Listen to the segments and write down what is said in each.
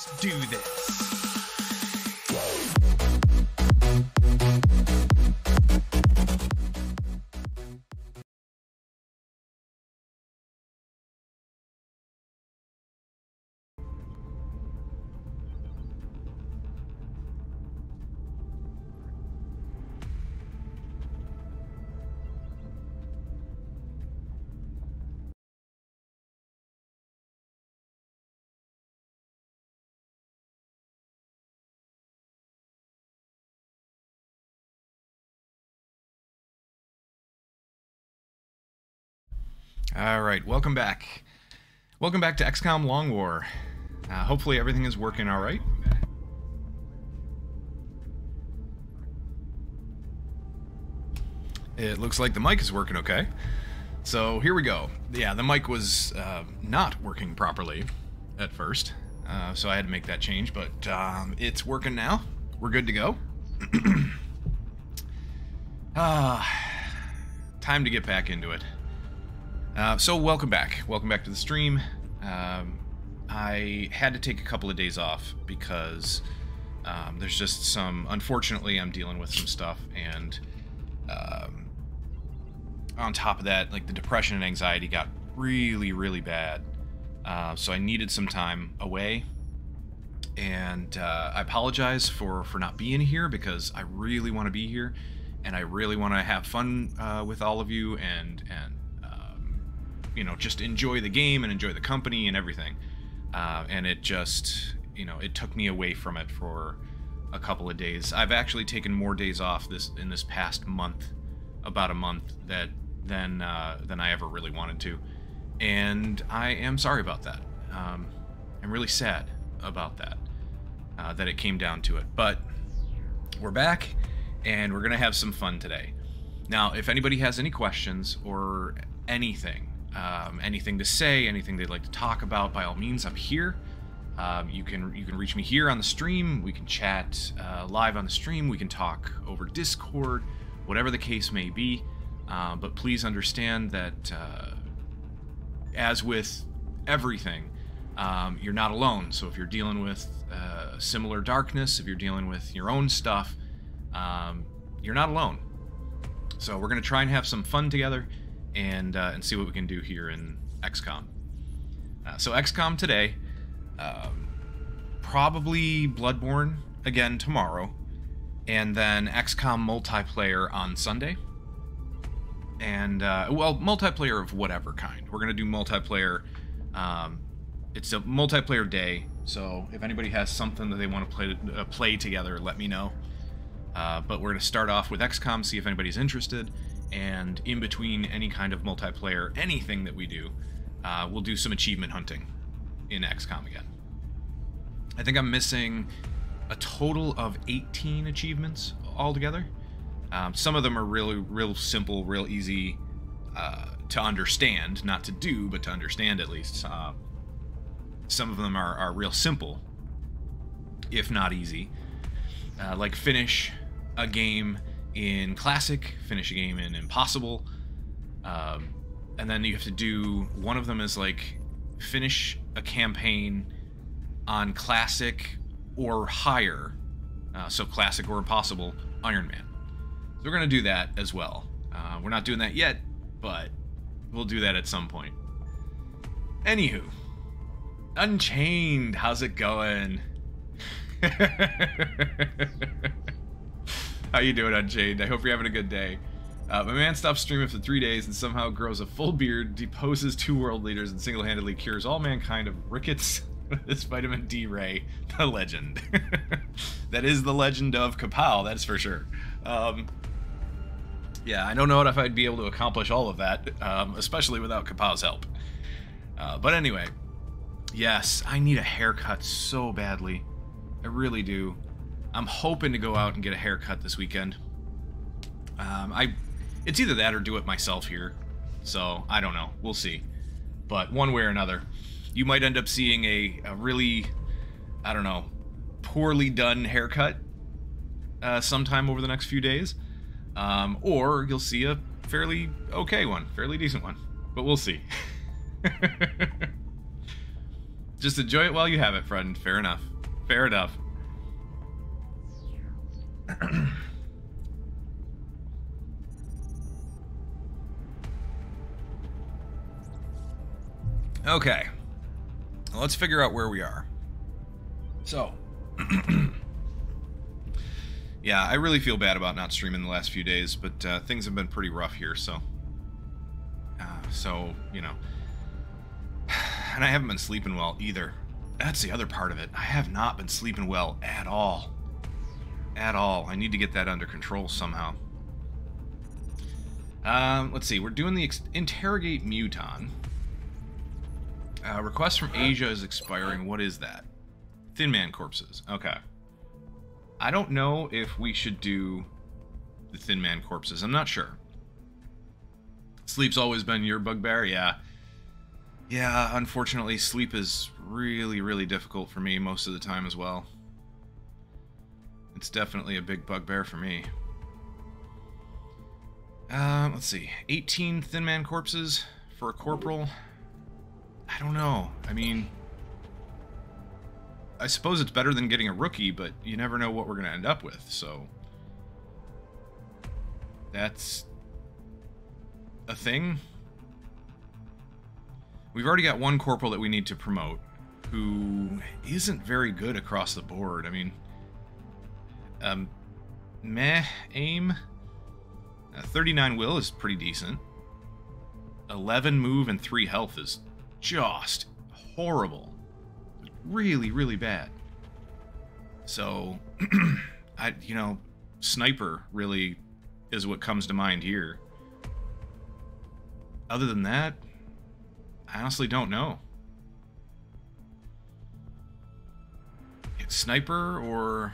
Let's do this. All right, welcome back. Welcome back to XCOM Long War. Uh, hopefully everything is working all right. It looks like the mic is working okay. So here we go. Yeah, the mic was uh, not working properly at first, uh, so I had to make that change, but um, it's working now. We're good to go. Ah, time to get back into it. Uh, so welcome back. Welcome back to the stream. Um, I had to take a couple of days off because um, there's just some. Unfortunately, I'm dealing with some stuff, and um, on top of that, like the depression and anxiety got really, really bad. Uh, so I needed some time away, and uh, I apologize for for not being here because I really want to be here, and I really want to have fun uh, with all of you, and and you know just enjoy the game and enjoy the company and everything. Uh, and it just you know it took me away from it for a couple of days. I've actually taken more days off this in this past month, about a month that than uh, than I ever really wanted to, and I am sorry about that. Um, I'm really sad about that uh, that it came down to it. But we're back, and we're gonna have some fun today. Now, if anybody has any questions or anything, um, anything to say, anything they'd like to talk about, by all means, I'm here. Um, you can you can reach me here on the stream. We can chat uh, live on the stream. We can talk over Discord, whatever the case may be. Uh, but please understand that, uh, as with everything, um, you're not alone. So if you're dealing with uh, similar darkness, if you're dealing with your own stuff, um, you're not alone. So we're gonna try and have some fun together, and uh, and see what we can do here in XCOM. Uh, so XCOM today, um, probably Bloodborne again tomorrow, and then XCOM multiplayer on Sunday. And uh, well, multiplayer of whatever kind. We're gonna do multiplayer. Um, it's a multiplayer day, so if anybody has something that they want to play uh, play together, let me know. Uh, but we're to start off with XCOM, see if anybody's interested, and in between any kind of multiplayer, anything that we do, uh, we'll do some achievement hunting in XCOM again. I think I'm missing a total of 18 achievements altogether. Um, some of them are really, real simple, real easy uh, to understand, not to do, but to understand at least. Uh, some of them are, are real simple, if not easy. Uh, like finish a game in Classic, finish a game in Impossible, um, and then you have to do one of them is like finish a campaign on Classic or higher, uh, so Classic or Impossible Iron Man. So we're gonna do that as well. Uh, we're not doing that yet, but we'll do that at some point. Anywho, Unchained, how's it going? How you doing, Unchained? I hope you're having a good day. Uh, my man stops streaming for three days and somehow grows a full beard, deposes two world leaders, and single-handedly cures all mankind of rickets with his vitamin D ray. The legend. that is the legend of Kapow, that's for sure. Um, yeah, I don't know if I'd be able to accomplish all of that, um, especially without Kapow's help. Uh, but anyway, yes, I need a haircut so badly. I really do. I'm hoping to go out and get a haircut this weekend. Um, I, it's either that or do it myself here. So I don't know. We'll see. But one way or another, you might end up seeing a, a really, I don't know, poorly done haircut uh, sometime over the next few days. Um, or you'll see a fairly okay one, fairly decent one. But we'll see. Just enjoy it while you have it, friend. Fair enough. Fair enough. okay. Let's figure out where we are. So, yeah, I really feel bad about not streaming the last few days, but uh, things have been pretty rough here, so. Uh, so, you know. And I haven't been sleeping well either. That's the other part of it. I have not been sleeping well at all. At all. I need to get that under control somehow. Um, let's see. We're doing the interrogate Muton. Uh, request from Asia is expiring. What is that? Thin Man corpses. Okay. I don't know if we should do the Thin Man corpses. I'm not sure. Sleep's always been your bugbear. Yeah. Yeah, unfortunately, sleep is really, really difficult for me most of the time as well. It's definitely a big bugbear for me. Uh, let's see. 18 Thin Man corpses for a corporal? I don't know. I mean, I suppose it's better than getting a rookie, but you never know what we're going to end up with, so... That's a thing. We've already got one corporal that we need to promote who isn't very good across the board. I mean, um, meh aim. Uh, 39 will is pretty decent. 11 move and 3 health is just horrible. Really, really bad. So, I you know, sniper really is what comes to mind here. Other than that, I honestly don't know. It's Sniper or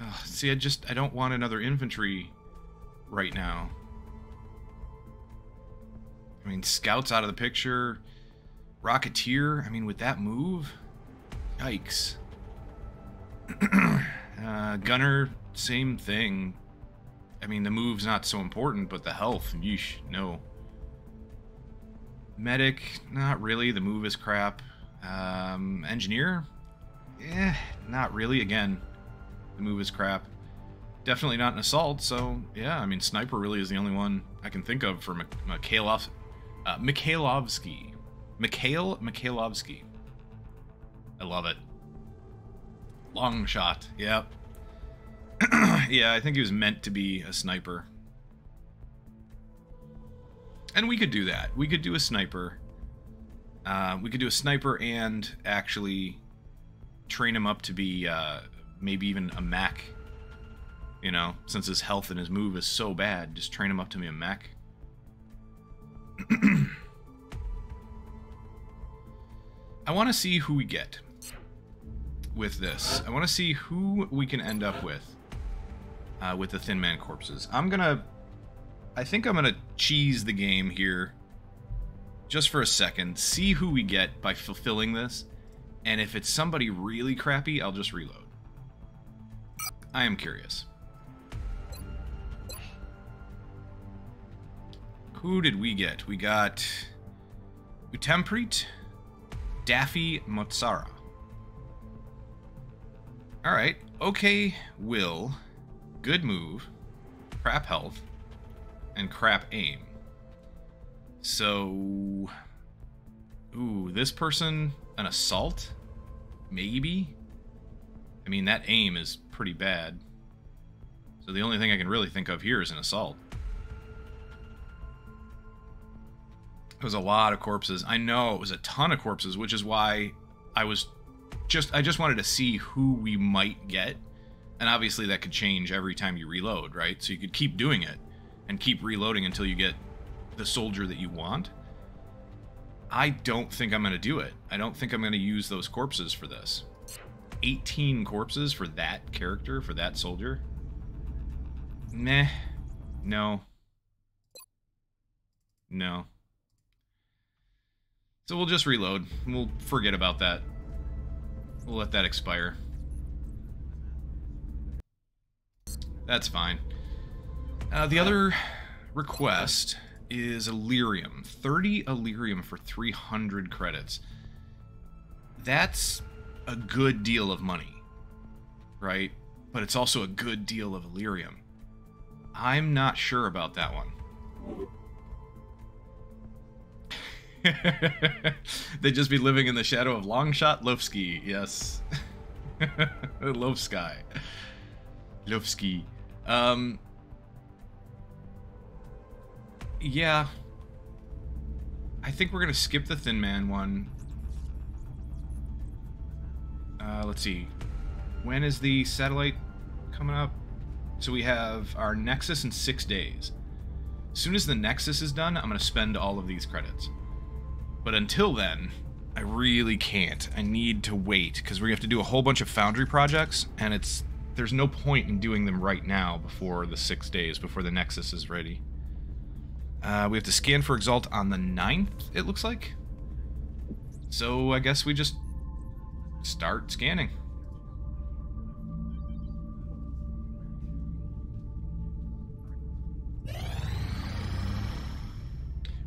oh, see, I just I don't want another infantry right now. I mean, scouts out of the picture. Rocketeer, I mean, with that move, yikes. uh, gunner, same thing. I mean, the move's not so important, but the health, yeesh, no. Medic, not really. The move is crap. Um, engineer, eh, not really. Again, the move is crap. Definitely not an assault, so yeah, I mean, sniper really is the only one I can think of for Mikhailov, uh, Mikhailovsky. Mikhail Mikhailovsky. I love it. Long shot, yep. yeah, I think he was meant to be a sniper. And we could do that. We could do a sniper. Uh, we could do a sniper and actually train him up to be uh, maybe even a mech. You know, since his health and his move is so bad, just train him up to be a mech. I want to see who we get with this. I want to see who we can end up with uh, with the Thin Man corpses. I'm gonna... I think I'm gonna cheese the game here just for a second, see who we get by fulfilling this, and if it's somebody really crappy, I'll just reload. I am curious. Who did we get? We got Utempreet, Daffy Motsara. Alright, okay, Will, good move, crap health, and crap aim. So, ooh, this person, an assault? Maybe? I mean, that aim is pretty bad. So the only thing I can really think of here is an assault. It was a lot of corpses. I know it was a ton of corpses, which is why I was just I just wanted to see who we might get. And obviously that could change every time you reload, right? So you could keep doing it and keep reloading until you get the soldier that you want. I don't think I'm going to do it. I don't think I'm going to use those corpses for this. 18 corpses for that character, for that soldier? Meh. No. No. So we'll just reload. We'll forget about that. We'll let that expire. That's fine. Uh, the other request is Elerium. 30 Elerium for 300 credits. That's a good deal of money, right? But it's also a good deal of Elerium. I'm not sure about that one. They'd just be living in the shadow of Longshot Lofsky, yes. Lofsky. Lofsky. Um, yeah. I think we're going to skip the Thin Man one. Uh, let's see. When is the satellite coming up? So we have our Nexus in six days. As soon as the Nexus is done, I'm going to spend all of these credits. But until then, I really can't. I need to wait, because we have to do a whole bunch of Foundry projects, and it's there's no point in doing them right now before the six days, before the Nexus is ready. Uh, we have to scan for Exalt on the 9th, it looks like. So I guess we just start scanning.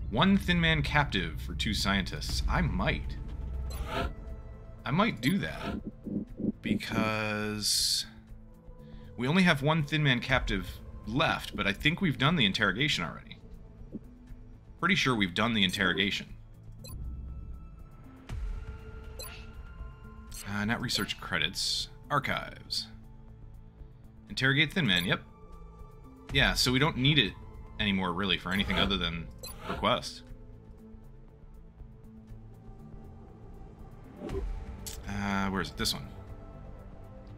One Thin Man captive for two scientists. I might. I might do that. Because... We only have one Thin Man captive left, but I think we've done the interrogation already. Pretty sure we've done the interrogation. Uh, not research credits. Archives. Interrogate Thin Man, yep. Yeah, so we don't need it anymore, really, for anything other than request. Uh, where is it? This one.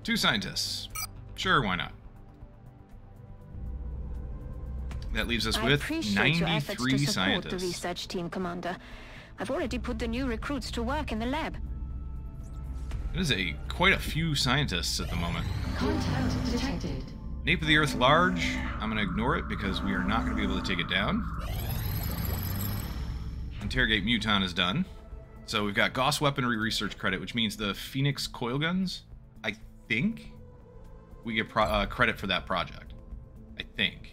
Two scientists. Sure, why not? That leaves us I with appreciate your efforts 93 to support scientists. the research team, Commander. I've already put the new recruits to work in the lab. It is a quite a few scientists at the moment. Contact detected. Nape of the Earth large. I'm going to ignore it because we are not going to be able to take it down. Interrogate Muton is done. So we've got Gauss weaponry research credit, which means the Phoenix coil guns. I think we get pro- uh, credit for that project. I think.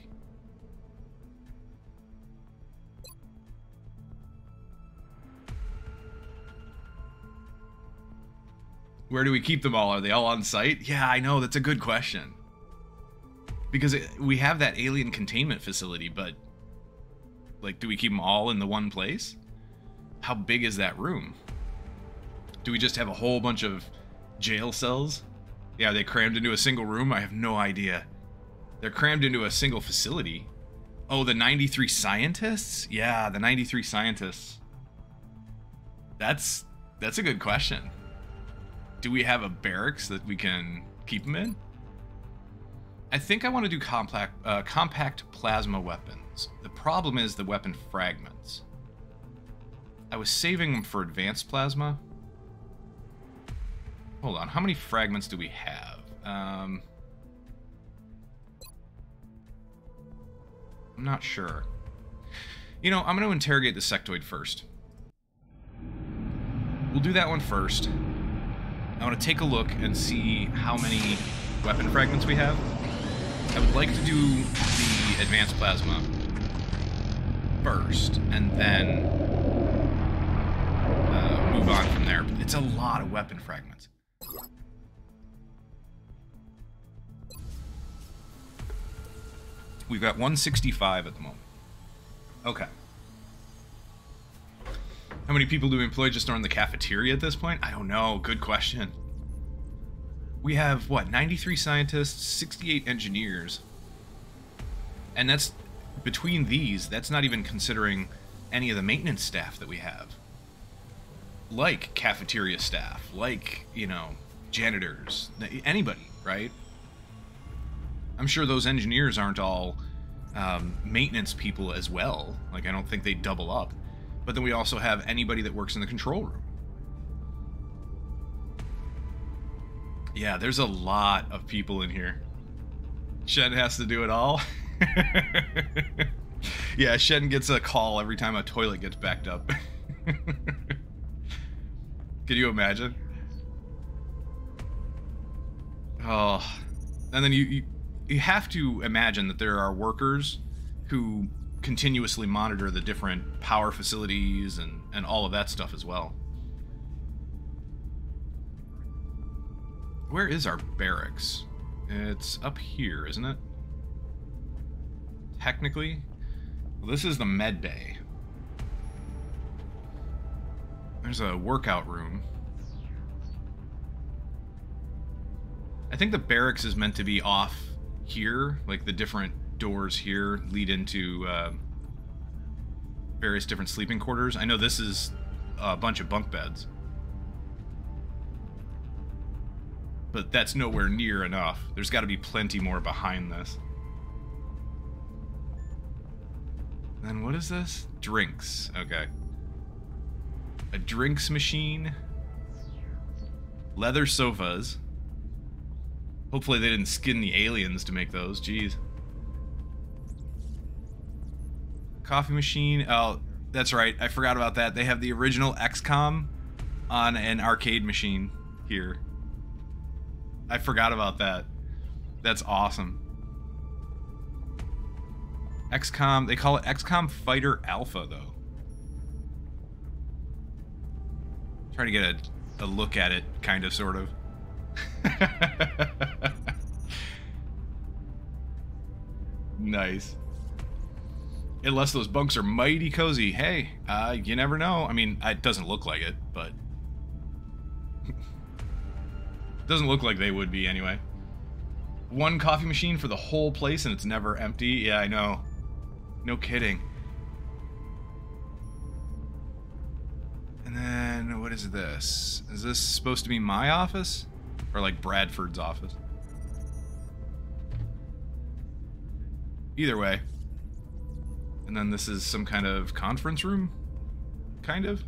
Where do we keep them all? Are they all on site? Yeah, I know. That's a good question. Because it, we have that alien containment facility, but like, do we keep them all in the one place? How big is that room? Do we just have a whole bunch of jail cells? Yeah, they crammed into a single room? I have no idea. They're crammed into a single facility. Oh, the 93 scientists? Yeah, the 93 scientists. That's that's a good question. Do we have a barracks that we can keep them in? I think I want to do compact uh, compact plasma weapons. The problem is the weapon fragments. I was saving them for advanced plasma. Hold on, how many fragments do we have? Um, I'm not sure. You know, I'm going to interrogate the sectoid first. We'll do that one first. I want to take a look and see how many weapon fragments we have. I would like to do the advanced plasma first, and then uh, move on from there. It's a lot of weapon fragments. We've got 165 at the moment. Okay. How many people do we employ just on the cafeteria at this point? I don't know. Good question. We have, what, 93 scientists, 68 engineers. And that's, between these, that's not even considering any of the maintenance staff that we have. Like cafeteria staff, like, you know, janitors, anybody, right? I'm sure those engineers aren't all um, maintenance people as well. Like, I don't think they double up. But then we also have anybody that works in the control room. Yeah, there's a lot of people in here. Shen has to do it all. yeah, Shen gets a call every time a toilet gets backed up. Can you imagine? Oh, and then you, you you have to imagine that there are workers who continuously monitor the different power facilities and and all of that stuff as well. Where is our barracks? It's up here, isn't it? Technically, well, this is the med bay. There's a workout room. I think the barracks is meant to be off here, like the different doors here lead into uh, various different sleeping quarters. I know this is a bunch of bunk beds. But that's nowhere near enough. There's got to be plenty more behind this. Then what is this? Drinks. Okay. A drinks machine. Leather sofas. Hopefully they didn't skin the aliens to make those. Jeez. Coffee machine. Oh, that's right. I forgot about that. They have the original XCOM on an arcade machine here. I forgot about that. That's awesome. XCOM, they call it XCOM Fighter Alpha, though. Trying to get a, a look at it, kind of, sort of. nice. Unless those bunks are mighty cozy. Hey, uh, you never know. I mean, it doesn't look like it, but... doesn't look like they would be, anyway. One coffee machine for the whole place and it's never empty? Yeah, I know. No kidding. And then, what is is this? Is this supposed to be my office? Or like Bradford's office? Either way. And then this is some kind of conference room? Kind of?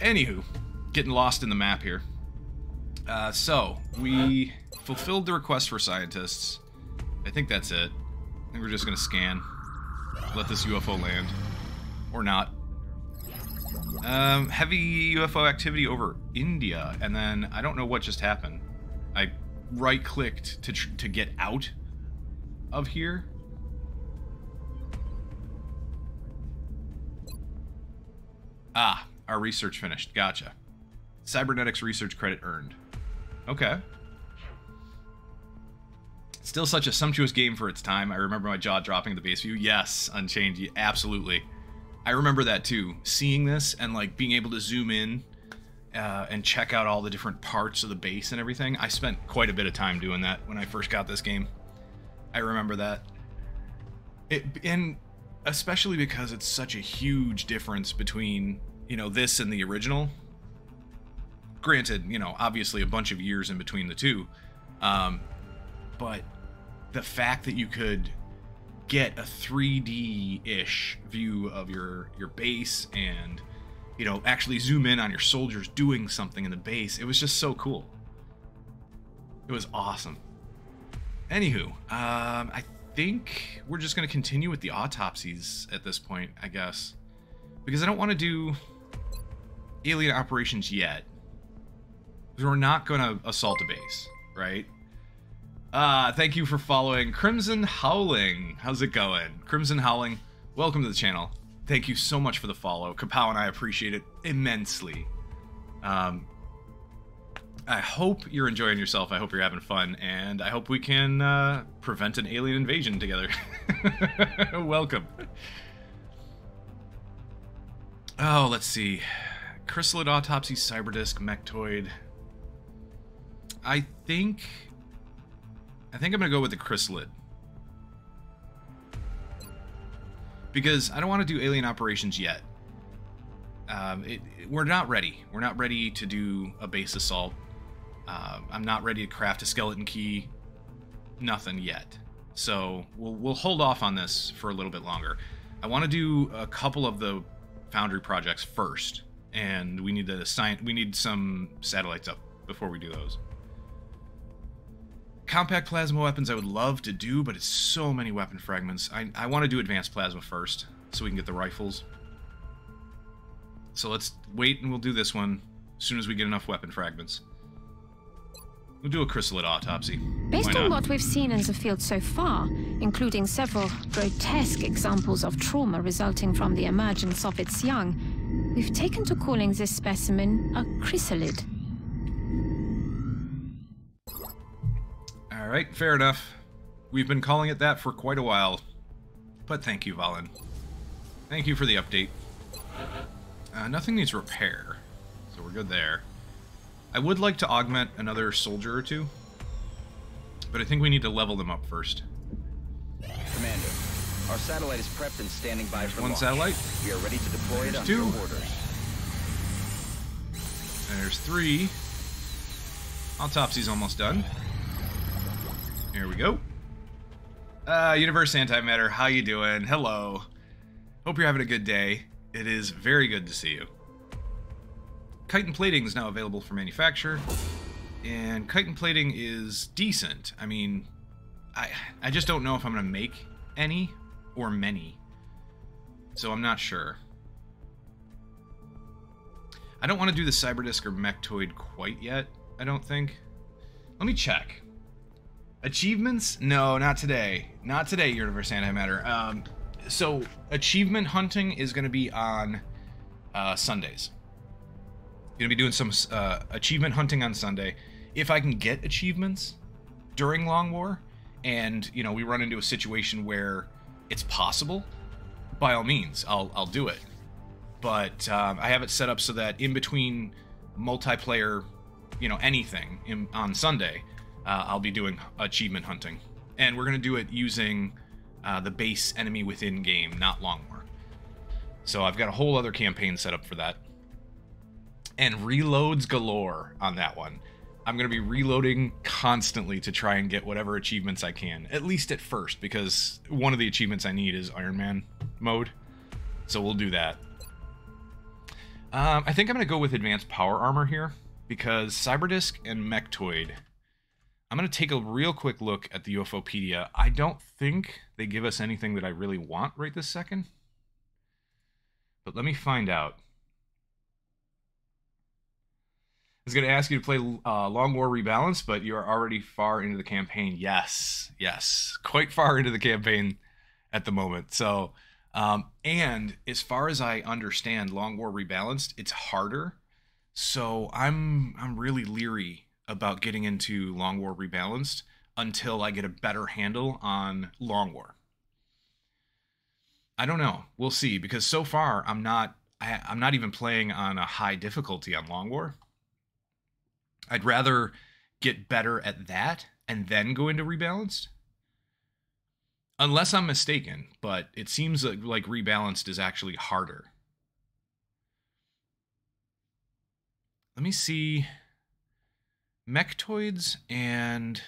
Anywho, getting lost in the map here. Uh, so, we fulfilled the request for scientists. I think that's it. I think we're just gonna scan. Let this UFO land. Or not. Um, heavy UFO activity over India, and then I don't know what just happened. I right-clicked to tr- to get out of here. Ah, our research finished. Gotcha. Cybernetics research credit earned. Okay. Still such a sumptuous game for its time. I remember my jaw dropping the base view. Yes, Unchained, absolutely. I remember that too. Seeing this and like being able to zoom in uh, and check out all the different parts of the base and everything. I spent quite a bit of time doing that when I first got this game. I remember that. It and especially because it's such a huge difference between you know this and the original. Granted, you know, obviously a bunch of years in between the two, um, but the fact that you could get a 3D-ish view of your your base and you know actually zoom in on your soldiers doing something in the base, it was just so cool. It was awesome. Anywho, um, I think we're just going to continue with the autopsies at this point, I guess. Because I don't want to do alien operations yet. Because we're not going to assault a base, right? Uh, thank you for following Crimson Howling. How's it going? Crimson Howling, welcome to the channel. Thank you so much for the follow. Kapow and I appreciate it immensely. Um, I hope you're enjoying yourself. I hope you're having fun, and I hope we can uh, prevent an alien invasion together. Welcome. Oh, let's see. Chrysalid autopsy, cyberdisc, mechtoid. I think. I think I'm gonna go with the chrysalid. Because I don't want to do alien operations yet. Um, it, it- we're not ready. We're not ready to do a base assault. Uh, I'm not ready to craft a skeleton key. Nothing yet. So we'll we'll hold off on this for a little bit longer. I want to do a couple of the Foundry projects first, and we need to assign we need some satellites up before we do those. Compact plasma weapons I would love to do, but it's so many weapon fragments. I, I want to do advanced plasma first, so we can get the rifles. So let's wait and we'll do this one as soon as we get enough weapon fragments. We'll do a chrysalid autopsy. Based on what we've seen in the field so far, including several grotesque examples of trauma resulting from the emergence of its young, we've taken to calling this specimen a chrysalid. Alright, fair enough. We've been calling it that for quite a while. But thank you, Vahlen. Thank you for the update. Uh, nothing needs repair, so we're good there. I would like to augment another soldier or two, but I think we need to level them up first. Commander, our satellite is prepped and standing by for one launch. satellite. We are ready to deploy it under two. orders. There's three. Autopsy's almost done. Here we go. Uh, Universe Antimatter, how you doing? Hello. Hope you're having a good day. It is very good to see you. Chitin plating is now available for manufacture, and chitin plating is decent. I mean, I I just don't know if I'm gonna make any or many, so I'm not sure. I don't want to do the Cyberdisc or Mechtoid quite yet, I don't think. Let me check. Achievements? No, not today. Not today, Universe Antimatter. Um, so, achievement hunting is going to be on uh, Sundays. Going to be doing some uh, achievement hunting on Sunday. If I can get achievements during Long War, and you know we run into a situation where it's possible, by all means, I'll I'll do it but um, I have it set up so that in between multiplayer, you know, anything in, on Sunday, uh, I'll be doing achievement hunting, and we're gonna do it using uh, the base enemy within game, not Long War. So I've got a whole other campaign set up for that. And reloads galore on that one. I'm going to be reloading constantly to try and get whatever achievements I can, at least at first, because one of the achievements I need is Iron Man mode. So we'll do that. Um, I think I'm going to go with Advanced Power Armor here, because Cyberdisc and Mechtoid. I'm going to take a real quick look at the UFOpedia. I don't think they give us anything that I really want right this second. But let me find out. I was going to ask you to play uh, Long War Rebalance, but you are already far into the campaign. Yes, yes, quite far into the campaign at the moment. So, um, and as far as I understand, Long War Rebalanced, it's harder. So I'm I'm really leery about getting into Long War Rebalanced until I get a better handle on Long War. I don't know. We'll see because so far I'm not I, I'm not even playing on a high difficulty on Long War. I'd rather get better at that and then go into rebalanced. Unless I'm mistaken, but it seems like, like rebalanced is actually harder. Let me see. Mechtoids and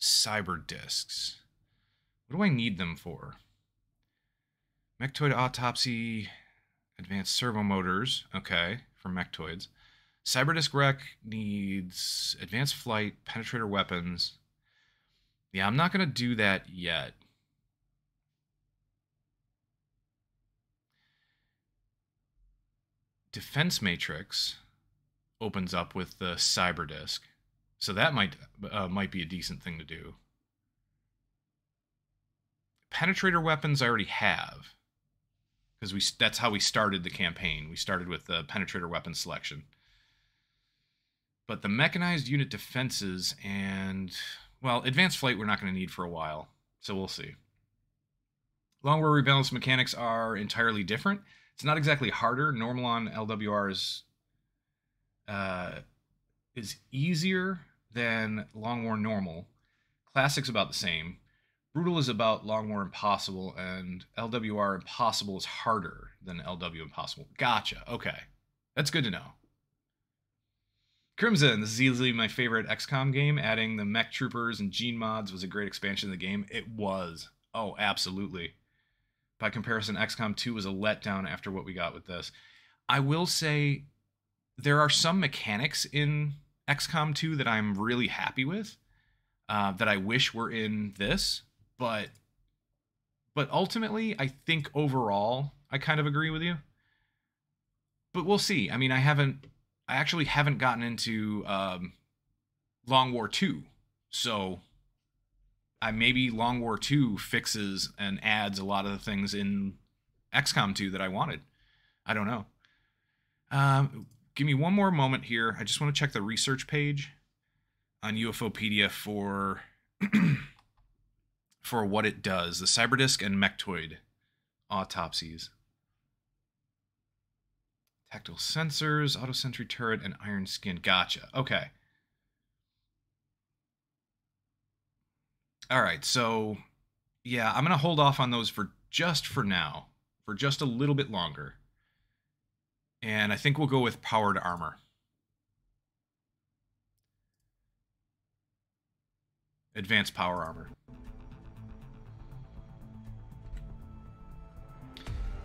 cyber discs. What do I need them for? Mechtoid autopsy, advanced servo motors. Okay, for mechtoids. Cyberdisc Wreck needs advanced flight, penetrator weapons. Yeah, I'm not going to do that yet. Defense Matrix opens up with the Cyberdisc. So that might uh, might be a decent thing to do. Penetrator weapons I already have because we that's how we started the campaign. We started with the penetrator weapon selection. But the mechanized unit defenses and, well, advanced flight we're not going to need for a while. So we'll see. Long war rebalance mechanics are entirely different. It's not exactly harder. Normal on LWR is, uh, is easier than Long War Normal. Classic's about the same. Brutal is about Long War Impossible, and LWR Impossible is harder than LW Impossible. Gotcha. Okay. That's good to know. Crimson, this is easily my favorite XCOM game. Adding the mech troopers and gene mods was a great expansion of the game. It was. Oh, absolutely. By comparison, XCOM 2 was a letdown after what we got with this. I will say there are some mechanics in XCOM 2 that I'm really happy with, uh, that I wish were in this, but but ultimately, I think overall, I kind of agree with you. But we'll see. I mean, I haven't I actually haven't gotten into um, Long War 2. So I maybe Long War 2 fixes and adds a lot of the things in XCOM 2 that I wanted. I don't know. Um, give me one more moment here. I just want to check the research page on UFOpedia for for what it does. The Cyberdisc and Mechtoid autopsies. Tactile sensors, auto sentry turret, and iron skin. Gotcha. Okay. All right, so yeah, I'm going to hold off on those for just for now, for just a little bit longer. And I think we'll go with powered armor. Advanced power armor.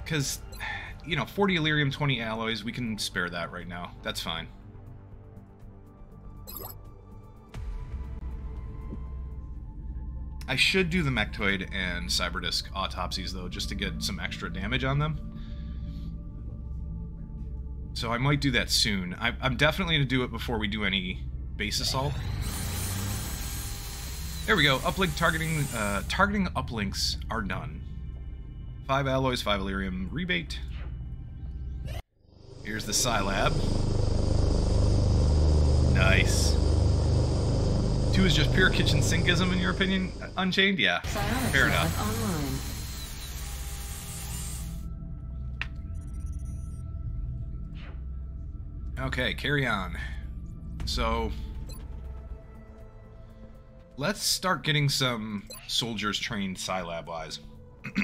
Because you know, 40 Elerium, 20 alloys, we can spare that right now. That's fine. I should do the Mechtoid and Cyberdisc autopsies, though, just to get some extra damage on them. So I might do that soon. I, am definitely going to do it before we do any base assault. There we go. Uplink targeting, uh, targeting uplinks are done. Five alloys, five Elerium rebate. Here's the Psi Lab. Nice. Two is just pure kitchen sinkism, in your opinion? Unchained? Yeah. Fair enough. Okay, carry on. So, let's start getting some soldiers trained Psi Lab wise.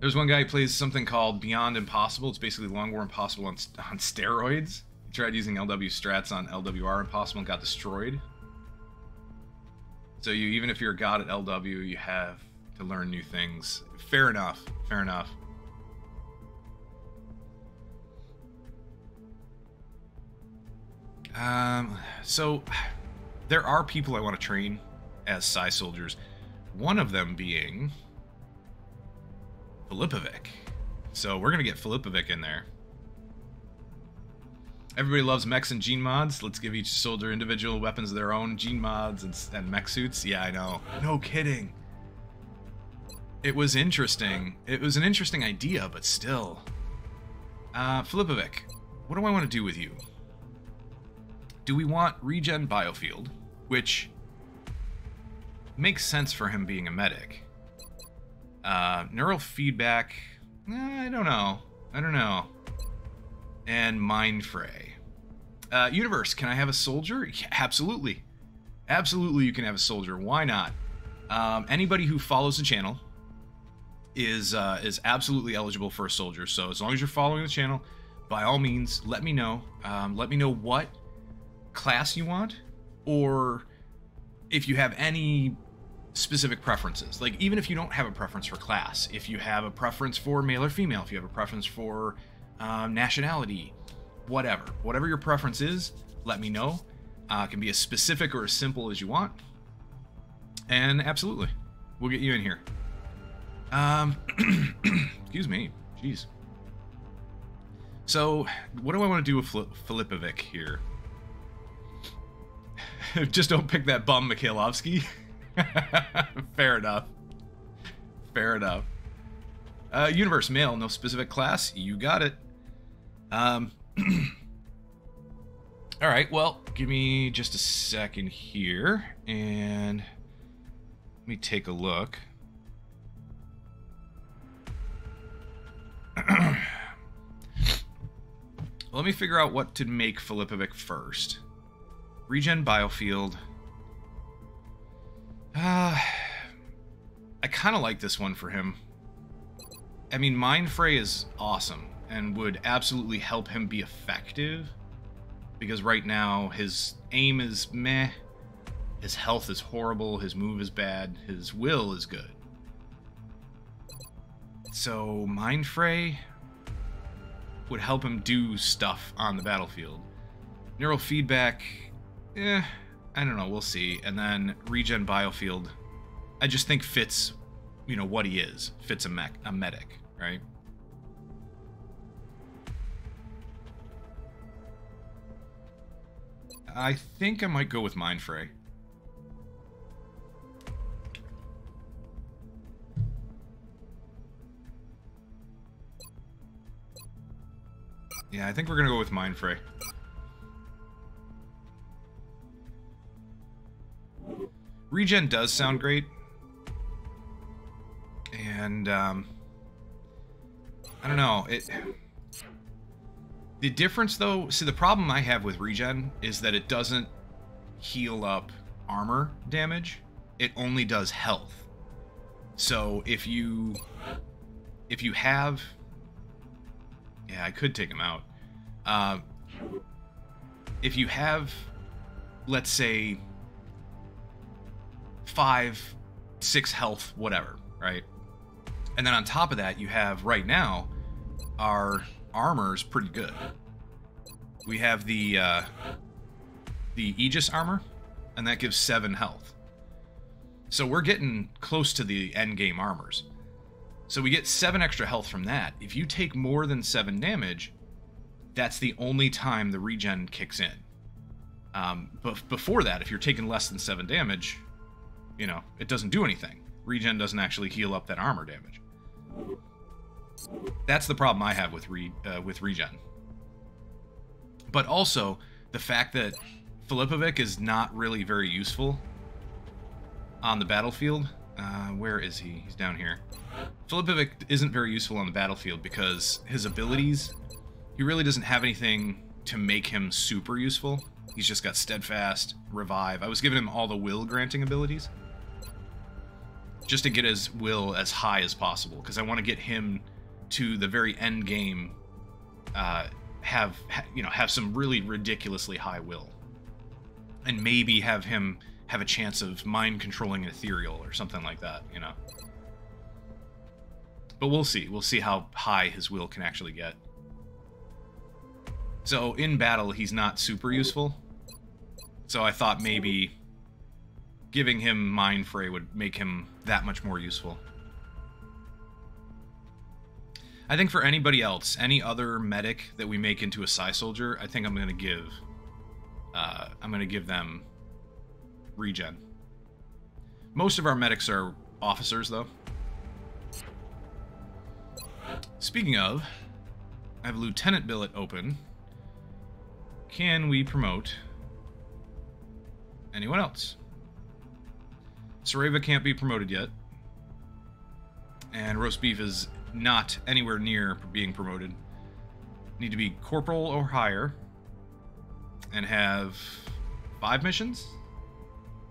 There's one guy who plays something called Beyond Impossible. It's basically Long War Impossible on, on steroids. He tried using LW strats on LWR Impossible and got destroyed. So you, even if you're a god at LW, you have to learn new things. Fair enough. Fair enough. Um, so there are people I want to train as Psi soldiers. One of them being Filipovic. So we're gonna get Filipovic in there. Everybody loves mechs and gene mods. Let's give each soldier individual weapons of their own, gene mods and, and mech suits. Yeah, I know. No kidding. It was interesting. It was an interesting idea, but still. Uh, Filipovic, what do I want to do with you? Do we want regen biofield, which makes sense for him being a medic? Uh, neural feedback, eh, I don't know. I don't know. And mind fray. Uh, universe, can I have a soldier? Yeah, absolutely. Absolutely, you can have a soldier. Why not? Um, anybody who follows the channel is uh, is absolutely eligible for a soldier. So as long as you're following the channel, by all means, let me know. Um, let me know what class you want, or if you have any specific preferences. Like even if you don't have a preference for class, if you have a preference for male or female, if you have a preference for um, nationality, whatever, whatever your preference is, let me know. Uh, can be as specific or as simple as you want. And absolutely, we'll get you in here. Um, excuse me, jeez. So, what do I want to do with Filipovic here? Just don't pick that bum Mikhailovsky. Fair enough. Fair enough. Uh, universe male, no specific class. You got it. Um. all right. Well, give me just a second here, and let me take a look. let me figure out what to make Filipovic first. Regen biofield. Uh, I kind of like this one for him. I mean, Mind Fray is awesome and would absolutely help him be effective. Because right now, his aim is meh. His health is horrible. His move is bad. His will is good. So, Mind Fray would help him do stuff on the battlefield. Neural feedback, eh, I don't know. We'll see. And then regen biofield, I just think fits, you know, what he is. Fits a mech, a medic, right? I think I might go with Mind Fray. Yeah, I think we're gonna go with Mind Regen does sound great. And, um, I don't know. It. The difference, though, see, the problem I have with regen is that it doesn't heal up armor damage. It only does health. So if you if you have yeah, I could take him out. Uh, if you have, let's say, five, six health, whatever, right? And then on top of that, you have right now our armor is pretty good. We have the uh, the Aegis armor, and that gives seven health. So we're getting close to the end game armors. So we get seven extra health from that. If you take more than seven damage, that's the only time the regen kicks in. Um, but before that, if you're taking less than seven damage, you know, it doesn't do anything. Regen doesn't actually heal up that armor damage. That's the problem I have with re, uh, with regen. But also the fact that Filipovic is not really very useful on the battlefield. Uh, where is he? He's down here. Filipovic isn't very useful on the battlefield because his abilities, he really doesn't have anything to make him super useful. He's just got steadfast, revive. I was giving him all the will granting abilities. Just to get his will as high as possible because I want to get him to the very end game. Uh, have ha- you know have some really ridiculously high will, and maybe have him have a chance of mind controlling an ethereal or something like that. You know. But we'll see. We'll see how high his will can actually get. So in battle, he's not super useful. So I thought maybe giving him Mind Fray would make him that much more useful. I think for anybody else, any other medic that we make into a Psi Soldier, I think I'm gonna give. Uh, I'm gonna give them regen. Most of our medics are officers, though. Speaking of, I have a lieutenant billet open. Can we promote anyone else? Sareva can't be promoted yet. And roast beef is not anywhere near being promoted. Need to be corporal or higher. And have five missions?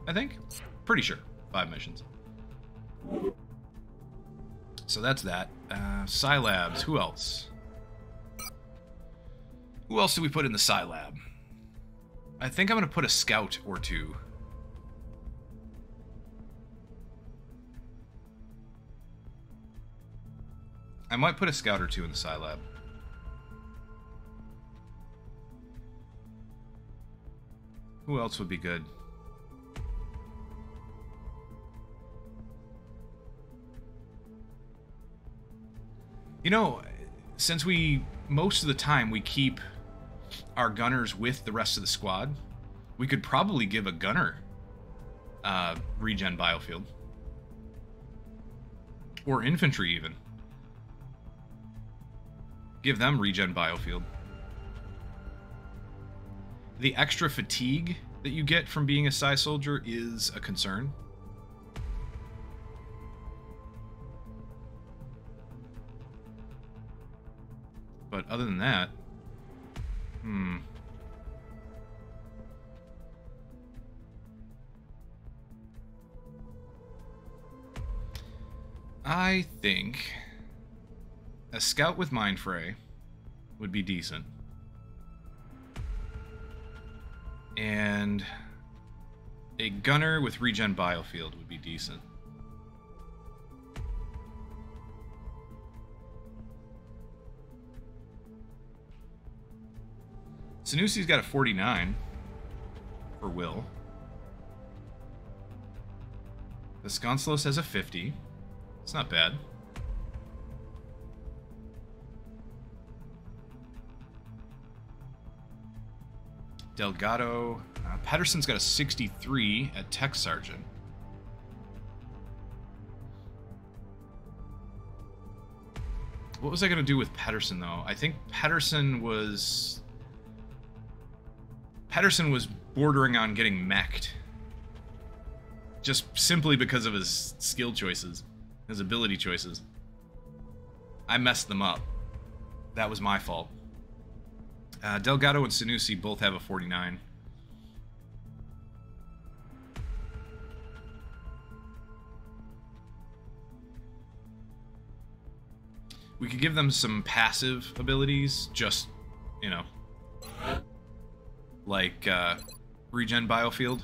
I think? Pretty sure. Five missions. So that's that. Uh, Psi Labs. Who else? Who else do we put in the Psi Lab? I think I'm going to put a scout or two. I might put a scout or two in the Psi Lab. Who else would be good? You know, since we most of the time we keep our gunners with the rest of the squad, we could probably give a gunner uh, regen biofield. Or infantry, even. Give them regen biofield. The extra fatigue that you get from being a Psi soldier is a concern. But other than that, hmm. I think a scout with Mind Fray would be decent. And a gunner with regen biofield would be decent. Sanusi's got a 49 for Will. Vasconcelos has a 50. It's not bad. Delgado. Uh, Patterson's got a 63 at Tech Sergeant. What was I going to do with Patterson, though? I think Patterson was... Patterson was bordering on getting mech'd. Just simply because of his skill choices. His ability choices. I messed them up. That was my fault. Uh, Delgado and Sanusi both have a 49. We could give them some passive abilities, just, you know, like uh, regen biofield.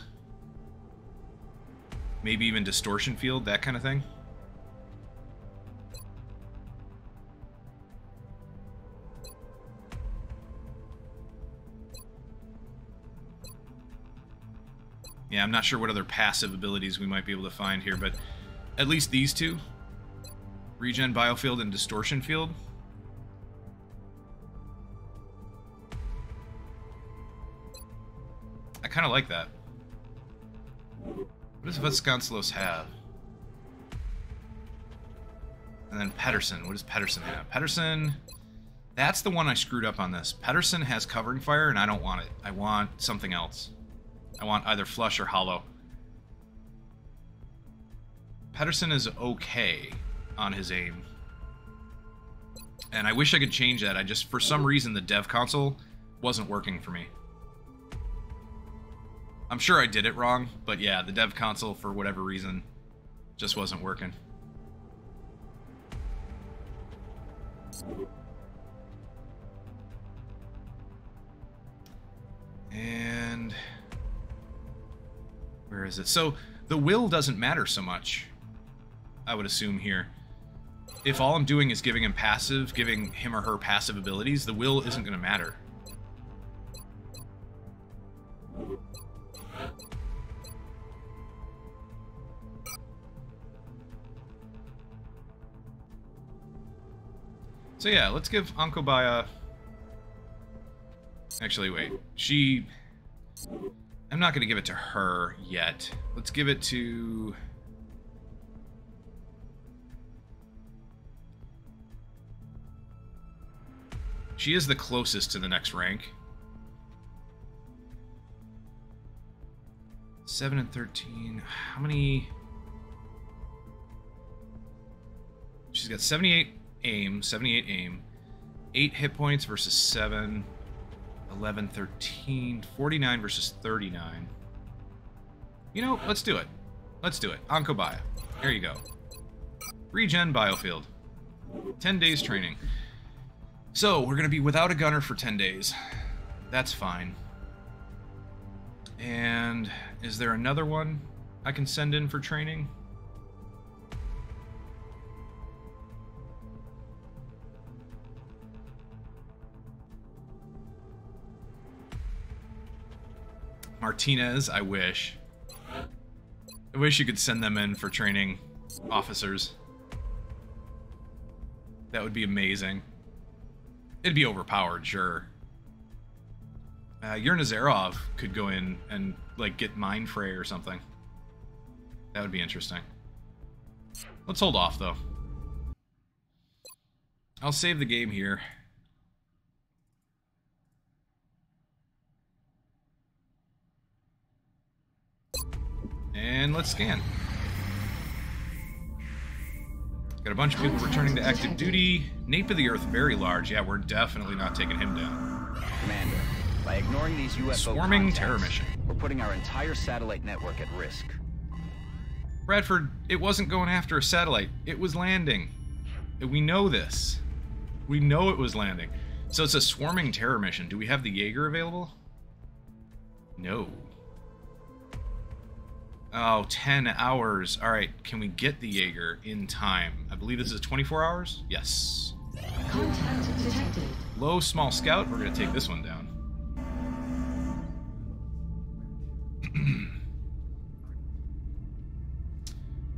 Maybe even distortion field, that kind of thing. Yeah, I'm not sure what other passive abilities we might be able to find here, but at least these two. Regen Biofield and Distortion Field. I kind of like that. What does Vasconcelos have? And then Pedersen. What does Pedersen have? Pedersen... That's the one I screwed up on this. Pedersen has covering fire, and I don't want it. I want something else. I want either flush or hollow. Pedersen is okay on his aim. And I wish I could change that. I just, for some reason, the dev console wasn't working for me. I'm sure I did it wrong, but yeah, the dev console, for whatever reason, Just wasn't working. And where is it? So the will doesn't matter so much. I would assume here. If all I'm doing is giving him passive, giving him or her passive abilities, the will isn't going to matter. So yeah, let's give Ankobaya... Actually, wait. She... I'm not going to give it to her yet. Let's give it to... She is the closest to the next rank. 7 and 13. How many... She's got 78 aim, 78 aim, 8 hit points versus 7, 11, 13, 49 versus 39. You know, let's do it. Let's do it. Ankobaya. There you go. Regen Biofield. 10 days training. So, we're going to be without a gunner for 10 days. That's fine. And is there another one I can send in for training? Martinez, I wish. I wish you could send them in for training officers. That would be amazing. It'd be overpowered, sure. Uh, Yurnazarov could go in and like get Mindfray or something. That would be interesting. Let's hold off though. I'll save the game here. And let's scan. Got a bunch of people returning to active duty. Nape of the Earth, very large. Yeah, we're definitely not taking him down. Commander, by ignoring these UFO Swarming contacts, terror mission. we're putting our entire satellite network at risk. Bradford, it wasn't going after a satellite. It was landing. We know this. We know it was landing. So it's a swarming terror mission. Do we have the Jaeger available? No. Oh, 10 hours. All right, can we get the Jaeger in time? I believe this is 24 hours? Yes. Contact detected. Low, small scout. We're going to take this one down.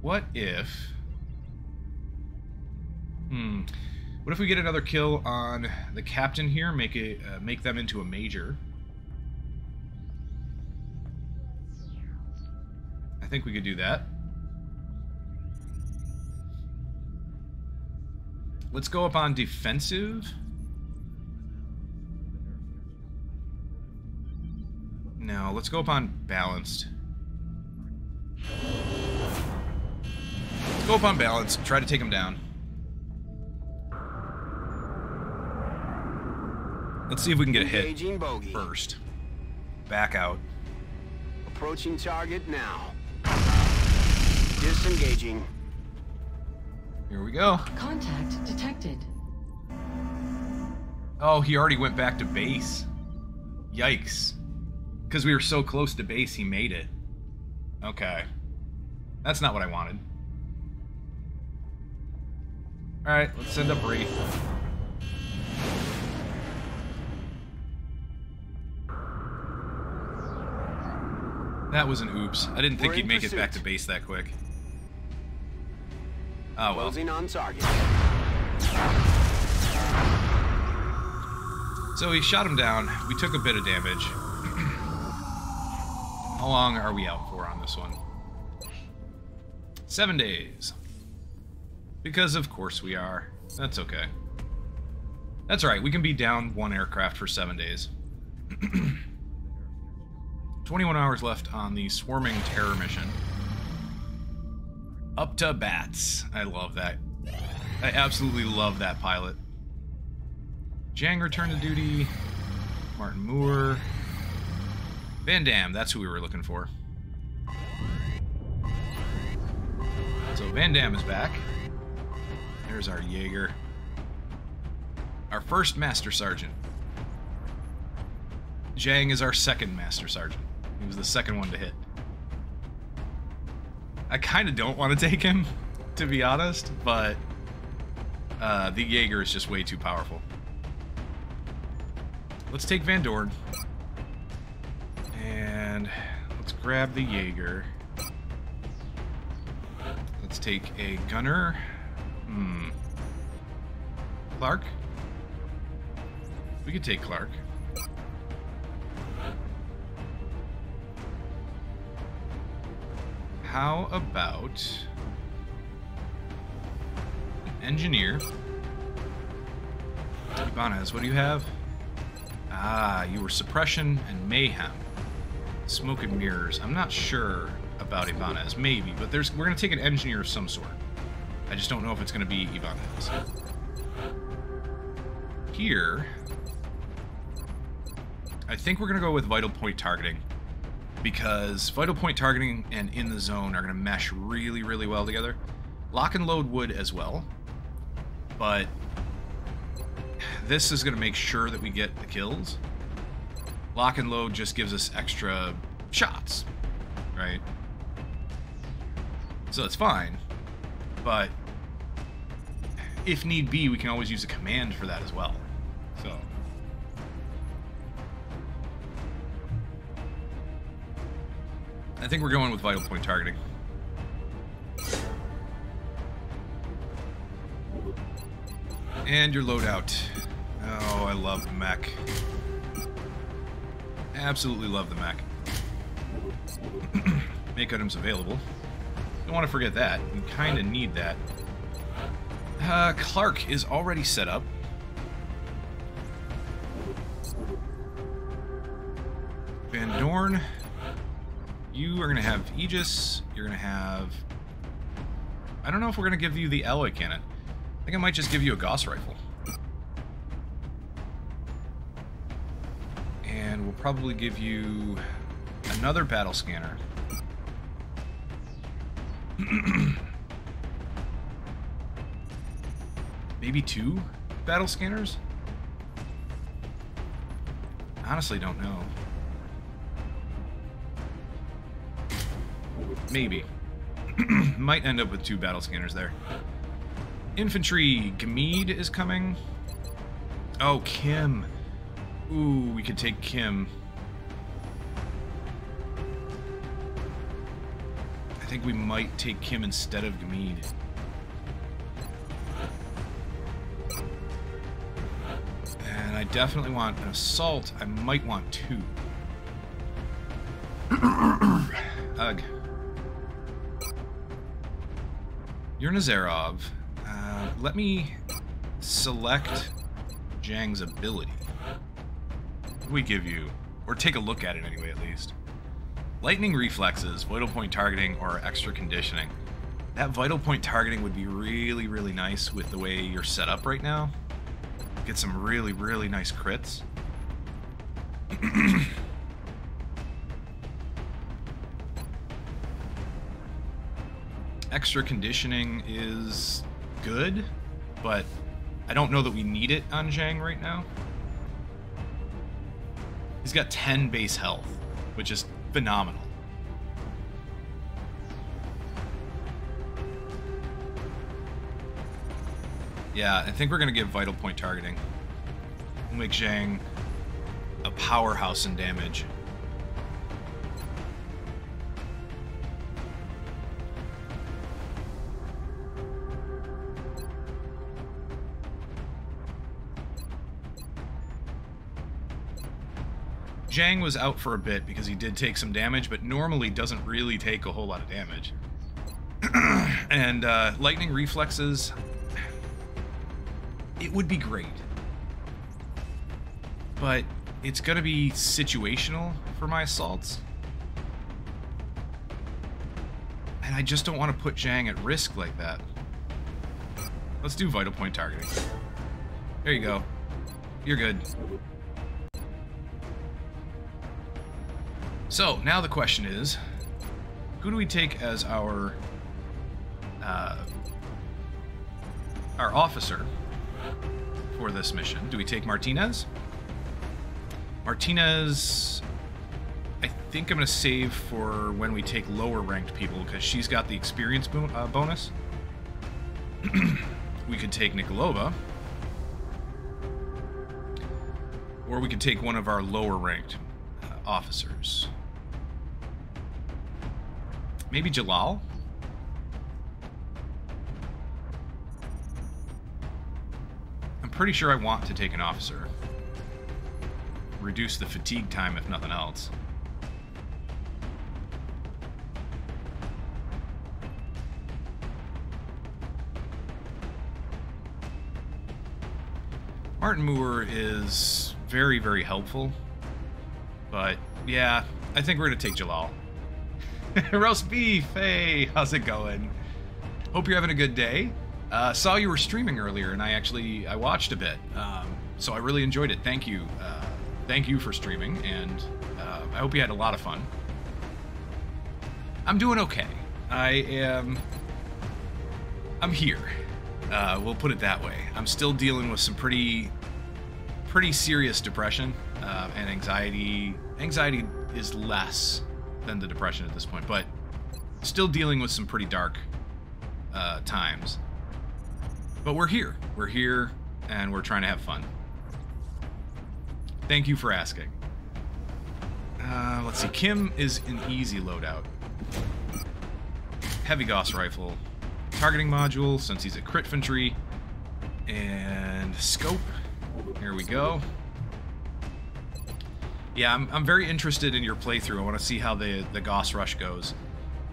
what if... Hmm. What if we get another kill on the captain here, make it uh, make them into a major? Think we could do that. Let's go up on defensive. No, let's go up on balanced. Let's go up on balanced. Try to take him down. Let's see if we can get a hit first. Back out. Approaching target now. Disengaging. Here we go. Contact detected. Oh, he already went back to base. Yikes. Because we were so close to base, he made it. Okay. That's not what I wanted. Alright, let's send up Wraith. That was an oops. I didn't think We're he'd in make it back to base that quick. Oh well. Closing on target. So he shot him down. We took a bit of damage. How long are we out for on this one? Seven days. Because of course we are. That's okay. That's right, we can be down one aircraft for seven days. 21 hours left on the swarming terror mission. Up to bats. I love that. I absolutely love that pilot. Jang returned to duty. Martin Moore. Van Dam, that's who we were looking for. So Van Damme is back. There's our Jaeger. Our first Master Sergeant. Jang is our second Master Sergeant. He was the second one to hit. I kind of don't want to take him, to be honest, but uh, the Jaeger is just way too powerful. Let's take Van Dorn. And let's grab the Jaeger. Let's take a gunner. Hmm. Clark? We could take Clark. How about engineer? Ibanez, what do you have? Ah, you were suppression and mayhem. Smoke and mirrors. I'm not sure about Ibanez. Maybe, but there's we're gonna take an engineer of some sort. I just don't know if it's gonna be Ibanez. Here, I think we're gonna go with vital point targeting because vital point targeting and in the zone are gonna mesh really, really well together. Lock and load would as well, but this is gonna make sure that we get the kills. Lock and load just gives us extra shots, right? So it's fine, but if need be, we can always use a command for that as well. I think we're going with vital point targeting. And your loadout. Oh, I love the mech. Absolutely love the mech. Make items available. Don't want to forget that. We kind of need that. Uh, Clark is already set up. Van Dorn, you are going to have Aegis. You're going to have... I don't know if we're going to give you the alloy cannon. I think I might just give you a Gauss rifle. And we'll probably give you another battle scanner. Maybe two battle scanners? Honestly, don't know. Maybe. Might end up with two battle scanners there. Infantry, Gamede is coming. Oh, Kim. Ooh, we could take Kim. I think we might take Kim instead of Gamede. And I definitely want an assault. I might want two. Ugh. You're Nazarov. Uh, let me select Zhang's ability. We give you? Or take a look at it anyway, at least. Lightning reflexes, vital point targeting, or extra conditioning. That vital point targeting would be really, really nice with the way you're set up right now. Get some really, really nice crits. extra conditioning is good, but I don't know that we need it on Zhang right now. He's got 10 base health, which is phenomenal. Yeah, I think we're going to give vital point targeting. Make Zhang a powerhouse in damage. Zhang was out for a bit because he did take some damage, but normally doesn't really take a whole lot of damage. and uh, lightning reflexes, it would be great. But it's going to be situational for my assaults. And I just don't want to put Zhang at risk like that. Let's do vital point targeting. There you go. You're good. So, now the question is, who do we take as our uh, our officer for this mission. Do we take Martinez? Martinez, I think I'm going to save for when we take lower ranked people because she's got the experience bo- uh, bonus. we could take Nikolova. Or we could take one of our lower ranked uh, officers. Maybe Jalal? I'm pretty sure I want to take an officer. Reduce the fatigue time if nothing else. Martin Moore is very, very helpful. But yeah, I think we're gonna take Jalal. Roast beef, hey, how's it going? Hope you're having a good day. Uh, saw you were streaming earlier, and I actually I watched a bit, um, so I really enjoyed it. Thank you, uh, thank you for streaming, and uh, I hope you had a lot of fun. I'm doing okay. I am. I'm here. Uh, we'll put it that way. I'm still dealing with some pretty, pretty serious depression uh, and anxiety. Anxiety is less than the depression at this point, but still dealing with some pretty dark uh, times. But we're here. We're here, and we're trying to have fun. Thank you for asking. Uh, let's see. Kim is an easy loadout. Heavy Gauss rifle, targeting module since he's a crit infantry, and scope. Here we go. Yeah, I'm, I'm very interested in your playthrough. I want to see how the, the Gauss Rush goes.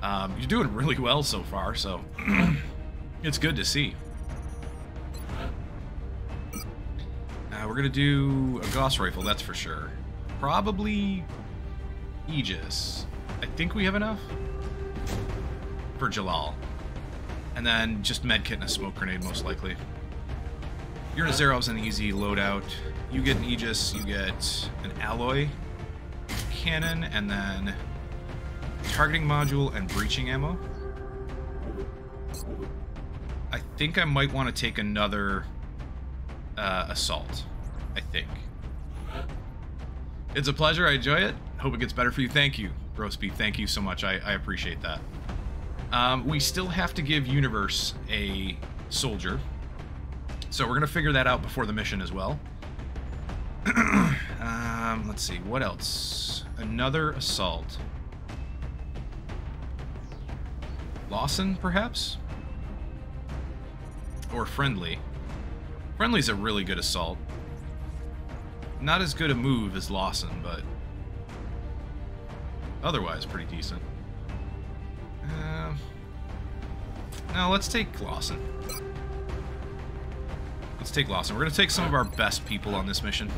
Um, you're doing really well so far, so it's good to see. Uh, we're going to do a Gauss Rifle, that's for sure. Probably Aegis. I think we have enough for Jalal. And then just medkit and a smoke grenade, most likely. A Zerov's an easy loadout. You get an Aegis, you get an alloy cannon, and then targeting module and breaching ammo. I think I might want to take another uh, assault. I think. It's a pleasure. I enjoy it. Hope it gets better for you. Thank you, Roast. Thank you so much. I, I appreciate that. Um, we still have to give Universe a soldier. So we're going to figure that out before the mission as well. Um, let's see. What else? Another assault. Lawson, perhaps? Or Friendly. Friendly's a really good assault. Not as good a move as Lawson, but otherwise pretty decent. Uh, no, let's take Lawson. Let's take Lawson. We're going to take some of our best people on this mission.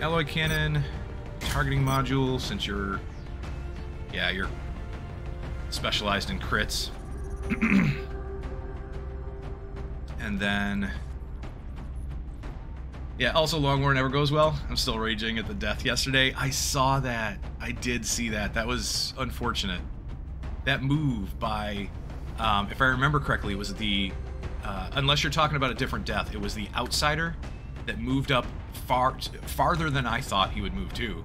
Alloy cannon, targeting module, since you're... Yeah, you're specialized in crits. and then... Yeah, also Long War never goes well. I'm still raging at the death yesterday. I saw that. I did see that. That was unfortunate. That move by, um, if I remember correctly, it was the, uh, unless you're talking about a different death, it was the outsider that moved up far farther than I thought he would move to,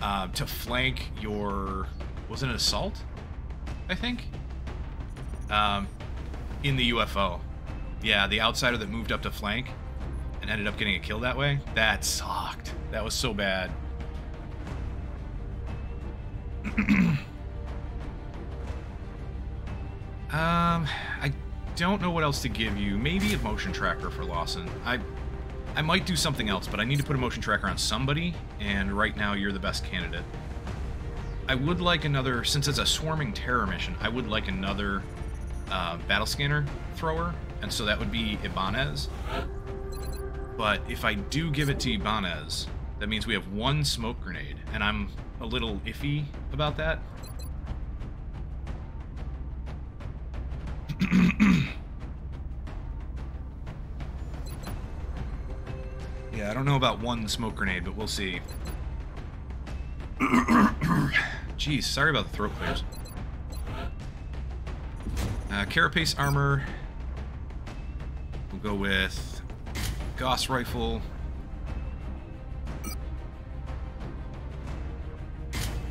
uh, to flank your, was it an assault? I think. Um, in the UFO. Yeah, the outsider that moved up to flank and ended up getting a kill that way. That sucked. That was so bad. um, I don't know what else to give you. Maybe a motion tracker for Lawson. I I might do something else, but I need to put a motion tracker on somebody, and right now you're the best candidate. I would like another, since it's a swarming terror mission, I would like another uh, battle scanner thrower, and so that would be Ibanez. But if I do give it to Ibanez, that means we have one smoke grenade, and I'm a little iffy about that. yeah, I don't know about one smoke grenade, but we'll see. Jeez, sorry about the throat clears. Uh, Carapace armor. We'll go with Gauss rifle.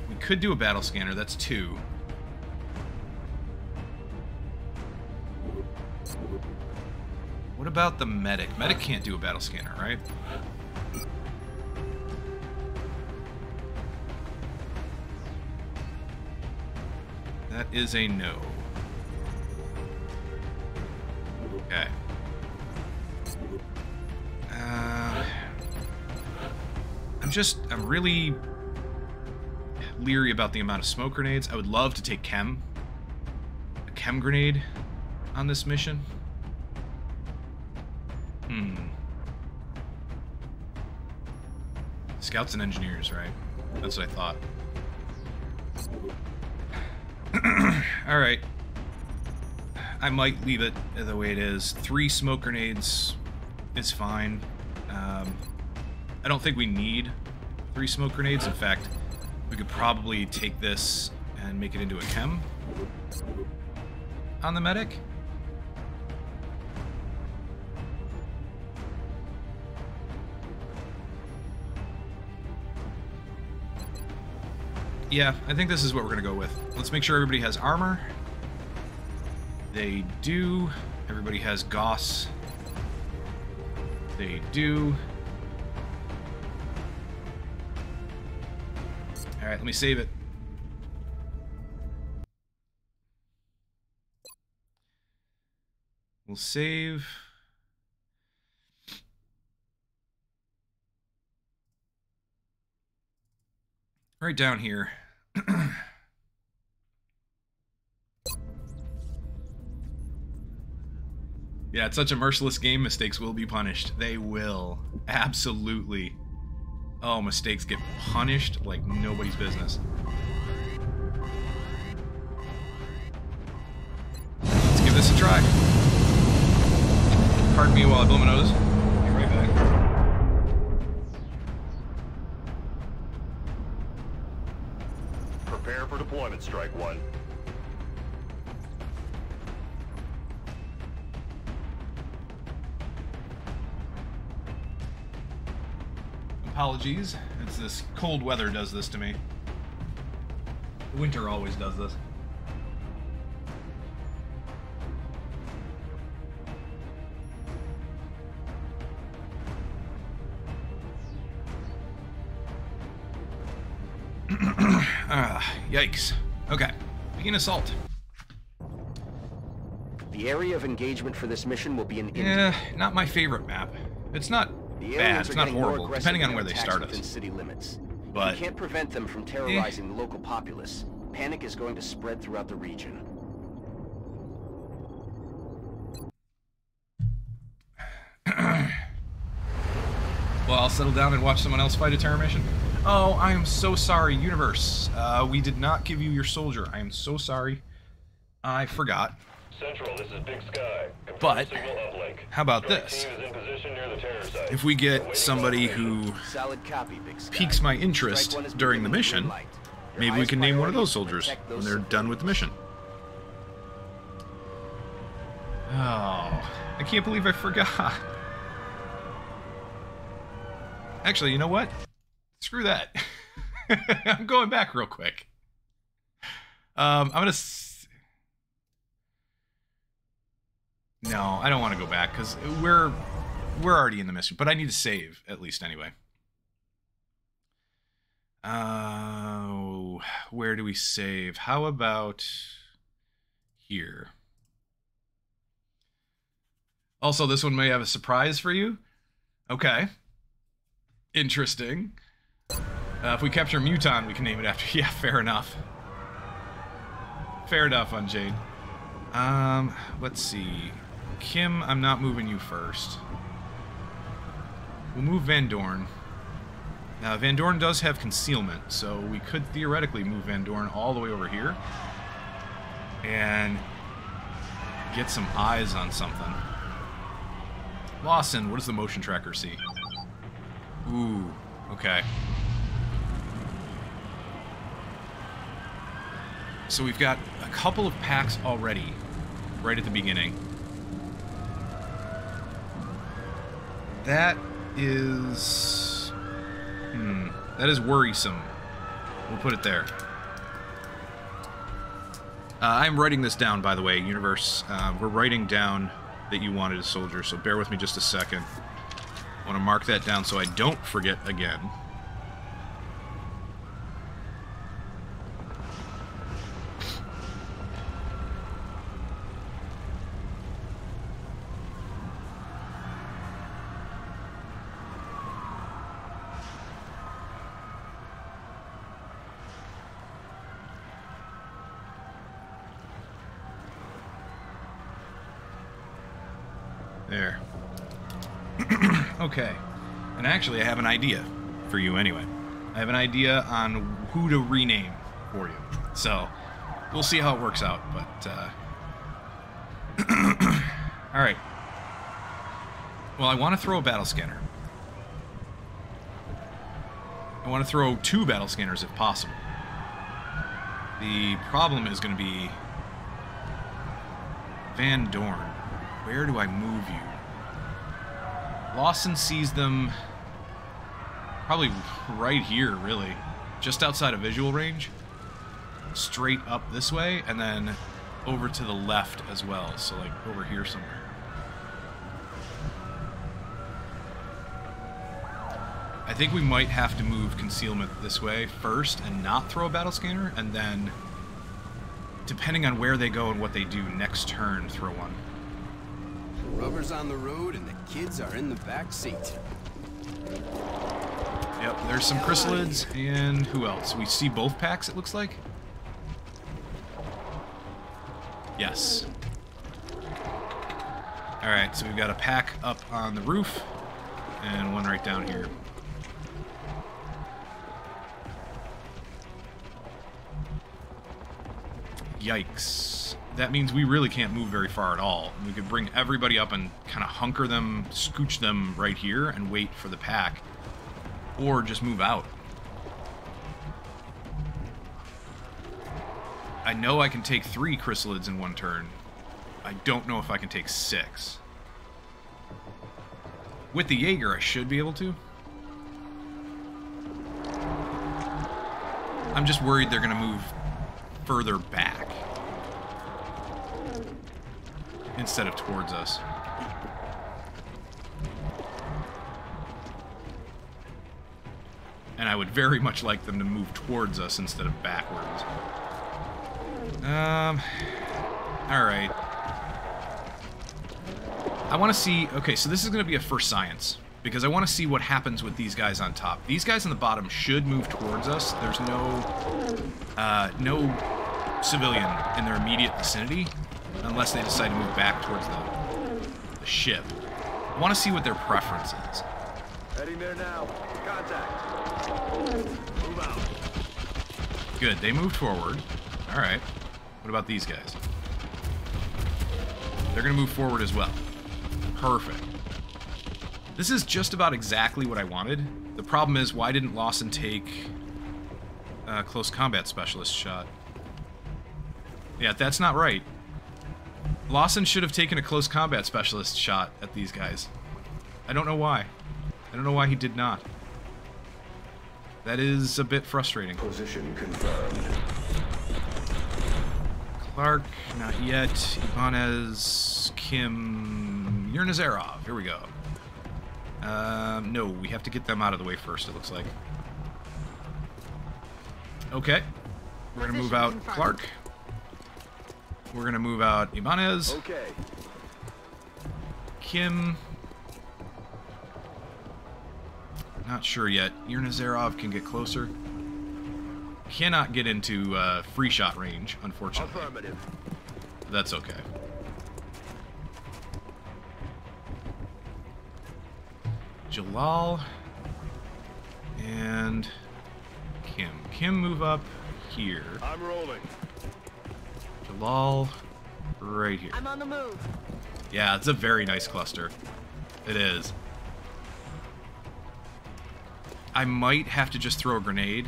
We could do a battle scanner. That's two. What about the medic? Medic can't do a battle scanner, right? That is a no. Okay. Uh, I'm just, I'm really leery about the amount of smoke grenades. I would love to take chem, a chem grenade on this mission. Hmm. Scouts and engineers, right? That's what I thought. Alright. I might leave it the way it is. Three smoke grenades is fine. Um, I don't think we need three smoke grenades. In fact, we could probably take this and make it into a chem on the medic. Yeah, I think this is what we're going to go with. Let's make sure everybody has armor. They do. Everybody has Gauss. They do. Alright, let me save it. We'll save. Right down here. yeah, it's such a merciless game. Mistakes will be punished. They will. Absolutely. Oh, mistakes get punished like nobody's business. Let's give this a try. Pardon me while I blow my nose. Be right back. Prepare for deployment, Strike One. Apologies. It's this cold weather does this to me. Winter always does this. ah, yikes. Okay. Begin assault. The area of engagement for this mission will be in India. Yeah, not my favorite map. It's not bad, it's not horrible, depending on where they start us. city limits. But- you can't prevent them from terrorizing the local populace, panic is going to spread throughout the region. Well, I'll settle down and watch someone else fight a terror mission. Oh, I am so sorry, Universe. Uh, we did not give you your soldier. I am so sorry. I forgot. Central, this is Big Sky. Confirm But, signal uplink. how about Strike this? Is in position near the terror. If we get somebody who Solid copy, Big Sky. piques my interest during the mission, green light. Your maybe we can name one of those soldiers protect when they're done with the mission. Oh, I can't believe I forgot. Actually, you know what? Screw that. I'm going back real quick. Um, I'm gonna. S- no, I don't want to go back because we're we're already in the mission, but I need to save at least anyway. Uh, where do we save? How about here? Also, this one may have a surprise for you. Okay. Interesting. Uh, if we capture Muton, we can name it after. Yeah, fair enough. Fair enough, Unchained. Um, let's see. Kim, I'm not moving you first. We'll move Van Dorn. Now, Van Dorn does have concealment, so we could theoretically move Van Dorn all the way over here and get some eyes on something. Lawson, what does the motion tracker see? Ooh, okay. So we've got a couple of packs already right at the beginning. That is... Hmm. That is worrisome. We'll put it there. Uh, I'm writing this down, by the way, Universe. Uh, we're writing down that you wanted a soldier, so bear with me just a second. I want to mark that down so I don't forget again. There. okay. And actually, I have an idea for you anyway. I have an idea on who to rename for you. So, we'll see how it works out, but, uh... Alright. Well, I want to throw a battle scanner. I want to throw two battle scanners if possible. The problem is going to be... Van Dorn. Where do I move you? Lawson sees them probably right here, really. Just outside of visual range. Straight up this way, and then over to the left as well. So, like, over here somewhere. I think we might have to move concealment this way first and not throw a battle scanner, and then, depending on where they go and what they do next turn, throw one. Rubber's on the road and the kids are in the back seat. Yep, there's some chrysalids, and who else? We see both packs, it looks like? Yes. Alright, so we've got a pack up on the roof, and one right down here. Yikes. That means we really can't move very far at all. We could bring everybody up and kind of hunker them, scooch them right here, and wait for the pack. Or just move out. I know I can take three chrysalids in one turn. I don't know if I can take six. With the Jaeger, I should be able to. I'm just worried they're going to move further back instead of towards us. And I would very much like them to move towards us instead of backwards. Um, alright. I want to see... Okay, so this is going to be a first science. Because I want to see what happens with these guys on top. These guys on the bottom should move towards us. There's no... Uh, no civilian in their immediate vicinity. Unless they decide to move back towards the, the ship. I want to see what their preference is. Heading there now. Contact. Move out. Good, they moved forward. Alright. What about these guys? They're going to move forward as well. Perfect. This is just about exactly what I wanted. The problem is, why didn't Lawson take a close combat specialist shot? Yeah, that's not right. Lawson should have taken a close combat specialist shot at these guys. I don't know why. I don't know why he did not. That is a bit frustrating. Position confirmed. Clark, not yet. Ibanez, Kim, Yurnazarov. Here we go. Um, no, we have to get them out of the way first, it looks like. Okay. We're gonna move out Clark. We're gonna move out Ibanez. Okay. Kim. Not sure yet. Yurnazarov can get closer. Cannot get into uh, free shot range, unfortunately. Affirmative. That's okay. Jalal and Kim. Kim move up here. I'm rolling. Lol. Right here. I'm on the move. Yeah, it's a very nice cluster. It is. I might have to just throw a grenade.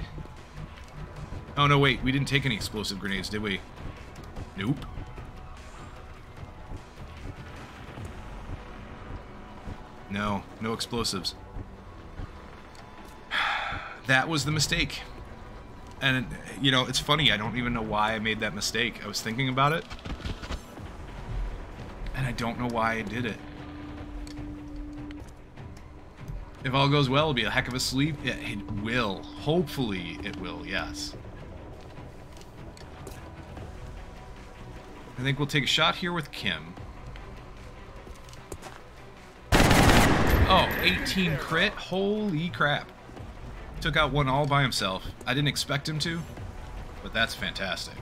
Oh, no, wait. We didn't take any explosive grenades, did we? Nope. No, no explosives. that was the mistake. And, you know, it's funny, I don't even know why I made that mistake. I was thinking about it. And I don't know why I did it. If all goes well, it'll be a heck of a sleep. It will. Hopefully it will, yes. I think we'll take a shot here with Kim. Oh, 18 crit? Holy crap. Took out one all by himself. I didn't expect him to, but that's fantastic.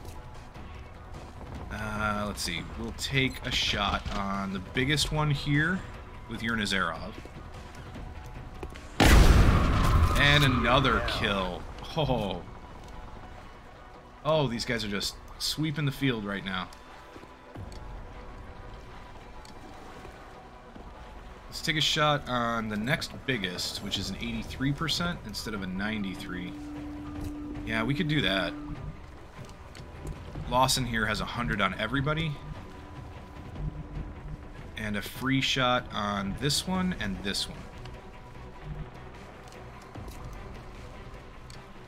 Uh, let's see. We'll take a shot on the biggest one here with Yurnazarov. And another kill. Oh. Oh, these guys are just sweeping the field right now. Let's take a shot on the next biggest, which is an 83% instead of a 93. Yeah, we could do that. Lawson here has 100 on everybody. And a free shot on this one and this one.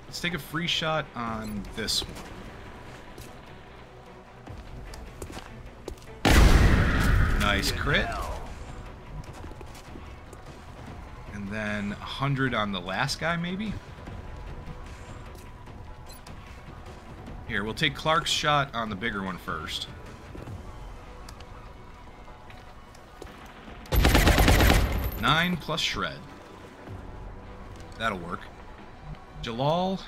Let's take a free shot on this one. Nice crit. And then 100 on the last guy, maybe? Here, we'll take Clark's shot on the bigger one first. Nine plus shred. That'll work. Jalal.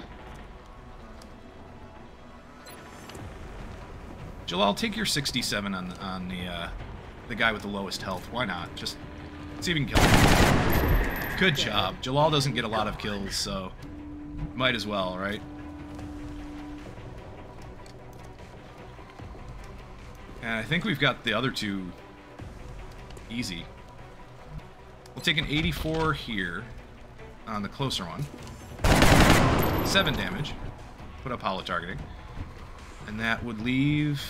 Jalal, take your 67 on on the uh, the guy with the lowest health. Why not? Just see if you can kill him. Good job. Jalal doesn't get a lot of kills, so might as well, right? And I think we've got the other two easy. We'll take an 84 here on the closer one. 7 damage. Put up holo targeting. And that would leave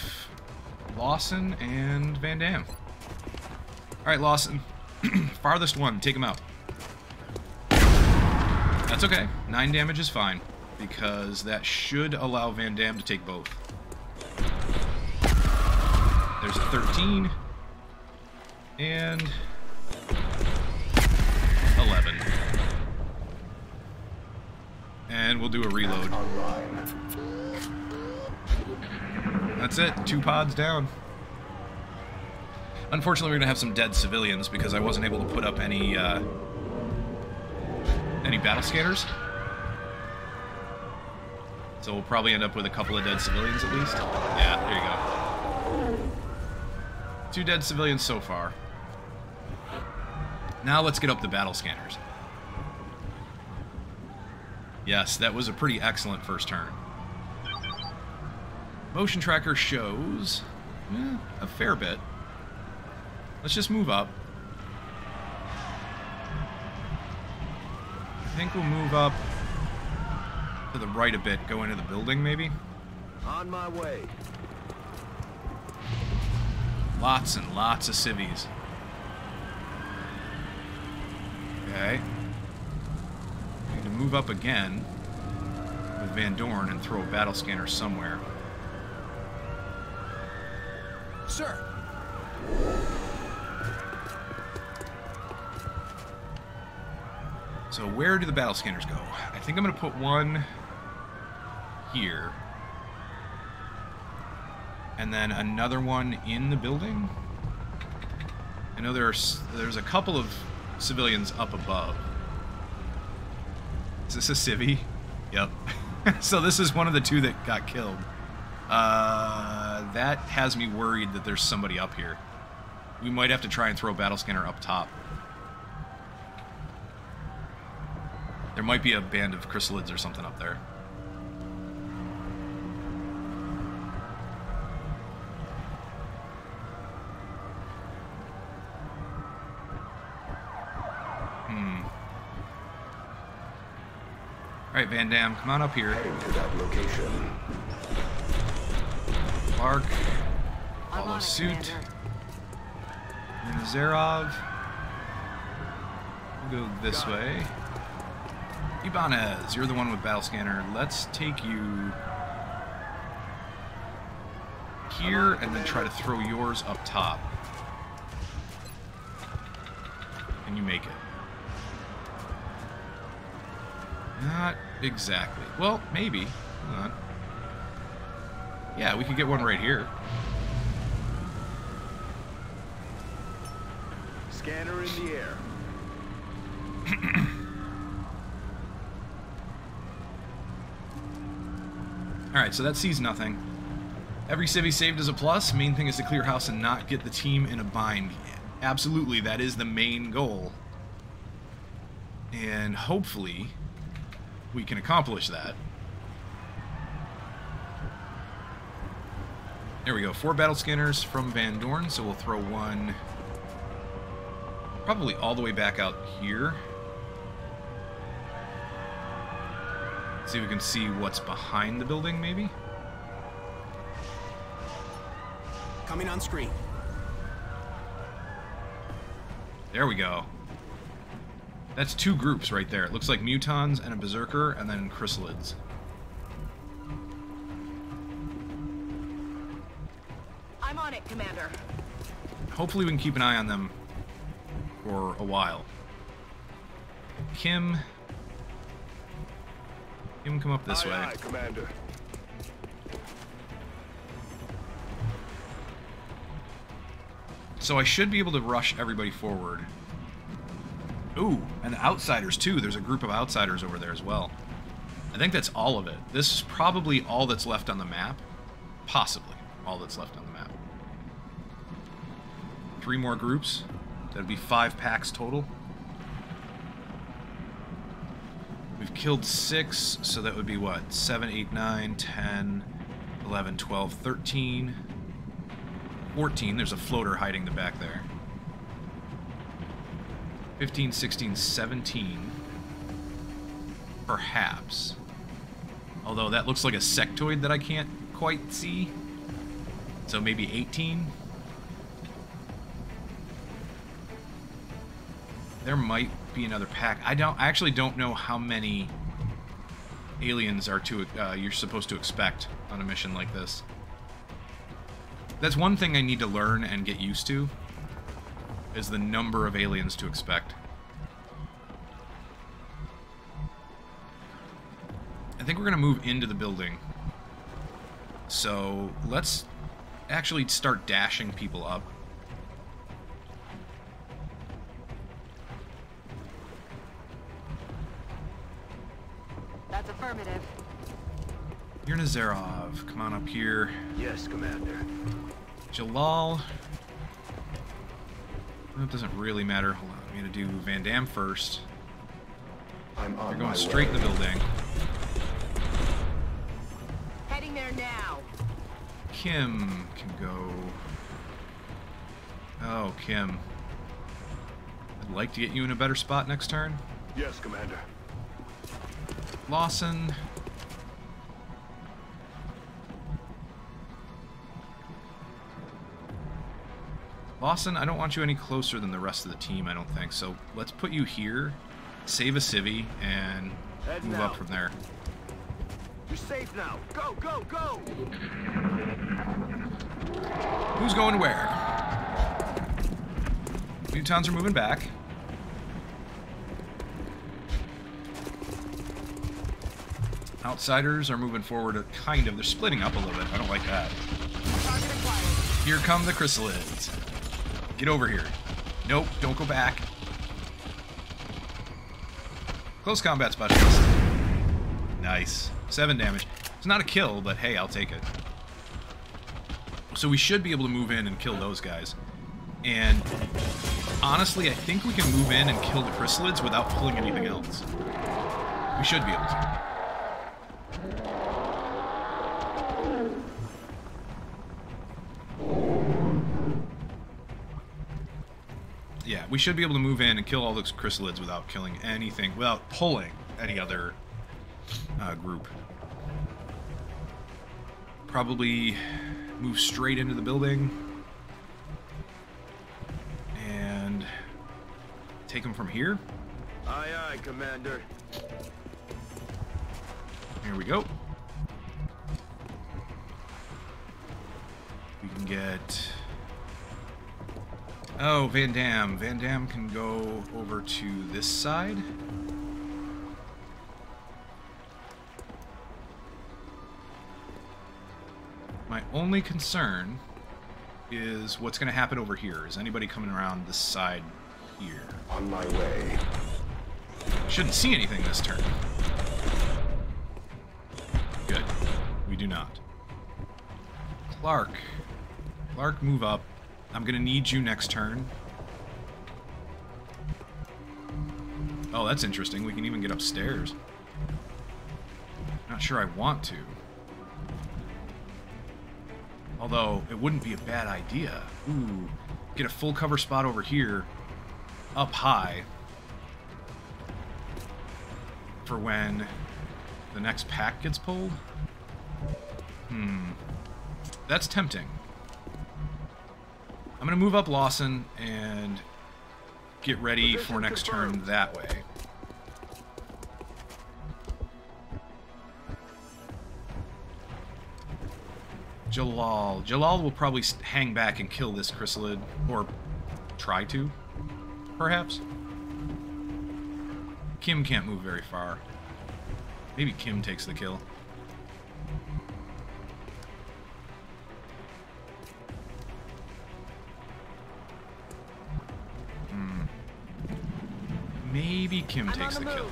Lawson and Van Dam. Alright, Lawson. Farthest one, take him out. That's okay. 9 damage is fine, because that should allow Van Dam to take both. There's a 13. And... 11. And we'll do a reload. That's it. Two pods down. Unfortunately, we're to have some dead civilians because I wasn't able to put up any, uh, any battle scanners. So we'll probably end up with a couple of dead civilians at least. Yeah, there you go. Two dead civilians so far. Now let's get up the battle scanners. Yes, that was a pretty excellent first turn. Motion tracker shows eh, a fair bit. Let's just move up. I think we'll move up to the right a bit, go into the building maybe. On my way. Lots and lots of civvies. Okay. Need to move up again with Van Dorn and throw a battle scanner somewhere. Sir, So where do the battle scanners go? I think I'm going to put one here. And then another one in the building. I know there's there's a couple of civilians up above. Is this a civvy? Yep. so this is one of the two that got killed. Uh, that has me worried that there's somebody up here. We might have to try and throw a battle scanner up top. There might be a band of chrysalids or something up there. Hmm. Alright, Van Dam, come on up here. Heading to that location. Clark, I'm follow on it, suit. Commander. Go this way. Ibanez, you're the one with battle scanner. Let's take you here and then try to throw yours up top. Can you make it? Not exactly. Well, maybe. Hold on. Yeah, we could get one right here. Scanner in the air. Alright, so that sees nothing. Every civvy saved is a plus. Main thing is to clear house and not get the team in a bind. Absolutely, that is the main goal. And hopefully, we can accomplish that. There we go. Four battle scanners from Van Dorn, so we'll throw one probably all the way back out here. See if we can see what's behind the building, maybe? Coming on screen. There we go. That's two groups right there. It looks like mutons and a berserker, and then chrysalids. I'm on it, Commander. Hopefully we can keep an eye on them for a while. Kim... Kim, come up this aye, way. Aye, Commander. So I should be able to rush everybody forward. Ooh, and the outsiders too. There's a group of outsiders over there as well. I think that's all of it. This is probably all that's left on the map. Possibly all that's left on the map. Three more groups. That'd be five packs total. We've killed six, so that would be what? 7, 8, 9, 10, 11, 12, 13, 14. There's a floater hiding the back there. 15, 16, 17. Perhaps. Although that looks like a sectoid that I can't quite see. So maybe 18. There might be another pack. I don't. I actually don't know how many aliens are to uh, you're supposed to expect on a mission like this. That's one thing I need to learn and get used to. Is the number of aliens to expect. I think we're gonna move into the building. So let's actually start dashing people up. That's affirmative. Yurnazarov. Come on up here. Yes, Commander. Jalal. That doesn't really matter. Hold on. I'm gonna do Van Dam first. I'm on They're going my straight in the building. Heading there now. Kim can go. Oh, Kim. I'd like to get you in a better spot next turn. Yes, Commander. Lawson. Lawson, I don't want you any closer than the rest of the team, I don't think. So let's put you here, save a civvy, and Head move now. up from there. You're safe now. Go, go, go! Who's going where? Mutons are moving back. Outsiders are moving forward, kind of. They're splitting up a little bit. I don't like that. Here come the chrysalids. Get over here. Nope, don't go back. Close combat specialist. Nice. Seven damage. It's not a kill, but hey, I'll take it. So we should be able to move in and kill those guys. And honestly, I think we can move in and kill the chrysalids without pulling anything else. We should be able to. Yeah, we should be able to move in and kill all those chrysalids without killing anything, without pulling any other uh, group. Probably move straight into the building and take them from here. Aye, aye, Commander. Here we go. We can get... Oh, Van Dam. Van Dam can go over to this side. My only concern is what's going to happen over here. Is anybody coming around this side here? On my way. Shouldn't see anything this turn. Good. We do not. Clark. Clark, move up. I'm gonna need you next turn. Oh, that's interesting. We can even get upstairs. Not sure I want to. Although, it wouldn't be a bad idea. Ooh, get a full cover spot over here, up high, for when the next pack gets pulled? Hmm. That's tempting. I'm going to move up Lawson and get ready for next turn that way. Jalal. Jalal will probably hang back and kill this chrysalid, or try to, perhaps. Kim can't move very far. Maybe Kim takes the kill. Hmm. Maybe Kim I'm takes the the kill.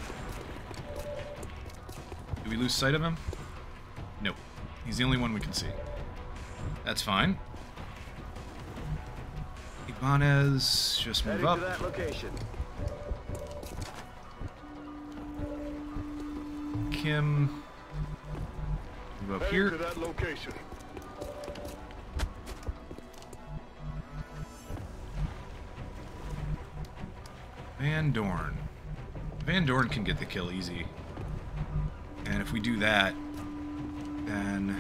Do we lose sight of him? Nope. He's the only one we can see. That's fine. Ibanez, just move Heading up. to that location. Kim, move up here. to that location. Van Dorn. Van Dorn can get the kill easy. And if we do that, then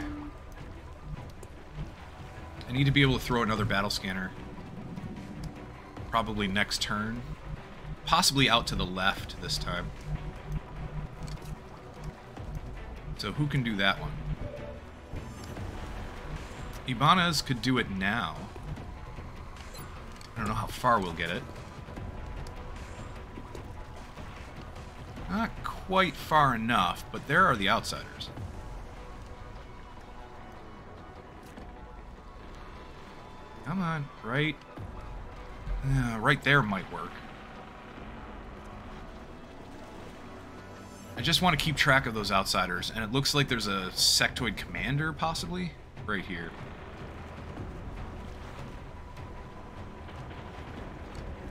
I need to be able to throw another battle scanner. Probably next turn. Possibly out to the left this time. So who can do that one? Ibanez could do it now. I don't know how far we'll get it. Not quite far enough, but there are the outsiders. Come on, right. Uh, right there might work. Just want to keep track of those outsiders, and it looks like there's a sectoid commander, possibly, right here.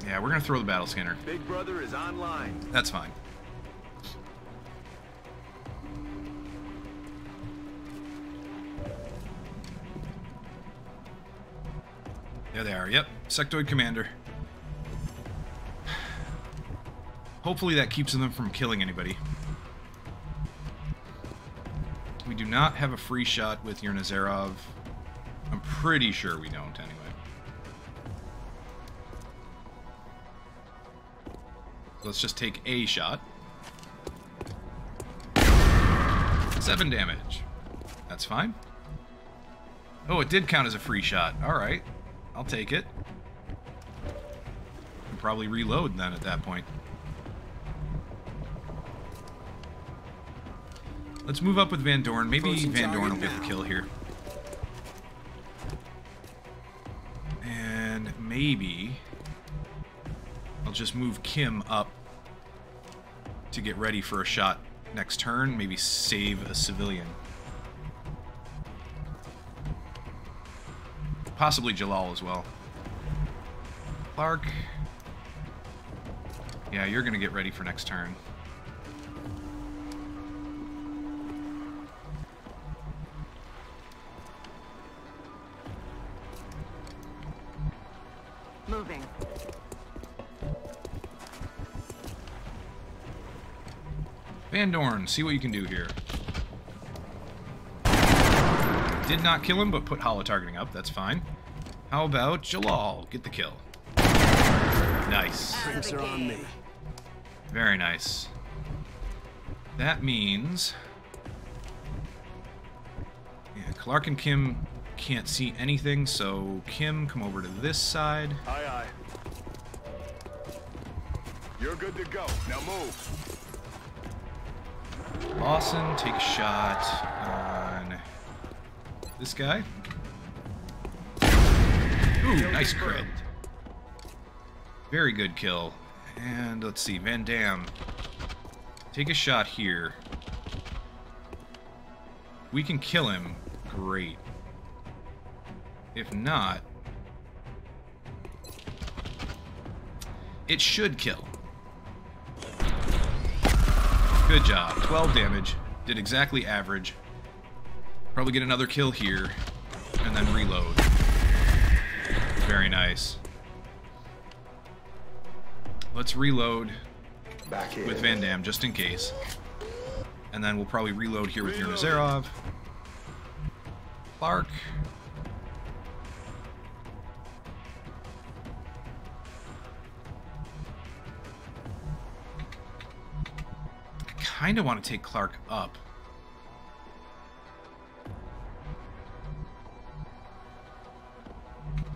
Yeah, we're gonna throw the battle scanner. Big brother is online. That's fine. There they are. Yep, sectoid commander. Hopefully that keeps them from killing anybody. Not have a free shot with Yurnazarov. I'm pretty sure we don't, anyway. Let's just take a shot. Seven damage. That's fine. Oh, it did count as a free shot. Alright. I'll take it. Can probably reload then at that point. Let's move up with Van Dorn. Maybe Van Dorn will get the kill here. And maybe I'll just move Kim up to get ready for a shot next turn. Maybe save a civilian. Possibly Jalal as well. Clark. Yeah, you're gonna get ready for next turn. Van Dorn, see what you can do here. Did not kill him, but put holo targeting up. That's fine. How about Jalal? Get the kill. Nice. Drinks are on me. Very nice. That means... Yeah, Clark and Kim can't see anything, so Kim, come over to this side. Aye, aye. You're good to go. Now move. Lawson, take a shot on this guy. Ooh, nice crit. Very good kill. And let's see, Van Dam. Take a shot here. We can kill him. Great. If not, it should kill. Good job. 12 damage. Did exactly average. Probably get another kill here. And then reload. Very nice. Let's reload with Van Dam, just in case. And then we'll probably reload here with Yurnazarov. Clark. Kind of want to take Clark up.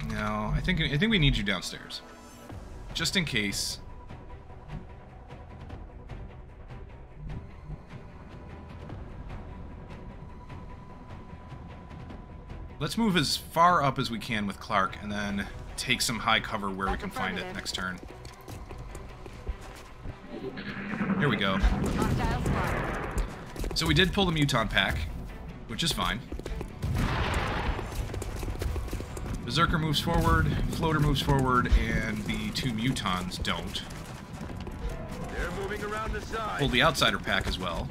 No, I think I think we need you downstairs. Just in case. Let's move as far up as we can with Clark and then take some high cover where we can find it next turn. Here we go. So we did pull the Muton pack, which is fine. Berserker moves forward, Floater moves forward, and the two Mutons don't. They're moving around the side. Pulled the Outsider pack as well.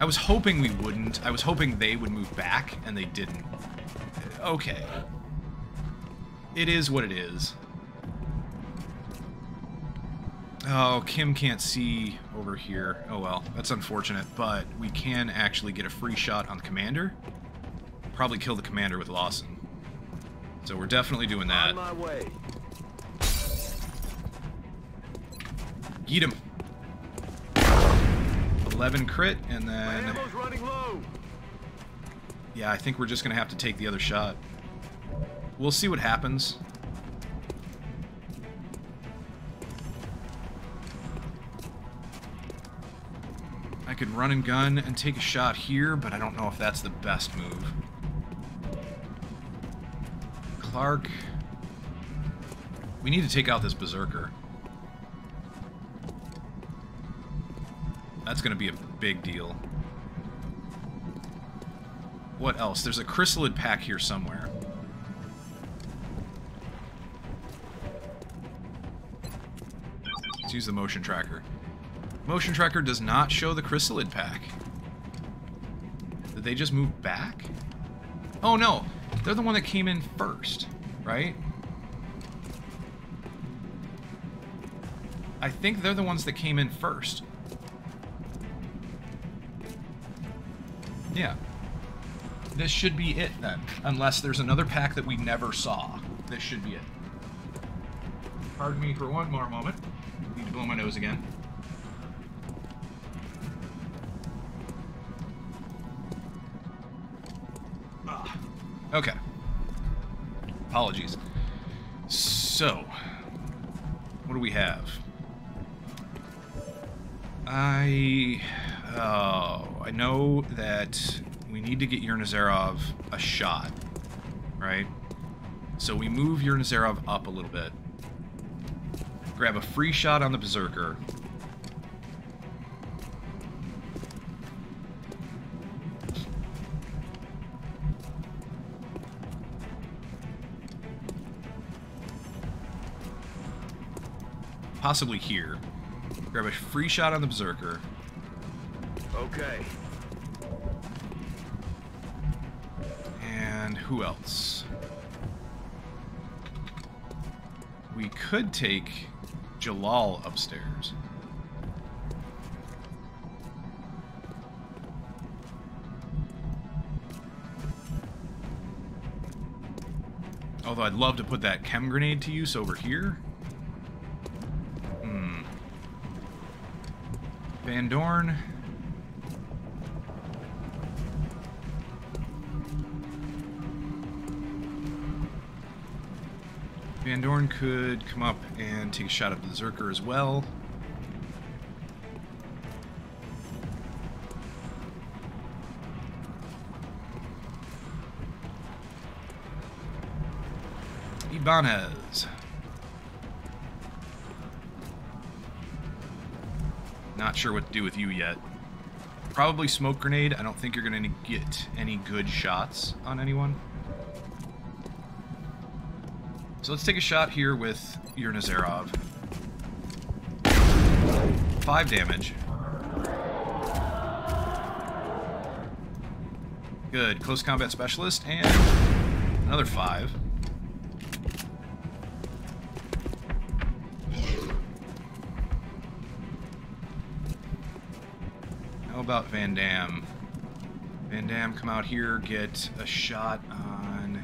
I was hoping we wouldn't. I was hoping they would move back, and they didn't. Okay. It is what it is. Oh, Kim can't see over here. Oh well, that's unfortunate, but we can actually get a free shot on the commander. Probably kill the commander with Lawson. So we're definitely doing that. On my way. Eat him. 11 crit, and then... Yeah, I think we're just going to have to take the other shot. We'll see what happens. Run and gun and take a shot here, but I don't know if that's the best move. Clark. We need to take out this Berserker. That's going to be a big deal. What else? There's a chrysalid pack here somewhere. Let's use the motion tracker. Motion tracker does not show the chrysalid pack. Did they just move back? Oh no, they're the one that came in first, right? I think they're the ones that came in first. Yeah. This should be it then. Unless there's another pack that we never saw. This should be it. Pardon me for one more moment. Need to blow my nose again. Okay. Apologies. So, what do we have? I oh, I know that we need to get Yurnazarov a shot, right? So we move Yurnazarov up a little bit. Grab a free shot on the Berserker. Possibly here. Grab a free shot on the Berserker. Okay. And who else? We could take Jalal upstairs. Although I'd love to put that chem grenade to use over here. Van Dorn. Van Dorn could come up and take a shot at the Berserker as well. Ibanez. Sure what to do with you yet. Probably smoke grenade. I don't think you're going to get any good shots on anyone. So let's take a shot here with Yurnazarov. Five damage. Good. Close combat specialist and another five. About Van Dam? Van Dam, come out here, get a shot on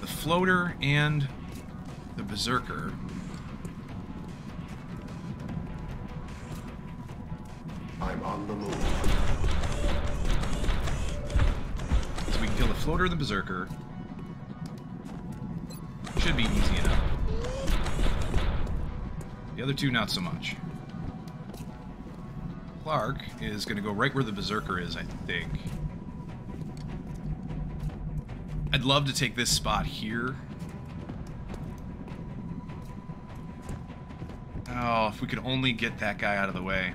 the floater and the berserker. I'm on the move. So we can kill the floater and the berserker. Should be easy enough. The other two, not so much. Clark is going to go right where the berserker is, I think. I'd love to take this spot here. Oh, if we could only get that guy out of the way.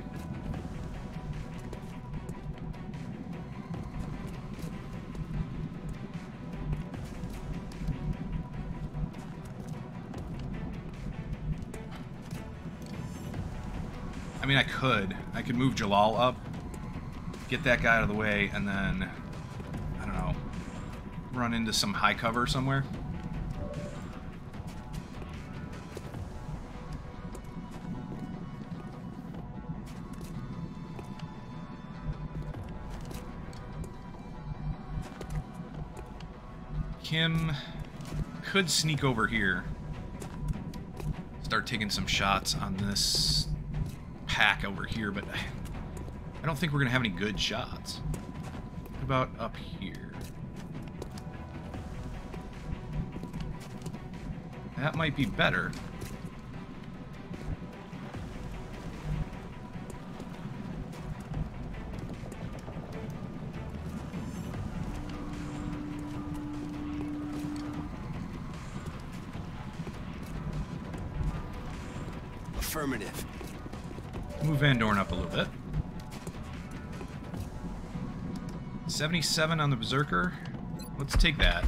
I mean, I could. I could move Jalal up, get that guy out of the way, and then, I don't know, run into some high cover somewhere. Kim could sneak over here. Start taking some shots on this pack over here, but I don't think we're going to have any good shots. What about up here? That might be better. 77 on the Berserker. Let's take that.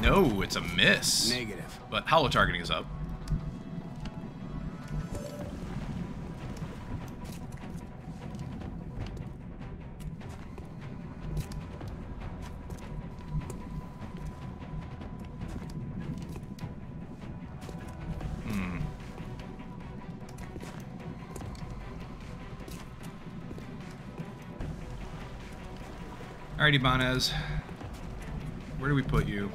No, it's a miss. Negative. But holo targeting is up. Alright, Ibanez. Where do we put you?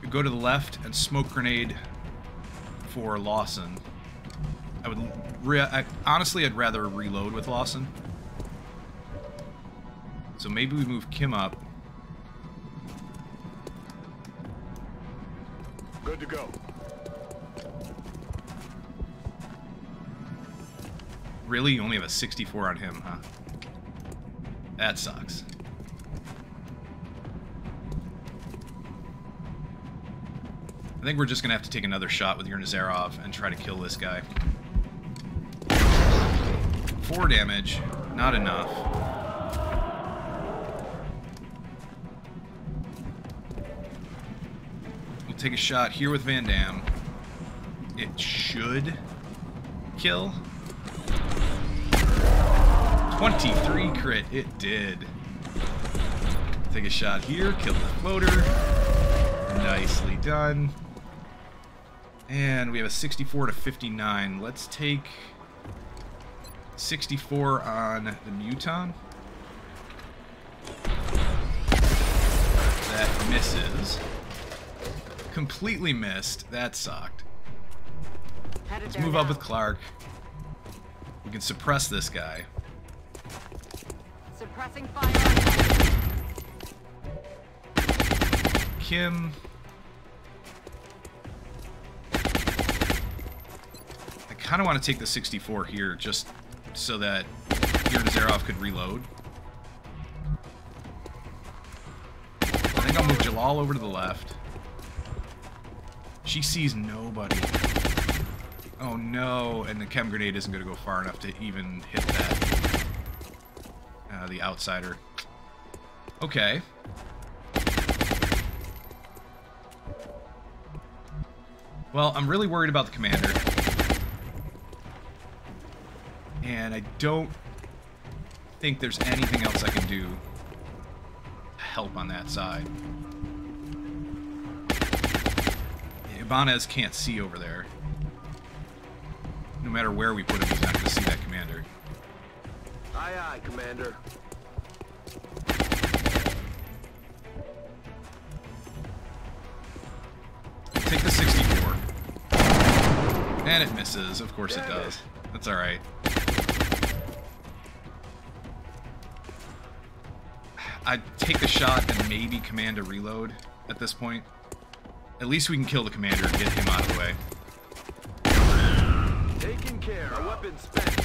You go to the left and smoke grenade for Lawson. I would I, honestly, I'd rather reload with Lawson. So maybe we move Kim up. Really? You only have a 64 on him, huh? That sucks. I think we're just gonna have to take another shot with Yurnazarov and try to kill this guy. Four damage, not enough. We'll take a shot here with Van Dam. It should kill. 23 crit, it did. Take a shot here, kill the floater. Nicely done. And we have a 64 to 59. Let's take 64 on the Muton. That misses. Completely missed. That sucked. Let's move up with Clark. We can suppress this guy. Suppressing fire. Kim. I kind of want to take the 64 here just so that Yurnazarov could reload. I think I'll move Jalal over to the left. She sees nobody. Oh no, and the chem grenade isn't going to go far enough to even hit that. Uh, the outsider. Okay. Well, I'm really worried about the commander. And I don't think there's anything else I can do to help on that side. Ibanez can't see over there. No matter where we put him, he's not going to see that commander. Aye, aye, Commander. Take the 64. And it misses. Of course it does. it. That's alright. I'd take the shot and maybe command a reload at this point. At least we can kill the commander and get him out of the way. Taken care. Our weapons spent.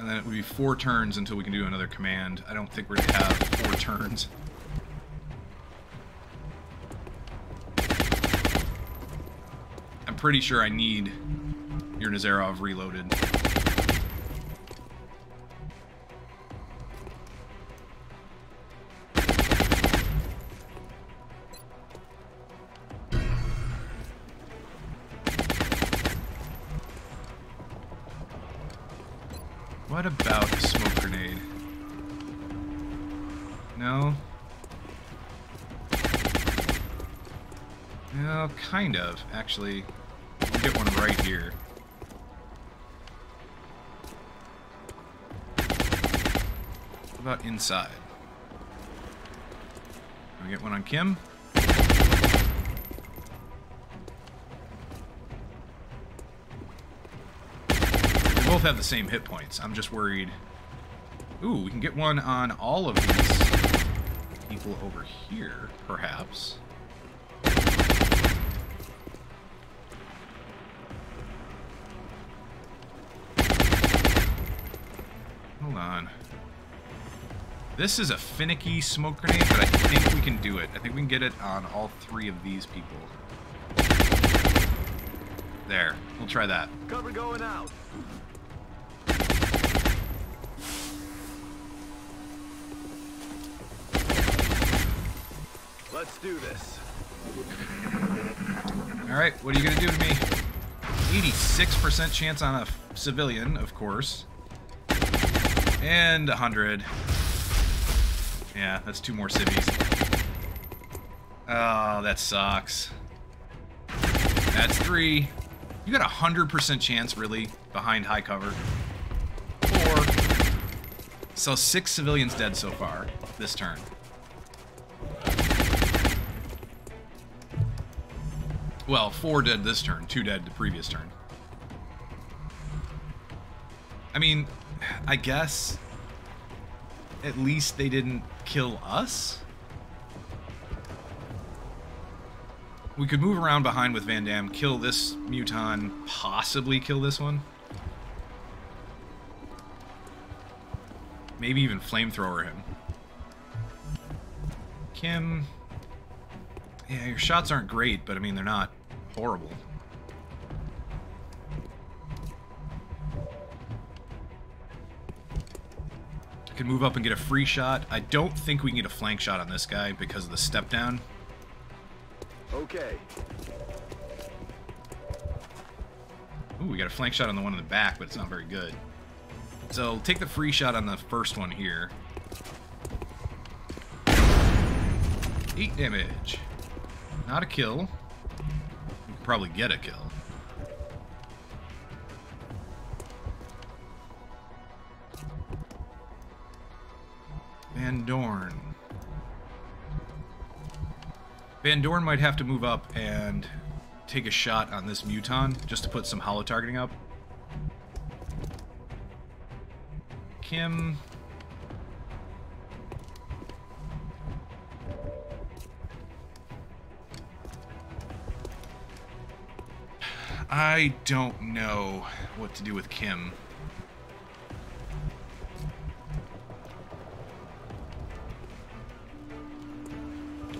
And then it would be four turns until we can do another command. I don't think we're gonna have four turns. I'm pretty sure I need Yurnazarov reloaded. Actually. We'll get one right here. What about inside? Can we get one on Kim? They both have the same hit points. I'm just worried. Ooh, we can get one on all of these people over here, perhaps. On. This is a finicky smoke grenade, but I think we can do it. I think we can get it on all three of these people. There. We'll try that. Cover going out. Let's do this. Alright, what are you gonna do to me? 86% chance on a civilian, of course. And 100. Yeah, that's two more civvies. Oh, that sucks. That's three. You got a 100% chance, really, behind high cover. Four. So six civilians dead so far, this turn. Well, four dead this turn, two dead the previous turn. I mean, I guess at least they didn't kill us. We could move around behind with Van Damme, kill this Muton, possibly kill this one. Maybe even flamethrower him. Kim. Yeah, your shots aren't great, but I mean, they're not horrible. Can move up and get a free shot. I don't think we can get a flank shot on this guy because of the step down. Okay. Ooh, we got a flank shot on the one in the back, but it's not very good. So take the free shot on the first one here. Eight damage. Not a kill. We could probably get a kill. Van Dorn. Van Dorn might have to move up and take a shot on this Muton just to put some holo targeting up. Kim. I don't know what to do with Kim.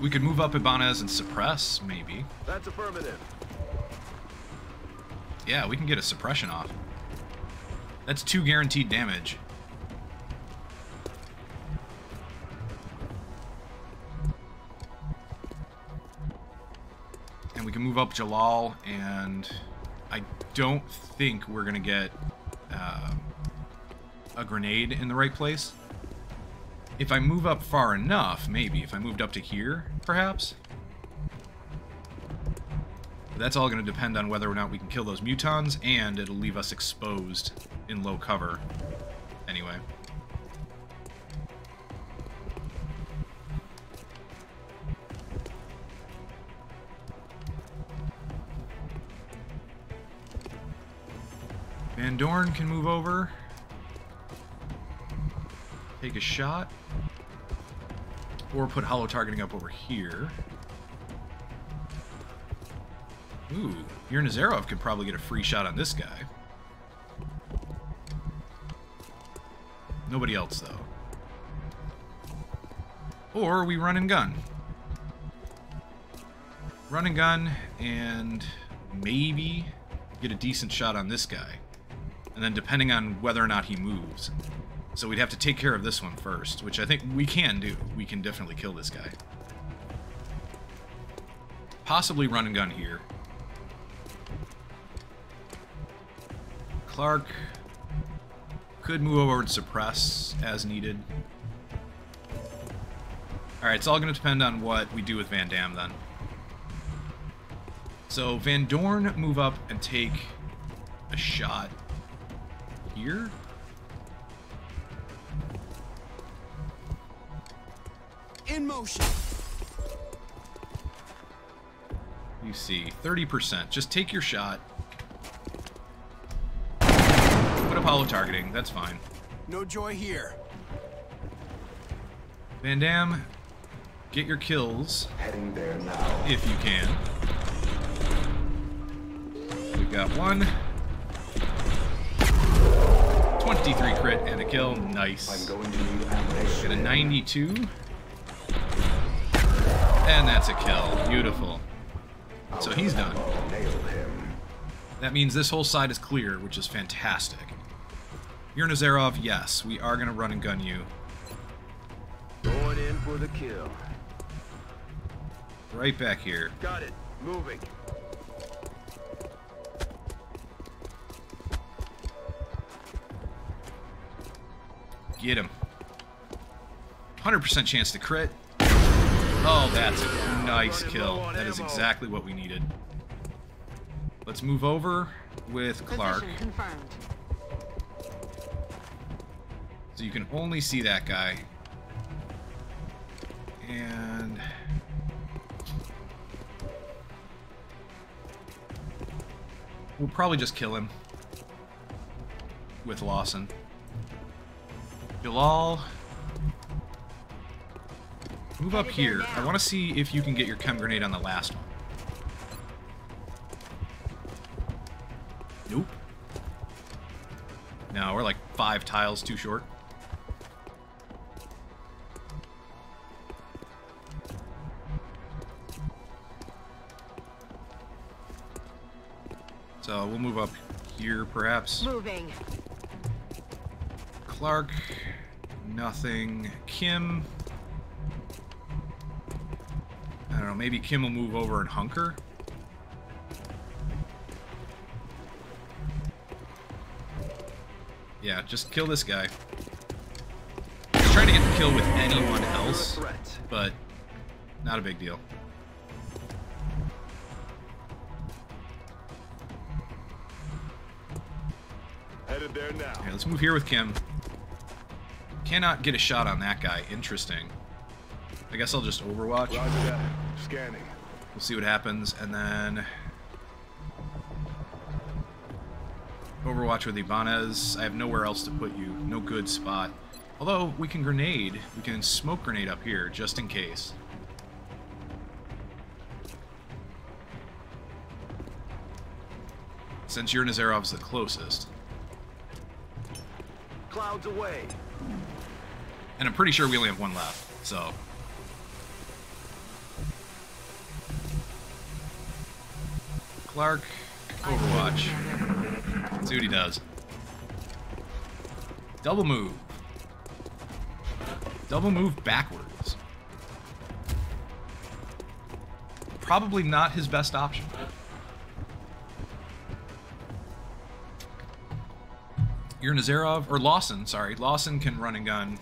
We could move up Ibanez and suppress, maybe. That's affirmative. Yeah, we can get a suppression off. That's two guaranteed damage. And we can move up Jalal, and I don't think we're going to get uh, a grenade in the right place. If I move up far enough, maybe. If I moved up to here, perhaps. That's all going to depend on whether or not we can kill those mutons, and it'll leave us exposed in low cover. Anyway. Van Dorn can move over. Take a shot. Or put holo targeting up over here. Ooh, Yurnazarov could probably get a free shot on this guy. Nobody else, though. Or we run and gun. Run and gun, and maybe get a decent shot on this guy. And then depending on whether or not he moves. So we'd have to take care of this one first, which I think we can do. We can definitely kill this guy. Possibly run and gun here. Clark could move over and suppress as needed. Alright, it's all going to depend on what we do with Van Dam then. So Van Dorn move up and take a shot here. In motion. You see, 30%. Just take your shot. Put up holo targeting. That's fine. No joy here. Van Dam, get your kills. Heading there now. If you can. We've got one. 23 crit and a kill. Nice. I'm going to need ammunition. Get a 92. And that's a kill. Beautiful. So he's done. That means this whole side is clear, which is fantastic. Yurnazarov, yes, we are going to run and gun you. Going in for the kill. Right back here. Got it. Moving. Get him. 100% chance to crit. Oh, that's a nice kill. That is exactly what we needed. Let's move over with Clark. So you can only see that guy. And... We'll probably just kill him. With Lawson. Bilal... Move up here. I want to see if you can get your chem grenade on the last one. Nope. No, we're like five tiles too short. So we'll move up here, perhaps. Moving. Clark, nothing. Kim. I don't know, maybe Kim will move over and hunker. Yeah, just kill this guy. He's trying to get the kill with anyone else, but not a big deal. Headed there now. Okay, let's move here with Kim. Cannot get a shot on that guy. Interesting. I guess I'll just Overwatch. Roger that. Scanning. We'll see what happens, and then Overwatch with Ibanez. I have nowhere else to put you. No good spot. Although we can grenade, we can smoke grenade up here just in case. Since Yurnazarov's the closest. Clouds away. And I'm pretty sure we only have one left, so. Clark, Overwatch. Let's see what he does. Double move. Double move backwards. Probably not his best option. Yurnazarov, or Lawson, sorry. Lawson can run and gun.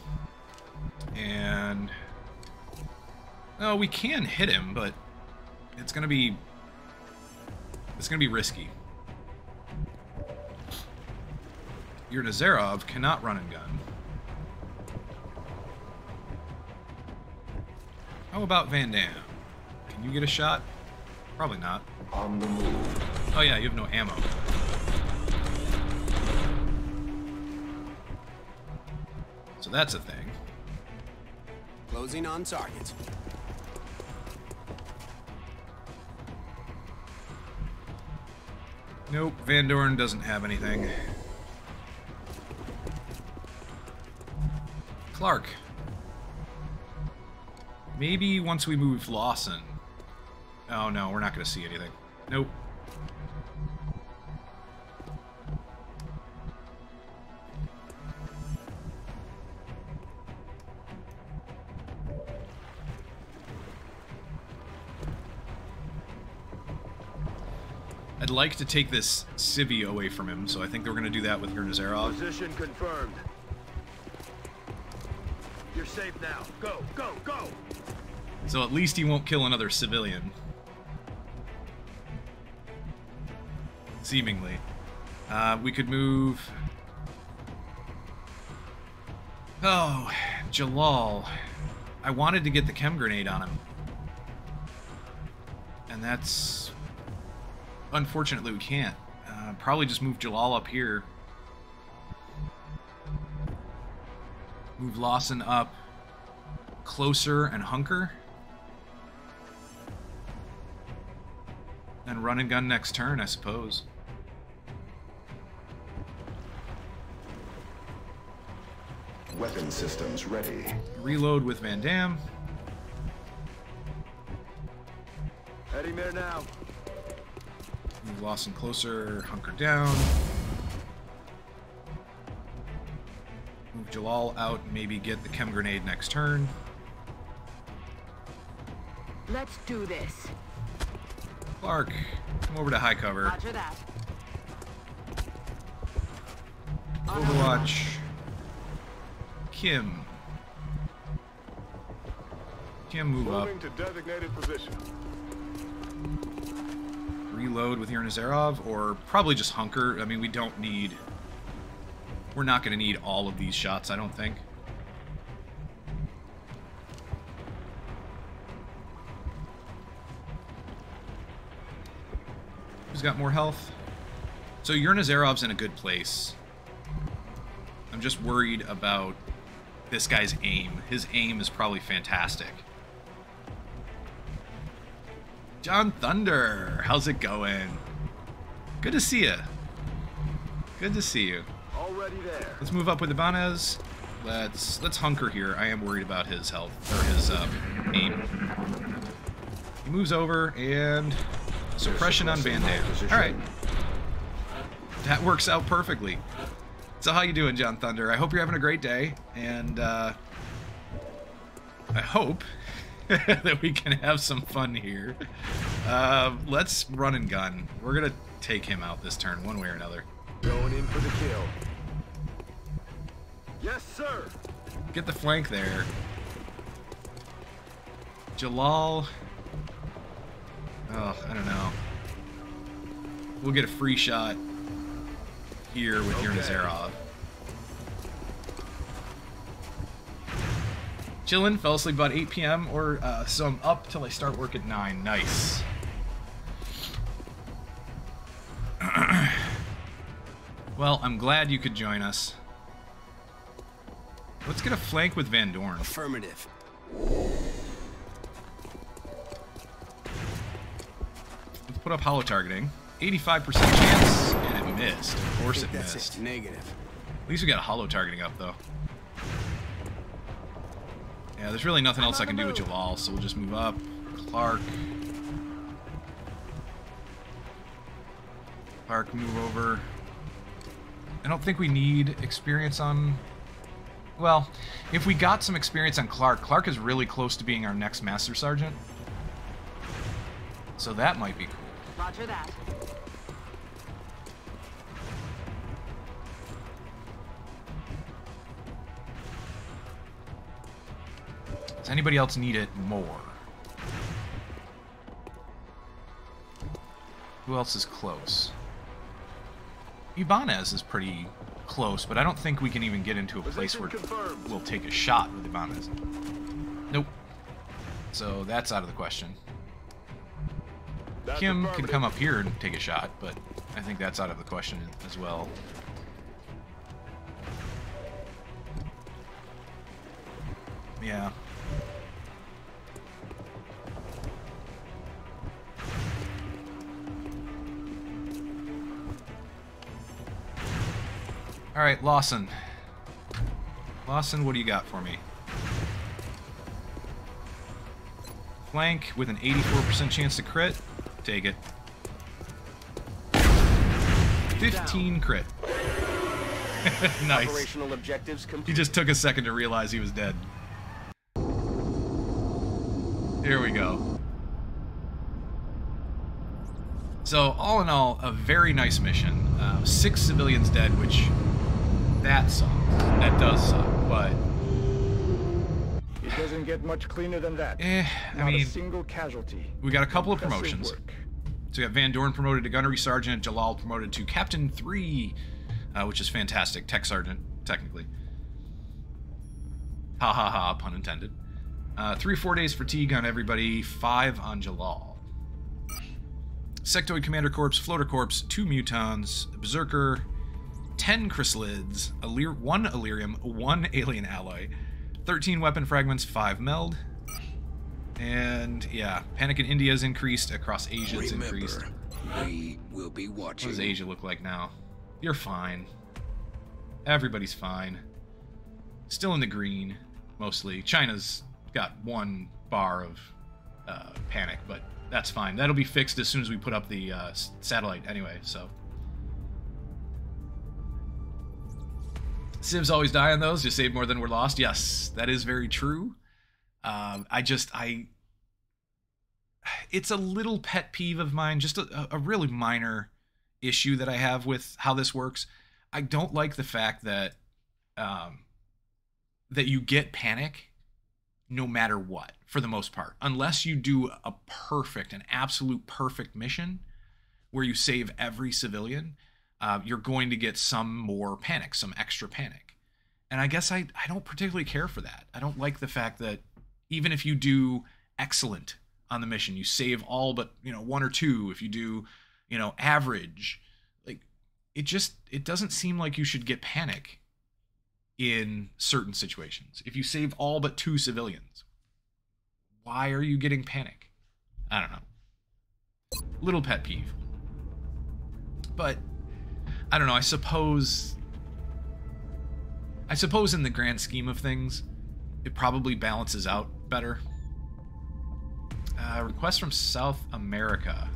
And... Oh, we can hit him, but it's gonna be... It's gonna be risky. Yurnazarov cannot run and gun. How about Van Dam? Can you get a shot? Probably not. On the move. Oh yeah, you have no ammo. So that's a thing. Closing on target. Nope, Van Dorn doesn't have anything. Clark. Maybe once we move Lawson. Oh no, we're not going to see anything. Nope. I'd like to take this Civi away from him, so I think we're going to do that with Yurnazarov. Position confirmed. You're safe now. Go, go, go! So at least he won't kill another civilian. Seemingly. Uh, we could move... Oh, Jalal. I wanted to get the chem grenade on him. And that's... Unfortunately, we can't. Uh, probably just move Jalal up here. Move Lawson up closer and hunker. And run and gun next turn, I suppose. Weapon systems ready. Reload with Van Dam. Heading there now. Move Lawson closer, hunker down. Move Jalal out, maybe get the chem grenade next turn. Let's do this. Clark, come over to high cover. Roger that. Overwatch. Kim. Kim, move up. To designated position. Reload with Yurnazarov, or probably just hunker. I mean, we don't need... We're not going to need all of these shots, I don't think. Who's got more health? So Yurnazarov's in a good place. I'm just worried about this guy's aim. His aim is probably fantastic. John Thunder, how's it going? Good to see you. Good to see you. Already there. Let's move up with Ibanez. Let's let's hunker here. I am worried about his health or his uh, aim. He moves over and suppression on Van Dam. All right, that works out perfectly. So how you doing, John Thunder? I hope you're having a great day, and uh, I hope that we can have some fun here. Uh, let's run and gun. We're gonna take him out this turn, one way or another. Going in for the kill. Yes, sir. Get the flank there. Jalal. Oh, I don't know. We'll get a free shot here with Yurnazarov. Chillin', fell asleep about 8 p.m. or uh, so I'm up till I start work at 9. Nice. well, I'm glad you could join us. Let's get a flank with Van Dorn. Affirmative. Let's put up holo targeting. 85% chance, and it missed. Of course it missed. it. Negative. At least we got holo targeting up, though. Yeah, there's really nothing else I can do with Jalal, so we'll just move up. Clark. Clark, move over. I don't think we need experience on... Well, if we got some experience on Clark, Clark is really close to being our next Master Sergeant. So that might be cool. Roger that. Does anybody else need it more? Who else is close? Ibanez is pretty close, but I don't think we can even get into a place where confirmed. we'll take a shot with Ibanez. Nope. So that's out of the question. That's Kim can come up here and take a shot, but I think that's out of the question as well. Yeah. All right, Lawson. Lawson, what do you got for me? Flank with an 84% chance to crit. Take it. 15 crit. nice. Operational objectives He just took a second to realize he was dead. Here we go. So, all in all, a very nice mission. Uh, six civilians dead, which that sucks. That does suck, but It doesn't get much cleaner than that. eh, I Not a mean, single casualty. we got a couple of promotions. So we got Van Dorn promoted to gunnery sergeant, Jalal promoted to captain three, uh, which is fantastic. Tech sergeant, technically. Ha ha ha, pun intended. Uh, three or four days fatigue on everybody, five on Jalal. Sectoid Commander Corps, Floater Corps, two Mutons, Berserker, ten Chrysalids, Illyr- one Elerium, one Alien Alloy, 13 weapon fragments, five Meld, and yeah, Panic in India has increased. Across Asia, it's increased. we will be watching. What does Asia look like now? You're fine. Everybody's fine. Still in the green, mostly. China's got one bar of uh, panic, but that's fine. That'll be fixed as soon as we put up the uh, satellite anyway, so. Civs always die on those. Just save more than we're lost. Yes, that is very true. Um, I just I. It's a little pet peeve of mine, just a, a really minor issue that I have with how this works. I don't like the fact that um, that you get panic no matter what for the most part, unless you do a perfect, an absolute perfect mission where you save every civilian. Uh, you're going to get some more panic, some extra panic. And I guess I, I don't particularly care for that. I don't like the fact that even if you do excellent on the mission, you save all but, you know, one or two. If you do, you know, average, like it just it doesn't seem like you should get panic in certain situations. If you save all but two civilians, why are you getting panic? I don't know. Little pet peeve. But I don't know. I suppose. I suppose in the grand scheme of things, it probably balances out better. Uh, request from South America.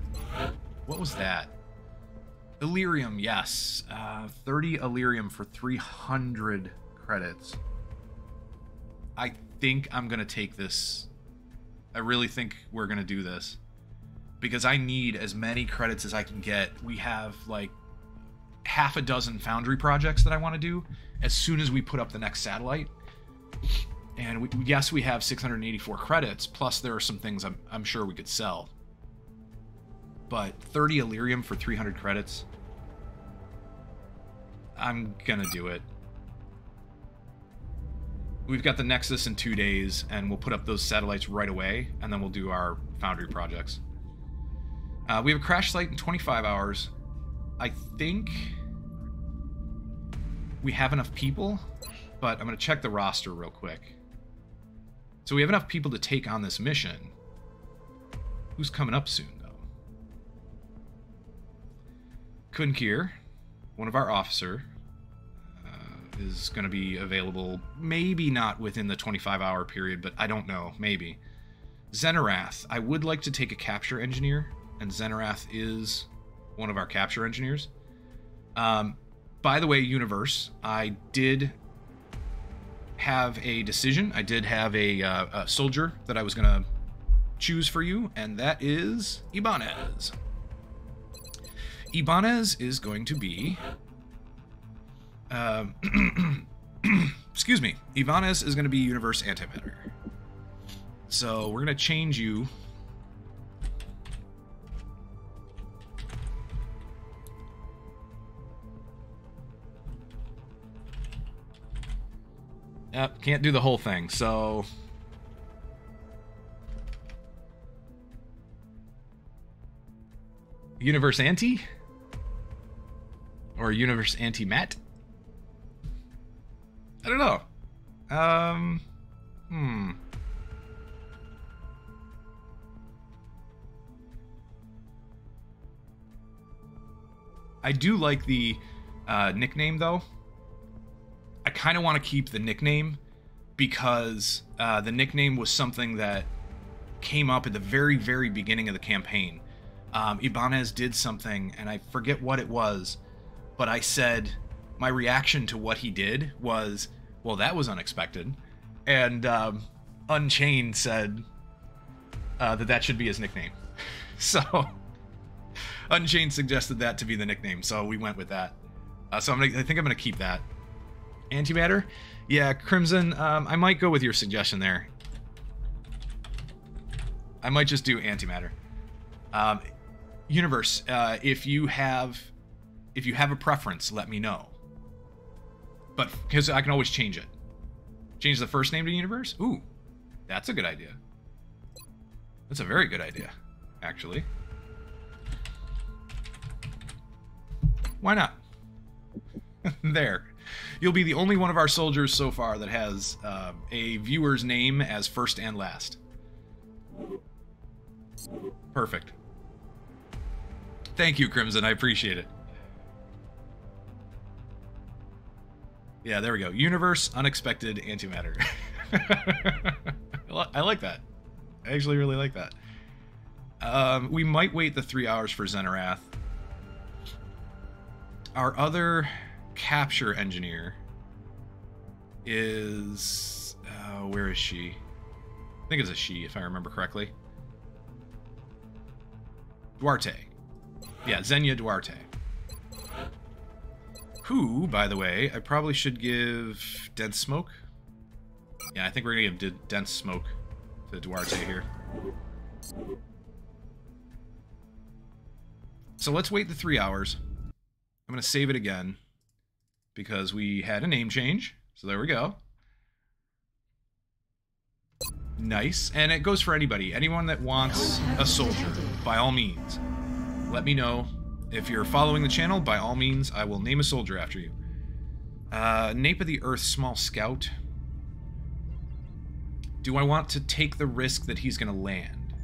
What was that? Elerium, yes. Uh, 30 Elerium for 300 credits. I think I'm going to take this. I really think we're going to do this. Because I need as many credits as I can get. We have like half a dozen foundry projects that I want to do as soon as we put up the next satellite. And we, yes, we have 684 credits, plus there are some things I'm, I'm sure we could sell. But 30 Elerium for 300 credits, I'm gonna do it. we've got the Nexus in two days, and we'll put up those satellites right away, and then we'll do our Foundry projects. Uh, we have a crash site in 25 hours. I think we have enough people, but I'm going to check the roster real quick. So we have enough people to take on this mission. Who's coming up soon, though? Kunkir, one of our officer, uh, is going to be available. Maybe not within the 25-hour period, but I don't know. Maybe. Zenarath. I would like to take a capture engineer, and Zenarath is one of our capture engineers. Um, by the way, Universe, I did have a decision. I did have a, uh, a soldier that I was going to choose for you, and that is Ibanez. Ibanez is going to be. Uh, excuse me. Ibanez is going to be Universe Antimatter. So we're going to change you. Yep, can't do the whole thing, so... Universe Anti? Or Universe Anti-Matt? I don't know. Um... Hmm... I do like the uh, nickname though. I kind of want to keep the nickname because uh, the nickname was something that came up at the very, very beginning of the campaign. Um, Ibanez did something, and I forget what it was, but I said my reaction to what he did was, "Well, that was unexpected," and um, Unchained said uh, that that should be his nickname. so Unchained suggested that to be the nickname, so we went with that. Uh, so gonna, I think I'm gonna keep that. Antimatter, yeah, Crimson. Um, I might go with your suggestion there. I might just do antimatter. Um, universe, uh, if you have, if you have a preference, let me know. But because I can always change it. Change the first name to universe. Ooh, that's a good idea. That's a very good idea, actually. Why not? there. You'll be the only one of our soldiers so far that has uh, a viewer's name as first and last. Perfect. Thank you, Crimson. I appreciate it. Yeah, there we go. Universe, unexpected antimatter. I like that. I actually really like that. Um, we might wait the three hours for Zenarath. Our other capture engineer is uh, where is she? I think it's a she, if I remember correctly. Duarte. Yeah, Xenia Duarte. Who, by the way, I probably should give Dense Smoke. Yeah, I think we're gonna give Dense Smoke to Duarte here. So let's wait the three hours. I'm gonna save it again because we had a name change. So there we go. Nice. And it goes for anybody. Anyone that wants a soldier, by all means. Let me know. If you're following the channel, by all means, I will name a soldier after you. Uh, Nape of the Earth Small Scout. Do I want to take the risk that he's going to land?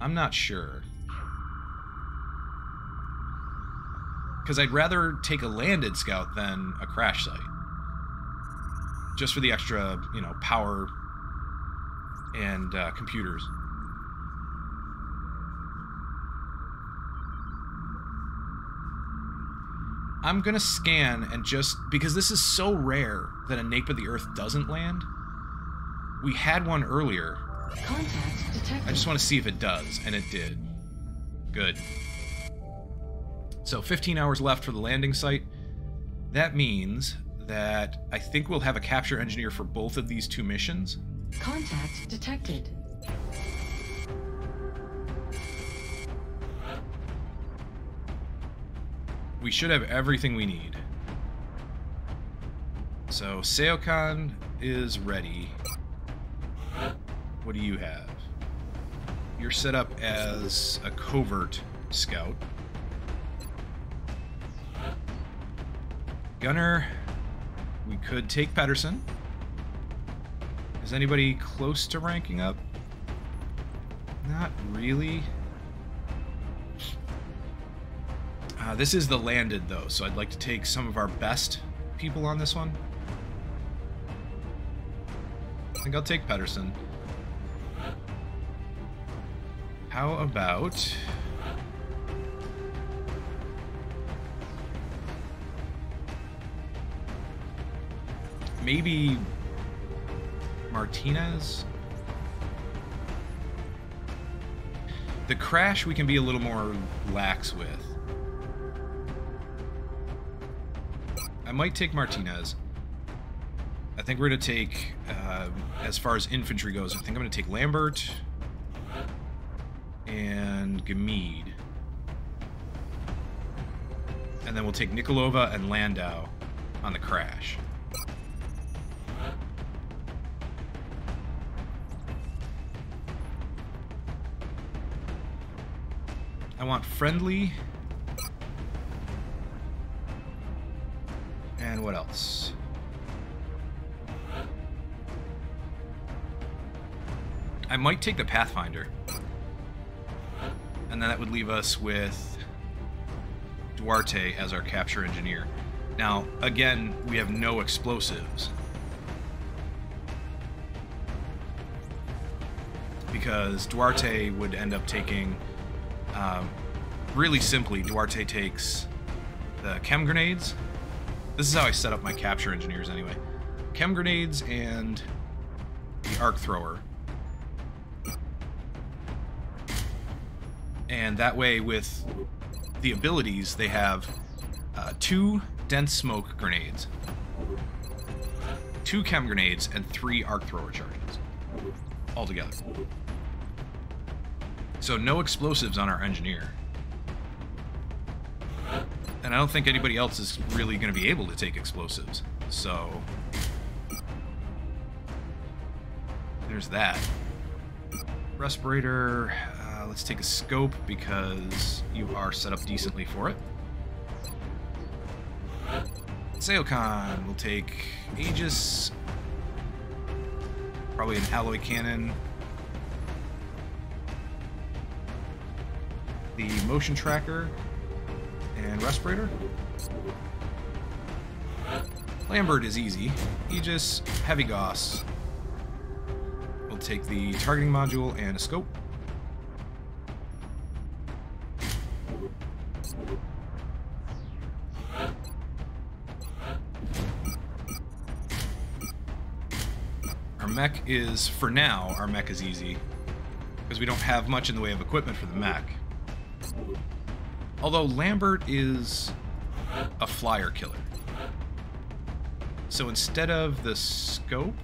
I'm not sure. Because I'd rather take a landed scout than a crash site. Just for the extra, you know, power and uh, computers. I'm gonna scan and just because this is so rare that a nape of the earth doesn't land. We had one earlier. Contact detected. I just want to see if it does, and it did. Good. So 15 hours left for the landing site. That means that I think we'll have a capture engineer for both of these two missions. Contact detected. We should have everything we need. So Seokan is ready. What do you have? You're set up as a covert scout. Gunner, we could take Pedersen. Is anybody close to ranking up? Not really. Uh, this is the landed, though, so I'd like to take some of our best people on this one. I think I'll take Pedersen. How about... Maybe Martinez? The crash we can be a little more lax with. I might take Martinez. I think we're going to take, uh, as far as infantry goes, I think I'm going to take Lambert and Gamid. And then we'll take Nikolova and Landau on the crash. Want friendly. And what else? I might take the Pathfinder. And then that would leave us with Duarte as our capture engineer. Now, again, we have no explosives. Because Duarte would end up taking um, really simply, Duarte takes the chem grenades. This is how I set up my capture engineers anyway. Chem grenades and the arc thrower. And that way, with the abilities, they have uh, two dense smoke grenades, two chem grenades, and three arc thrower charges altogether. So no explosives on our engineer. And I don't think anybody else is really going to be able to take explosives. So... There's that. Respirator, uh, let's take a scope because you are set up decently for it. Seokan will take Aegis, probably an alloy cannon, the motion tracker and respirator. Lambert is easy. Aegis, Heavy Gauss. We'll take the targeting module and a scope. Our mech is, for now, our mech is easy. Because we don't have much in the way of equipment for the mech. Although Lambert is a flyer killer. So instead of the scope,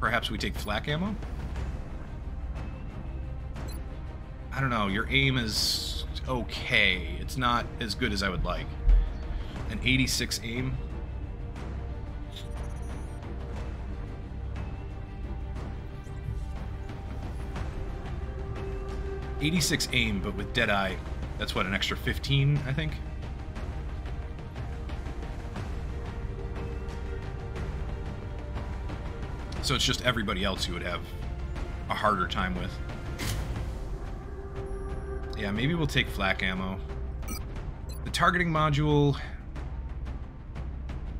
perhaps we take flak ammo? I don't know, your aim is okay. It's not as good as I would like. An 86 aim? Eighty-six aim, but with Deadeye, that's what, an extra 15, I think? So it's just everybody else you would have a harder time with. Yeah, maybe we'll take flak ammo. The targeting module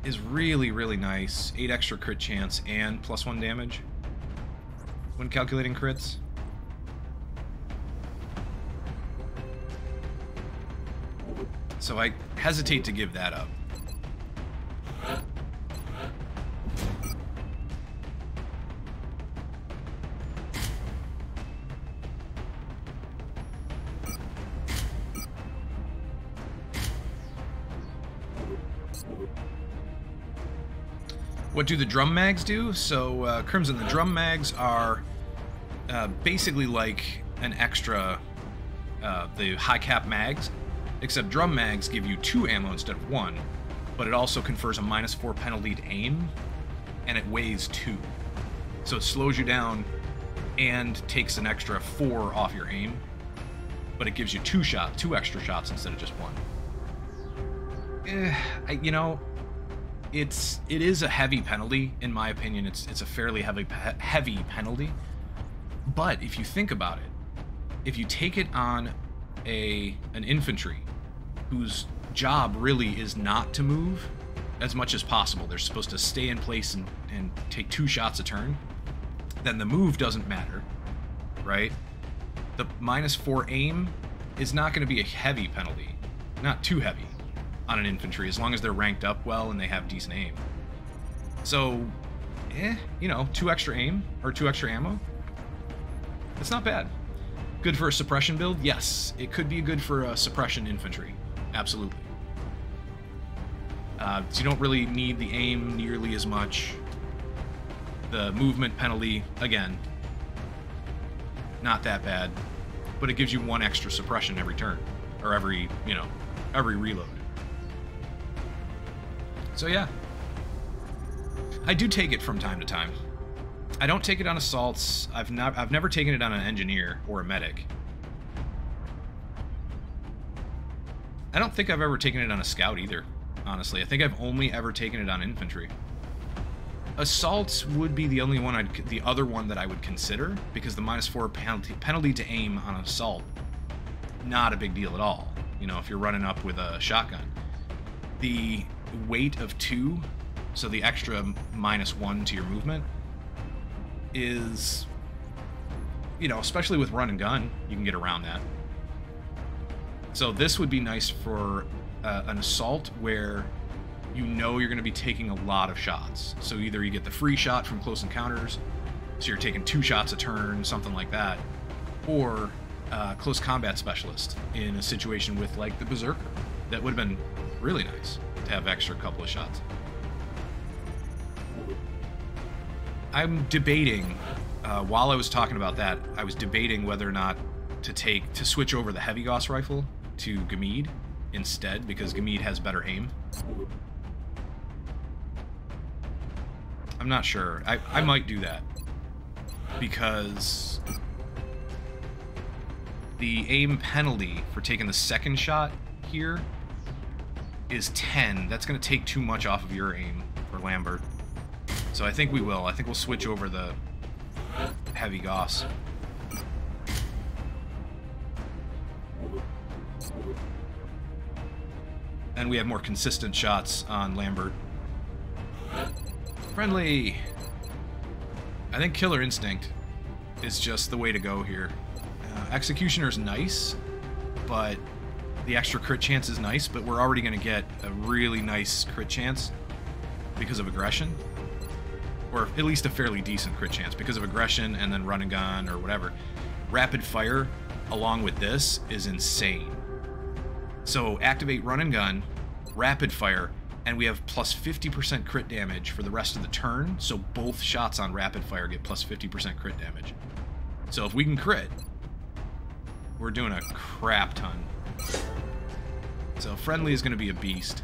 is really, really nice. 8 extra crit chance and plus 1 damage when calculating crits. So I hesitate to give that up. What do the drum mags do? So, uh, Crimson, the drum mags are uh, basically like an extra, uh, the high cap mags, except drum mags give you two ammo instead of one. but it also confers a minus four penalty to aim, and it weighs two. So it slows you down and takes an extra four off your aim, but it gives you two shot, two extra shots instead of just one. Eh, I, you know, it's it is a heavy penalty in my opinion. It's it's a fairly heavy heavy penalty. But if you think about it, if you take it on a an infantry whose job really is not to move as much as possible, they're supposed to stay in place and, and take two shots a turn, then the move doesn't matter, right? The minus four aim is not going to be a heavy penalty, not too heavy on an infantry as long as they're ranked up well and they have decent aim. So, eh, you know, two extra aim or two extra ammo. It's not bad. Good for a suppression build? Yes, it could be good for a suppression infantry. Absolutely. Uh, so you don't really need the aim nearly as much. The movement penalty, again, not that bad, but it gives you one extra suppression every turn, or every, you know, every reload. So yeah, I do take it from time to time. I don't take it on assaults. I've not. I've never taken it on an engineer or a medic. I don't think I've ever taken it on a scout either. Honestly, I think I've only ever taken it on infantry. Assaults would be the only one I'd, the other one that I would consider because the minus four penalty penalty to aim on assault, not a big deal at all. You know, if you're running up with a shotgun, the weight of two, so the extra minus one to your movement, is, you know, especially with run and gun, you can get around that. So this would be nice for uh, an assault where you know you're going to be taking a lot of shots. So either you get the free shot from close encounters, so you're taking two shots a turn, something like that, or uh, close combat specialist in a situation with like the berserker. That would have been really nice to have extra couple of shots. I'm debating. Uh, while I was talking about that, I was debating whether or not to take to switch over the heavy Gauss rifle to Gamid instead because Gamid has better aim. I'm not sure. I, I might do that because the aim penalty for taking the second shot here is 10. That's going to take too much off of your aim for Lambert. So I think we will. I think we'll switch over the heavy Gauss. And we have more consistent shots on Lambert. Friendly! I think Killer Instinct is just the way to go here. Uh, Executioner's nice, but the extra crit chance is nice, but we're already going to get a really nice crit chance because of aggression. Or at least a fairly decent crit chance because of aggression and then run and gun or whatever. Rapid fire along with this is insane. So activate run and gun, rapid fire, and we have plus 50% crit damage for the rest of the turn. So both shots on rapid fire get plus 50% crit damage. So if we can crit, we're doing a crap ton. So friendly is going to be a beast.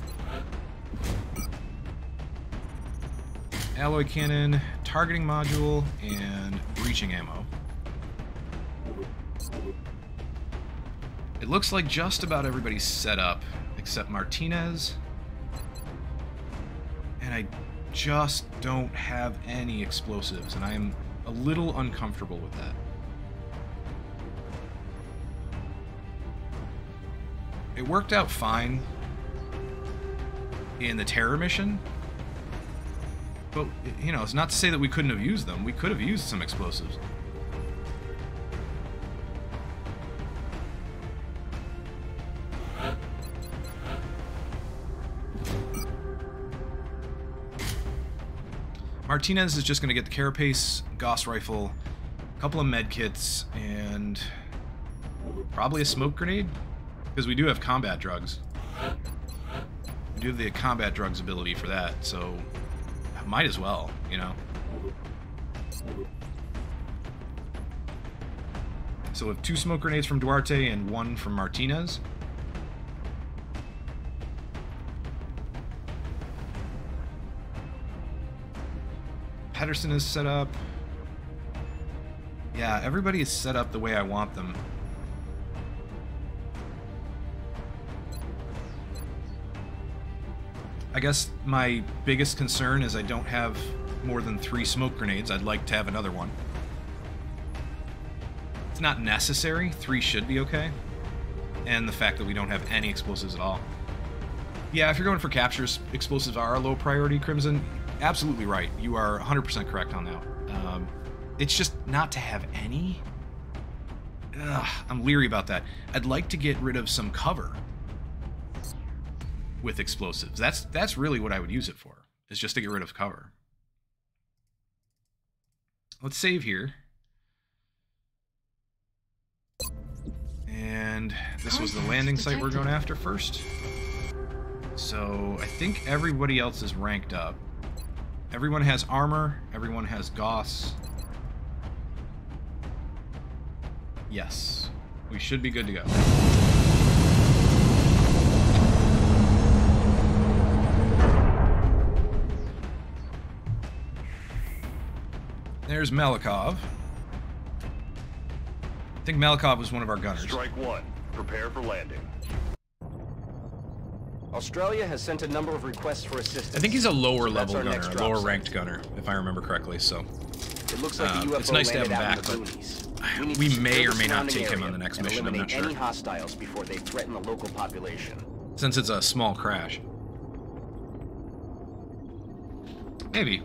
Alloy cannon, targeting module, and breaching ammo. It looks like just about everybody's set up, except Martinez. And I just don't have any explosives, and I am a little uncomfortable with that. It worked out fine in the terror mission, but, you know, it's not to say that we couldn't have used them. We could have used some explosives. Martinez is just going to get the Carapace, Gauss rifle, a couple of med kits, and probably a smoke grenade, because we do have combat drugs. We do have the combat drugs ability for that, so might as well, you know? So we have two smoke grenades from Duarte and one from Martinez. Patterson is set up. Yeah, everybody is set up the way I want them. I guess my biggest concern is I don't have more than three smoke grenades. I'd like to have another one. It's not necessary. Three should be okay. And the fact that we don't have any explosives at all. Yeah, if you're going for captures, explosives are a low priority, Crimson. Absolutely right. You are 100% correct on that. Um, it's just not to have any. Ugh, I'm leery about that. I'd like to get rid of some cover with explosives. That's that's really what I would use it for. Is just to get rid of cover. Let's save here. And this was the landing site we're going after first. So I think everybody else is ranked up. Everyone has armor. Everyone has Gauss. Yes. We should be good to go. There's Malikov. I think Malikov was one of our gunners. Strike one. Prepare for landing. Australia has sent a number of requests for assistance. I think he's a lower level our gunner, a drop lower site. ranked gunner, if I remember correctly. So It looks like Uh, the UFO it's nice to have him back, but the boonies. we may or may not take him on the next mission, I'm not sure. any hostiles before they threaten the local population. since it's a small crash, maybe.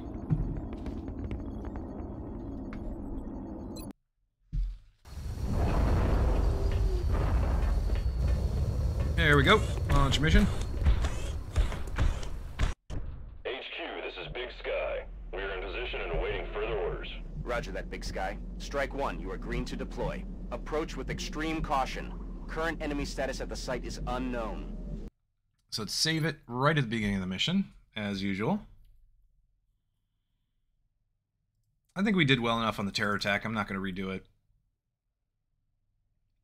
There we go. Launch mission. HQ, this is Big Sky. We are in position and awaiting further orders. Roger that, Big Sky. Strike one, you are green to deploy. Approach with extreme caution. Current enemy status at the site is unknown. So let's save it right at the beginning of the mission, as usual. I think we did well enough on the terror attack. I'm not going to redo it.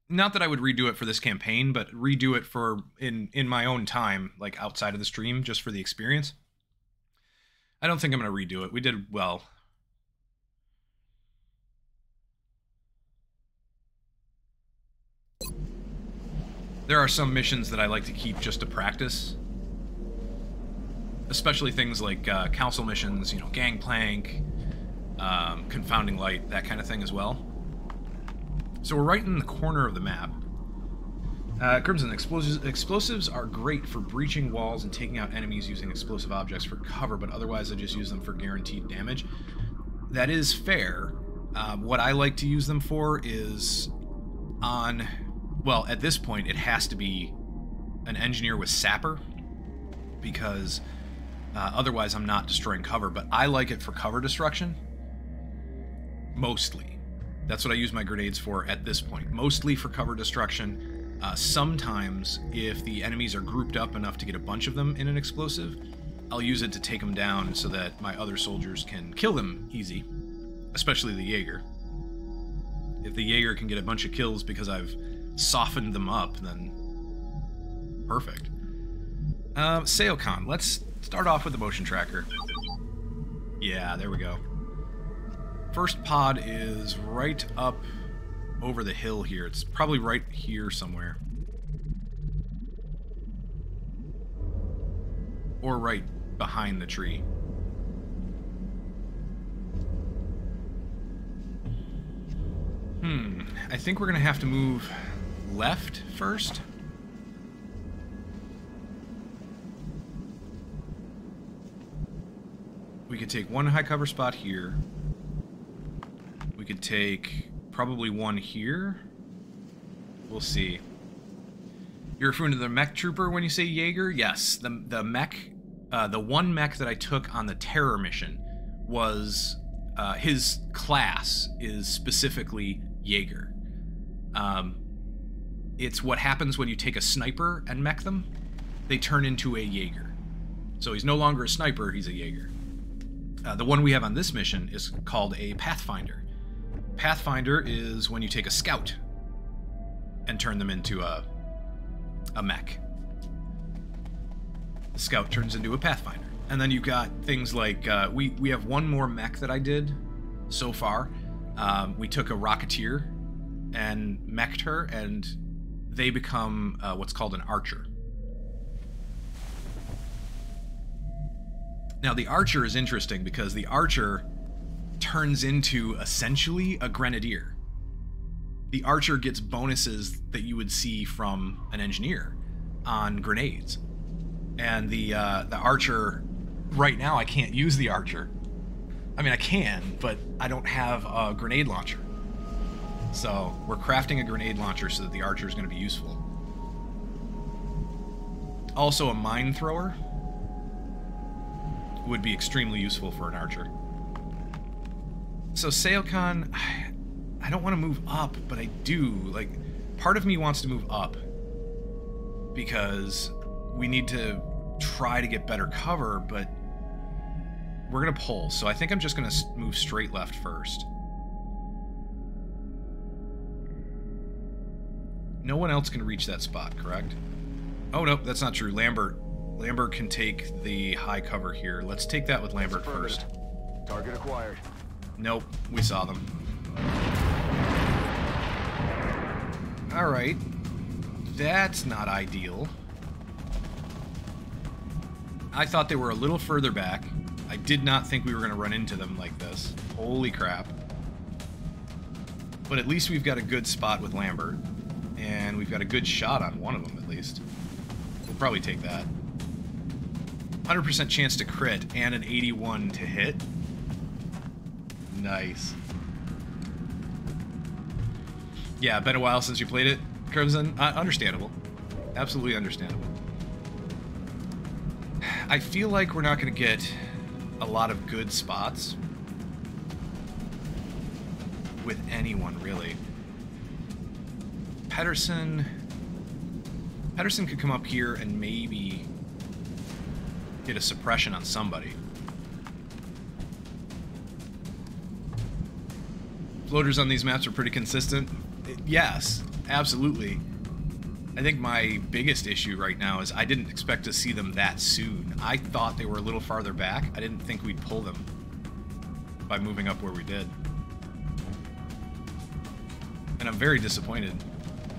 Not that I would redo it for this campaign, but redo it for in in my own time, like outside of the stream, just for the experience. I don't think I'm going to redo it. We did well. There are some missions that I like to keep just to practice. Especially things like uh, council missions, you know, gangplank, um, confounding light, that kind of thing as well. So we're right in the corner of the map. Uh, Crimson, explosives, explosives are great for breaching walls and taking out enemies using explosive objects for cover, but otherwise I just use them for guaranteed damage. That is fair. Um, what I like to use them for is on well, at this point, it has to be an engineer with sapper because uh, otherwise I'm not destroying cover. But I like it for cover destruction mostly. That's what I use my grenades for at this point. Mostly for cover destruction. Uh, sometimes, if the enemies are grouped up enough to get a bunch of them in an explosive, I'll use it to take them down so that my other soldiers can kill them easy, especially the Jaeger. If the Jaeger can get a bunch of kills because I've softened them up, then perfect. Uh, let's start off with the motion tracker. Yeah, there we go. First pod is right up over the hill here. It's probably right here somewhere. Or right behind the tree. Hmm, I think we're gonna have to move left first. We could take one high cover spot here. Could take probably one here. We'll see. You're referring to the mech trooper when you say Jaeger? Yes, the the mech, uh, the one mech that I took on the terror mission was uh, his class is specifically Jaeger. Um, it's what happens when you take a sniper and mech them. They turn into a Jaeger. So he's no longer a sniper, he's a Jaeger. Uh, the one we have on this mission is called a Pathfinder. Pathfinder is when you take a scout and turn them into a, a mech. The scout turns into a Pathfinder. And then you've got things like uh, we we have one more mech that I did so far. Um, we took a rocketeer and meched her, and they become uh, what's called an archer. Now the archer is interesting because the archer turns into essentially a grenadier. The archer gets bonuses that you would see from an engineer on grenades, and the uh, the archer right now I can't use the archer. I mean I can, but I don't have a grenade launcher. So we're crafting a grenade launcher so that the archer is going to be useful. Also, a mine thrower would be extremely useful for an archer. So Seokan, I don't want to move up, but I do. Like, part of me wants to move up because we need to try to get better cover, but we're going to pull. So I think I'm just going to move straight left first. No one else can reach that spot, correct? Oh, no, that's not true. Lambert. Lambert can take the high cover here. Let's take that with Lambert first. Target acquired. Nope, we saw them. Alright. That's not ideal. I thought they were a little further back. I did not think we were going to run into them like this. Holy crap. But at least we've got a good spot with Lambert. And we've got a good shot on one of them, at least. We'll probably take that. 100% chance to crit and an 81 to hit. Nice. Yeah, been a while since you played it, Crimson. Uh, understandable. Absolutely understandable. I feel like we're not going to get a lot of good spots with anyone, really. Pedersen... Pedersen could come up here and maybe get a suppression on somebody. Floaters on these maps are pretty consistent. Yes, absolutely. I think my biggest issue right now is I didn't expect to see them that soon. I thought they were a little farther back. I didn't think we'd pull them by moving up where we did. And I'm very disappointed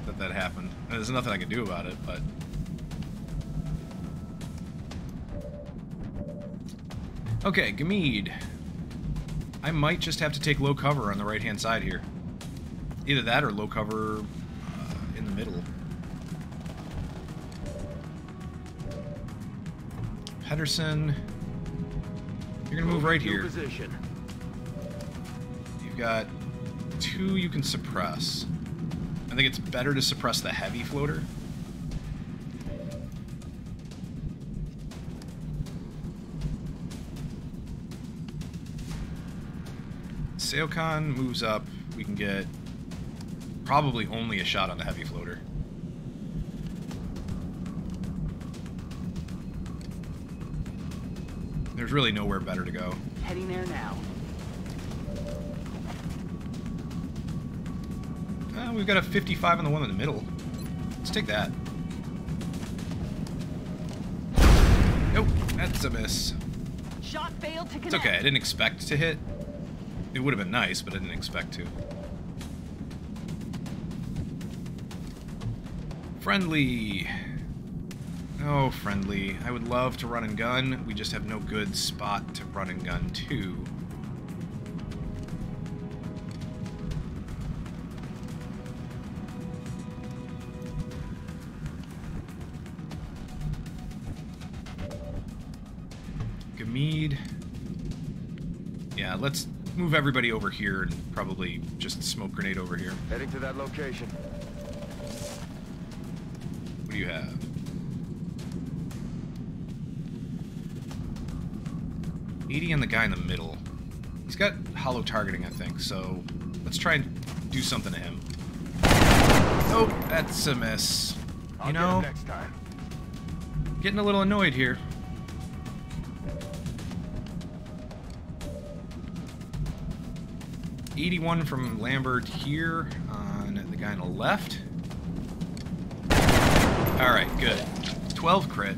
that that happened. There's nothing I can do about it, but... Okay, Gamid. I might just have to take low cover on the right-hand side here. Either that or low cover uh, in the middle. Pedersen, you're gonna move right here. Position. You've got two you can suppress. I think it's better to suppress the heavy floater. Seokan moves up. We can get probably only a shot on the heavy floater. There's really nowhere better to go. Heading there now. Uh, we've got a 55 on the one in the middle. Let's take that. Nope, that's a miss. Shot failed to connect. It's okay, I didn't expect to hit. It would have been nice, but I didn't expect to. Friendly. Oh, friendly. I would love to run and gun. We just have no good spot to run and gun to. Gamid. Yeah, let's move everybody over here and probably just smoke grenade over here. Heading to that location. What do you have? Eighty and the guy in the middle. He's got holo targeting, I think, so let's try and do something to him. Nope, that's a miss. I'll You get know, next time. getting a little annoyed here. Eighty-one from Lambert here on the guy on the left. All right, good. Twelve crit.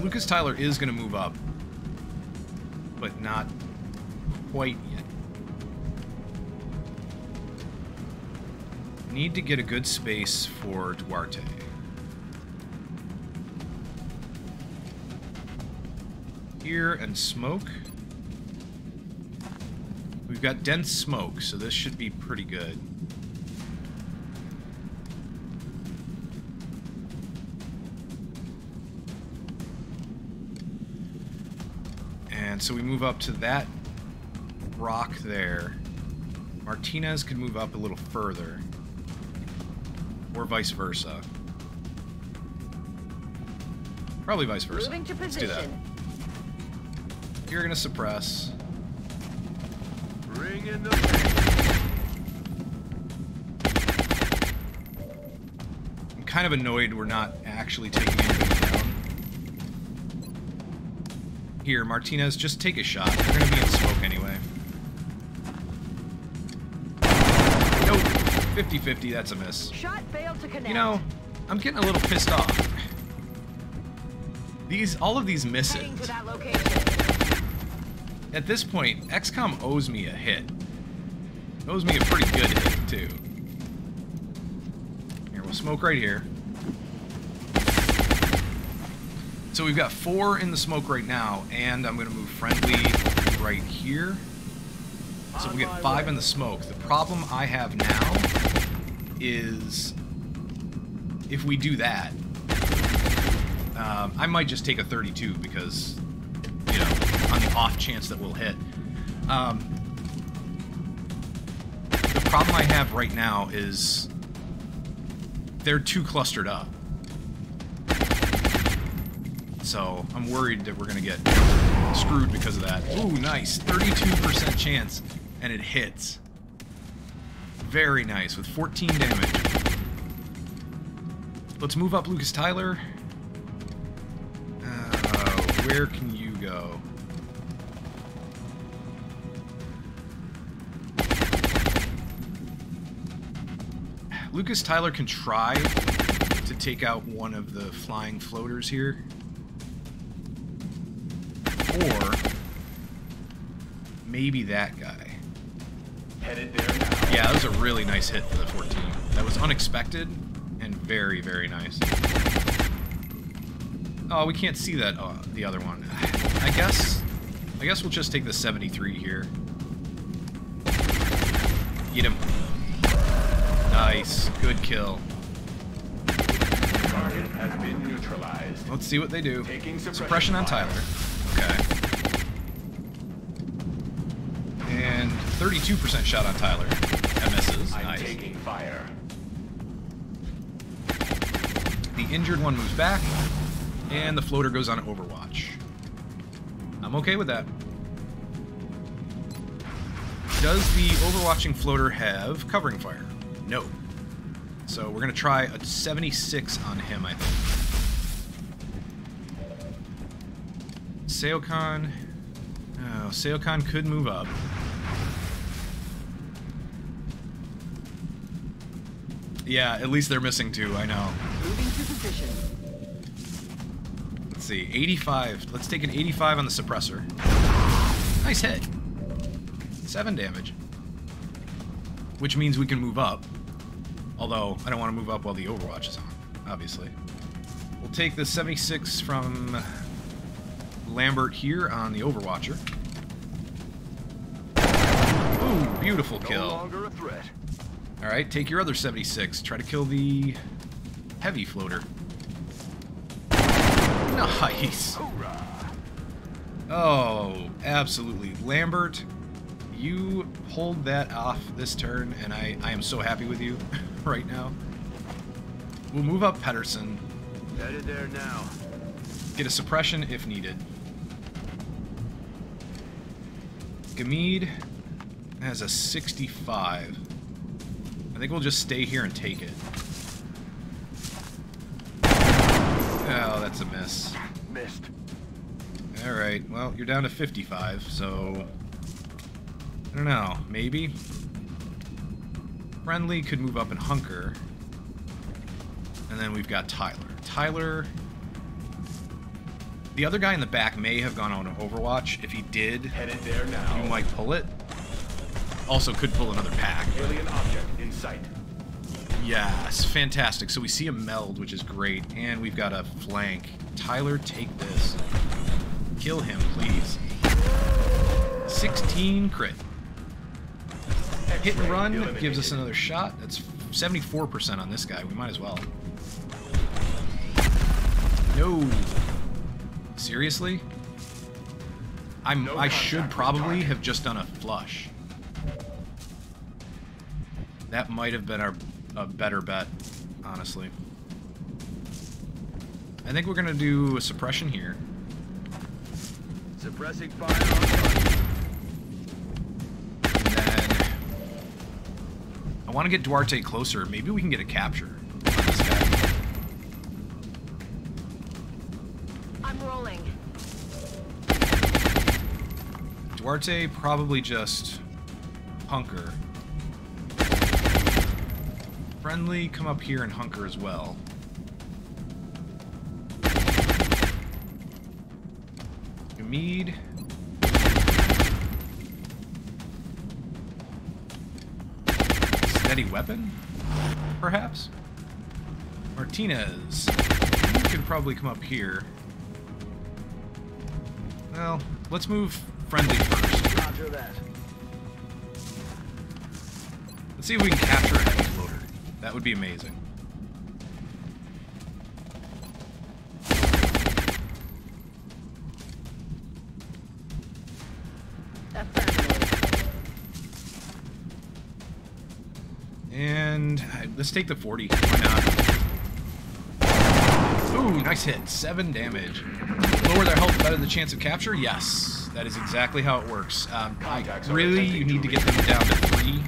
Lucas Tyler is going to move up, but not quite yet. Need to get a good space for Duarte. Here and smoke. We've got dense smoke, so this should be pretty good. And so we move up to that rock there. Martinez could move up a little further. Or vice versa. Probably vice versa. Moving to Let's do that. Position. You're gonna suppress. Bring in the I'm kind of annoyed we're not actually taking anything down. Here, Martinez, just take a shot. We're gonna be in smoke anyway. Nope. 50-50, that's a miss. Shot failed to connect. You know, I'm getting a little pissed off. These, all of these misses. Heading to that location. At this point, XCOM owes me a hit. Owes me a pretty good hit, too. Here, we'll smoke right here. So we've got four in the smoke right now, and I'm going to move friendly right here. So we get five in the smoke. The problem I have now is if we do that, um, I might just take a 32 because, off chance that we'll hit. Um, the problem I have right now is they're too clustered up. So I'm worried that we're going to get screwed because of that. Ooh, nice. 32% chance, and it hits. Very nice, with 14 damage. Let's move up Lucas Tyler. Uh, where can you Lucas Tyler can try to take out one of the flying floaters here. Or maybe that guy. Headed there now. Yeah, that was a really nice hit for the 14. That was unexpected and very, very nice. Oh, we can't see that uh, the other one. I guess I guess we'll just take the 73 here. Eat him. Nice. Good kill. Target has been neutralized. Let's see what they do. Taking suppression Suppression on. Tyler. Okay. And 32% shot on Tyler. That misses. I'm Nice. taking fire. The injured one moves back, and the floater goes on Overwatch. I'm okay with that. Does the overwatching floater have covering fire? No. So we're gonna try a 76 on him, I think. Seokan. Oh, Seokan could move up. Yeah, at least they're missing two, I know. Moving to position. Let's see, 85. Let's take an 85 on the suppressor. Nice hit. 7 damage. Which means we can move up. Although, I don't want to move up while the Overwatch is on, obviously. We'll take the 76 from Lambert here on the Overwatcher. Ooh, beautiful No kill. longer a threat. Alright, take your other 76. Try to kill the heavy floater. Nice. Oh, absolutely. Lambert, you pulled that off this turn, and I, I am so happy with you right now. We'll move up Pedersen, Headed there now. get a suppression if needed. Gamid has a 65. I think we'll just stay here and take it. Oh, that's a miss. Missed. Alright, well, you're down to 55, so... I don't know, maybe? Friendly could move up and hunker. And then we've got Tyler. Tyler... The other guy in the back may have gone on Overwatch. If he did, Headed there now. you might pull it. Also, could pull another pack. Alien object in sight. Yes, fantastic. So we see a meld, which is great, and we've got a flank. Tyler, take this. Kill him, please. 16 crit. Hit and run gives us another shot. That's 74% on this guy. We might as well. No. Seriously? I'm, I should probably have just done a flush. That might have been our a better bet, honestly. I think we're gonna do a suppression here. Suppressing fire I want to get Duarte closer. Maybe we can get a capture. on this guy. I'm rolling. Duarte probably just hunker. Friendly, come up here and hunker as well. Mead. Steady weapon? Perhaps? Martinez. You could probably come up here. Well, let's move friendly first. Roger that. Let's see if we can capture a heavy floater. That would be amazing. And let's take the 40. Why not? Ooh, nice hit. Seven damage. Lower their health, better the chance of capture? Yes. That is exactly how it works. Um, really, you need to get them down to three.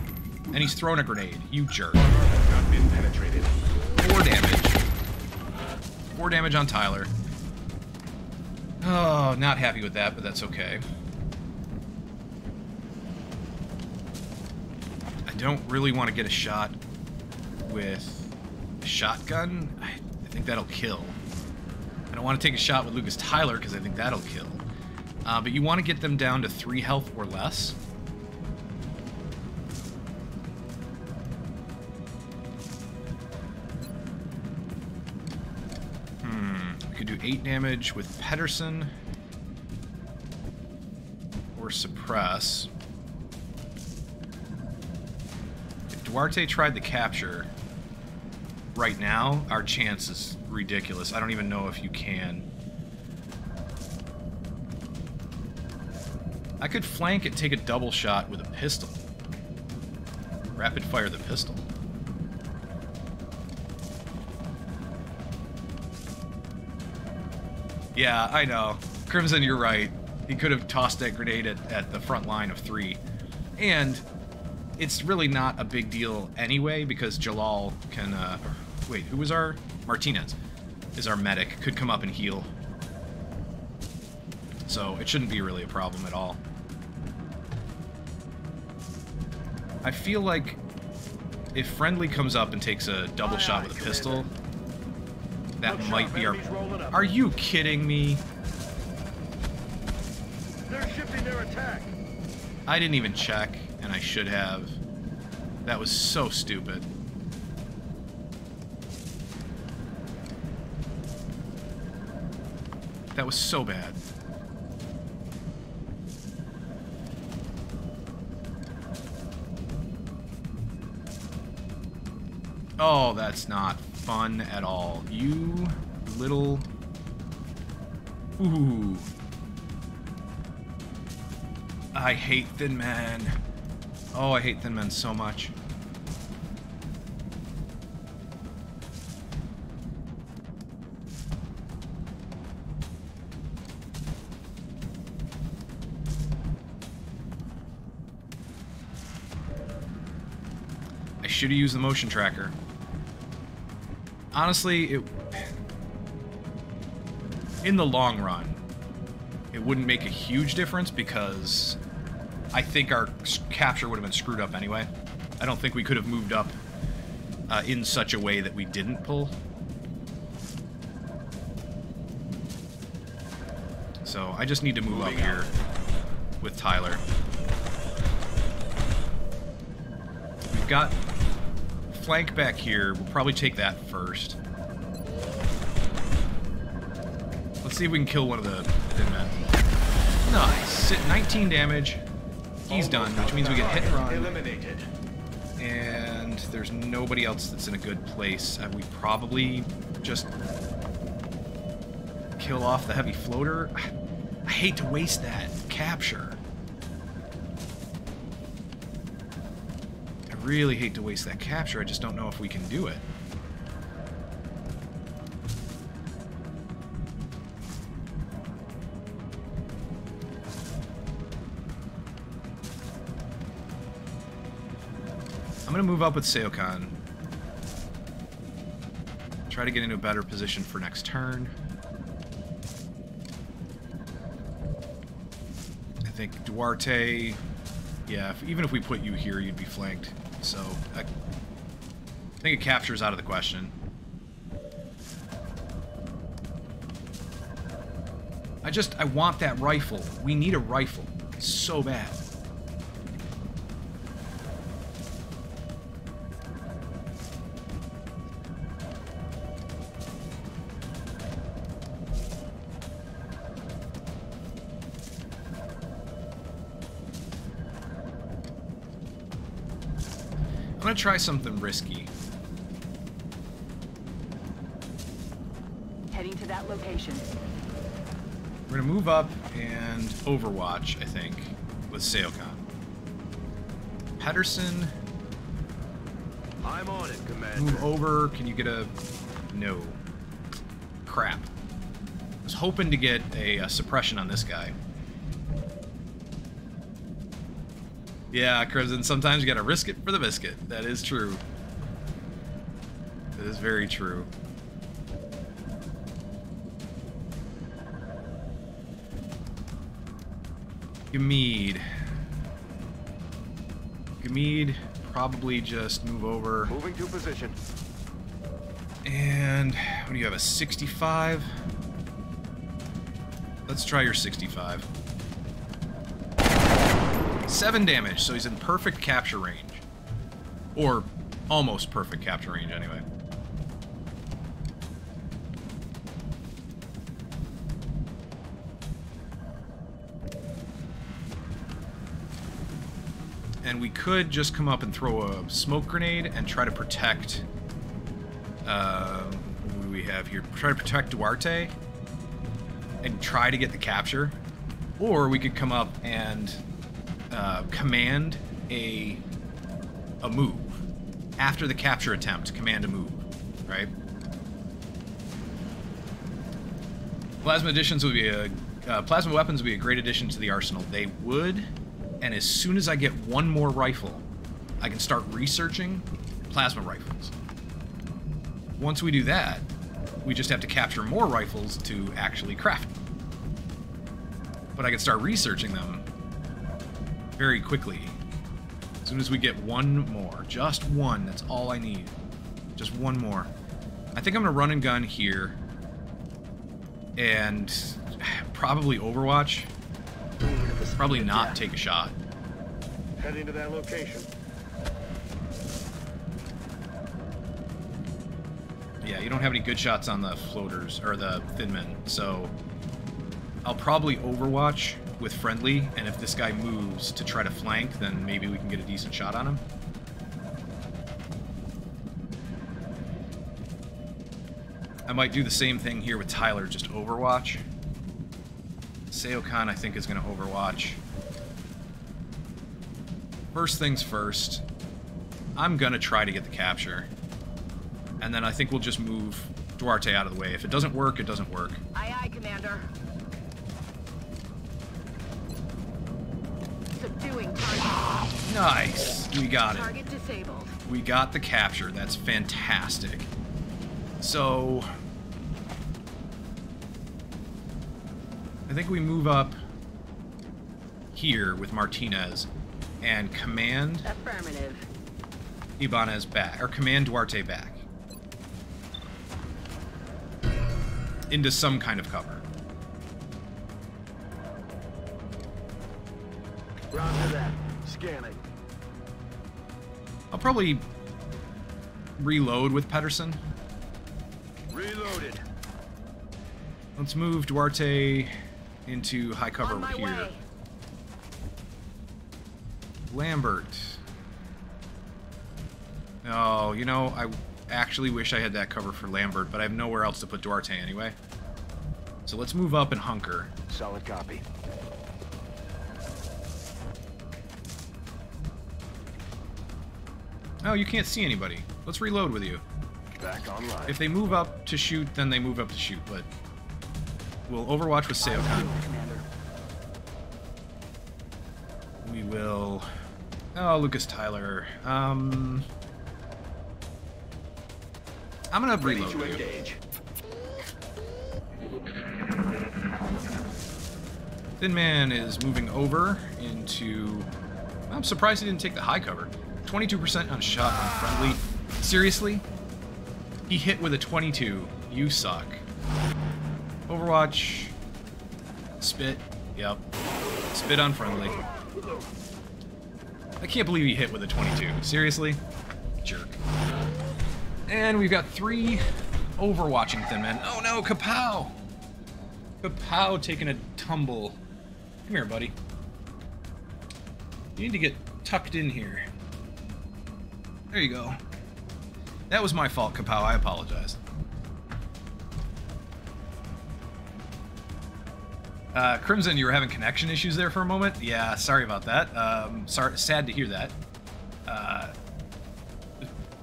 And he's throwing a grenade. You jerk. Has not been penetrated. Four damage. Four damage on Tyler. Oh, not happy with that, but that's okay. I don't really want to get a shot with a shotgun. I, I think that'll kill. I don't want to take a shot with Lucas Tyler because I think that'll kill. Uh, but you want to get them down to three health or less. Hmm. We could do eight damage with Pedersen. Or suppress. Duarte tried the capture, right now, our chance is ridiculous. I don't even know if you can. I could flank and take a double shot with a pistol. Rapid fire the pistol. Yeah, I know. Crimson, you're right. He could have tossed that grenade at, at the front line of three. And it's really not a big deal anyway, because Jalal can. Uh, wait, who was our. Martinez is our medic, could come up and heal. So it shouldn't be really a problem at all. I feel like if Friendly comes up and takes a double shot with a pistol, that might be our. Are you kidding me? They're shifting their attack. I didn't even check, I should have. That was so stupid. That was so bad. Oh, that's not fun at all. You little... Ooh. I hate Thin Man. Oh, I hate Thin men so much. I should have used the motion tracker. Honestly, it in the long run, it wouldn't make a huge difference because I think our capture would have been screwed up anyway. I don't think we could have moved up uh, in such a way that we didn't pull. So I just need to move up here with Tyler. We've got flank back here. We'll probably take that first. Let's see if we can kill one of the thin men. Nice. Sit 19 damage. He's done, which means we get hit and run. Eliminated. And there's nobody else that's in a good place. Uh, we probably just kill off the heavy floater. I hate to waste that capture. I really hate to waste that capture. I just don't know if we can do it. Move up with Seokan. Try to get into a better position for next turn. I think Duarte, yeah, if, even if we put you here, you'd be flanked. So I, I think a capture is out of the question. I just, I want that rifle. We need a rifle so bad. I'm gonna try something risky. Heading to that location. We're gonna move up and Overwatch, I think, with Seokan. Pedersen, I'm on it, Commander. move over. Can you get a... No. Crap. I was hoping to get a, uh suppression on this guy. Yeah, Crimson, sometimes you gotta risk it for the biscuit. That is true. That is very true. Gamede. Gamede, probably just move over. Moving to position. And what do you have, a 65? Let's try your 65. Seven damage, so he's in perfect capture range. Or almost perfect capture range, anyway. And we could just come up and throw a smoke grenade and try to protect uh, what do we have here? Try to protect Duarte and try to get the capture, or we could come up and uh, command a a move after the capture attempt. Command a move, right? Plasma additions would be a uh, plasma weapons would be a great addition to the arsenal. They would, and as soon as I get one more rifle, I can start researching plasma rifles. Once we do that, we just have to capture more rifles to actually craft them. But I can start researching them very quickly. As soon as we get one more. Just one. That's all I need. Just one more. I think I'm going to run and gun here. And probably Overwatch. Probably not take a shot. Heading to that location. Yeah, you don't have any good shots on the floaters, or the thin men, so I'll probably overwatch with friendly, and if this guy moves to try to flank, then maybe we can get a decent shot on him. I might do the same thing here with Tyler, just overwatch. Seokan, I think, is going to overwatch. First things first, I'm going to try to get the capture. And then I think we'll just move Duarte out of the way. If it doesn't work, it doesn't work. Nice! We got it. We got the capture. That's fantastic. So... I think we move up here with Martinez and command Affirmative. Ibanez back, or command Duarte back. Into some kind of cover. I'll probably reload with Pedersen. Reloaded. Let's move Duarte into high cover On here. way. Lambert. Oh, you know, I actually wish I had that cover for Lambert, but I have nowhere else to put Duarte anyway. So let's move up and hunker. Solid copy. Oh, you can't see anybody. Let's reload with you. Back online. If they move up to shoot, then they move up to shoot, but we'll overwatch with Seokan. Commander. We will... Oh, Lucas Tyler. Um... I'm gonna Ready reload to you. engage. Thin Man is moving over into... I'm surprised he didn't take the high cover. 22% on shot on friendly. Seriously? He hit with a 22. You suck. Overwatch. Spit. Yep. Spit on friendly. I can't believe he hit with a 22. Seriously? Jerk. And we've got three overwatching Thin Men. Oh no, Kapow! Kapow taking a tumble. Come here, buddy. You need to get tucked in here. There you go. That was my fault, Kapow. I apologize. Uh, Crimson, you were having connection issues there for a moment. Yeah, sorry about that. Um, sorry, sad to hear that. Uh,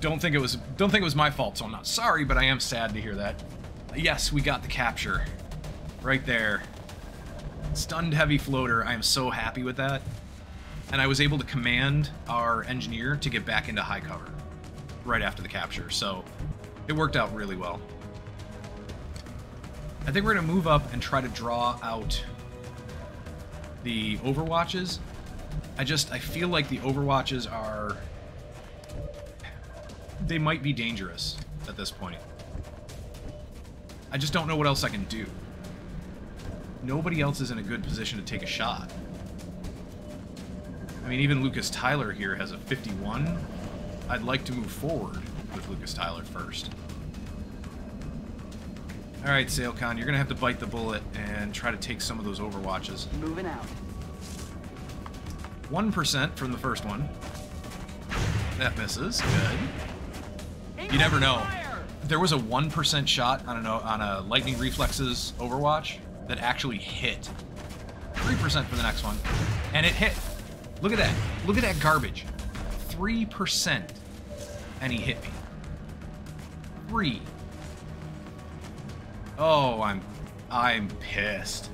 don't think it was don't think it was my fault, so I'm not sorry, but I am sad to hear that. Yes, we got the capture. Right there. Stunned heavy floater. I am so happy with that. And I was able to command our engineer to get back into high cover right after the capture, so it worked out really well. I think we're gonna move up and try to draw out the overwatches. I just I feel like the overwatches are they might be dangerous at this point. I just don't know what else I can do. Nobody else is in a good position to take a shot. I mean, even Lucas Tyler here has a 51. I'd like to move forward with Lucas Tyler first. Alright, Seokan, you're gonna have to bite the bullet and try to take some of those overwatches. Moving out. 1% from the first one. That misses. Good. You never know. There was a 1% shot on a, on a Lightning Reflexes Overwatch that actually hit. 3% for the next one. And it hit. Look at that. Look at that garbage. 3%. And he hit me. 3. Oh, I'm I'm pissed.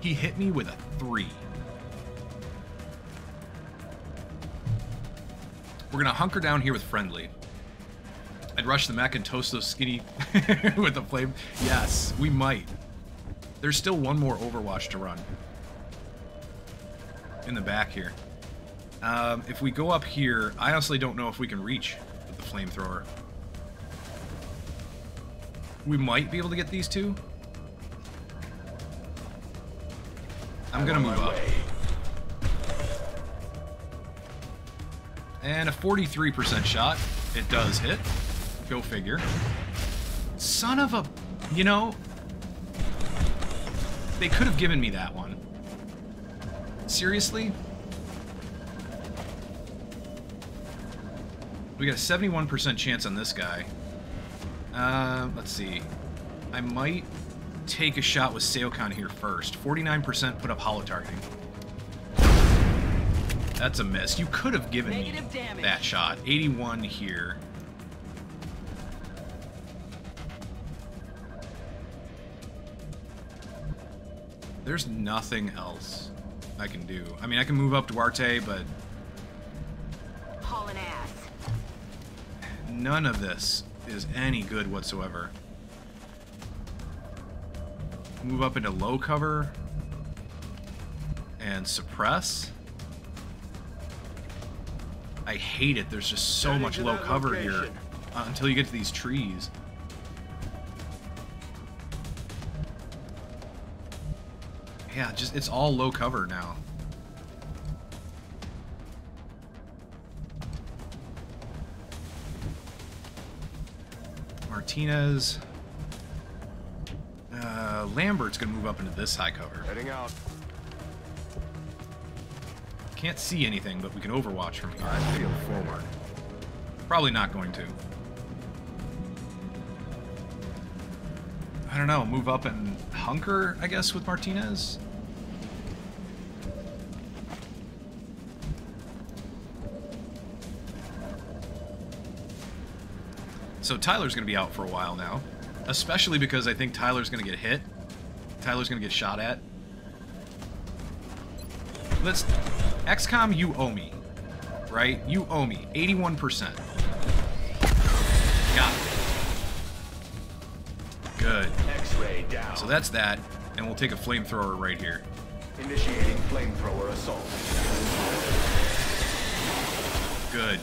He hit me with a 3. We're gonna hunker down here with friendly. I'd rush the mech and toast those skinny with the flame. Yes, we might. There's still one more Overwatch to run. In the back here. Um, if we go up here, I honestly don't know if we can reach with the flamethrower. We might be able to get these two. I'm gonna move up. And a 43% shot. It does hit. Go figure. Son of a... You know... They could have given me that one. Seriously? We got a 71% chance on this guy. Uh, let's see. I might take a shot with Seokan here first. 49% put up holo targeting. That's a miss. You could have given me damage. that shot. 81 here. There's nothing else I can do. I mean, I can move up Duarte, but Hauling ass. none of this is any good whatsoever. Move up into low cover and suppress. I hate it. There's just so Heading much low that cover here uh, until you get to these trees. Yeah, just it's all low cover now. Martinez. Uh, Lambert's gonna move up into this high cover. Heading out. Can't see anything, but we can overwatch from here. I feel forward. Probably not going to. I don't know, move up and hunker, I guess, with Martinez? So Tyler's going to be out for a while now. Especially because I think Tyler's going to get hit. Tyler's going to get shot at. Let's... XCOM, you owe me. Right? You owe me. 81%. Got it. Good. X-ray down. So that's that, and we'll take a flamethrower right here. Initiating flamethrower assault. Good.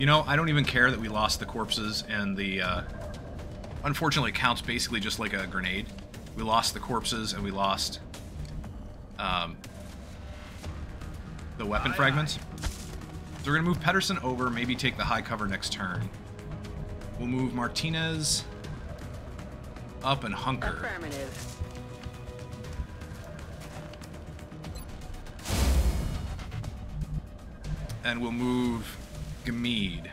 You know, I don't even care that we lost the corpses and the, uh... Unfortunately, it counts basically just like a grenade. We lost the corpses and we lost, um... The weapon fragments. So we're gonna move Pedersen over, maybe take the high cover next turn. We'll move Martinez up and hunker. Affirmative. and we'll move Gamede.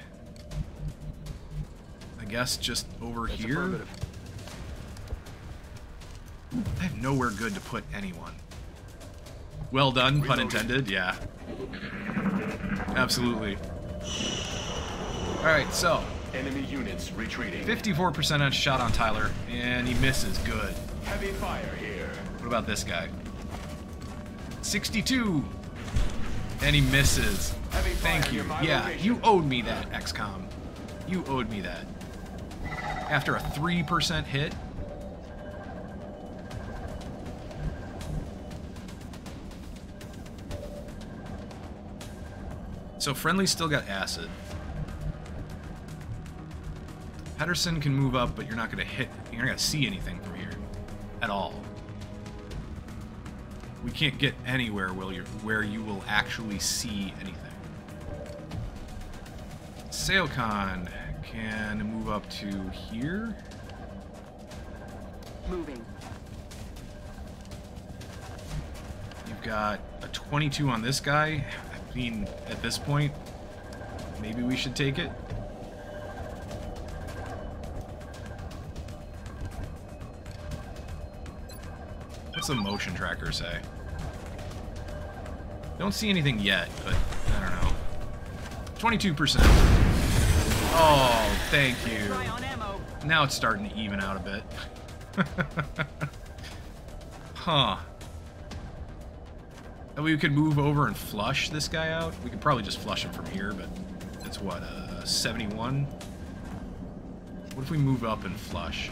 I guess just over That's here. I have nowhere good to put anyone. Well done, pun intended. Yeah. Absolutely. All right, so Enemy units retreating. 54% on shot on Tyler, and he misses. Good. Heavy fire here. What about this guy? 62, and he misses. Thank you. Yeah, location. you owed me that, XCOM. You owed me that. After a 3% hit? So Friendly still got acid. Pedersen can move up, but you're not going to hit. You're not going to see anything from here. At all. We can't get anywhere where, where you will actually see anything. Seokan can move up to here. Moving. You've got a 22 on this guy. I mean, at this point, maybe we should take it. What's the motion tracker say? Don't see anything yet, but I don't know. 22%. Oh, thank you. Try on ammo. Now it's starting to even out a bit. huh. And we could move over and flush this guy out. We could probably just flush him from here, but it's what, uh, 71? What if we move up and flush?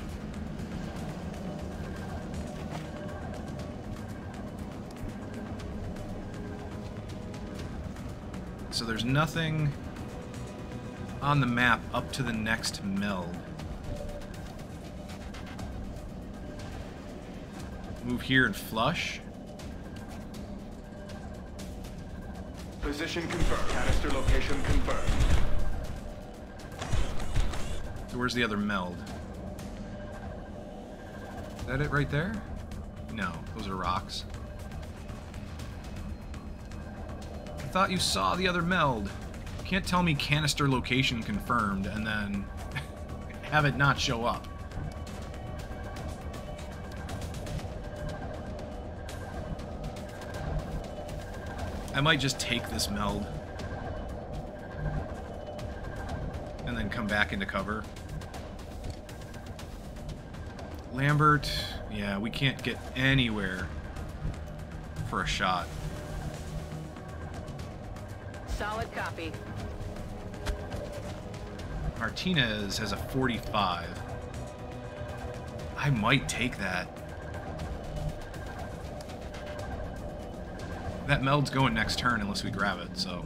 So there's nothing on the map up to the next meld. Move here and flush. Position confirmed. Canister location confirmed. So where's the other meld? Is that it right there? No, those are rocks. I thought you saw the other meld. You can't tell me canister location confirmed and then have it not show up. I might just take this meld. And then come back into cover. Lambert, yeah, we can't get anywhere for a shot. Solid copy. Martinez has a 45. I might take that. That meld's going next turn unless we grab it, so...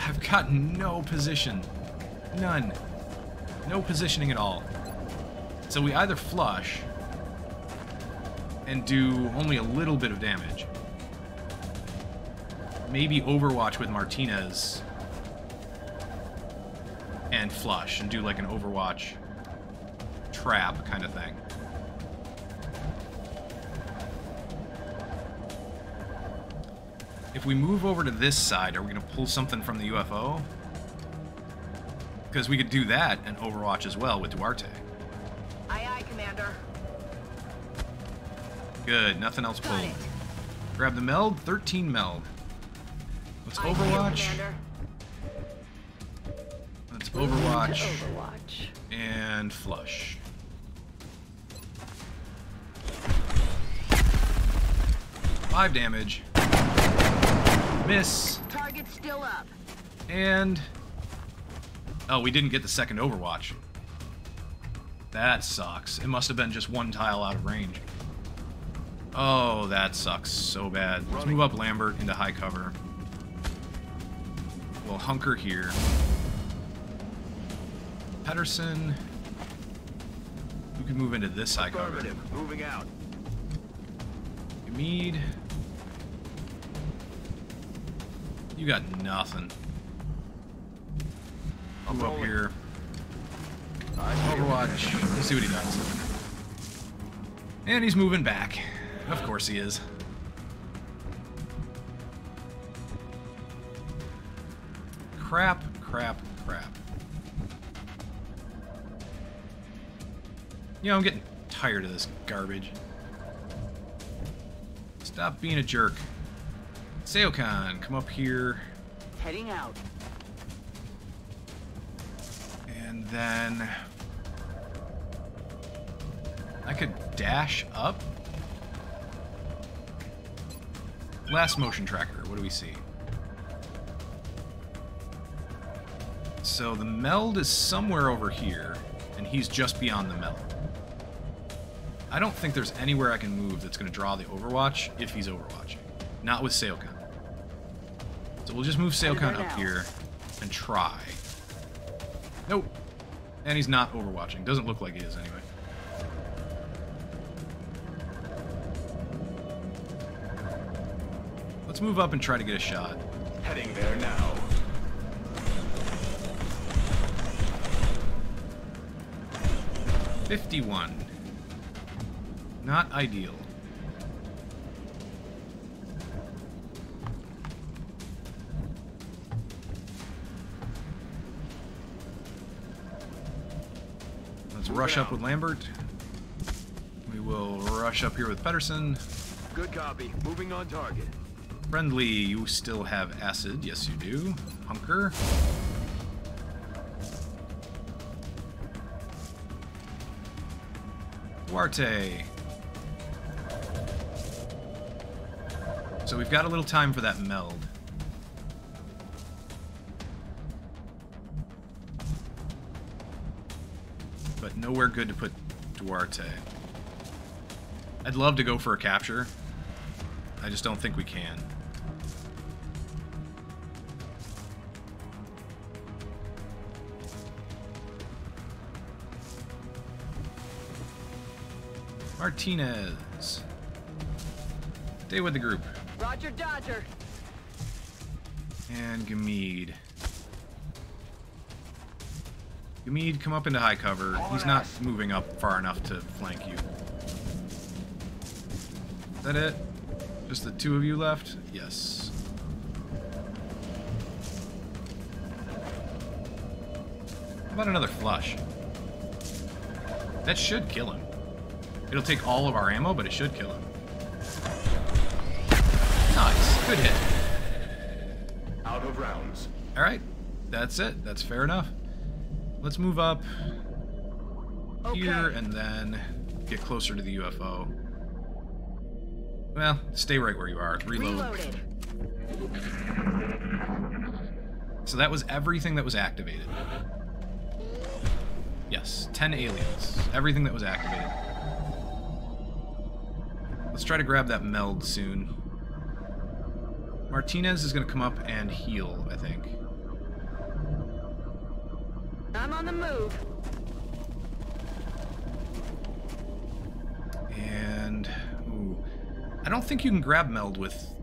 I've got no position. None. No positioning at all. So we either flush and do only a little bit of damage. Maybe Overwatch with Martinez and flush and do like an Overwatch trap kind of thing. If we move over to this side, are we going to pull something from the UFO? Because we could do that and Overwatch as well with Duarte. Aye, aye, Commander. Good, nothing else Got pulled. it. Grab the meld, 13 meld. Let's Aye, Overwatch. Commander. Let's Overwatch Overwatch. and flush. Five damage. Miss. Target still up. And... Oh, we didn't get the second Overwatch. That sucks. It must have been just one tile out of range. Oh, that sucks so bad. Let's move up Lambert into high cover. We'll hunker here. Pedersen. We can move into this high cover. Moving out. Mead. You got nothing. Up here. Overwatch. Let's see what he does. And he's moving back. Of course he is. Crap, crap, crap. You know, I'm getting tired of this garbage. Stop being a jerk. Seokan, come up here. Heading out. And then... I could dash up? Last motion tracker, what do we see? So the meld is somewhere over here, and he's just beyond the meld. I don't think there's anywhere I can move that's going to draw the Overwatch if he's Overwatching. Not with Seokan. So we'll just move Seokan up now. here and try. Nope. And he's not Overwatching. Doesn't look like he is anyway. Let's move up and try to get a shot. Heading there now. Fifty-one. Not ideal. Rush up with Lambert. We will rush up here with Pedersen. Good copy. Moving on target. Friendly, you still have acid. Yes, you do. Hunker. Duarte. So we've got a little time for that meld. Nowhere good to put Duarte. I'd love to go for a capture. I just don't think we can. Martinez. Stay with the group. Roger, Dodger. And Gamid. Gamid, come up into high cover. He's not moving up far enough to flank you. Is that it? Just the two of you left? Yes. How about another flush? That should kill him. It'll take all of our ammo, but it should kill him. Nice. Good hit. Out of rounds. All right, that's it. That's fair enough. Let's move up here and then get closer to the UFO. Well, stay right where you are. Reload. Reloaded. So that was everything that was activated. Yes, 10 aliens. Everything that was activated. Let's try to grab that meld soon. Martinez is going to come up and heal, I think. On the move. And ooh, I don't think you can grab meld with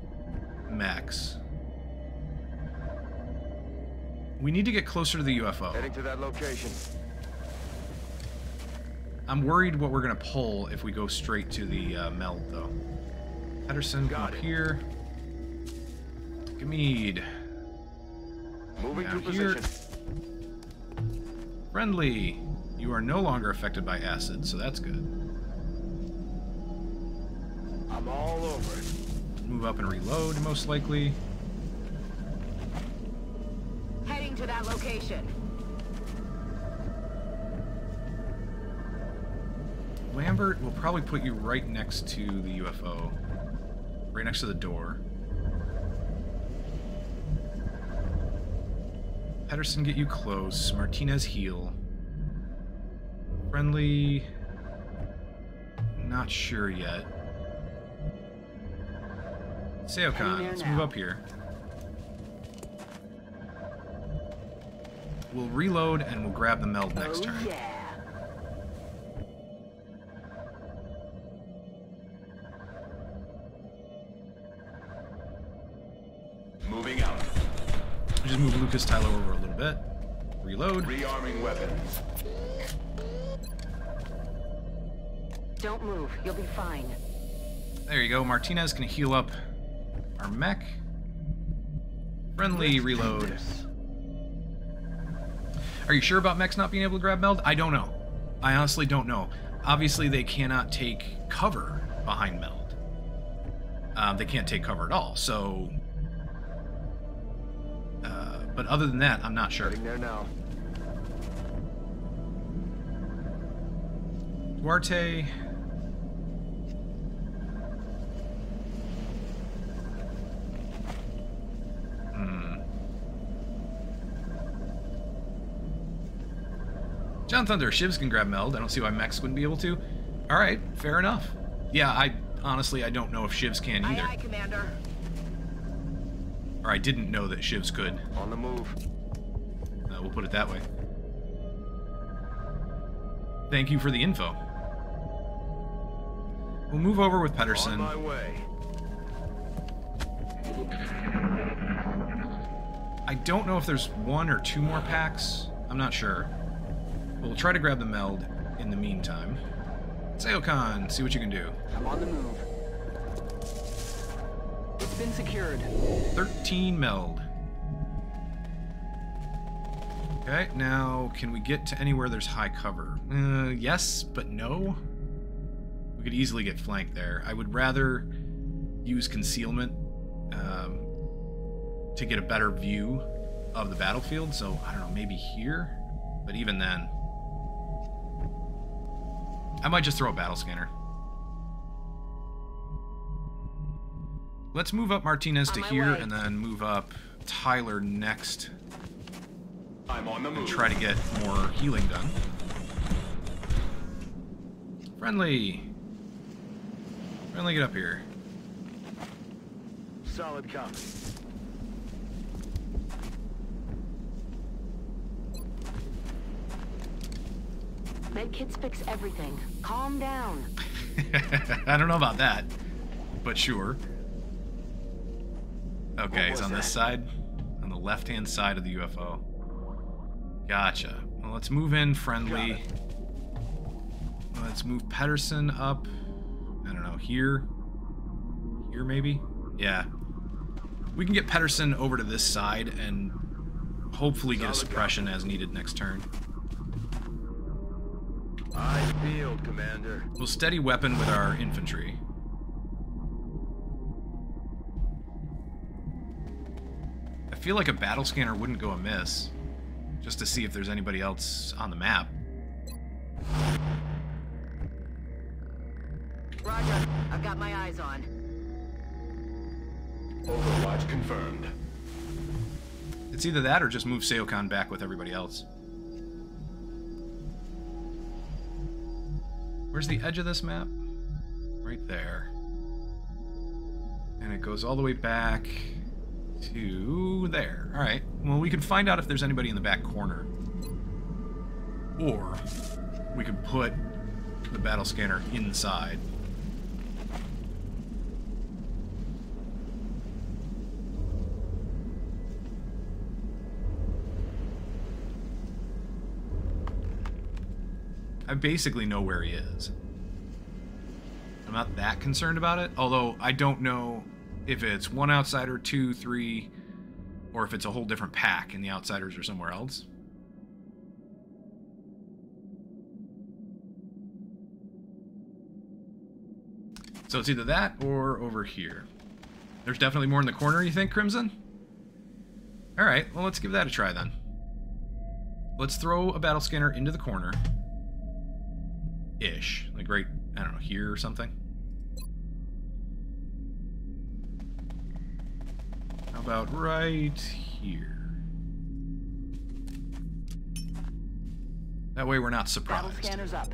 Max. We need to get closer to the UFO. Heading to that location. I'm worried what we're gonna pull if we go straight to the uh, meld, though. Pedersen, come Got up it. here. Gamede. Moving Down to here. position. Friendly. You are no longer affected by acid, so that's good. I'm all over it. Move up and reload, most likely. Heading to that location. Lambert will probably put you right next to the UFO. Right next to the door. Pedersen get you close. Martinez heal. Friendly. Not sure yet. Seokan, let's move up here. We'll reload and we'll grab the meld next oh, turn. yeah. Just move Tyler over a little bit. Reload. Rearming weapons. Don't move. You'll be fine. There you go. Martinez can heal up our mech. Friendly reload. Are you sure about mechs not being able to grab meld? I don't know. I honestly don't know. Obviously, they cannot take cover behind meld. Um, they can't take cover at all. So, uh, but other than that, I'm not sure. Heading there now. Duarte. Hmm. John Thunder, Shivs can grab Meld. I don't see why Max wouldn't be able to. Alright, fair enough. Yeah, I honestly I don't know if Shivs can Aye, either. aye, Commander. Or I didn't know that Shivs could. On the move. Uh, we'll put it that way. Thank you for the info. We'll move over with On Pedersen. my way. I don't know if there's one or two more packs. I'm not sure. But we'll try to grab the meld in the meantime. Seokan, see what you can do. I'm on the move. It's been secured. 13 meld. Okay, now can we get to anywhere there's high cover? Uh, yes, but no. We could easily get flanked there. I would rather use concealment um, to get a better view of the battlefield. So I don't know, maybe here. But even then, I might just throw a battle scanner. Let's move up Martinez to On my here way. and then move up Tyler next I'm on the and move. try to get more healing done. Friendly. Friendly, get up here. Solid copy. Medkits fix everything. Calm down. I don't know about that, but sure. Okay, it's on this side, on the left-hand side of the UFO. Gotcha. Well, let's move in friendly. Let's move Pedersen up. I don't know, here? Here, maybe? Yeah. We can get Pedersen over to this side and hopefully get a suppression as needed next turn. I field, Commander. We'll steady weapon with our infantry. Feel like a battle scanner wouldn't go amiss. Just to see if there's anybody else on the map. Roger. I've got my eyes on. Overwatch confirmed. It's either that or just move Seokan back with everybody else. Where's the edge of this map? Right there. And it goes all the way back to there. Alright. Well, we can find out if there's anybody in the back corner. Or we could put the battle scanner inside. I basically know where he is. I'm not that concerned about it, although I don't know if it's one outsider, two, three, or if it's a whole different pack and the outsiders are somewhere else. So it's either that or over here. There's definitely more in the corner, you think, Crimson? Alright, well, let's give that a try then. Let's throw a battle scanner into the corner. Ish. Like right, I don't know, here or something. How about right here? That way we're not surprised. Battle scanner's up.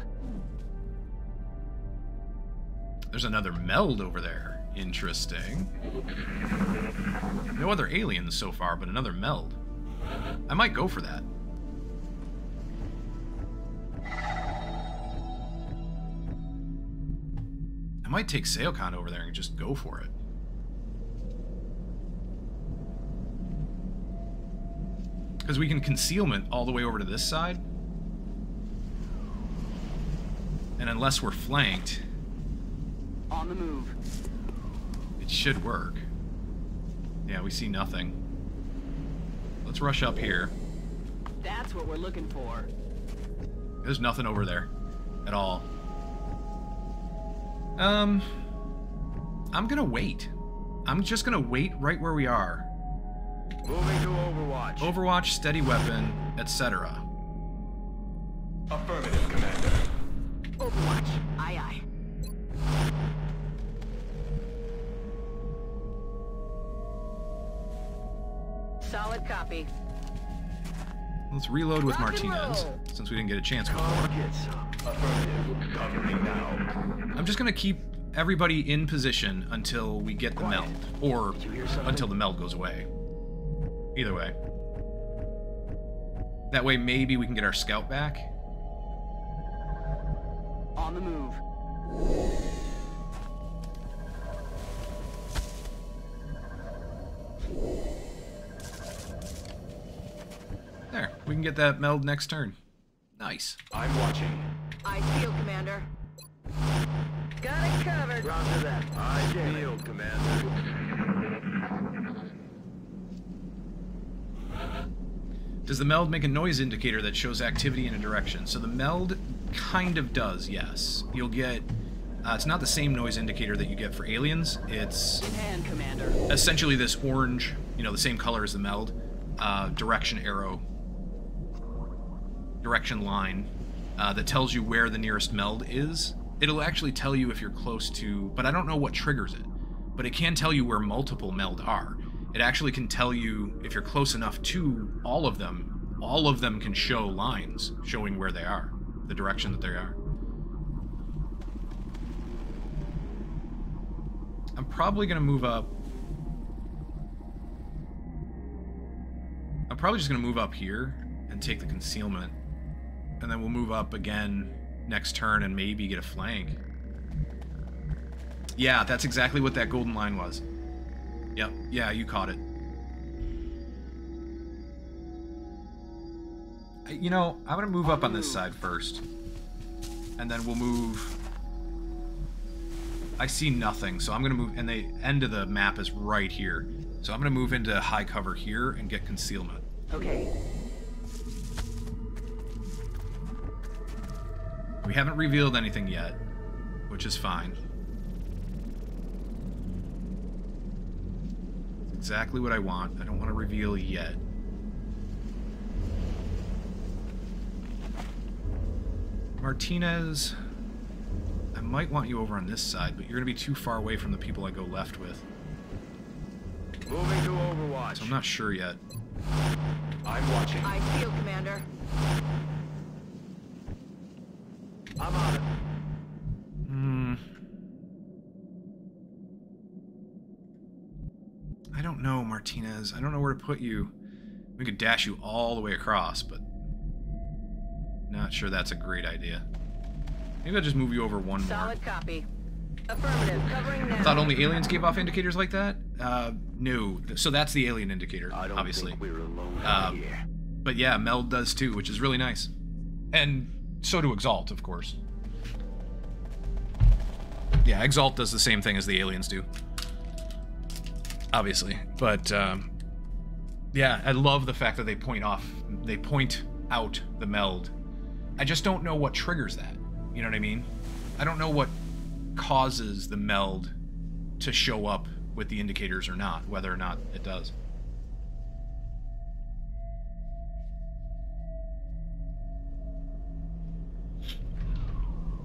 There's another meld over there. Interesting. No other aliens so far, but another meld. I might go for that. I might take Seokan over there and just go for it. Because we can concealment all the way over to this side. And unless we're flanked, On the move. it should work. Yeah, we see nothing. Let's rush up here. That's what we're looking for. There's nothing over there at all. Um, I'm gonna wait. I'm just gonna wait right where we are. Moving to Overwatch. Overwatch, steady weapon, etc. Affirmative, Commander. Overwatch. Aye aye. Solid copy. Let's reload with Martinez, since we didn't get a chance before. Affirmative. Cover me now. I'm just gonna keep everybody in position until we get the meld, or until the meld goes away. Either way. That way, maybe we can get our scout back. On the move. There, we can get that meld next turn. Nice. I'm watching. I feel, Commander. Got it covered. Roger that. I field, Commander. Does the meld make a noise indicator that shows activity in a direction? So the meld kind of does, yes. You'll get. Uh, it's not the same noise indicator that you get for aliens. It's hand, Commander. essentially this orange, you know, the same color as the meld, uh, direction arrow, direction line uh, that tells you where the nearest meld is. It'll actually tell you if you're close to, but I don't know what triggers it. But it can tell you where multiple meld are. It actually can tell you if you're close enough to all of them. All of them can show lines showing where they are, the direction that they are. I'm probably going to move up I'm probably just going to move up here and take the concealment. And then we'll move up again next turn and maybe get a flank. Yeah, that's exactly what that golden line was. Yep, yeah, you caught it. You know, I'm going to move up on this side first. And then we'll move... I see nothing, so I'm going to move... And the end of the map is right here. So I'm going to move into high cover here and get concealment. Okay. We haven't revealed anything yet, which is fine. Exactly what I want. I don't want to reveal yet. Martinez, I might want you over on this side, but you're going to be too far away from the people I go left with. Moving to Overwatch. So I'm not sure yet. I'm watching. I feel, Commander. I'm on it. Hmm. I don't know, Martinez. I don't know where to put you. We could dash you all the way across, but Not sure that's a great idea. Maybe I'll just move you over one more. Solid copy. Affirmative. Covering now. Thought only aliens gave off indicators like that? Uh, no. So that's the alien indicator, I don't obviously. think we're alone Um, here. But yeah, Meld does too, which is really nice. And so do Exalt, of course. Yeah, Exalt does the same thing as the aliens do. Obviously. But, um, yeah, I love the fact that they point off, they point out the Meld. I just don't know what triggers that. You know what I mean? I don't know what causes the Meld to show up with the indicators or not, whether or not it does.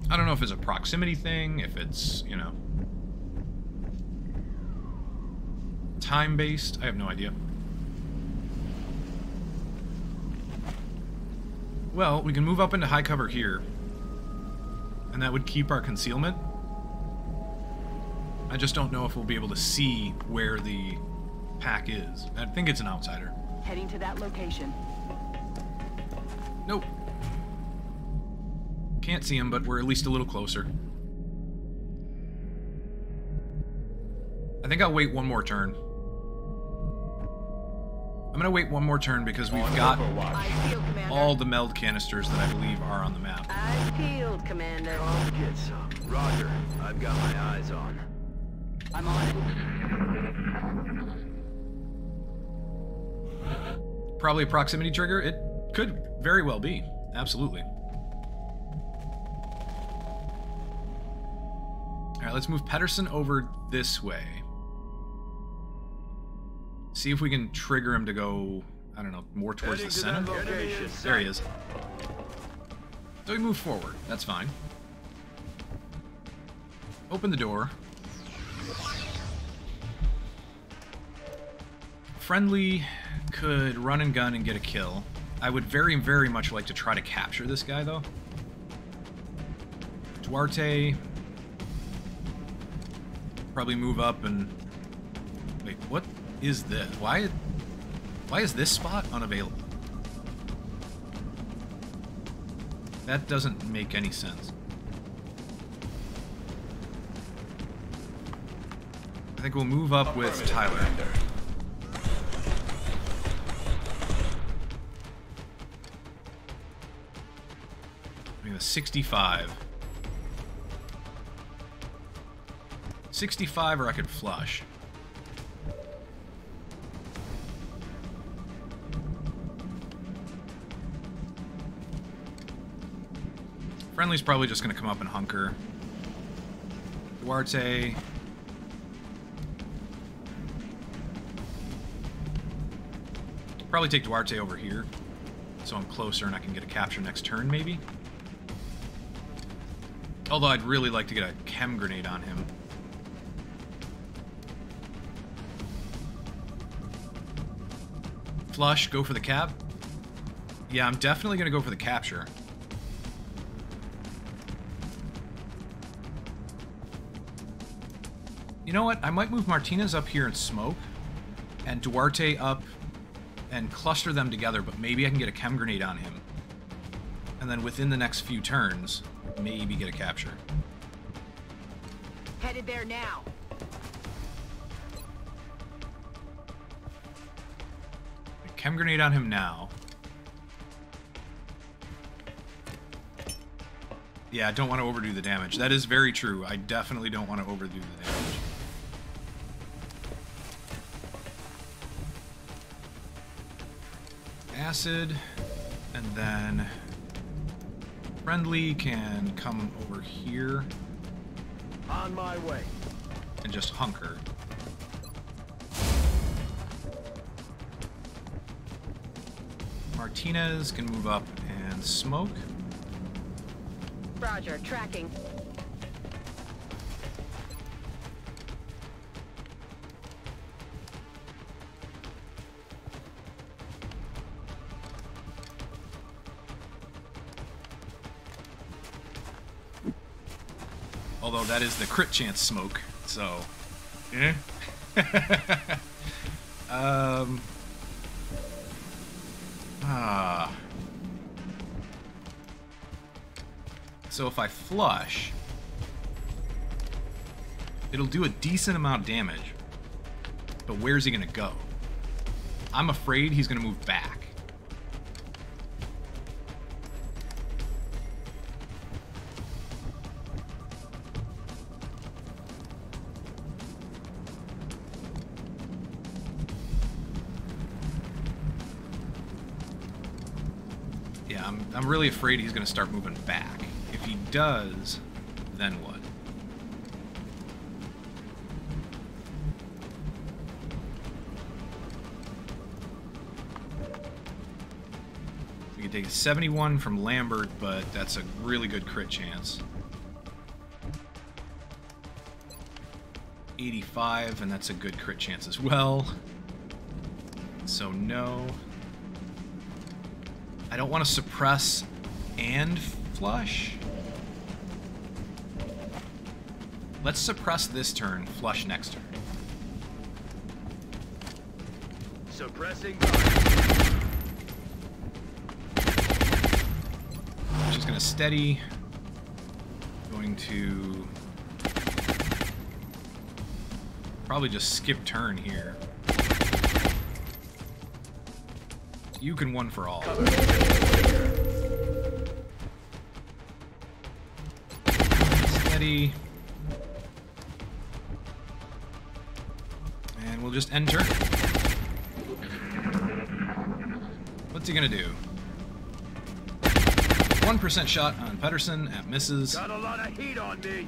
I don't know if it's a proximity thing, if it's, you know, time based. I have no idea. Well, we can move up into high cover here. And that would keep our concealment. I just don't know if we'll be able to see where the pack is. I think it's an outsider. Heading to that location. Nope. Can't see him, but we're at least a little closer. I think I'll wait one more turn. I'm gonna wait one more turn because we've got Eyes all the meld canisters that I believe are on the map. Eyes peeled, Commander. I'll get some. Roger. I've got my eyes on. I'm on it. Probably a proximity trigger. It could very well be. Absolutely. All right, let's move Pedersen over this way. See if we can trigger him to go, I don't know, more towards the center. There he is. So we move forward. That's fine. Open the door. Friendly could run and gun and get a kill. I would very, very much like to try to capture this guy, though. Duarte. Probably move up and... Is this? Why, why is this spot unavailable? That doesn't make any sense. I think we'll move up with Tyler. I mean, a 65. 65 or I could flush. Friendly's probably just going to come up and hunker. Duarte. Probably take Duarte over here. So I'm closer and I can get a capture next turn, maybe? Although I'd really like to get a chem grenade on him. Flush, go for the cap. Yeah, I'm definitely going to go for the capture. You know what? I might move Martinez up here and smoke, and Duarte up and cluster them together, but maybe I can get a chem grenade on him. And then within the next few turns, maybe get a capture. Headed there now. Chem grenade on him now. Yeah, I don't want to overdo the damage. That is very true. I definitely don't want to overdo the damage. Acid, and then friendly can come over here On my way. and just hunker. Martinez can move up and smoke. Roger, tracking. Although that is the crit chance smoke, so. Eh? um. Ah. So if I flush, it'll do a decent amount of damage. But where's he going to go? I'm afraid he's going to move back. I'm, I'm really afraid he's going to start moving back. If he does, then what? We could take a 71 from Lambert, but that's a really good crit chance. 85, and that's a good crit chance as well. So no. I don't want to suppress and flush. Let's suppress this turn, flush next turn. Suppressing. Just gonna steady. Going to probably just skip turn here. You can one for all. Steady. And we'll just enter. What's he gonna do? 1% shot on Pedersen at misses. Got a lot of heat on me.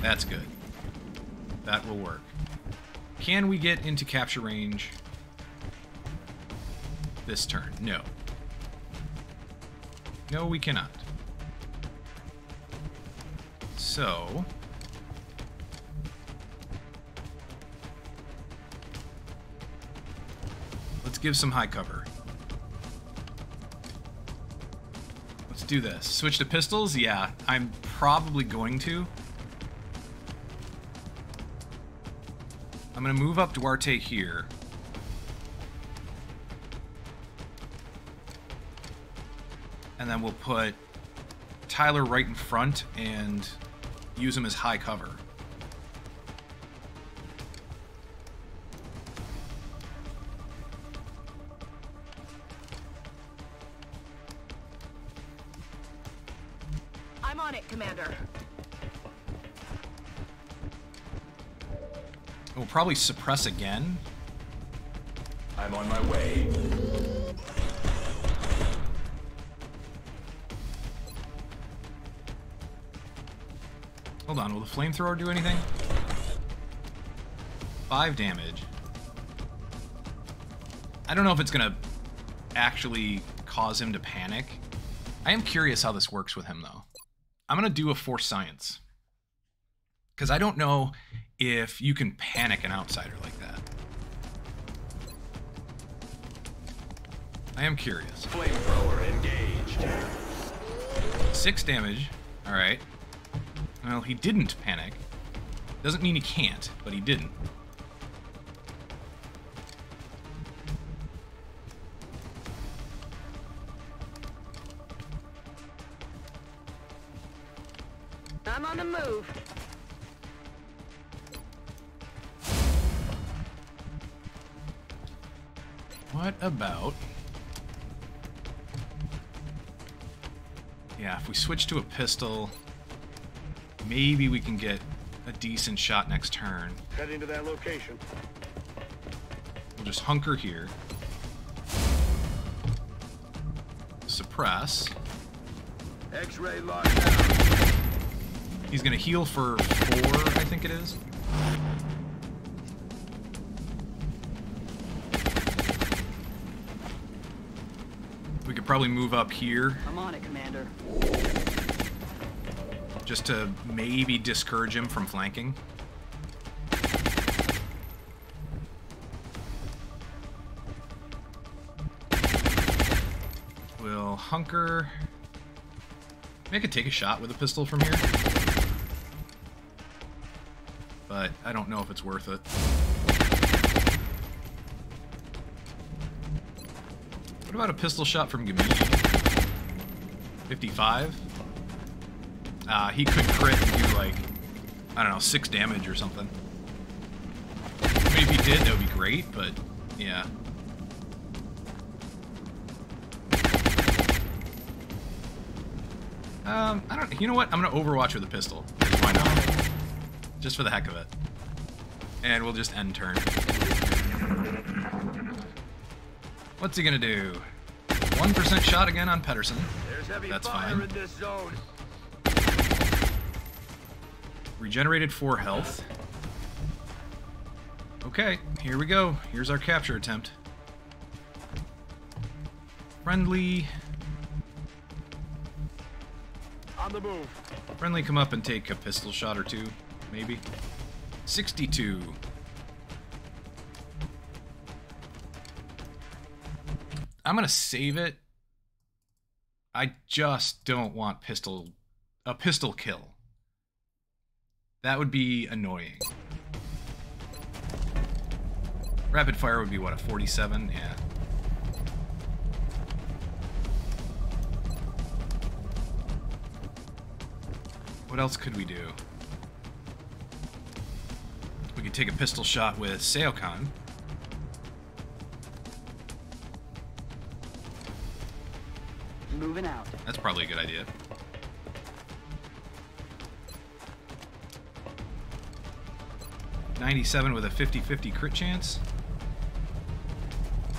That's good. That will work. Can we get into capture range this turn? No. No, we cannot. So... Let's give some high cover. Let's do this. Switch to pistols? Yeah, I'm probably going to. I'm going to move up Duarte here. And then we'll put Tyler right in front and use him as high cover. I'm on it, Commander. We'll probably suppress again. I'm on my way. Flamethrower do anything? Five damage. I don't know if it's gonna actually cause him to panic. I am curious how this works with him, though. I'm gonna do a force science. Because I don't know if you can panic an outsider like that. I am curious. Flamethrower engaged. Six damage. Alright. Well, he didn't panic. Doesn't mean he can't, but he didn't. I'm on the move. What about... Yeah, if we switch to a pistol, maybe we can get a decent shot next turn. Heading to that location. We'll just hunker here. Suppress. X-ray locked down. He's gonna heal for four, I think it is. We could probably move up here I'm on it, Commander. Just to maybe discourage him from flanking. We'll hunker. I could take a shot with a pistol from here. But I don't know if it's worth it. What about a pistol shot from Gamini? 55? Uh, he could crit and do like, I don't know, six damage or something. I mean, if he did, that would be great, but yeah. Um, I don't. You know what? I'm gonna Overwatch with a pistol. Why not? Just for the heck of it. And we'll just end turn. What's he gonna do? One percent shot again on Pedersen. That's fine. Regenerated four health. Okay, here we go. Here's our capture attempt. Friendly. On the move. Friendly, come up and take a pistol shot or two, maybe. 62. I'm gonna save it. I just don't want pistol a pistol kill. That would be annoying. Rapid fire would be what a 47, yeah. What else could we do? We could take a pistol shot with Seokan. Moving out. That's probably a good idea. Ninety-seven with a 50-50 crit chance.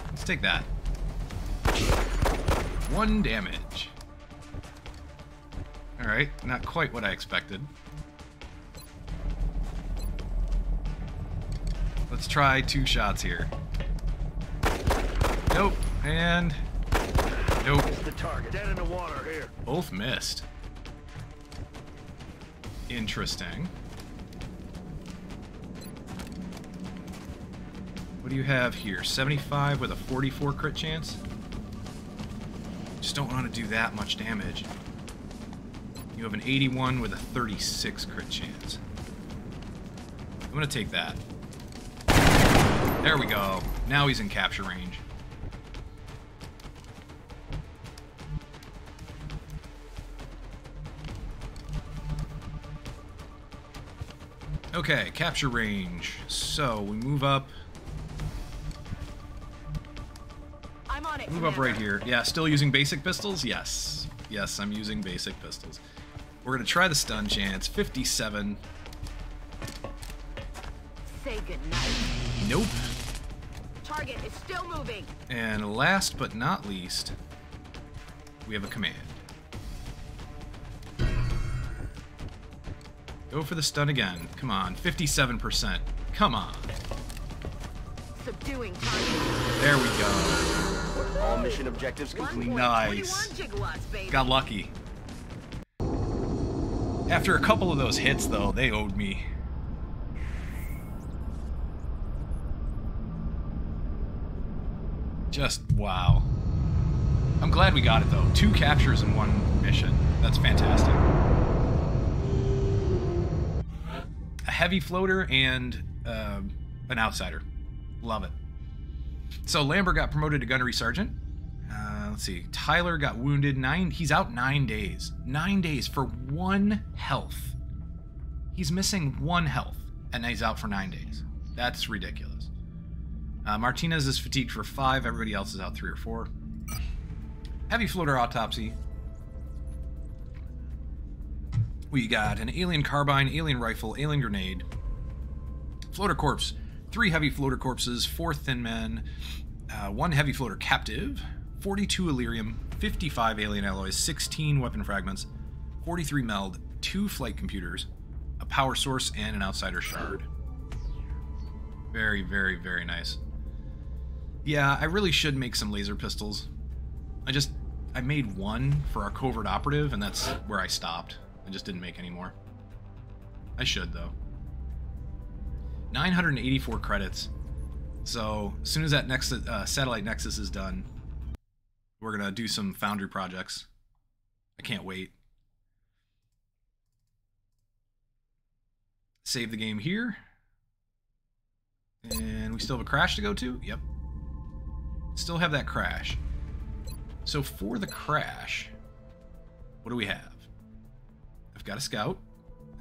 Let's take that. One damage. Alright, not quite what I expected. Let's try two shots here. Nope, and... Nope. The target. Dead in the water here. Both missed. Interesting. What do you have here? 75 with a 44 crit chance? Just don't want to do that much damage. You have an 81 with a 36 crit chance. I'm going to take that. There we go. Now he's in capture range. Okay, capture range. So we move up. Move up right here. Yeah, still using basic pistols? Yes. Yes, I'm using basic pistols. We're gonna try the stun chance. 57. Say goodnight. Nope. Target is still moving. And last but not least, we have a command. Go for the stun again. Come on, 57%. Come on. Subduing target. There we go. All mission objectives complete. Nice. 21 gigawatts, baby. Got lucky. After a couple of those hits, though, they owed me. Just wow. I'm glad we got it, though. Two captures in one mission. That's fantastic. A heavy floater and uh, an outsider. Love it. So Lambert got promoted to gunnery sergeant. Uh, let's see. Tyler got wounded. Nine. He's out nine days. Nine days for one health. He's missing one health, and he's out for nine days. That's ridiculous. Uh, Martinez is fatigued for five. Everybody else is out three or four. Heavy floater autopsy. We got an alien carbine, alien rifle, alien grenade, floater corpse, three heavy floater corpses, four thin men, uh, one heavy floater captive, 42 Elerium, 55 alien alloys, 16 weapon fragments, 43 meld, two flight computers, a power source, and an outsider shard. Very, very, very nice. Yeah, I really should make some laser pistols. I just I made one for our covert operative, and that's where I stopped. I just didn't make any more. I should though. 984 credits. So as soon as that next uh, satellite nexus is done, we're gonna do some Foundry projects. I can't wait. Save the game here. And we still have a crash to go to? Yep. Still have that crash. So for the crash, what do we have? I've got a scout.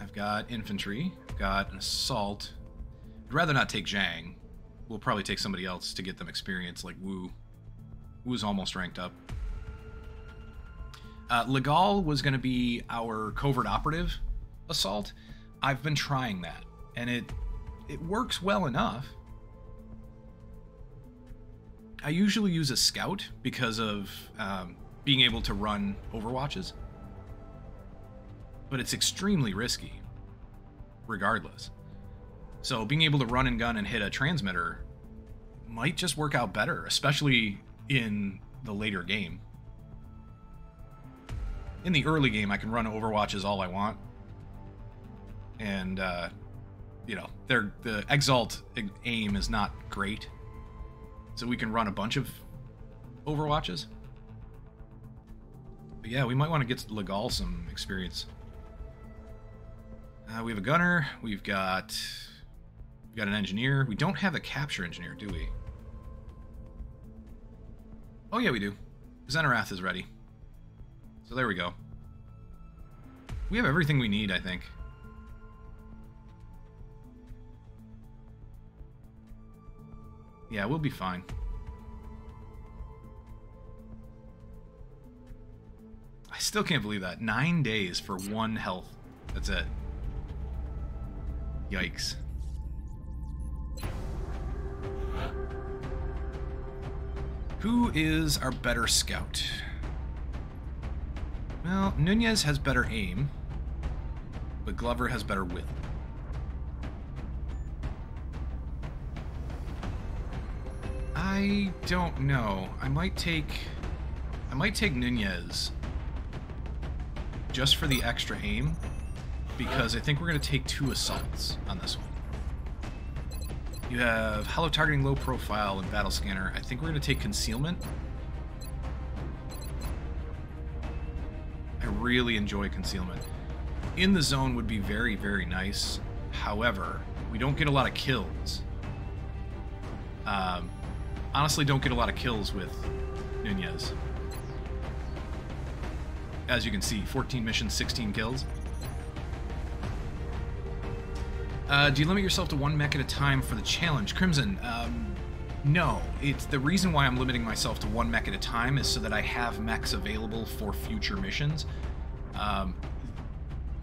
I've got infantry. I've got an assault. I'd rather not take Zhang. We'll probably take somebody else to get them experience, like Wu. Wu's almost ranked up. Uh, Legal was going to be our covert operative assault. I've been trying that, and it it works well enough. I usually use a scout because of um, being able to run overwatches, but it's extremely risky, regardless. So being able to run and gun and hit a transmitter might just work out better, especially in the later game. In the early game, I can run overwatches all I want, and uh, you know, the exalt aim is not great, so we can run a bunch of overwatches. But yeah, we might want to get Legal some experience. Uh, we have a gunner. We've got we've got an engineer. We don't have a capture engineer, do we? Oh yeah, we do. Xenarath is ready. So there we go. We have everything we need, I think. Yeah, we'll be fine. I still can't believe that. Nine days for one health. That's it. Yikes. Who is our better scout? Well, Nunez has better aim, but Glover has better width. I don't know. I might take I might take Nunez just for the extra aim because I think we're going to take two assaults on this one. You have holo targeting low profile and battle scanner. I think we're going to take concealment. I really enjoy concealment. In the zone would be very, very nice. However, we don't get a lot of kills. Um, honestly, don't get a lot of kills with Nunez. As you can see, 14 missions, 16 kills. Uh, do you limit yourself to one mech at a time for the challenge? Crimson, um, no. It's the reason why I'm limiting myself to one mech at a time is so that I have mechs available for future missions. Um,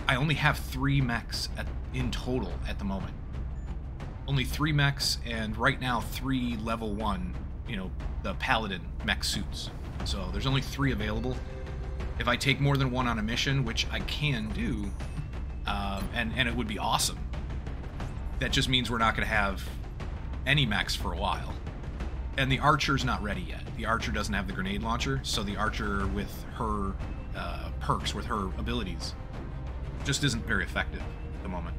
I only have three mechs at, in total at the moment. Only three mechs, and right now three level one, you know, the paladin mech suits. So there's only three available. If I take more than one on a mission, which I can do, um, and and it would be awesome that just means we're not going to have any mechs for a while. And the Archer's not ready yet. The Archer doesn't have the grenade launcher, so the Archer with her uh, perks, with her abilities, just isn't very effective at the moment.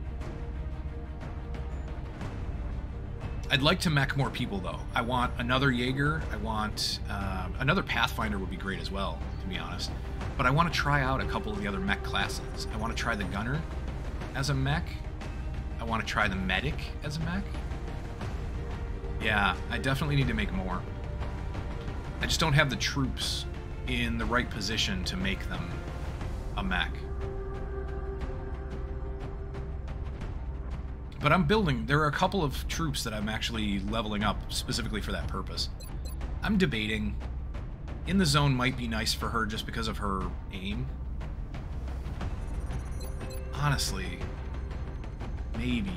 I'd like to mech more people though. I want another Jaeger. I want uh, another Pathfinder would be great as well, to be honest. But I want to try out a couple of the other mech classes. I want to try the Gunner as a mech. I want to try the medic as a mech. Yeah, I definitely need to make more. I just don't have the troops in the right position to make them a mech. But I'm building, there are a couple of troops that I'm actually leveling up specifically for that purpose. I'm debating, in the zone might be nice for her just because of her aim. Honestly, maybe.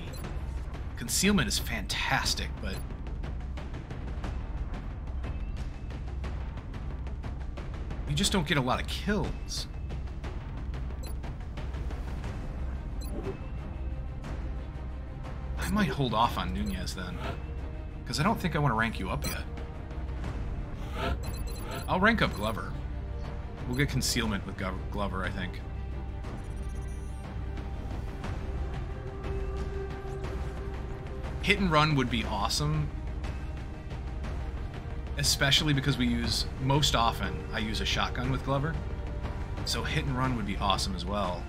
Concealment is fantastic, but... You just don't get a lot of kills. I might hold off on Nunez then. Because I don't think I want to rank you up yet. I'll rank up Glover. We'll get concealment with Glover, I think. Hit and run would be awesome. Especially because we use, most often, I use a shotgun with Glover. So hit and run would be awesome as well.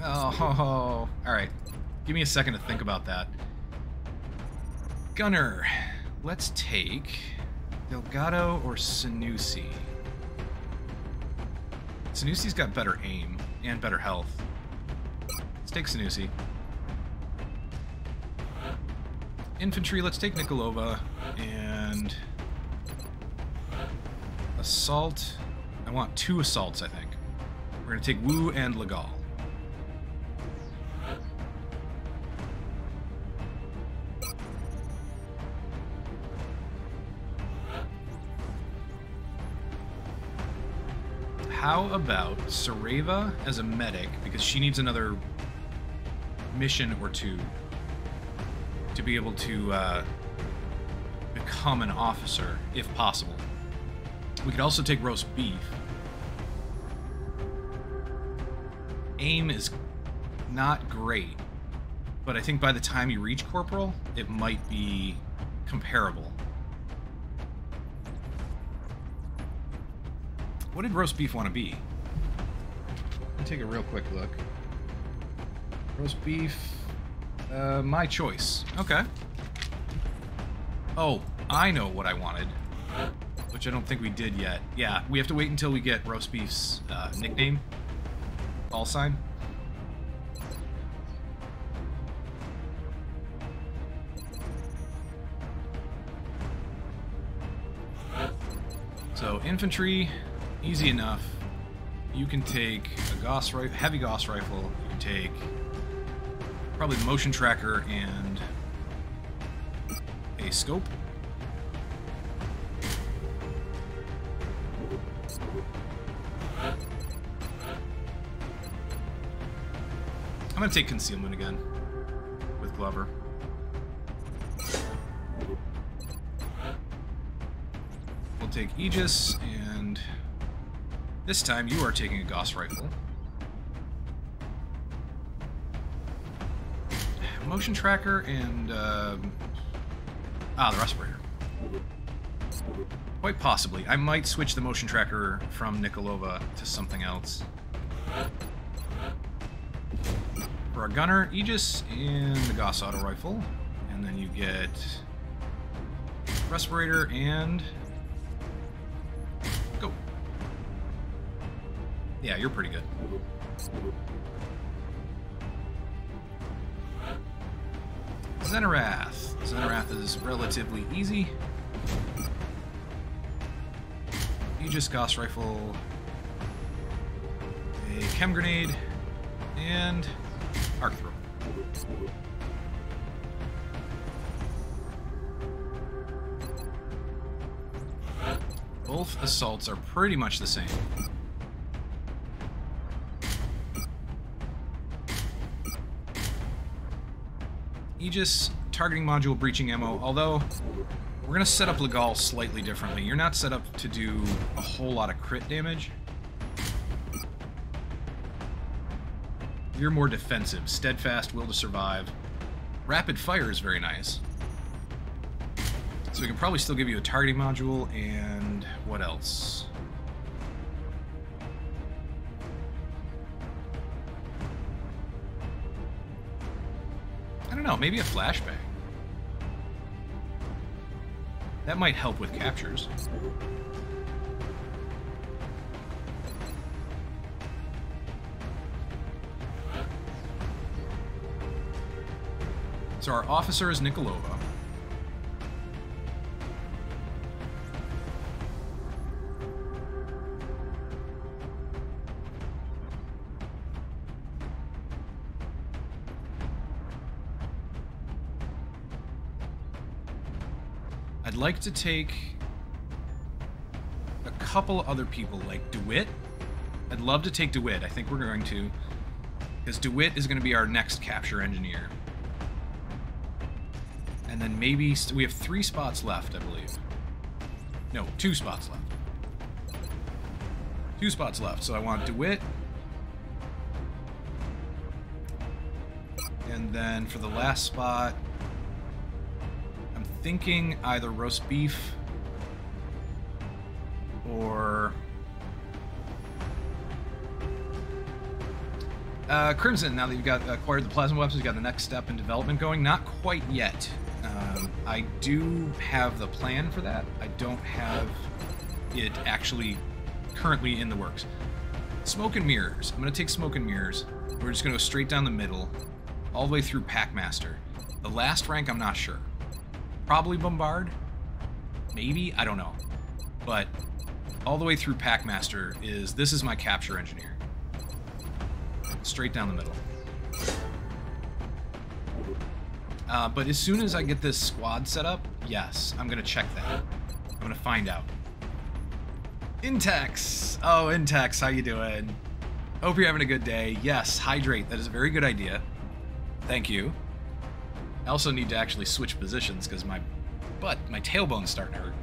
Oh, all right. Give me a second to think about that. Gunner. Let's take Delgado or Sanusi. Sanusi's got better aim and better health. Let's take Sanusi. Infantry, let's take Nikolova. And... Assault. I want two assaults, I think. We're going to take Wu and Legal. How about Sareva as a medic, because she needs another mission or two to be able to uh, become an officer, if possible. We could also take roast beef. Aim is not great, but I think by the time you reach Corporal, it might be comparable. What did roast beef want to be? Let me take a real quick look. Roast beef. Uh, my choice. Okay. Oh, I know what I wanted. Which I don't think we did yet. Yeah, we have to wait until we get roast beef's uh, nickname. Call sign. So, infantry, easy enough. You can take a Gauss rifle, heavy Gauss rifle. You can take probably motion tracker and a scope. I'm gonna take concealment again with Glover. We'll take Aegis, and this time you are taking a Gauss rifle. Motion tracker and uh, ah, the respirator. Quite possibly. I might switch the motion tracker from Nikolova to something else. For our gunner, Aegis and the Gauss auto rifle. And then you get respirator and Yeah, you're pretty good. Zenarath. Zenarath is relatively easy. Aegis Gauss Rifle, a Chem Grenade, and Arc Throw. Both assaults are pretty much the same. Aegis targeting module breaching ammo, although we're going to set up Legal slightly differently. You're not set up to do a whole lot of crit damage. You're more defensive, steadfast, will to survive. Rapid fire is very nice. So we can probably still give you a targeting module and what else? Maybe a flashbang. That might help with captures. So our officer is Nikolova. Like to take a couple other people, like DeWitt. I'd love to take DeWitt. I think we're going to. Because DeWitt is going to be our next capture engineer. And then maybe... We have three spots left, I believe. No, two spots left. Two spots left. So I want DeWitt. And then for the last spot, thinking either roast beef or uh, Crimson. Now that you've got acquired the plasma weapons, you got the next step in development going. Not quite yet. Uh, Um, I do have the plan for that. I don't have it actually currently in the works. Smoke and mirrors. I'm going to take smoke and mirrors. We're just going to go straight down the middle, all the way through Packmaster. The last rank, I'm not sure. Probably Bombard. Maybe? I don't know. But all the way through Packmaster is this is my capture engineer. Straight down the middle. Uh, but as soon as I get this squad set up, yes, I'm going to check that. I'm going to find out. Intex! Oh, Intex, how you doing? Hope you're having a good day. Yes, hydrate. That is a very good idea. Thank you. I also need to actually switch positions because my butt, my tailbone's starting to hurt.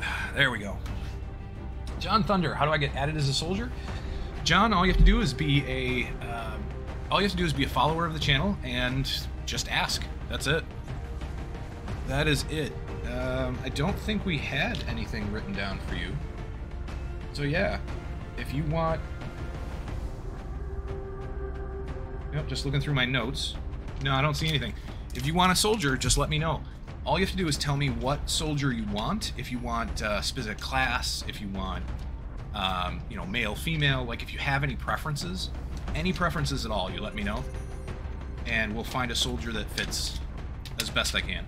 There we go. John Thunder, how do I get added as a soldier? John, all you have to do is be a, uh, all you have to do is be a follower of the channel and just ask. That's it. That is it. Um, I don't think we had anything written down for you. So yeah, if you want... Yep, just looking through my notes. No, I don't see anything. If you want a soldier, just let me know. All you have to do is tell me what soldier you want. If you want a specific class, if you want, um, you know, male, female, like if you have any preferences, any preferences at all, you let me know. And we'll find a soldier that fits as best I can.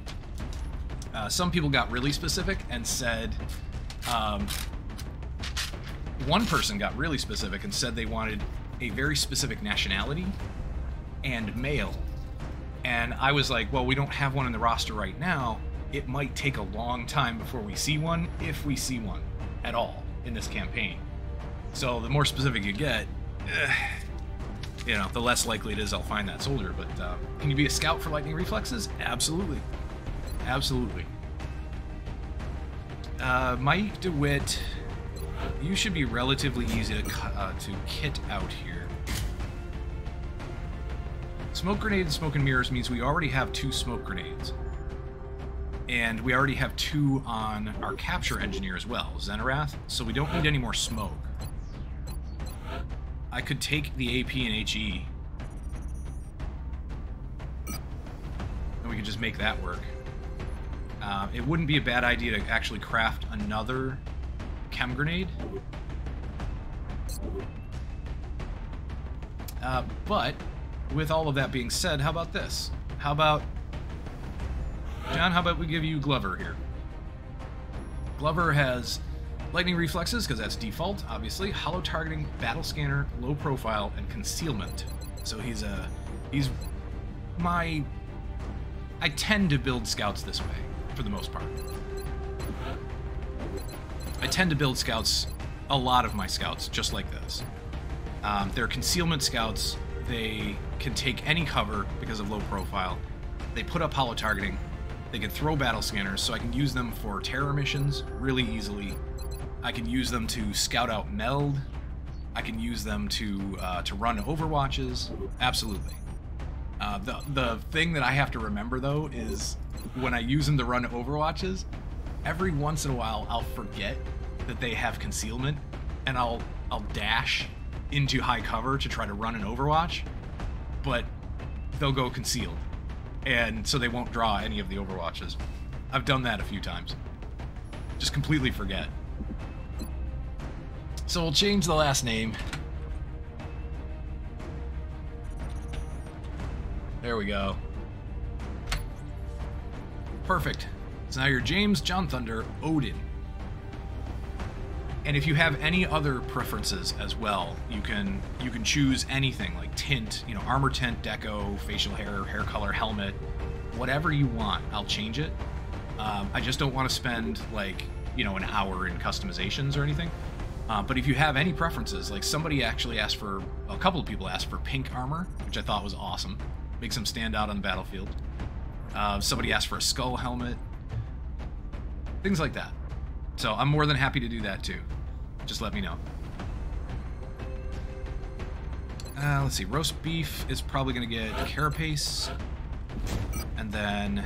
Uh, some people got really specific and said, um, one person got really specific and said they wanted a very specific nationality and male. And I was like, well, we don't have one in the roster right now. It might take a long time before we see one, if we see one at all in this campaign. So the more specific you get, eh, you know, the less likely it is I'll find that soldier. But uh, can you be a scout for lightning reflexes? Absolutely. Absolutely. Uh, Mike DeWitt, you should be relatively easy to, uh, to kit out here. Smoke grenade and smoke and mirrors means we already have two smoke grenades. And we already have two on our capture engineer as well, Zenarath, so we don't need any more smoke. I could take the AP and HE. And we could just make that work. Uh, it wouldn't be a bad idea to actually craft another chem grenade. Uh, but with all of that being said, how about this? How about John? How about we give you Glover here? Glover has lightning reflexes because that's default, obviously. Holo targeting, battle scanner, low profile, and concealment. So he's a he's my. I tend to build scouts this way for the most part. I tend to build scouts, a lot of my scouts, just like this. Um, they're concealment scouts. They can take any cover because of low profile. They put up holo targeting. They can throw battle scanners, so I can use them for terror missions really easily. I can use them to scout out meld. I can use them to uh, to run overwatches. Absolutely. Uh, the the thing that I have to remember though is when I use them to run overwatches, every once in a while I'll forget that they have concealment, and I'll I'll dash into high cover to try to run an overwatch, but they'll go concealed, and so they won't draw any of the overwatches. I've done that a few times. Just completely forget. So we'll change the last name. There we go. Perfect. So now you're James John Thunder Odin. And if you have any other preferences as well, you can you can choose anything like tint, you know, armor tint, deco, facial hair, hair color, helmet, whatever you want. I'll change it. Um, I just don't want to spend like you know an hour in customizations or anything. Uh, but if you have any preferences, like somebody actually asked for, a couple of people asked for pink armor, which I thought was awesome. Makes them stand out on the battlefield. Uh, somebody asked for a skull helmet. Things like that. So I'm more than happy to do that too. Just let me know. Uh, let's see, roast beef is probably going to get carapace. And then...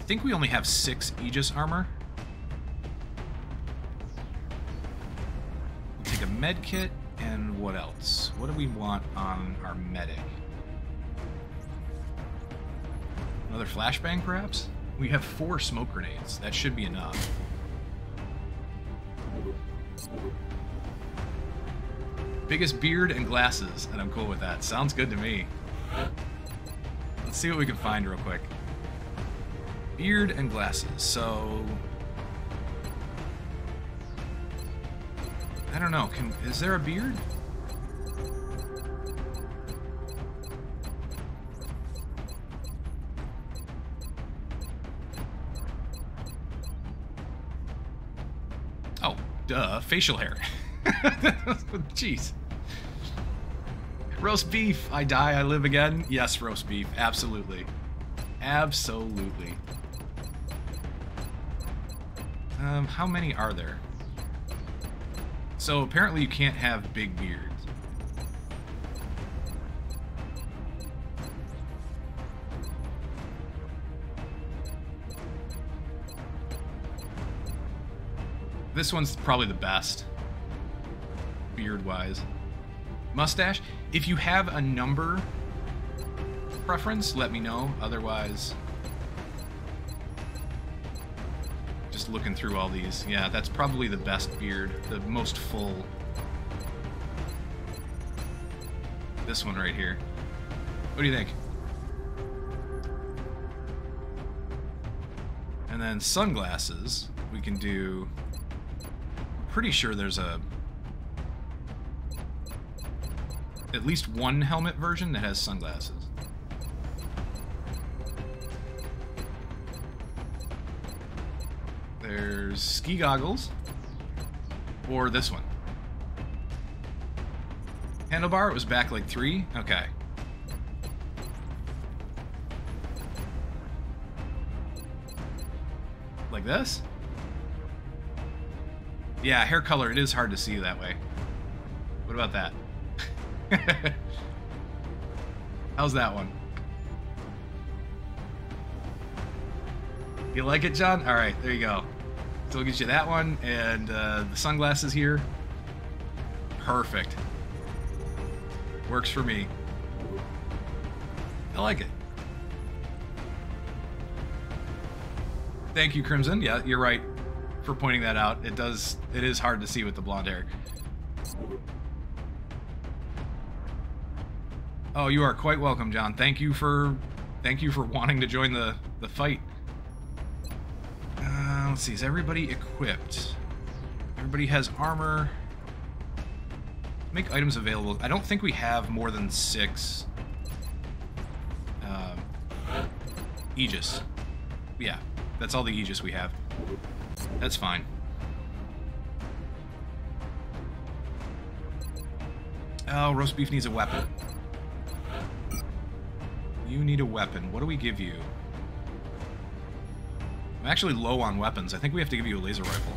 I think we only have six Aegis armor. We'll take a med kit. And what else? What do we want on our medic? Another flashbang, perhaps? We have four smoke grenades. That should be enough. Biggest beard and glasses, and I'm cool with that. Sounds good to me. Let's see what we can find real quick. Beard and glasses. So I don't know. Can is there a beard? Duh, facial hair. Jeez. Roast beef. I die, I live again. Yes, roast beef. Absolutely. Absolutely. Um, how many are there? So apparently you can't have big beards. This one's probably the best, beard-wise. Mustache? If you have a number preference, let me know. Otherwise, just looking through all these. Yeah, that's probably the best beard, the most full. This one right here. What do you think? And then sunglasses, we can do. Pretty sure there's a. At least one helmet version that has sunglasses. There's ski goggles. Or this one. Handlebar, it was back like three? Okay. Like this? Yeah, hair color, it is hard to see that way. What about that? How's that one? You like it, John? All right, there you go. So we'll get you that one and uh, the sunglasses here. Perfect. Works for me. I like it. Thank you, Crimson. Yeah, you're right for pointing that out. It does. It is hard to see with the blonde hair. Oh, you are quite welcome, John. Thank you for, thank you for wanting to join the the fight. Uh, let's see. Is everybody equipped? Everybody has armor. Make items available. I don't think we have more than six. Um, Aegis. Yeah, that's all the Aegis we have. That's fine. Oh, roast beef needs a weapon. You need a weapon. What do we give you? I'm actually low on weapons. I think we have to give you a laser rifle.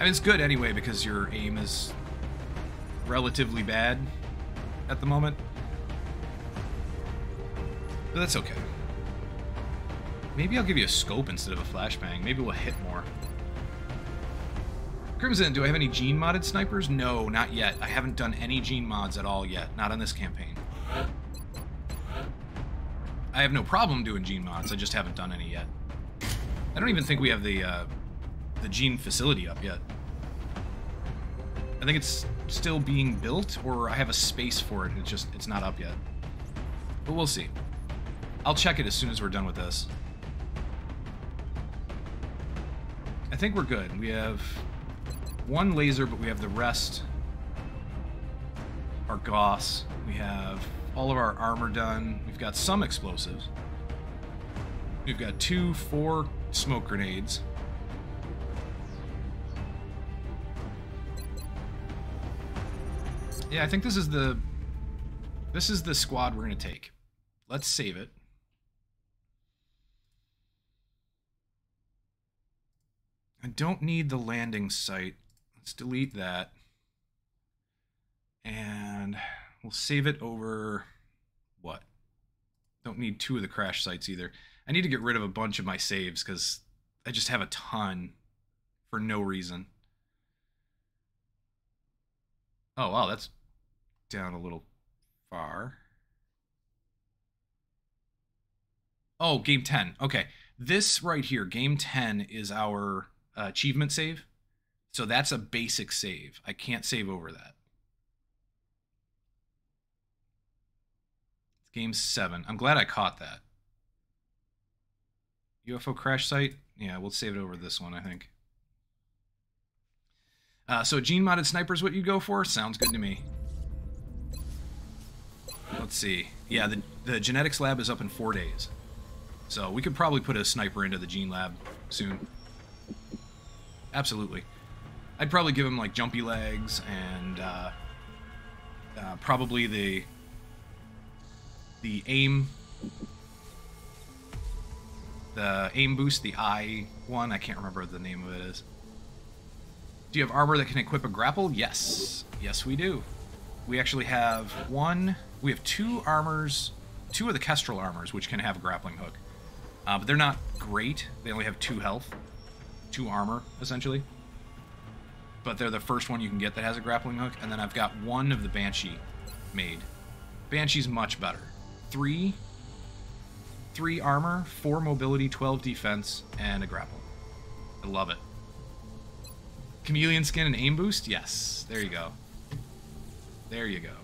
I mean, it's good anyway because your aim is relatively bad at the moment. But that's okay. Maybe I'll give you a scope instead of a flashbang. Maybe we'll hit more. Crimson, do I have any gene modded snipers? No, not yet. I haven't done any gene mods at all yet. Not on this campaign. I have no problem doing gene mods. I just haven't done any yet. I don't even think we have the uh, the gene facility up yet. I think it's still being built, or I have a space for it. It's just it's not up yet. But we'll see. I'll check it as soon as we're done with this. I think we're good. We have one laser, but we have the rest. Our Gauss. We have all of our armor done. We've got some explosives. We've got two, four smoke grenades. Yeah, I think this is the this is the squad we're gonna take. Let's save it. I don't need the landing site. Let's delete that. And we'll save it over what? Don't need two of the crash sites either. I need to get rid of a bunch of my saves because I just have a ton for no reason. Oh, wow, that's down a little far. Oh, game 10. Okay. This right here, game 10, is our uh, achievement save. So that's a basic save. I can't save over that. It's game 7. I'm glad I caught that. UFO crash site? Yeah, we'll save it over this one, I think. Uh, so gene modded sniper is what you go for? Sounds good to me. Let's see. Yeah, the, the genetics lab is up in four days. So we could probably put a sniper into the gene lab soon. Absolutely. I'd probably give him like jumpy legs and uh, uh, probably the the aim the aim boost, the eye one. I can't remember what the name of it is. Do you have armor that can equip a grapple? Yes. Yes, we do. We actually have one... We have two armors, two of the Kestrel armors, which can have a grappling hook. Uh, but they're not great. They only have two health. Two armor, essentially. But they're the first one you can get that has a grappling hook. And then I've got one of the Banshee made. Banshee's much better. Three... Three armor, four mobility, 12 defense, and a grapple. I love it. Chameleon skin and aim boost? Yes. There you go. There you go.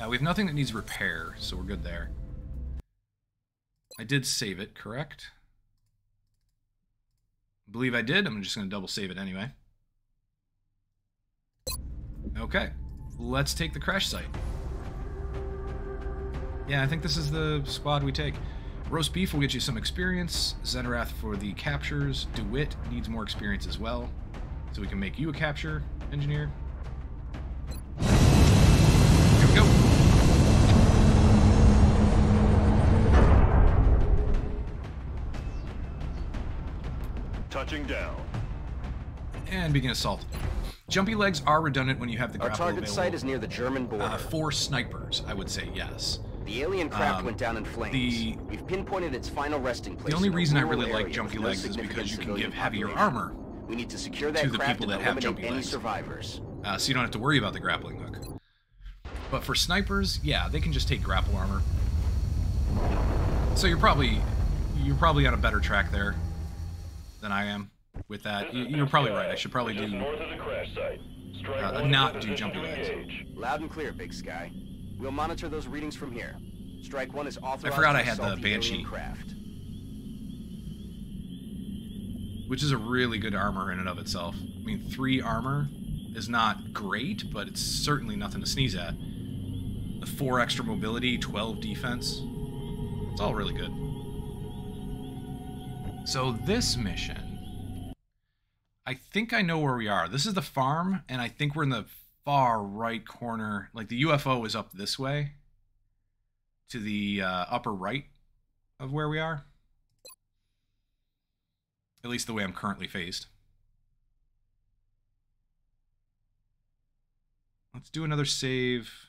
Uh, we have nothing that needs repair, so we're good there. I did save it, correct? Believe I did. I'm just going to double save it anyway. Okay. Let's take the crash site. Yeah, I think this is the squad we take. Roast beef will get you some experience. Zenrath for the captures. DeWitt needs more experience as well. So we can make you a capture engineer. Touching down. And begin assault. Jumpy legs are redundant when you have the Our target available. site is near the German border. Uh, for snipers, I would say yes. the alien craft um, went down in flames. the- We've pinpointed its final resting place. The only reason I really like Jumpy with no Legs is because you can give heavier population. armor We need to secure that to the craft people and that have eliminate jumpy any legs. survivors. uh, so you don't have to worry about the grappling hook. But for snipers, yeah, they can just take grapple armor. So you're probably you're probably on a better track there than I am with that. You- You're probably right. I should probably do north of the crash site. Uh, not do in jumpy legs. Loud and clear, Big Sky. We'll monitor those readings from here. Strike one is authorized forgot I had the Banshee. craft. which is a really good armor in and of itself. I mean, three armor is not great, but it's certainly nothing to sneeze at. The four extra mobility, 12 defense. It's all really good. So this mission, I think I know where we are. This is the farm, and I think we're in the far right corner. Like the UFO is up this way, to the uh, upper right of where we are. At least the way I'm currently faced. Let's do another save.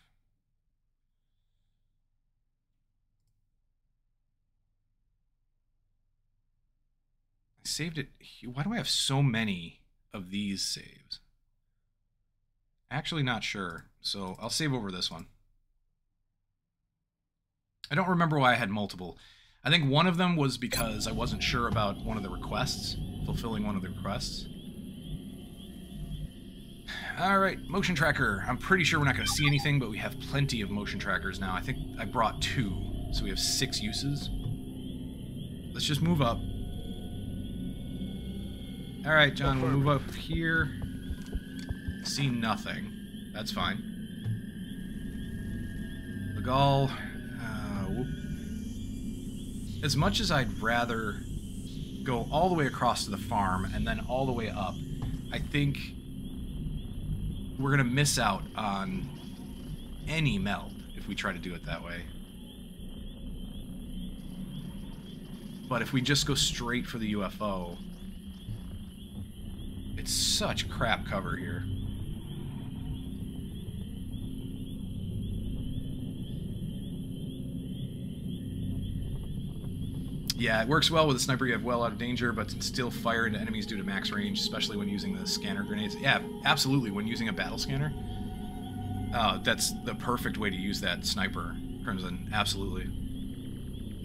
I saved it. Why do I have so many of these saves? Actually, not sure. So I'll save over this one. I don't remember why I had multiple. I think one of them was because I wasn't sure about one of the requests, fulfilling one of the requests. All right, motion tracker. I'm pretty sure we're not going to see anything, but we have plenty of motion trackers now. I think I brought two, so we have six uses. Let's just move up. All right, John, we'll move up here. See nothing. That's fine. Legal. Uh. As much as I'd rather go all the way across to the farm and then all the way up, I think we're going to miss out on any meld if we try to do it that way. But if we just go straight for the UFO, it's such crap cover here. Yeah, it works well with a sniper. You have well out of danger, but still fire into enemies due to max range, especially when using the scanner grenades. Yeah, absolutely. When using a battle scanner, uh, that's the perfect way to use that sniper, Crimson. Absolutely.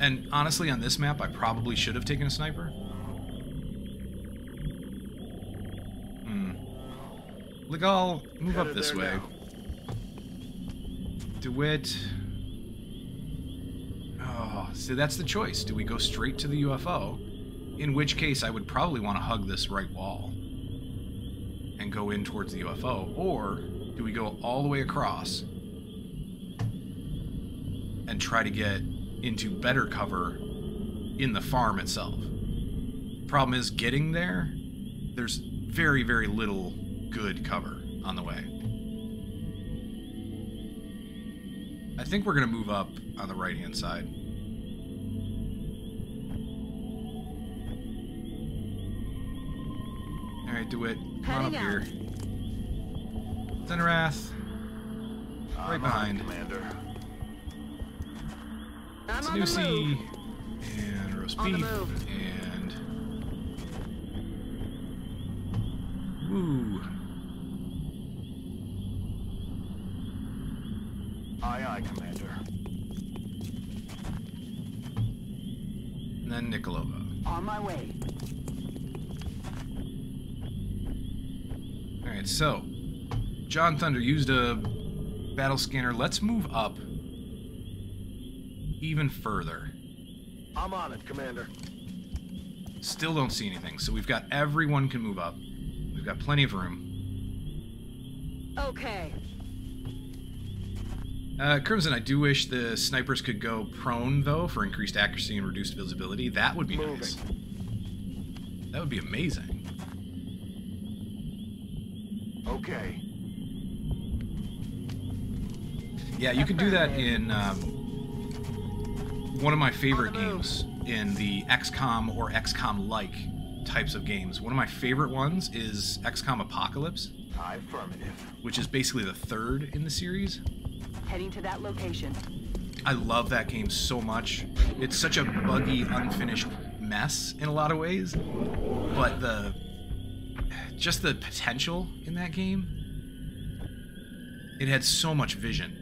And honestly, on this map, I probably should have taken a sniper. Legal, move up this way. now. DeWitt. Ah, oh, so that's the choice. Do we go straight to the UFO? In which case, I would probably want to hug this right wall and go in towards the UFO. Or do we go all the way across and try to get into better cover in the farm itself? Problem is, getting there, there's very, very little good cover on the way. I think we're going to move up on the right hand side. Alright, DeWitt, come on up out. here. Zenerath, right I'm on behind. Commander. I'm on the Snoozy, move. and roast beef, and woo. Aye, aye, Commander. And then Nikolova. On my way. Alright, so John Thunder used a battle scanner. Let's move up even further. I'm on it, Commander. Still don't see anything, so we've got everyone can move up. We've got plenty of room. Okay. Uh, Crimson, I do wish the snipers could go prone, though, for increased accuracy and reduced visibility. That would be Moving. nice. That would be amazing. Okay. Yeah, you can do that in um, one of my favorite On the move. games in the XCOM or XCOM-like types of games. One of my favorite ones is XCOM Apocalypse, Affirmative. which is basically the third in the series. Heading to that location. I love that game so much. It's such a buggy, unfinished mess in a lot of ways, but the just the potential in that game. It had so much vision.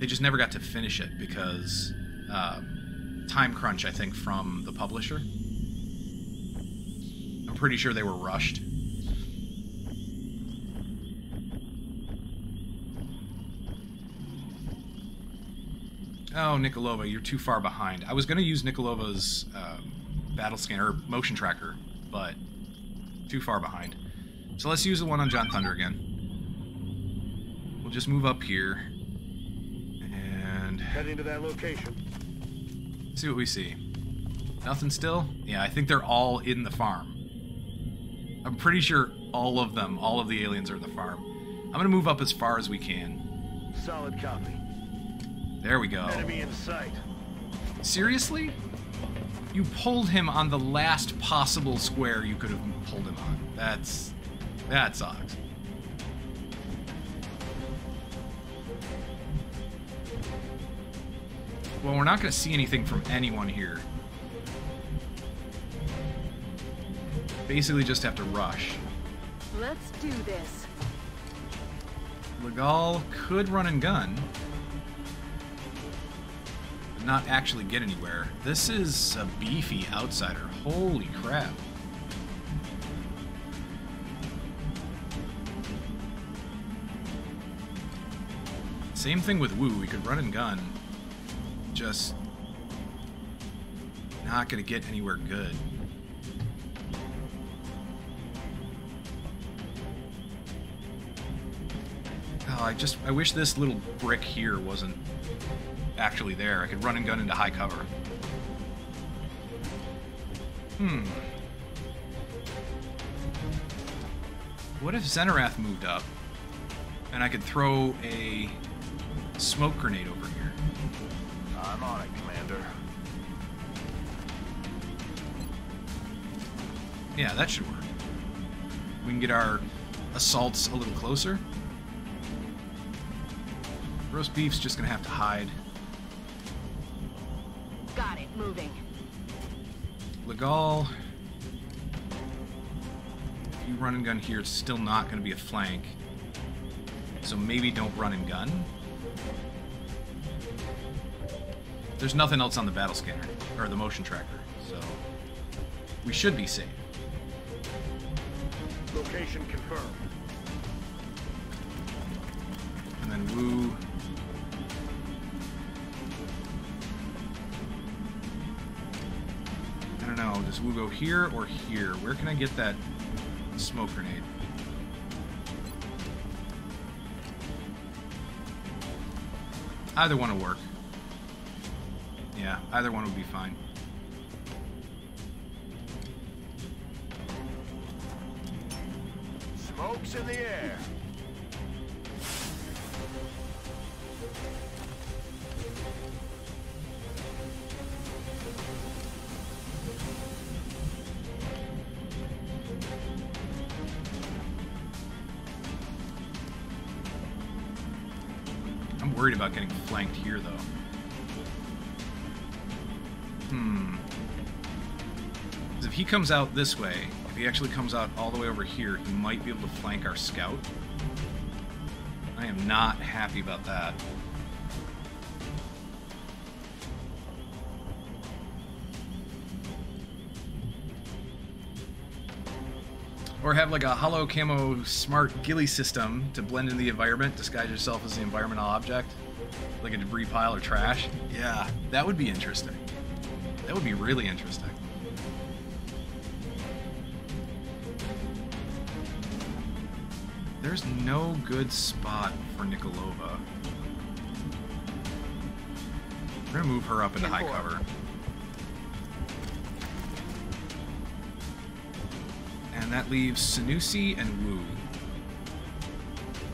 They just never got to finish it because um, time crunch, I think, from the publisher. I'm pretty sure they were rushed. Oh, Nikolova, you're too far behind. I was going to use Nikolova's um, battle scanner, motion tracker, but too far behind. So let's use the one on John Thunder again. We'll just move up here and Heading to that location. see what we see. Nothing still? Yeah, I think they're all in the farm. I'm pretty sure all of them, all of the aliens are in the farm. I'm going to move up as far as we can. Solid copy. There we go. Enemy in sight. Seriously? You pulled him on the last possible square you could have pulled him on. That's. That sucks. Well, we're not going to see anything from anyone here. Basically, just have to rush. Let's do this. Legal could run and gun, but not actually get anywhere. This is a beefy outsider. Holy crap. Same thing with Wu. We could run and gun. Just not gonna get anywhere good. Oh, I just I wish this little brick here wasn't actually there. I could run and gun into high cover. Hmm. What if Zenerath moved up and I could throw a smoke grenade over here? I'm on it, Commander. Yeah, that should work. We can get our assaults a little closer. Roast beef's just gonna have to hide. Got it. moving. Legal. If you run and gun here, it's still not going to be a flank. So maybe don't run and gun. There's nothing else on the battle scanner, or the motion tracker, so we should be safe. Location confirmed. And then Wu. Don't know, does Wu go here or here? Where can I get that smoke grenade? Either one will work. Yeah, either one would be fine. Smoke's in the air. Though. Hmm. 'Cause if he comes out this way, if he actually comes out all the way over here, he might be able to flank our scout. I am not happy about that. Or have like a hollow camo smart ghillie system to blend in the environment, disguise yourself as the environmental object, like a debris pile or trash. Yeah, that would be interesting. That would be really interesting. There's no good spot for Nikolova. We're gonna move her up into high cover. And that leaves Sanusi and Wu.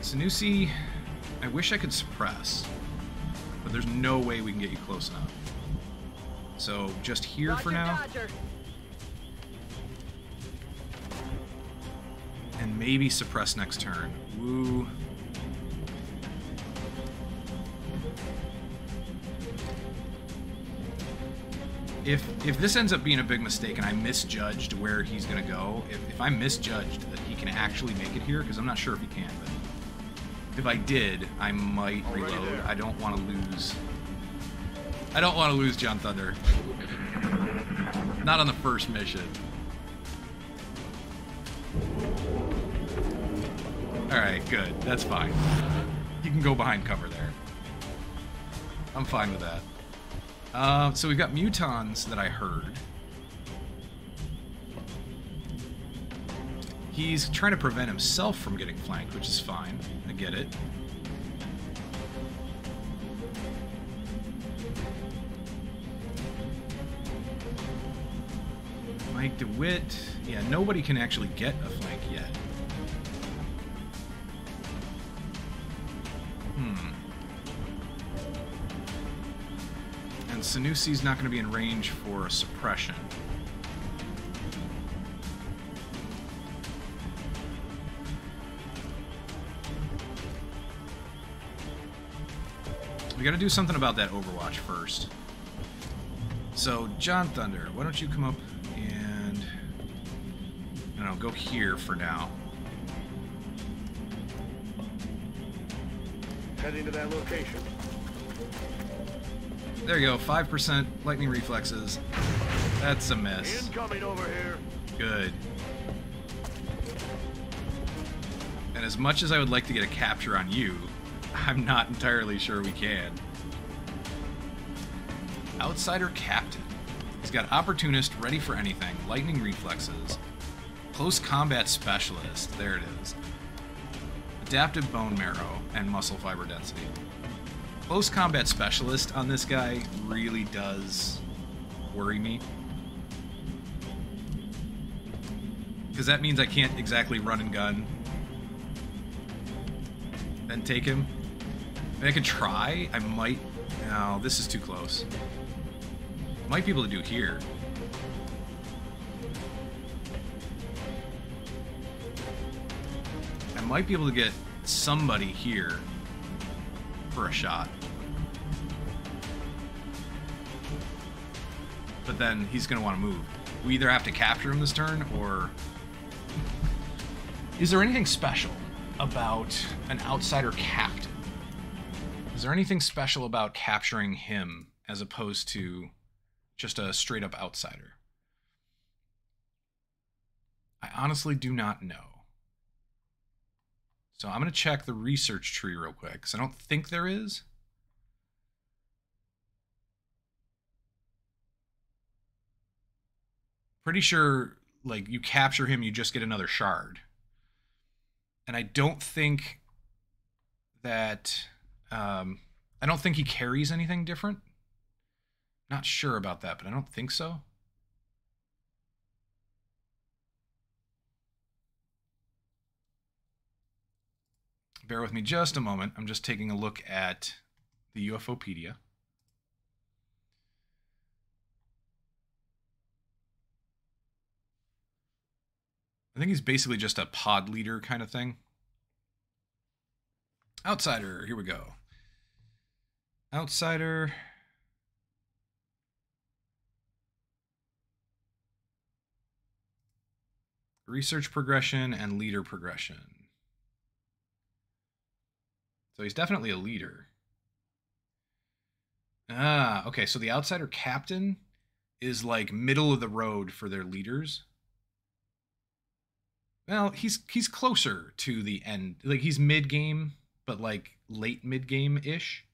Sanusi, I wish I could suppress, but there's no way we can get you close enough. So just here for now, and maybe suppress next turn. Wu. If, if this ends up being a big mistake and I misjudged where he's going to go, if, if I misjudged that he can actually make it here, because I'm not sure if he can, but if I did, I might reload. I don't want to lose. I don't want to lose John Thunder. Not on the first mission. Alright, good. That's fine. You can go behind cover there. I'm fine with that. Uh, so we've got mutons that I heard. He's trying to prevent himself from getting flanked, which is fine. I get it. Mike DeWitt. Yeah, nobody can actually get a flank yet. Hmm. And Sanusi's not going to be in range for a suppression. We got to do something about that Overwatch first. So, John Thunder, why don't you come up and I don't know, go here for now. Heading to that location. There you go, 5% lightning reflexes. That's a miss. Incoming over here. Good. And as much as I would like to get a capture on you, I'm not entirely sure we can. Outsider Captain. He's got Opportunist, Ready for Anything, Lightning Reflexes, Close Combat Specialist, there it is, Adaptive Bone Marrow, and Muscle Fiber Density. Close Combat Specialist on this guy really does worry me. Because that means I can't exactly run and gun. Then take him. I, could try. I might. No, this is too close. Might be able to do here. I might be able to get somebody here for a shot. but then he's going to want to move. We either have to capture him this turn, or is there anything special about an outsider captain? Is there anything special about capturing him as opposed to just a straight up outsider? I honestly do not know. So I'm going to check the research tree real quick because I don't think there is. Pretty sure, like, you capture him, you just get another shard. And I don't think that. Um, I don't think he carries anything different. Not sure about that, but I don't think so. Bear with me just a moment. I'm just taking a look at the UFOpedia. I think he's basically just a pod leader kind of thing. Outsider, here we go. Outsider. Research progression and leader progression. So he's definitely a leader. Ah, okay. So the outsider captain is like middle of the road for their leaders. Well, he's he's closer to the end. Like he's mid game, but like late mid game ish.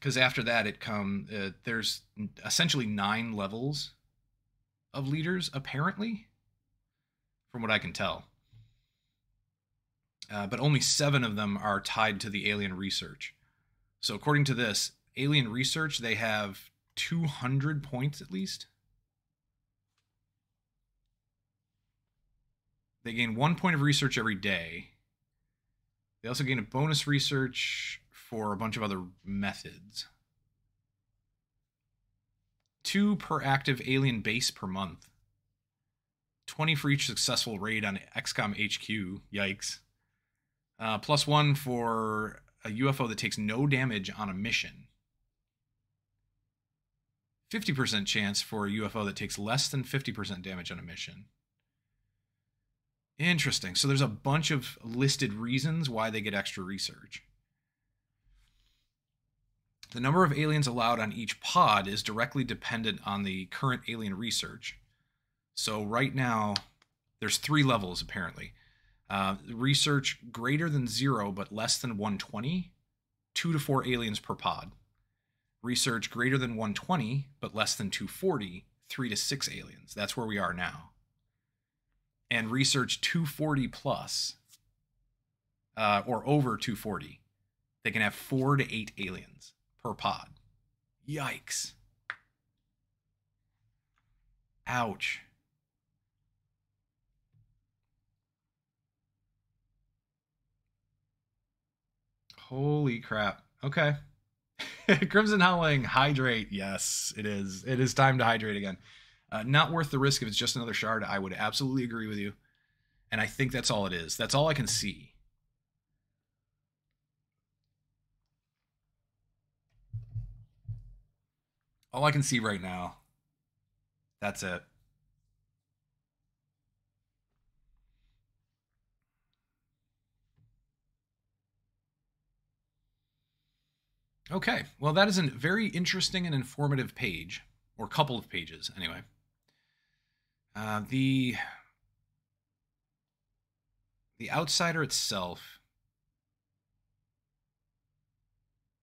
Because after that, it come uh, there's essentially nine levels of leaders apparently, from what I can tell. Uh, but only seven of them are tied to the alien research. So according to this, alien research they have 200 points at least. They gain one point of research every day. They also gain a bonus research for a bunch of other methods. Two per active alien base per month. 20 for each successful raid on XCOM HQ. Yikes. Uh, plus one for a UFO that takes no damage on a mission. 50% chance for a UFO that takes less than 50% damage on a mission. Interesting. So there's a bunch of listed reasons why they get extra research. The number of aliens allowed on each pod is directly dependent on the current alien research. So right now, there's three levels apparently. Uh, research greater than zero but less than 120, two to four aliens per pod. Research greater than 120 but less than 240, three to six aliens. That's where we are now. And research 240 plus, uh, or over 240, they can have four to eight aliens per pod. Yikes. Ouch. Holy crap. Okay. Crimson Howling, hydrate. Yes, it is. It is time to hydrate again. Uh, not worth the risk if it's just another shard. I would absolutely agree with you. And I think that's all it is. That's all I can see. All I can see right now. That's it. Okay, well, that is a very interesting and informative page, or couple of pages, anyway. Uh, the the outsider itself,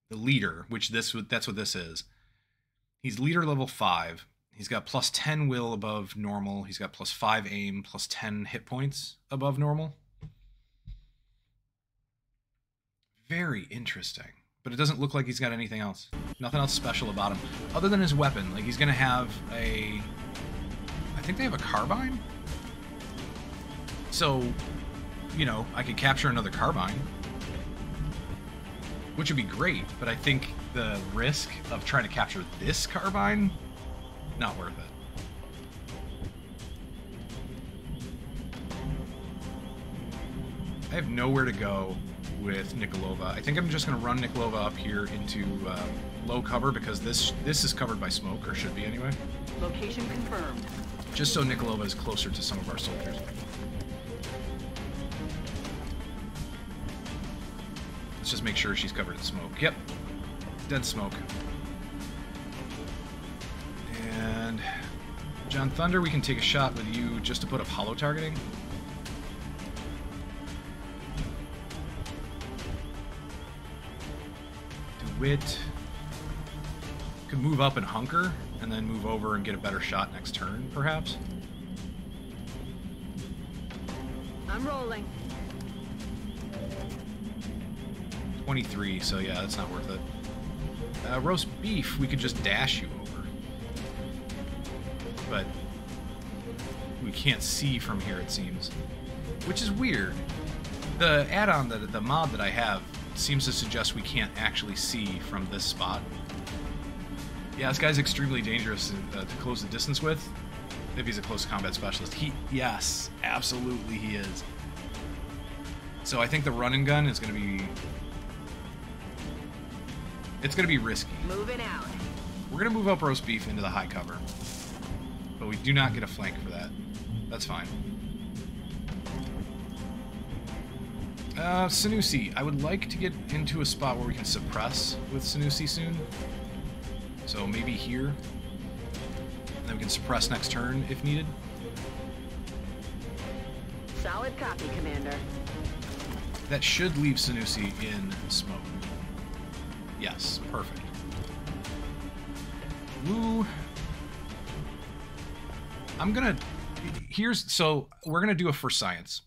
the leader, which this that's what this is. He's leader level five. He's got plus ten will above normal. He's got plus five aim, plus ten hit points above normal. Very interesting but it doesn't look like he's got anything else. Nothing else special about him, other than his weapon. Like, he's gonna have a... I think they have a carbine? So, you know, I could capture another carbine. Which would be great, but I think the risk of trying to capture this carbine, not worth it. I have nowhere to go with Nikolova. I think I'm just going to run Nikolova up here into uh, low cover because this this is covered by smoke, or should be anyway. Location confirmed. Just so Nikolova is closer to some of our soldiers. Let's just make sure she's covered in smoke. Yep. Dead smoke. And John Thunder, we can take a shot with you just to put up holo targeting. DeWitt could move up and hunker, and then move over and get a better shot next turn, perhaps. I'm rolling. 23, so yeah, that's not worth it. Uh, roast beef, we could just dash you over. But we can't see from here, it seems. Which is weird. The add-on, that the mod that I have, seems to suggest we can't actually see from this spot. Yeah, this guy's extremely dangerous uh, to close the distance with. If he's a close combat specialist. He, yes, absolutely he is. So I think the run and gun is going to be it's going to be risky. Moving out. We're going to move up roast beef into the high cover. But we do not get a flank for that. That's fine. Uh, Sanusi. I would like to get into a spot where we can suppress with Sanusi soon. So maybe here. And then we can suppress next turn if needed. Solid copy, Commander. That should leave Sanusi in smoke. Yes, perfect. Wu. I'm gonna. Here's so we're gonna do a for science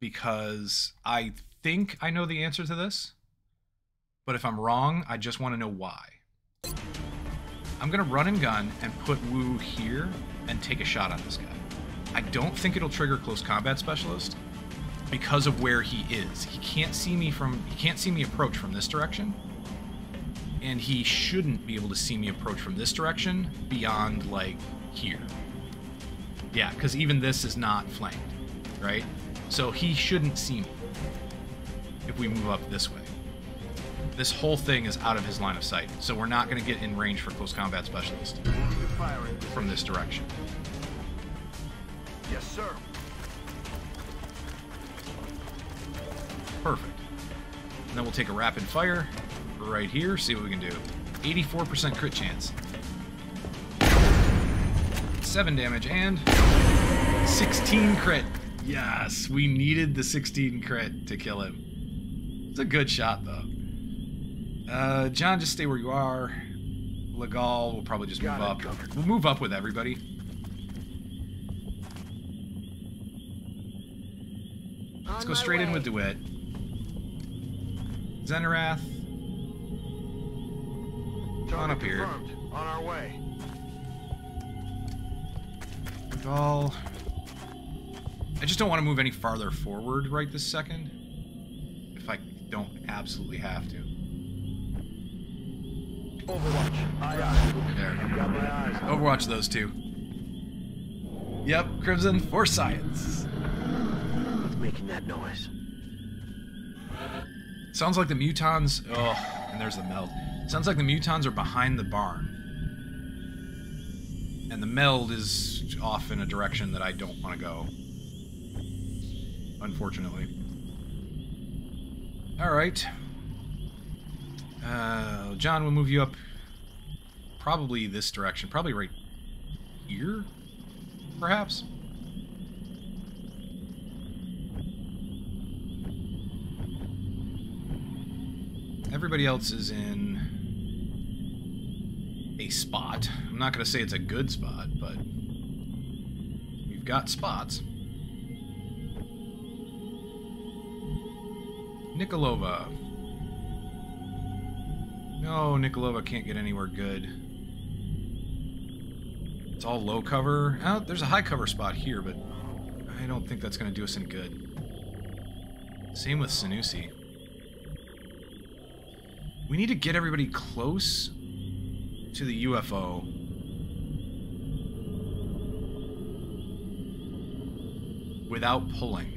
because I think I know the answer to this, but if I'm wrong, I just want to know why. I'm gonna run and gun and put Wu here and take a shot on this guy. I don't think it'll trigger close combat specialist because of where he is. He can't see me from he can't see me approach from this direction. And he shouldn't be able to see me approach from this direction beyond like here. Yeah, because even this is not flanked, right? So he shouldn't see me if we move up this way. This whole thing is out of his line of sight, so we're not going to get in range for close combat specialist from this direction. Yes, sir. Perfect. And then we'll take a rapid fire right here, see what we can do. 84% crit chance. 7 damage and 16 crit. Yes, we needed the 16 crit to kill him. It's a good shot, though. Uh, John, just stay where you are. Legal will probably just move up. We'll move up with everybody. Let's go straight in with DeWitt. Zenarath. On up here. Confirmed. On our way. Legal. I just don't want to move any farther forward right this second. If I don't absolutely have to. Overwatch. Aye, aye. There. Got my eyes. on Overwatch those two. Yep, Crimson for science. What's making that noise? Sounds like the mutons. Oh, and there's the meld. Sounds like the mutons are behind the barn. And the meld is off in a direction that I don't want to go. Unfortunately. Alright. Uh, John, we'll move you up probably this direction. Probably right here, perhaps? Everybody else is in a spot. I'm not going to say it's a good spot, but we've got spots. Nikolova. No, Nikolova can't get anywhere good. It's all low cover. Oh, there's a high cover spot here, but I don't think that's going to do us any good. Same with Sanusi. We need to get everybody close to the UFO. Without pulling.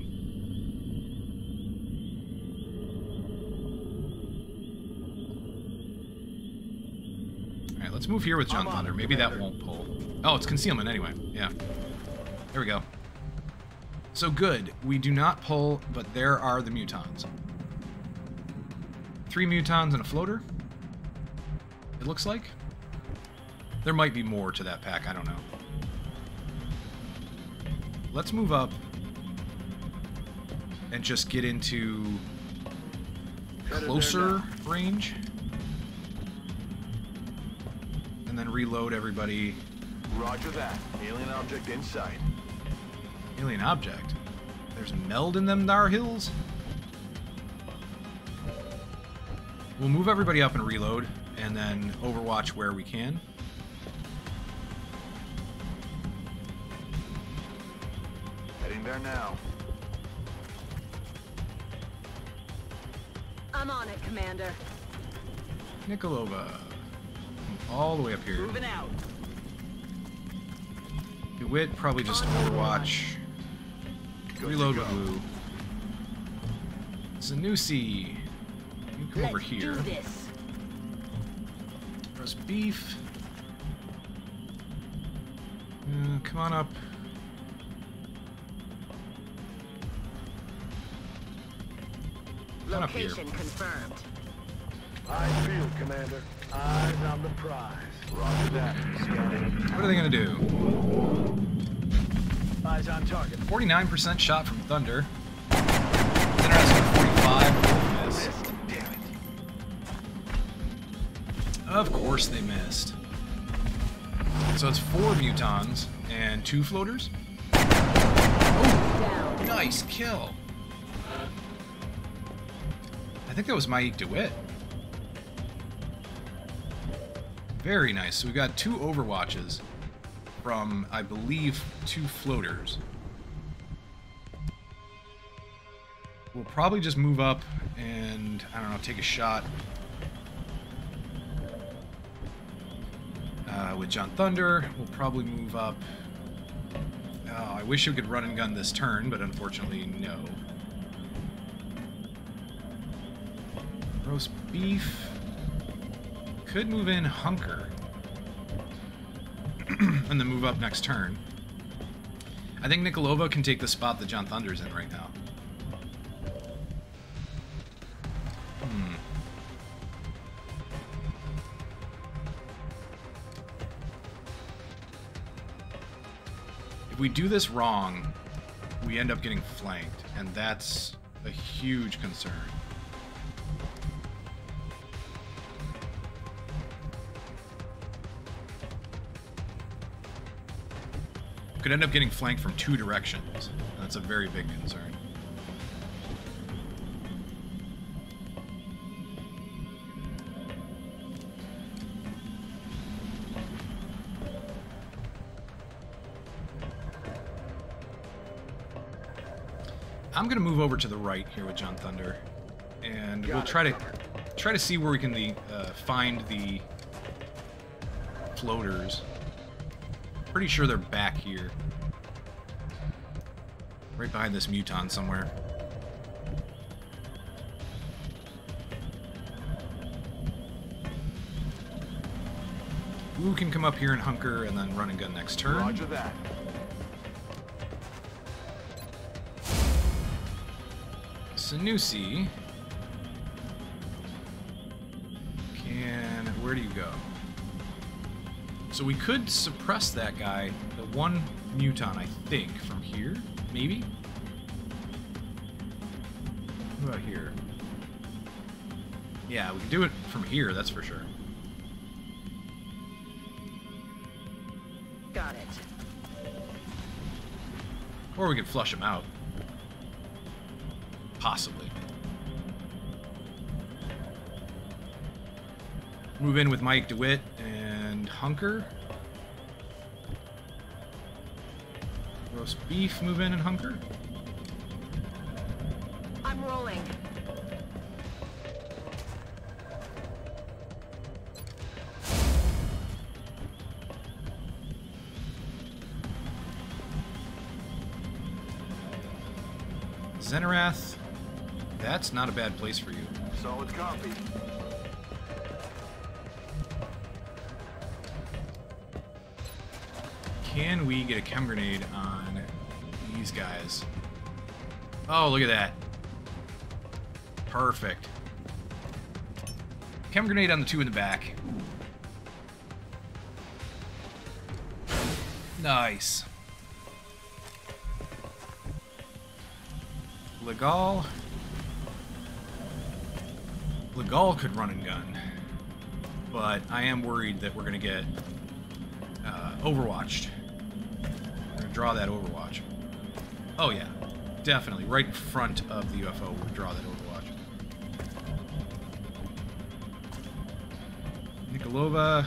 Alright, let's move here with John Thunder. Maybe that won't pull. Oh, it's concealment anyway. Yeah. There we go. So good. We do not pull, but there are the mutons. Three mutons and a floater. It looks like. There might be more to that pack. I don't know. Let's move up and just get into closer range. And then reload everybody. Roger that. Alien object inside. Alien object? There's meld in them dar hills? We'll move everybody up and reload, and then overwatch where we can. Heading there now. I'm on it, Commander. Nikolova. All the way up here. Moving out. DeWitt probably just overwatch. Reload with blue. Sanusi. You come over here. Do this. Roast beef. Uh, come on up. Come on up here. Location confirmed. Eyes peeled, Commander. Eyes on the prize. Roger that. What are they gonna do? Eyes on target. 49% shot from Thunder. Of course they missed. So it's four mutons and two floaters. Oh, nice kill. I think that was Mike DeWitt. Very nice. So we got two overwatches from, I believe, two floaters. We'll probably just move up and, I don't know, take a shot with John Thunder. We'll probably move up. Oh, I wish we could run and gun this turn, but unfortunately, no. Roast beef. Could move in Hunker. and then move up next turn. I think Nikolova can take the spot that John Thunder's in right now. We do this wrong, we end up getting flanked, and that's a huge concern. Could end up getting flanked from two directions. That's a very big concern. I'm gonna move over to the right here with John Thunder, and we'll try to try to see where we can the, uh, find the floaters. Pretty sure they're back here, right behind this muton somewhere. Who can come up here and hunker and then run and gun next turn? Roger that. Sanusi can. Where do you go? So we could suppress that guy, the one muton, I think, from here, maybe. What about here? Yeah, we can do it from here. That's for sure. Got it. Or we could flush him out. Move in with Mike DeWitt and Hunker. Roast beef, move in and Hunker. I'm rolling. Zenerath, that's not a bad place for you. Solid copy. Can we get a chem grenade on these guys? Oh, look at that. Perfect. Chem grenade on the two in the back. Nice. Legal. Legal could run and gun. But I am worried that we're going to get uh, overwatched. Draw that overwatch. Oh, yeah. Definitely. Right in front of the UFO, we'll draw that overwatch. Nikolova,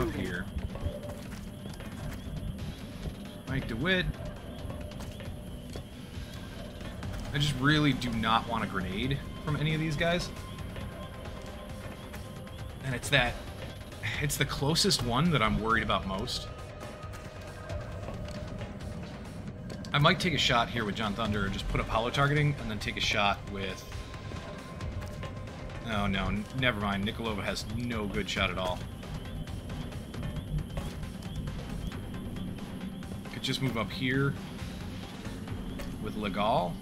up here. Mike DeWitt. I just really do not want a grenade from any of these guys. And it's that... It's the closest one that I'm worried about most. I might take a shot here with John Thunder, just put up holo targeting, and then take a shot with... Oh no, never mind. Nikolova has no good shot at all. Could just move up here with Legal.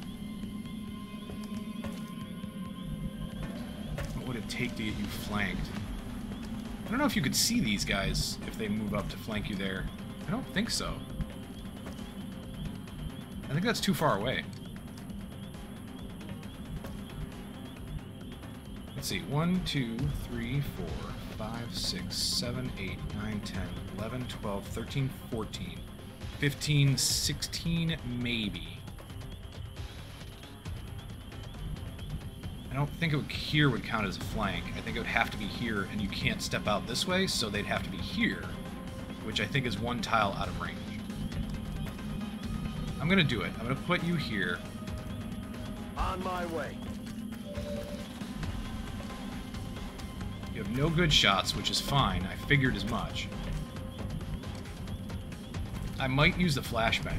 What would it take to get you flanked? I don't know if you could see these guys if they move up to flank you there. I don't think so. I think that's too far away. Let's see. 1, 2, 3, 4, 5, 6, 7, 8, 9, 10, 11, 12, 13, 14, 15, 16, maybe. I don't think it would, here would count as a flank. I think it would have to be here, and you can't step out this way, so they'd have to be here, which I think is one tile out of range. I'm gonna do it. I'm gonna put you here. On my way. You have no good shots, which is fine. I figured as much. I might use the flashbang.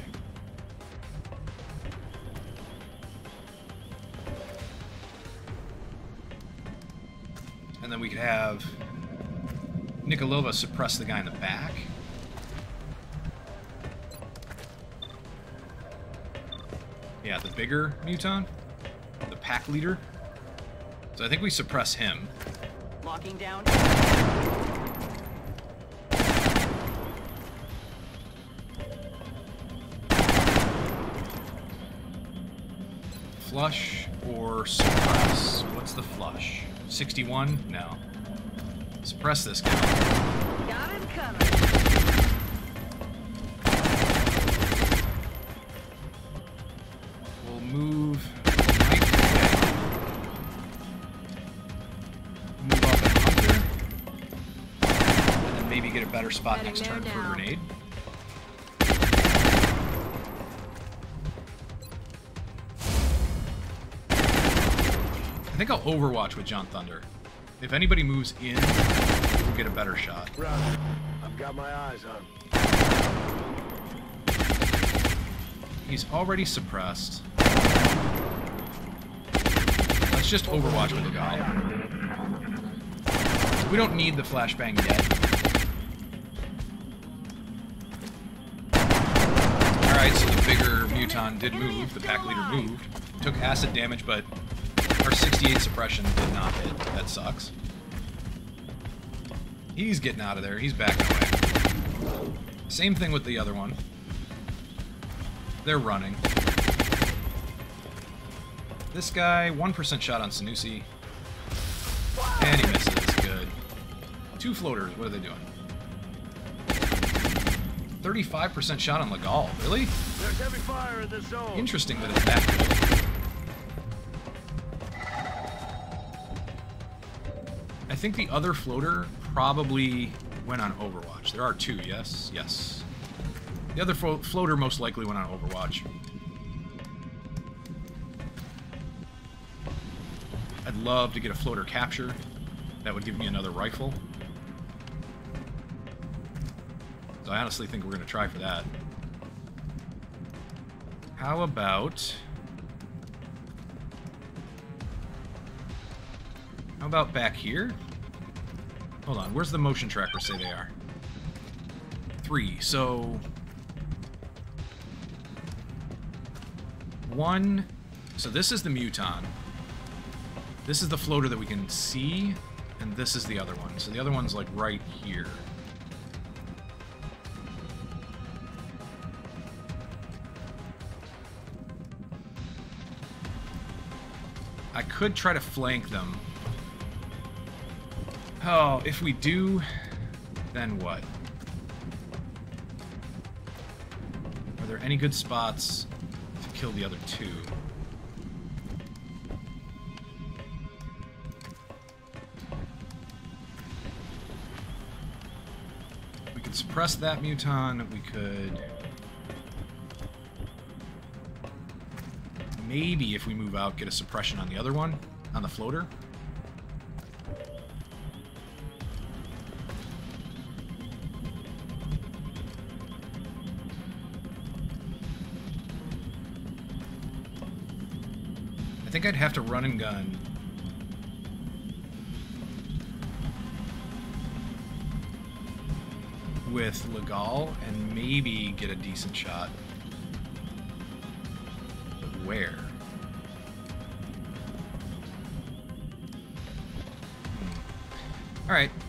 And then we could have Nikolova suppress the guy in the back. Bigger Muton. The pack leader. So I think we suppress him. Locking down. Flush or suppress? What's the flush? 61? No. Suppress this guy. Got him coming. Spot Heading next there turn for a grenade. I think I'll overwatch with John Thunder. If anybody moves in, we'll get a better shot. Roger. I've got my eyes on. He's already suppressed. Let's just overwatch with the guy. We don't need the flashbang yet. Did move. The pack leader moved. Took acid damage, but our 68 suppression did not hit. That sucks. He's getting out of there. He's backing away. Same thing with the other one. They're running. This guy, 1% shot on Sanusi. And he misses. Good. Two floaters. What are they doing? 35% shot on Legal. Really? In. Interesting that it's that. I think the other floater probably went on Overwatch. There are two, yes? Yes. The other flo floater most likely went on Overwatch. I'd love to get a floater capture. That would give me another rifle. So I honestly think we're going to try for that. How about... How about back here? Hold on, where's the motion tracker say they are? Three, so... One... So this is the Muton. This is the floater that we can see, and this is the other one. So the other one's, like, right here. Could try to flank them. Oh, if we do, then what? Are there any good spots to kill the other two? We could suppress that muton. We could... Maybe if we move out, get a suppression on the other one, on the floater. I think I'd have to run and gun. With Legal and maybe get a decent shot. But where?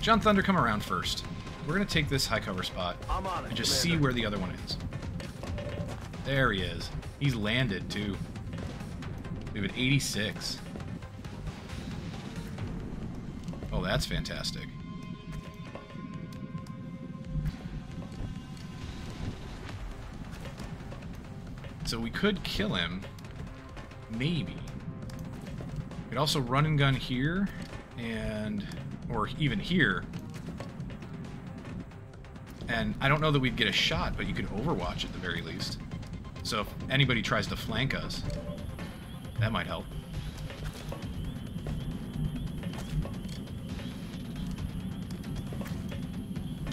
John Thunder, come around first. We're gonna take this high cover spot I'm on it, and just see where the other one is. There he is. He's landed too. We have an 86. Oh, that's fantastic. So we could kill him. Maybe. We could also run and gun here, and... or even here. And I don't know that we'd get a shot, but you could overwatch at the very least. So if anybody tries to flank us, that might help.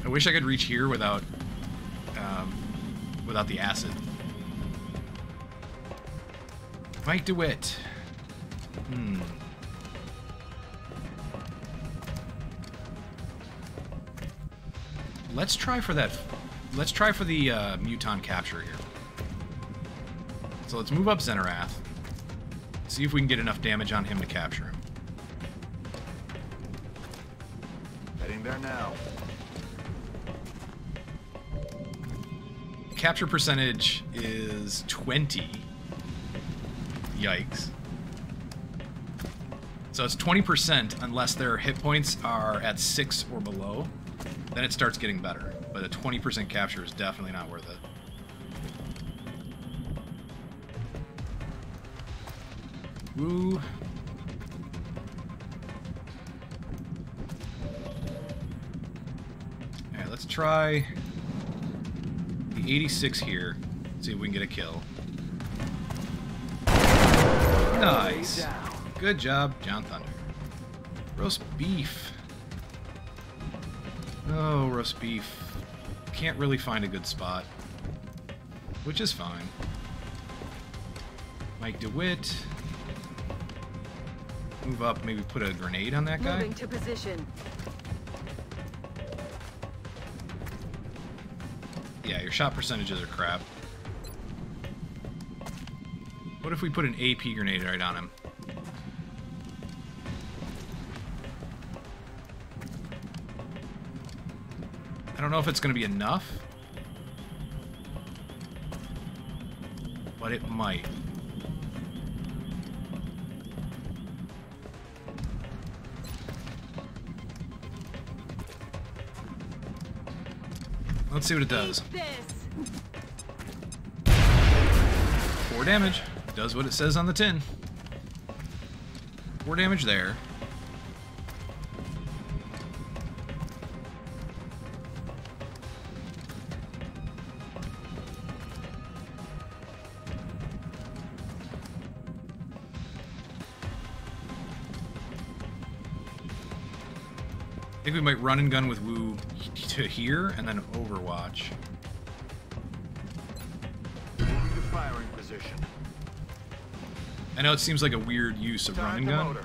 I wish I could reach here without, um, without the acid. Mike DeWitt. Hmm. Let's try for that. Let's try for the uh, Muton capture here. So let's move up Zenarath. See if we can get enough damage on him to capture him. Heading there now. Capture percentage is 20. Yikes. So it's 20% unless their hit points are at 6 or below. Then it starts getting better. But a 20% capture is definitely not worth it. Woo. Alright, let's try the 86 here. See if we can get a kill. Nice. Good job, John Thunder. Roast beef. Oh, roast beef. Can't really find a good spot. Which is fine. Mike DeWitt. Move up, maybe put a grenade on that guy. Moving to position. Yeah, your shot percentages are crap. What if we put an AP grenade right on him? Know if it's going to be enough. But it might. Let's see what it does. Four damage. Does what it says on the tin. Four damage there. think we might run and gun with Wu to here and then Overwatch. I know it seems like a weird use of Time run and gun. Motor.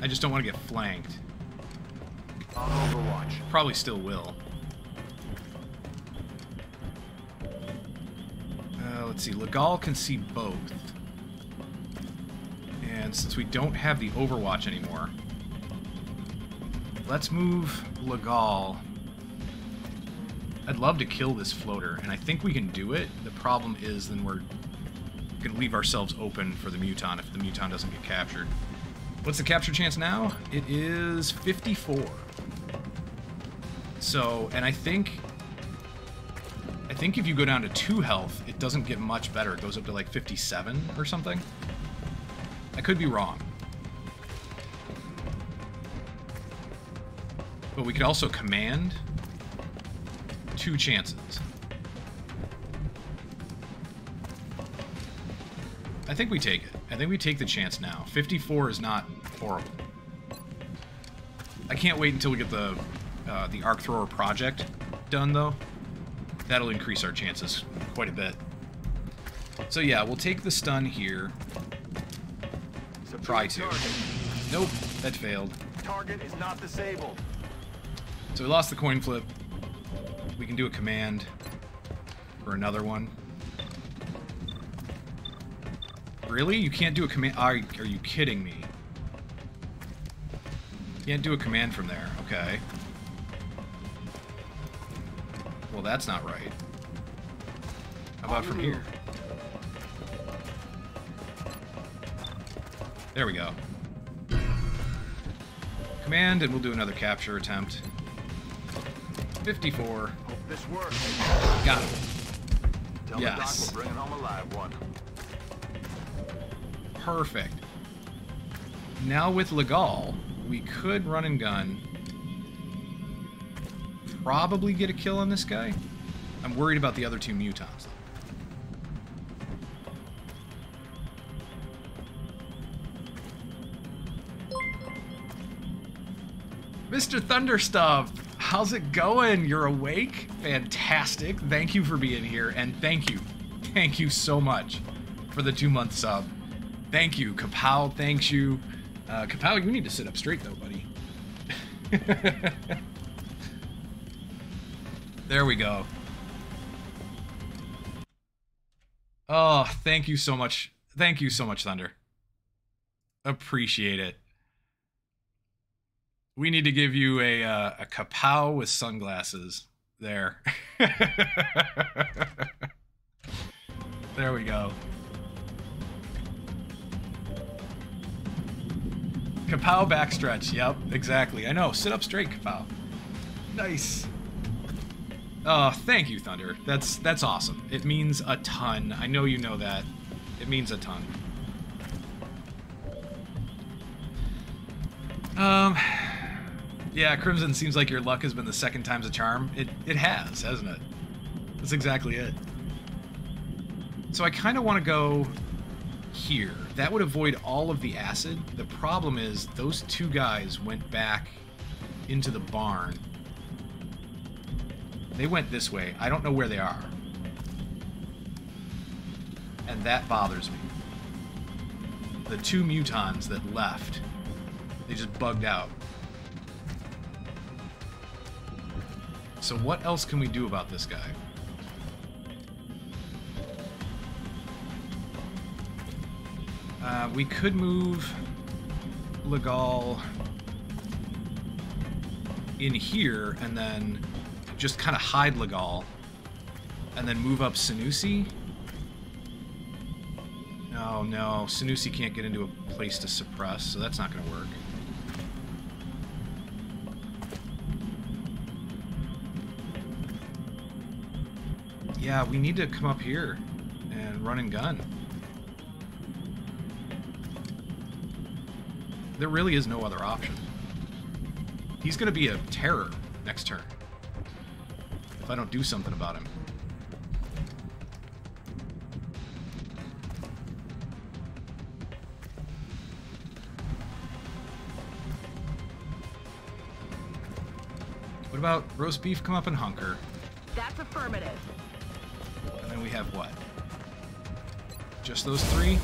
I just don't want to get flanked. On Overwatch. Probably still will. Uh, let's see. Legal can see both. And since we don't have the Overwatch anymore, let's move Legal. I'd love to kill this floater, and I think we can do it. The problem is then we're going to leave ourselves open for the Muton if the Muton doesn't get captured. What's the capture chance now? It is 54. So, and I think I think if you go down to 2 health, it doesn't get much better. It goes up to like 57 or something. I could be wrong. But we could also command two chances. I think we take it. I think we take the chance now. 54 is not horrible. I can't wait until we get the uh, the arc thrower project done though. That'll increase our chances quite a bit. So yeah, we'll take the stun here. Try to. Nope, that failed. Target is not disabled. So we lost the coin flip. We can do a command for another one. Really? You can't do a command? Are, are you kidding me? Can't do a command from there. Okay. Well, that's not right. How about from here? There we go. Command, and we'll do another capture attempt. 54. Hope this works. Got him. Tell Yes. the doc we're bringing home a live one. Perfect. Now with Legal, we could run and gun. Probably get a kill on this guy. I'm worried about the other two mutons. Mr. Thunderstuff, how's it going? You're awake? Fantastic. Thank you for being here, and thank you, thank you so much for the two month sub. Thank you. Kapow thanks you. Uh, Kapow, you need to sit up straight, though, buddy. there we go. Oh, thank you so much. Thank you so much, Thunder. Appreciate it. We need to give you a uh, a kapow with sunglasses. There. there we go. Kapow backstretch. Yep, exactly. I know. Sit up straight, Kapow. Nice. Oh, thank you, Thunder. That's that's awesome. It means a ton. I know you know that. It means a ton. Um, yeah, Crimson seems like your luck has been the second time's a charm. It it has, hasn't it? That's exactly it. So I kind of want to go here. That would avoid all of the acid. The problem is those two guys went back into the barn. They went this way. I don't know where they are. And that bothers me. The two mutons that left, they just bugged out. So what else can we do about this guy? Uh, we could move Legal in here and then just kind of hide Legal and then move up Sanusi. No, no, Sanusi can't get into a place to suppress, so that's not going to work. Yeah, we need to come up here and run and gun. There really is no other option. He's going to be a terror next turn. If I don't do something about him. What about roast beef come up and hunker? That's affirmative. And we have what? Just those three?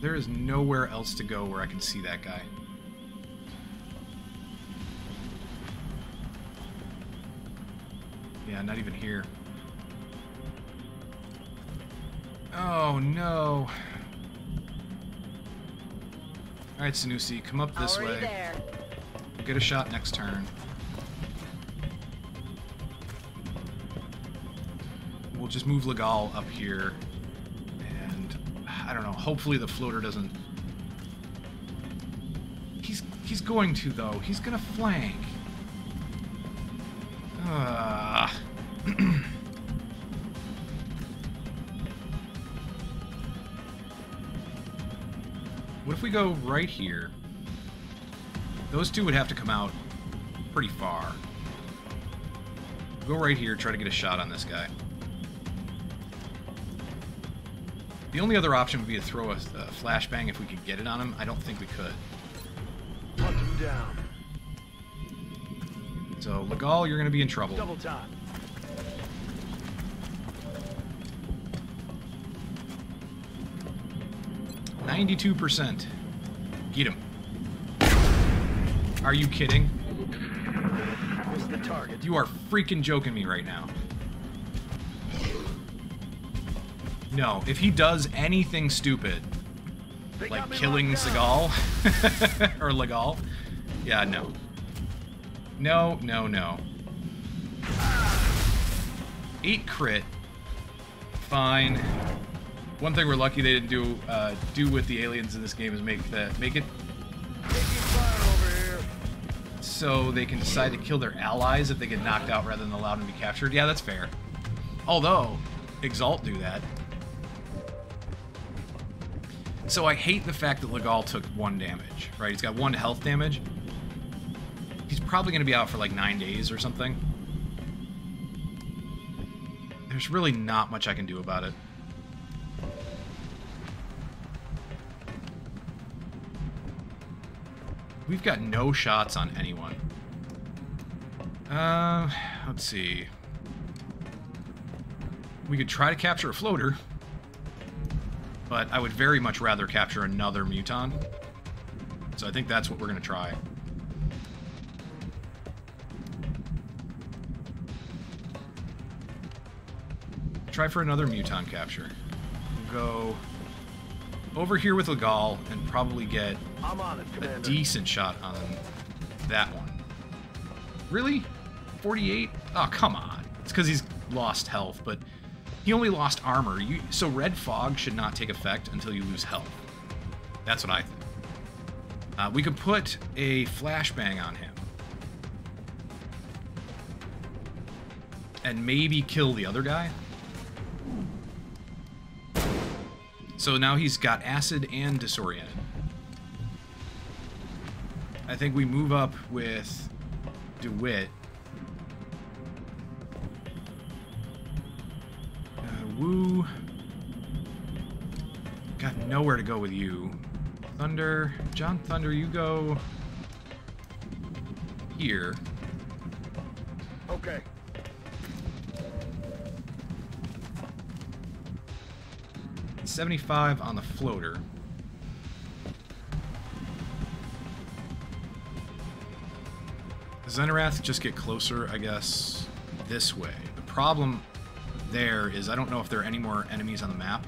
There is nowhere else to go where I can see that guy. Not even here. Oh, no. Alright, Sanusi, come up this Already way. there. We'll get a shot next turn. We'll just move Legal up here. And I don't know, hopefully the floater doesn't He's he's going to though. He's gonna flank. We go right here? Those two would have to come out pretty far. Go right here, try to get a shot on this guy. The only other option would be to throw a, a flashbang if we could get it on him. I don't think we could. Hunt him down. So, Legal, you're going to be in trouble. Double time. Ninety-two percent. Get him. Are you kidding? The target. You are freaking joking me right now. No, if he does anything stupid, They like killing. Seagal or Legal, yeah, no. No, no, no. Eight crit. Fine. One thing we're lucky they didn't do uh, do with the aliens in this game is make the make it so they can decide to kill their allies if they get knocked out rather than allow them to be captured. Yeah, that's fair. Although, Exalt do that. So I hate the fact that Legal took one damage, right? He's got one health damage. He's probably going to be out for like nine days or something. There's really not much I can do about it. We've got no shots on anyone. Uh, let's see. We could try to capture a floater, but I would very much rather capture another muton. So I think that's what we're going to try. Try for another muton capture. We'll go over here with Legal and probably get it, a decent shot on that one. Really? 48? Oh, come on. It's because he's lost health, but he only lost armor. You, so red fog should not take effect until you lose health. That's what I think. Uh, we could put a flashbang on him. And maybe kill the other guy. So now he's got acid and disoriented. I think we move up with DeWitt. Uh, Wu. Got nowhere to go with you. Thunder. John Thunder, you go here. Okay. Seventy-five on the floater. Xenorath just get closer, I guess, this way. The problem there is I don't know if there are any more enemies on the map.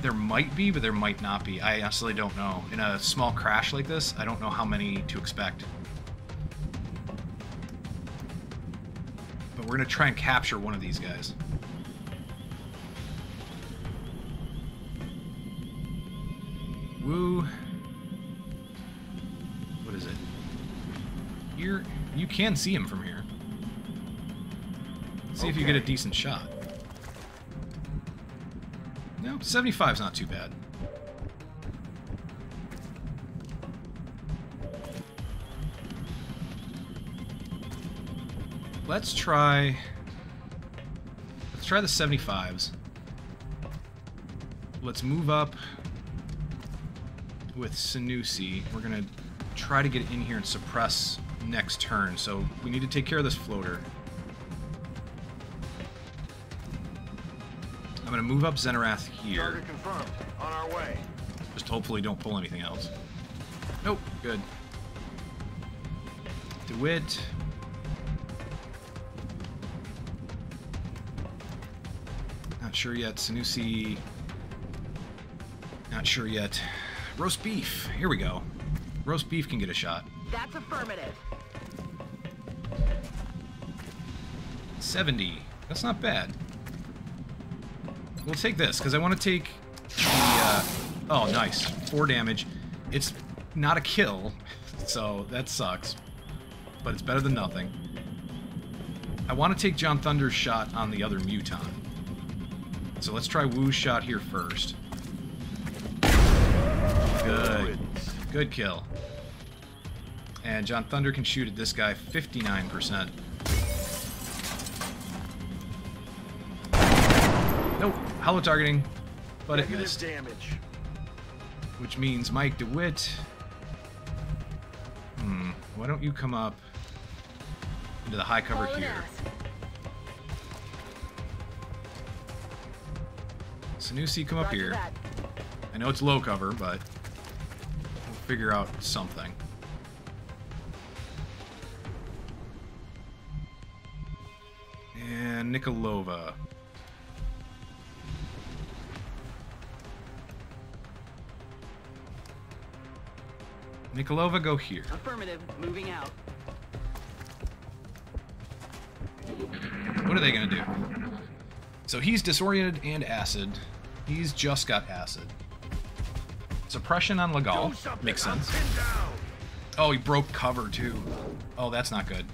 There might be, but there might not be. I honestly don't know. In a small crash like this, I don't know how many to expect. But we're going to try and capture one of these guys. Wu. What is it? Here, you can see him from here. See if you get a decent shot. No, 75's not too bad. Let's try... Let's try the 75s. Let's move up with Sanusi. We're going to try to get in here and suppress next turn. So we need to take care of this floater. I'm gonna move up Zenarath here. Confirmed. On our way. Just hopefully don't pull anything else. Nope, good. DeWitt. Not sure yet. Sanusi. Not sure yet. Roast beef. Here we go. Roast beef can get a shot. That's affirmative. 70. That's not bad. We'll take this, because I want to take the... Uh, oh, nice. Four damage. It's not a kill, so that sucks. But it's better than nothing. I want to take John Thunder's shot on the other Muton. So let's try Wu's shot here first. Good. Good kill. And John Thunder can shoot at this guy 59%. Nope. Holo targeting, but it Negative missed. damage. Which means Mike DeWitt. Hmm. Why don't you come up into the high cover Hauling here? ass. Sanusi, come up Roger here. that. I know it's low cover, but we'll figure out something. And Nikolova. Nikolova, go here. Affirmative. Moving out. What are they gonna do? So he's disoriented and acid. He's just got acid. Suppression on Legal. Makes sense. Oh, he broke cover too. Oh, that's not good.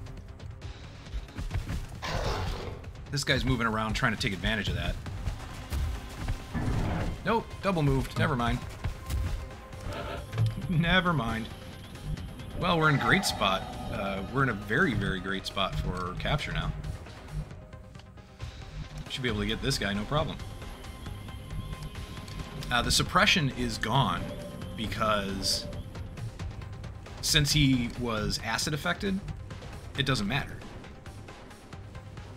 This guy's moving around trying to take advantage of that. Nope, double moved. Never mind. Never mind. Well, we're in great spot. Uh, we're in a very, very great spot for capture now. Should be able to get this guy, no problem. Uh, the suppression is gone because since he was acid affected, it doesn't matter.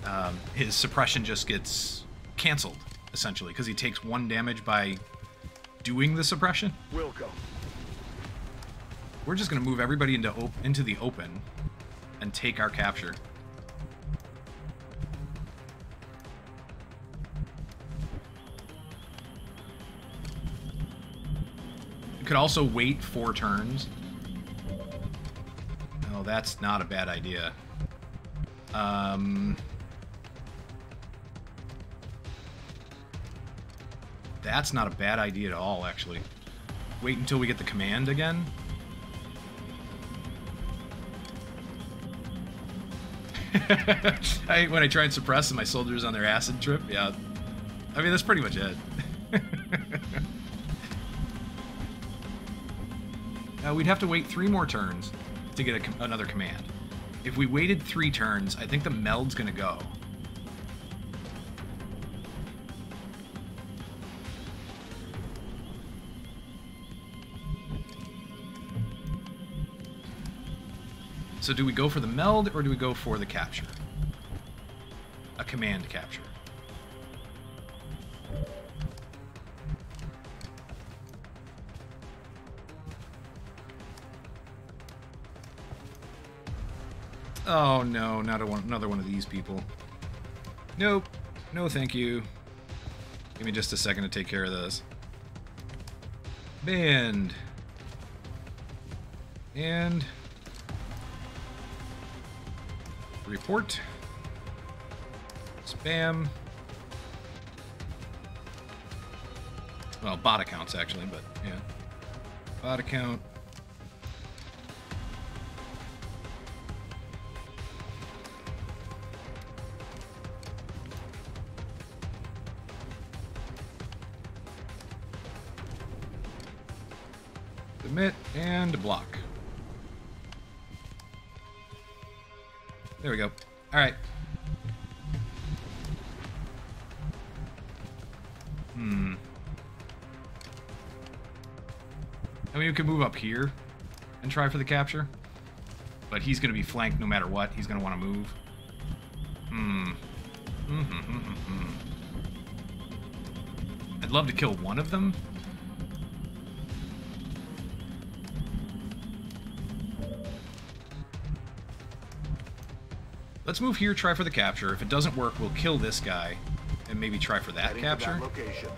Um, his suppression just gets canceled, essentially, because he takes one damage by doing the suppression. Wilco. We're just going to move everybody into op- into the open and take our capture. Could also wait four turns. Oh, that's not a bad idea. Um, that's not a bad idea at all, actually. Wait until we get the command again. I, when I try and suppress my soldiers on their acid trip, yeah. I mean, that's pretty much it. uh, we'd have to wait three more turns to get com- another command. If we waited three turns, I think the meld's gonna go. So do we go for the meld or do we go for the capture? A command capture. Oh no, not one, another one of these people. Nope. No thank you. Give me just a second to take care of this. Band. And report. Spam. Well, bot accounts actually, but yeah. Bot account. And block. There we go. All right. Hmm. I mean, we could move up here and try for the capture. But he's going to be flanked no matter what. He's going to want to move. Hmm. Mm-hmm, mm-hmm, mm-hmm. love to kill one of them. Let's move here, try for the capture. If it doesn't work, we'll kill this guy and maybe try for that Heading capture. that location.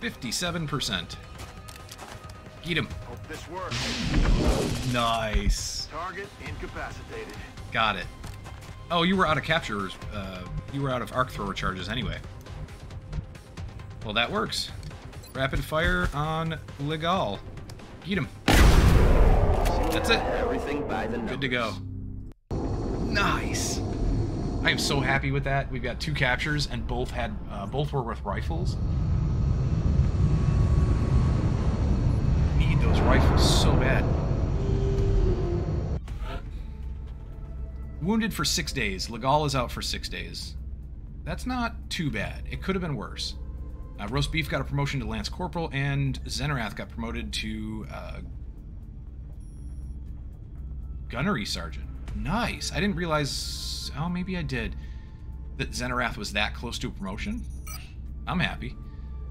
57%. Eat him. Hope this works. Nice. Target incapacitated. Got it. Oh, you were out of captures. Uh, you were out of arc thrower charges anyway. Well, that works. Rapid fire on Legal. Eat him. That's it. Everything by the Good to go. Nice. I am so happy with that. We've got two captures, and both had uh, both were with rifles. Need those rifles so bad. Wounded for six days. Legal is out for six days. That's not too bad. It could have been worse. Uh, Roast Beef got a promotion to Lance Corporal, and Zenerath got promoted to uh, Gunnery Sergeant. Nice. I didn't realize. Oh, maybe I did. That Zenerath was that close to a promotion. I'm happy.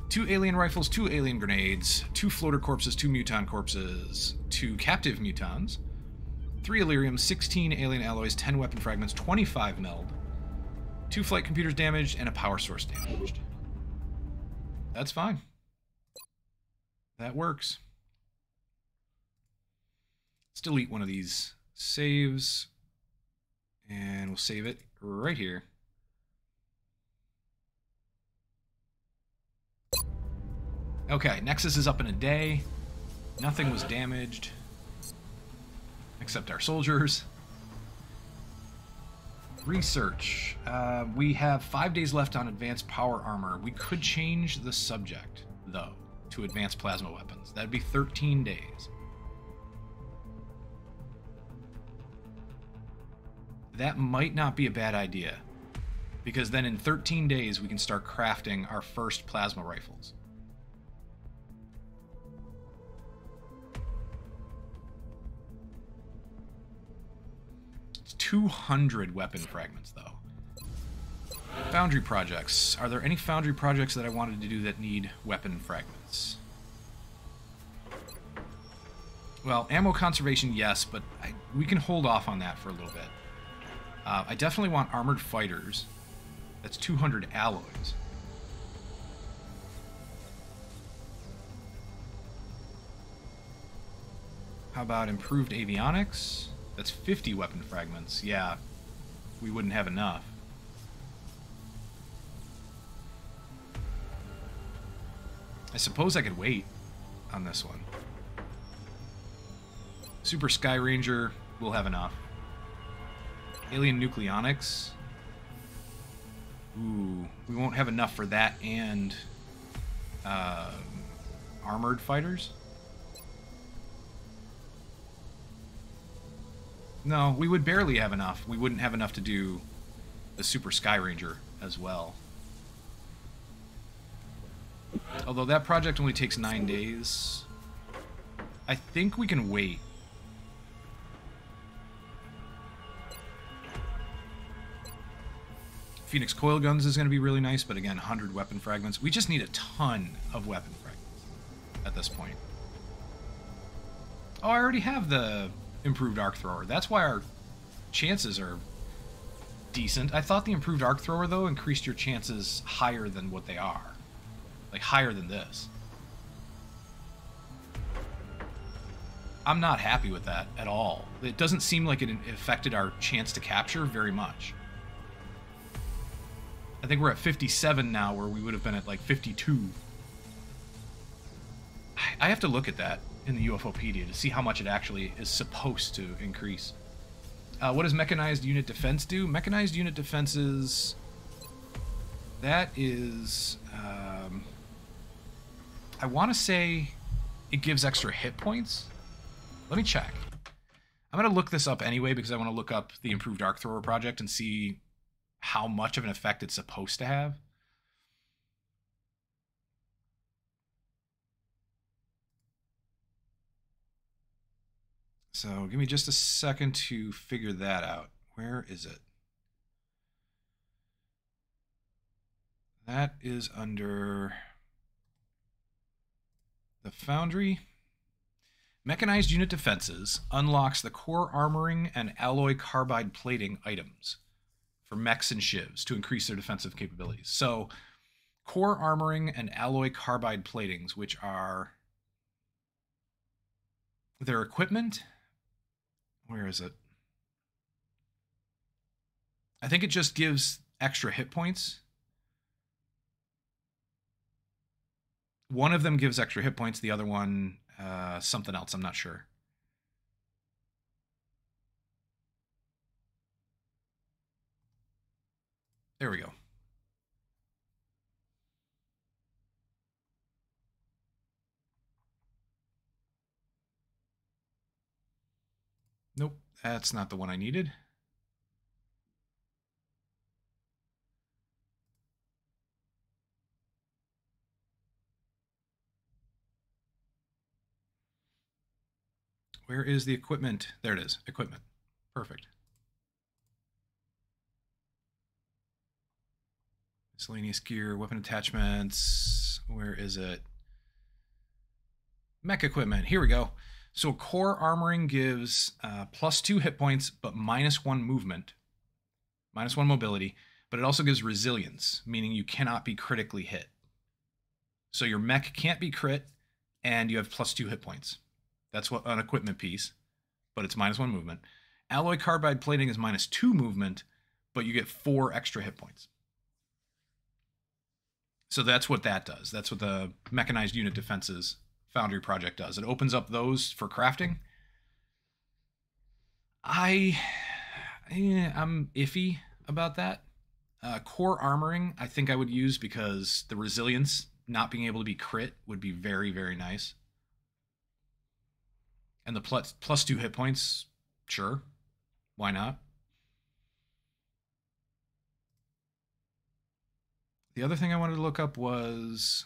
Two alien rifles, two alien grenades, two floater corpses, two muton corpses, two captive mutons, three Elerium, 16 alien alloys, 10 weapon fragments, 25 meld, two flight computers damaged, and a power source damaged. That's fine. That works. Let's delete one of these saves. And we'll save it right here. Okay, Nexus is up in a day. Nothing was damaged. Except our soldiers. Research. Uh, we have five days left on advanced power armor. We could change the subject, though, to advanced plasma weapons. That'd be 13 days. That might not be a bad idea. Because then in 13 days, we can start crafting our first plasma rifles. It's 200 weapon fragments, though. Foundry projects. Are there any foundry projects that I wanted to do that need weapon fragments? Well, ammo conservation, yes, but I, we can hold off on that for a little bit. Uh, I definitely want armored fighters. That's 200 alloys. How about improved avionics? That's 50 weapon fragments. Yeah, we wouldn't have enough. I suppose I could wait on this one. Super Sky Ranger, we'll have enough. Alien Nucleonics. Ooh, we won't have enough for that and uh, armored fighters. No, we would barely have enough. We wouldn't have enough to do the Super Sky Ranger as well. Although that project only takes nine days, I think we can wait. Phoenix coil guns is going to be really nice, but again, 100 weapon fragments. We just need a ton of weapon fragments at this point. Oh, I already have the improved arc thrower. That's why our chances are decent. I thought the improved arc thrower, though, increased your chances higher than what they are. Like, higher than this. I'm not happy with that at all. It doesn't seem like it affected our chance to capture very much. I think we're at 57 now, where we would have been at like 52. I have to look at that in the UFOpedia to see how much it actually is supposed to increase. Uh, what does mechanized unit defense do? Mechanized unit defenses. That is. Um, I want to say it gives extra hit points. Let me check. I'm going to look this up anyway because I want to look up the improved arc thrower project and see how much of an effect it's supposed to have. So give me just a second to figure that out. Where is it? That is under the Foundry. Mechanized unit defenses unlocks the core armoring and alloy carbide plating items for mechs and shivs to increase their defensive capabilities. So, core armoring and alloy carbide platings, which are their equipment. Where is it? I think it just gives extra hit points. One of them gives extra hit points, the other one, uh, something else. I'm not sure. There we go. Nope, that's not the one I needed. Where is the equipment? There it is. Equipment. Perfect. Miscellaneous gear, weapon attachments. Where is it? Mech equipment. Here we go. So core armoring gives uh, plus two hit points, but minus one movement, minus one mobility. But it also gives resilience, meaning you cannot be critically hit. So your mech can't be crit, and you have plus two hit points. That's what an equipment piece, but it's minus one movement. Alloy carbide plating is minus two movement, but you get four extra hit points. So that's what that does. That's what the mechanized unit defenses Foundry project does. It opens up those for crafting. I, eh, I'm iffy about that. Uh, core armoring, I think I would use because the resilience, not being able to be crit, would be very, very nice. And the plus, plus two hit points, sure. Why not? The other thing I wanted to look up was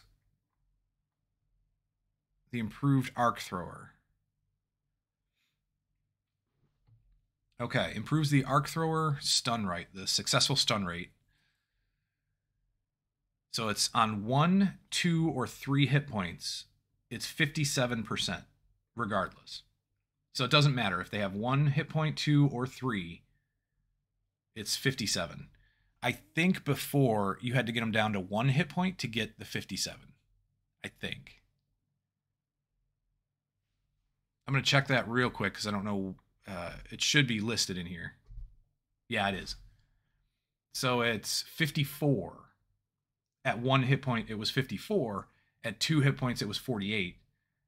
the improved arc thrower. Okay, improves the arc thrower stun rate, the successful stun rate. So it's on one, two, or three hit points, it's 57%, regardless. So it doesn't matter if they have one hit point, two, or three, it's 57. I think before you had to get them down to one hit point to get the 57. I think. I'm going to check that real quick because I don't know. Uh, it should be listed in here. Yeah, it is. So it's 54. At one hit point, it was 54. At two hit points, it was 48.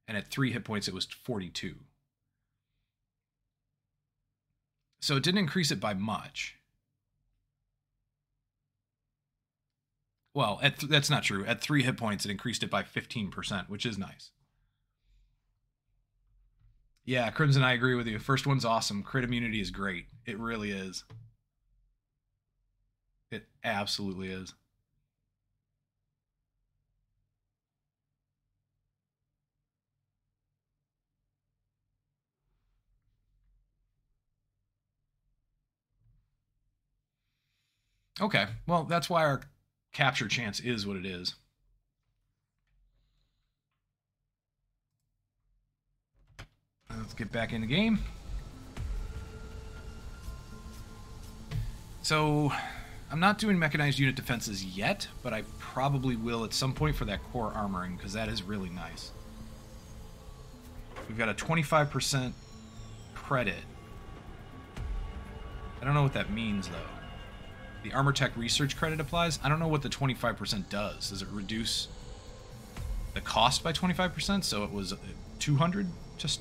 And at three hit points, it was 42. So it didn't increase it by much. Well, th- that's not true. At three hit points, it increased it by 15%, which is nice. Yeah, Crimson, I agree with you. First one's awesome. Crit immunity is great. It really is. It absolutely is. Okay, well, that's why our capture chance is what it is. Let's get back in the game. So, I'm not doing mechanized unit defenses yet, but I probably will at some point for that core armoring, because that is really nice. We've got a 25% credit. I don't know what that means, though. The Armor Tech Research credit applies. I don't know what the 25% does. Does it reduce the cost by 25%? So it was 200 just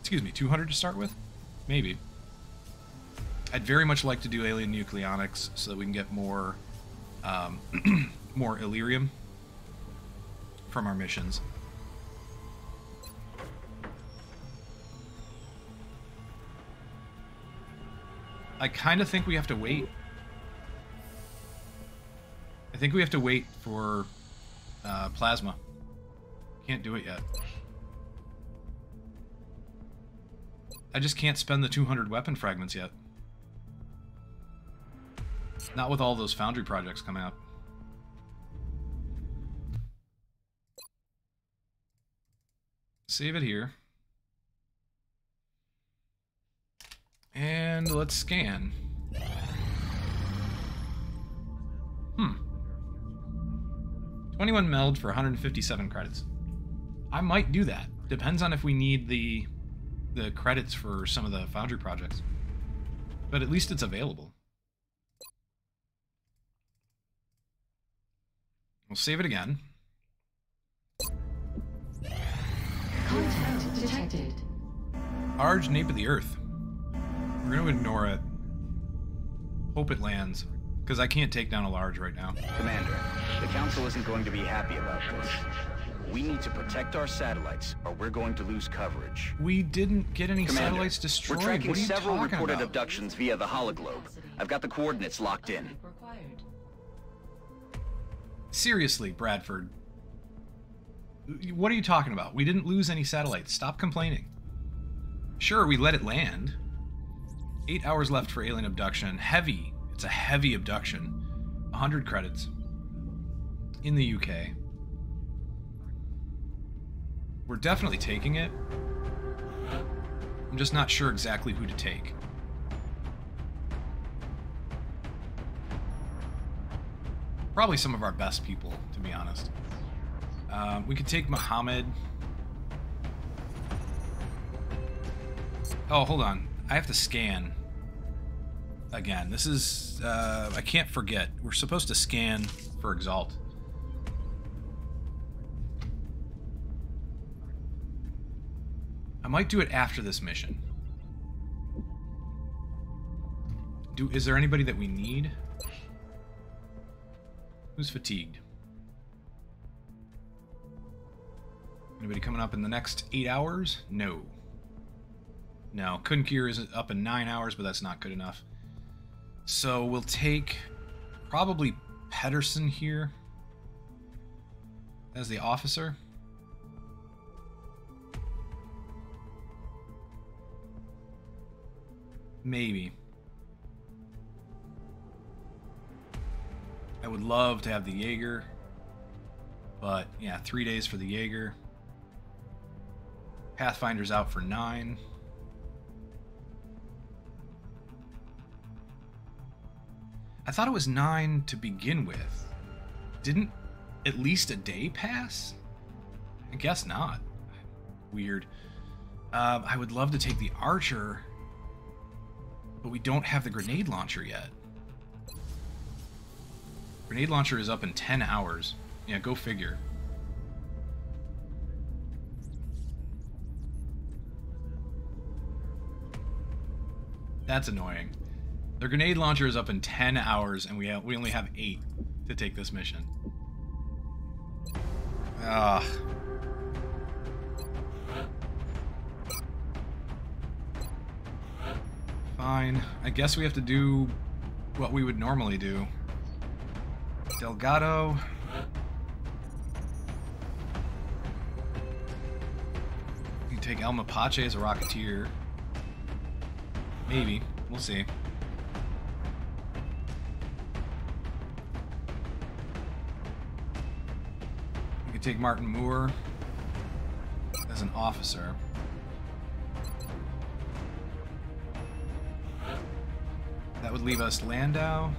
excuse me, 200 to start with? Maybe. I'd very much like to do alien nucleonics so that we can get more, um, more Elerium from our missions. I kind of think we have to wait. I think we have to wait for uh, plasma. Can't do it yet. I just can't spend the 200 weapon fragments yet. Not with all those foundry projects coming up. Save it here. And let's scan. Hmm. 21 meld for 157 credits. I might do that. Depends on if we need the the credits for some of the Foundry projects. But at least it's available. We'll save it again. Contact detected. Large nape of the earth. We're going to ignore it. Hope it lands. Because I can't take down a large right now. Commander, the Council isn't going to be happy about this. We need to protect our satellites, or we're going to lose coverage. We didn't get any Commander, satellites destroyed. We're tracking what are you several reported about? abductions via the hologlobe. I've got the coordinates locked in. Seriously, Bradford. What are you talking about? We didn't lose any satellites. Stop complaining. Sure, we let it land. Eight hours left for alien abduction. Heavy. It's a heavy abduction. 100 credits. In the UK. We're definitely taking it. I'm just not sure exactly who to take. Probably some of our best people, to be honest. Um, we could take Muhammad. Oh, hold on. I have to scan. Again, this is... Uh, I can't forget. We're supposed to scan for Exalt. I might do it after this mission. Do Is there anybody that we need? Who's fatigued? Anybody coming up in the next eight hours? No. No, Kunkir is up in nine hours, but that's not good enough. So we'll take probably Pedersen here as the officer. Maybe. I would love to have the Jaeger, but yeah, three days for the Jaeger. Pathfinder's out for nine. I thought it was nine to begin with. Didn't at least a day pass? I guess not. Weird. Uh, I would love to take the Archer, but we don't have the grenade launcher yet. Grenade launcher is up in 10 hours. Yeah, go figure. That's annoying. The grenade launcher is up in 10 hours, and we have, we only have 8 to take this mission. Ah. Fine. I guess we have to do what we would normally do. Delgado. You take El Mapache as a Rocketeer. Maybe. We'll see. Take Martin Moore as an officer. That would leave us Landau.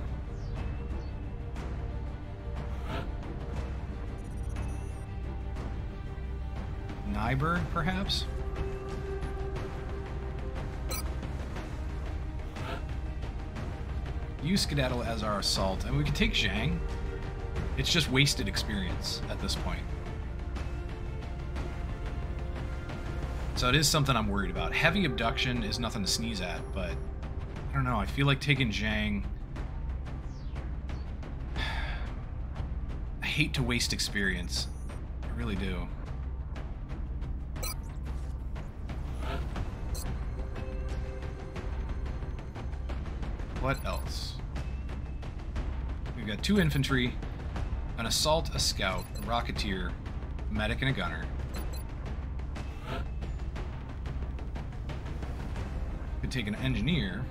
Nyberg, perhaps? Use Skedaddle as our assault, and we can take Zhang. It's just wasted experience at this point. So it is something I'm worried about. Heavy abduction is nothing to sneeze at, but I don't know. I feel like taking Zhang. I hate to waste experience. I really do. What else? We've got two infantry, an assault, a scout, a rocketeer, a medic, and a gunner. Take an engineer.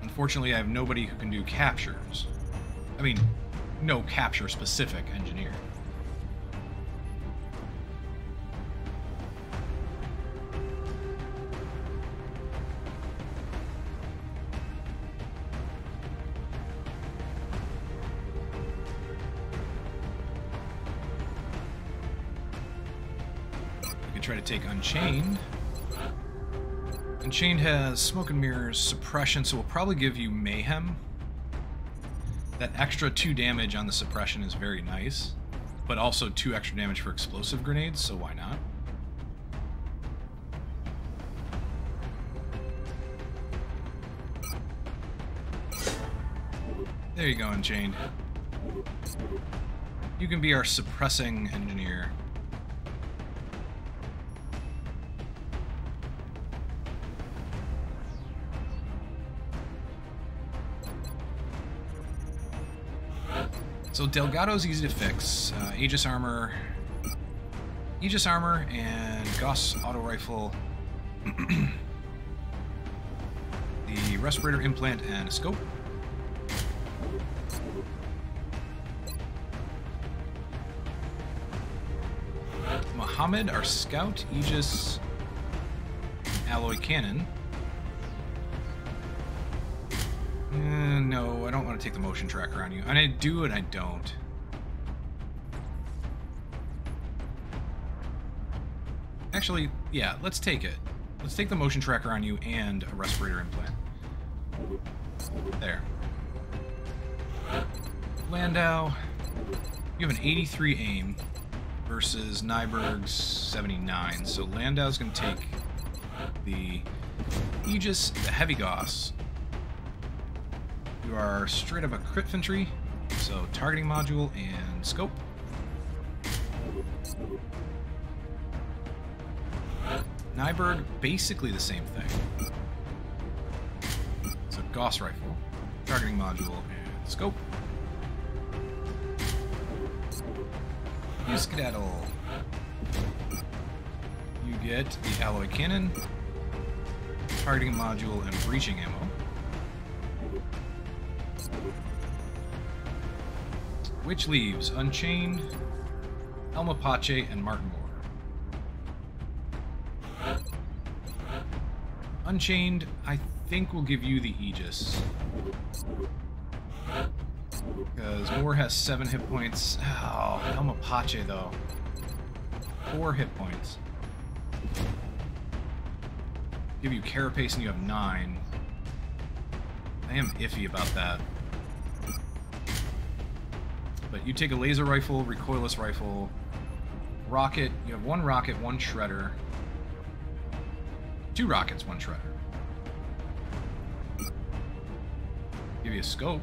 Unfortunately, I have nobody who can do captures. I mean, no capture specific engineer. Try to take Unchained. Unchained has Smoke and Mirrors, Suppression, so we'll probably give you Mayhem. That extra 2 damage on the Suppression is very nice, but also 2 extra damage for Explosive Grenades, so why not? There you go, Unchained. You can be our suppressing engineer. So Delgado's easy to fix. Uh, Aegis armor, Aegis armor, and Gauss auto rifle. the respirator implant and a scope. Muhammad, our scout, Aegis, alloy cannon. Uh, no, I don't want to take the motion tracker on you. And I do and I don't. Actually, yeah, let's take it. Let's take the motion tracker on you and a respirator implant. There. Landau, you have an 83 aim versus Nyberg's 79. So Landau's going to take the Aegis, the Heavy Gauss. You are straight up a crit infantry, so targeting module and scope. Nyberg, basically the same thing. So Gauss rifle, targeting module and scope. You skedaddle. You get the alloy cannon, targeting module, and breaching ammo. Which leaves Unchained, El Mapache, and Martin Moore. Unchained, I think will give you the Aegis. Because Moore has seven hit points. Oh, El Mapache though. Four hit points. Give you Carapace and you have nine. I am iffy about that. But you take a laser rifle, recoilless rifle, rocket. You have one rocket, one shredder. Two rockets, one shredder. Give you a scope.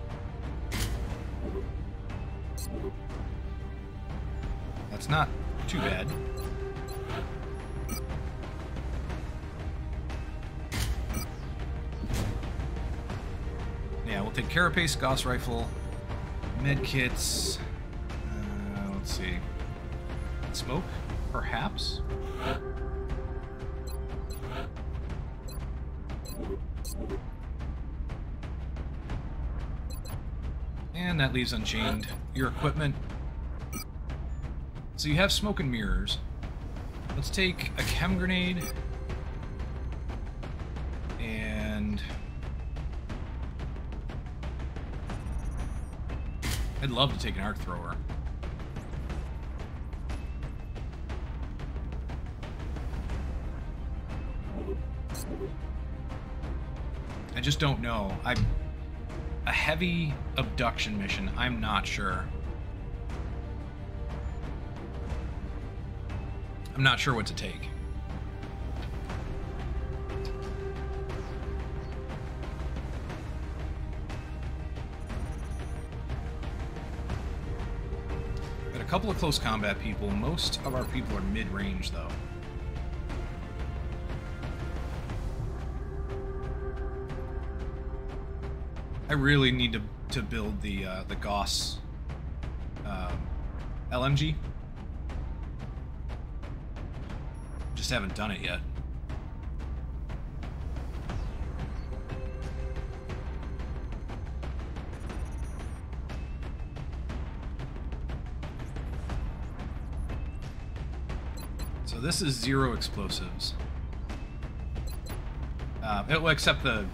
That's not too bad. Yeah, we'll take Carapace, Gauss Rifle, medkits. Uh, let's see. Smoke, perhaps? And that leaves Unchained your equipment. So you have smoke and mirrors. Let's take a chem grenade. And... I'd love to take an arc thrower. I just don't know. I a heavy abduction mission. I'm not sure. I'm not sure what to take. Couple of close combat people. Most of our people are mid-range, though. I really need to, to build the uh, the Gauss um, LMG. Just haven't done it yet. So this is zero explosives. Uh, except the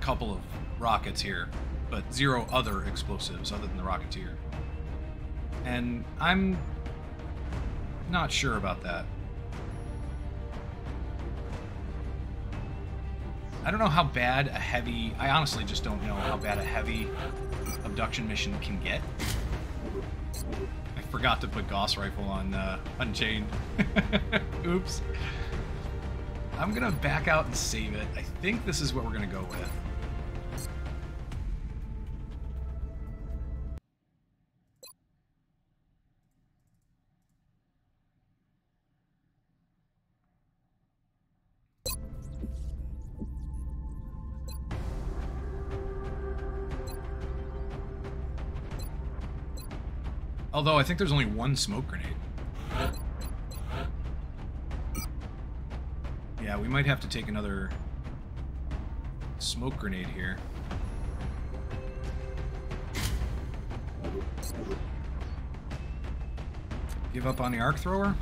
couple of rockets here, but zero other explosives other than the Rocketeer. And I'm not sure about that. I don't know how bad a heavy... I honestly just don't know how bad a heavy abduction mission can get. Forgot to put Gauss Rifle on uh, Unchained. Oops. I'm gonna back out and save it. I think this is what we're gonna go with. Although I think there's only one smoke grenade. Yeah, we might have to take another smoke grenade here. Give up on the arc thrower?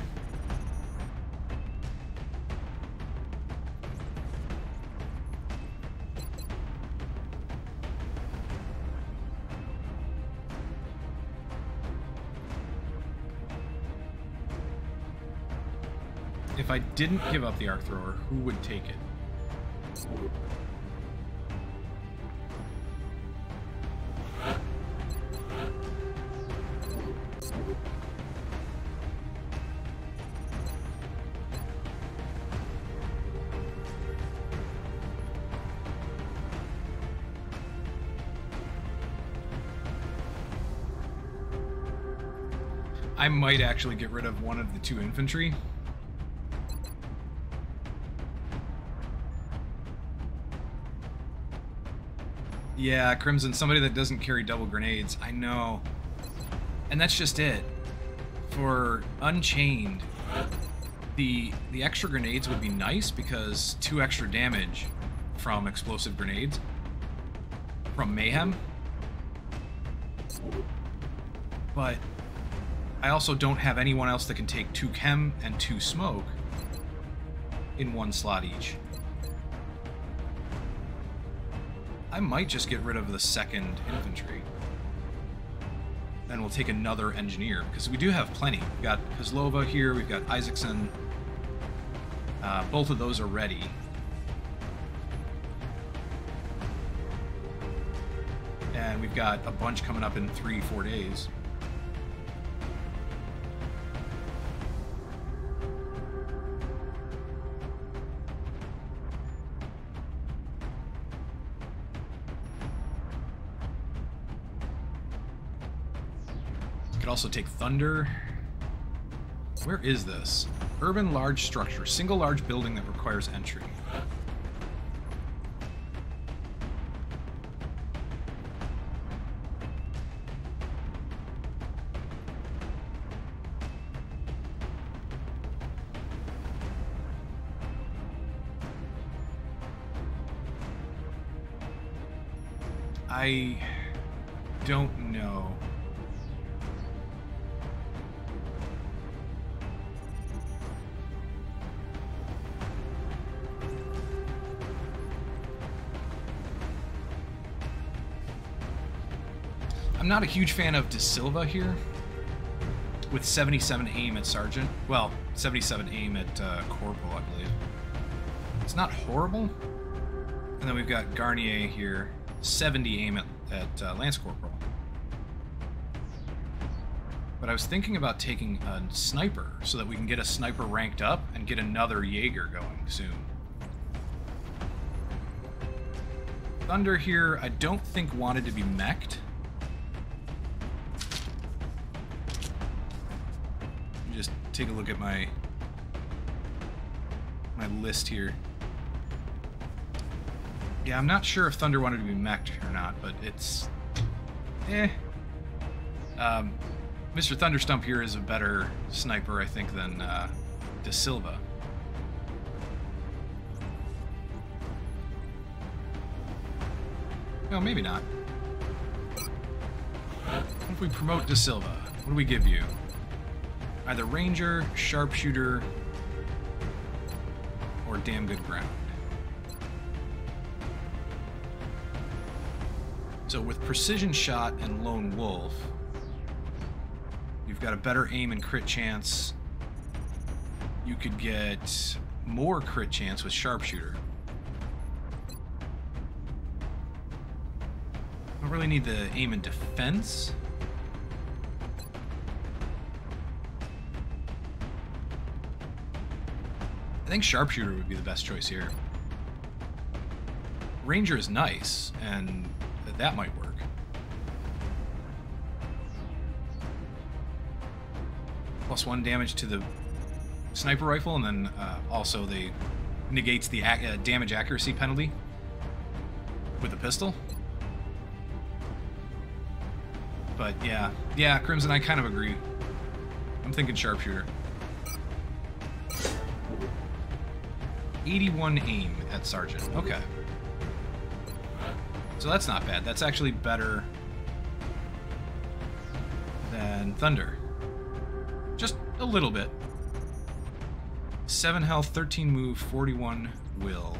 I didn't give up the arc thrower, who would take it? I might actually get rid of one of the two infantry. Yeah, Crimson, somebody that doesn't carry double grenades. I know. And that's just it. For Unchained, the the extra grenades would be nice because two extra damage from explosive grenades from Mayhem. But I also don't have anyone else that can take two chem and two smoke in one slot each. I might just get rid of the second infantry. Then we'll take another engineer, because we do have plenty. We've got Kozlova here, we've got Isaacson. Uh, both of those are ready. And we've got a bunch coming up in three, four days. Also take Thunder. Where is this? Urban large structure. Single large building that requires entry. I not a huge fan of De Silva here. With 77 aim at Sergeant. Well, 77 aim at uh, Corporal, I believe. It's not horrible. And then we've got Garnier here. 70 aim at, at uh, Lance Corporal. But I was thinking about taking a sniper so that we can get a sniper ranked up and get another Jaeger going soon. Thunder here, I don't think wanted to be mech'd. Take a look at my my list here. Yeah, I'm not sure if Thunder wanted to be mech'd or not, but it's eh. Um, Mr. Thunderstump here is a better sniper, I think, than uh, De Silva. No, maybe not. What if we promote De Silva? What do we give you? Either ranger, sharpshooter, or damn good ground. So with precision shot and lone wolf, you've got a better aim and crit chance. You could get more crit chance with sharpshooter. Don't really need the aim and defense. Think sharpshooter would be the best choice here. Ranger is nice, and that might work. Plus one damage to the sniper rifle, and then uh, also the negates the ac uh, damage accuracy penalty with the pistol. But yeah, yeah, Crimson, I kind of agree. I'm thinking sharpshooter. 81 aim at Sergeant. Okay. So that's not bad. That's actually better than Thunder. Just a little bit. 7 health, 13 move, 41 will.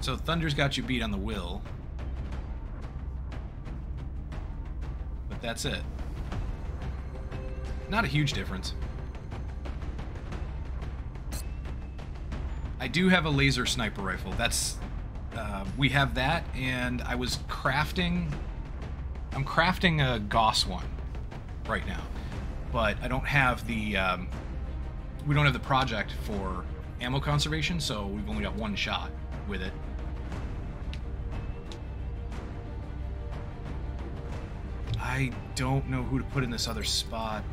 So Thunder's got you beat on the will. But that's it. Not a huge difference. I do have a laser sniper rifle. That's uh, we have that, and I was crafting. I'm crafting a Gauss one right now, but I don't have the. Um, we don't have the project for ammo conservation, so we've only got one shot with it. I don't know who to put in this other spot.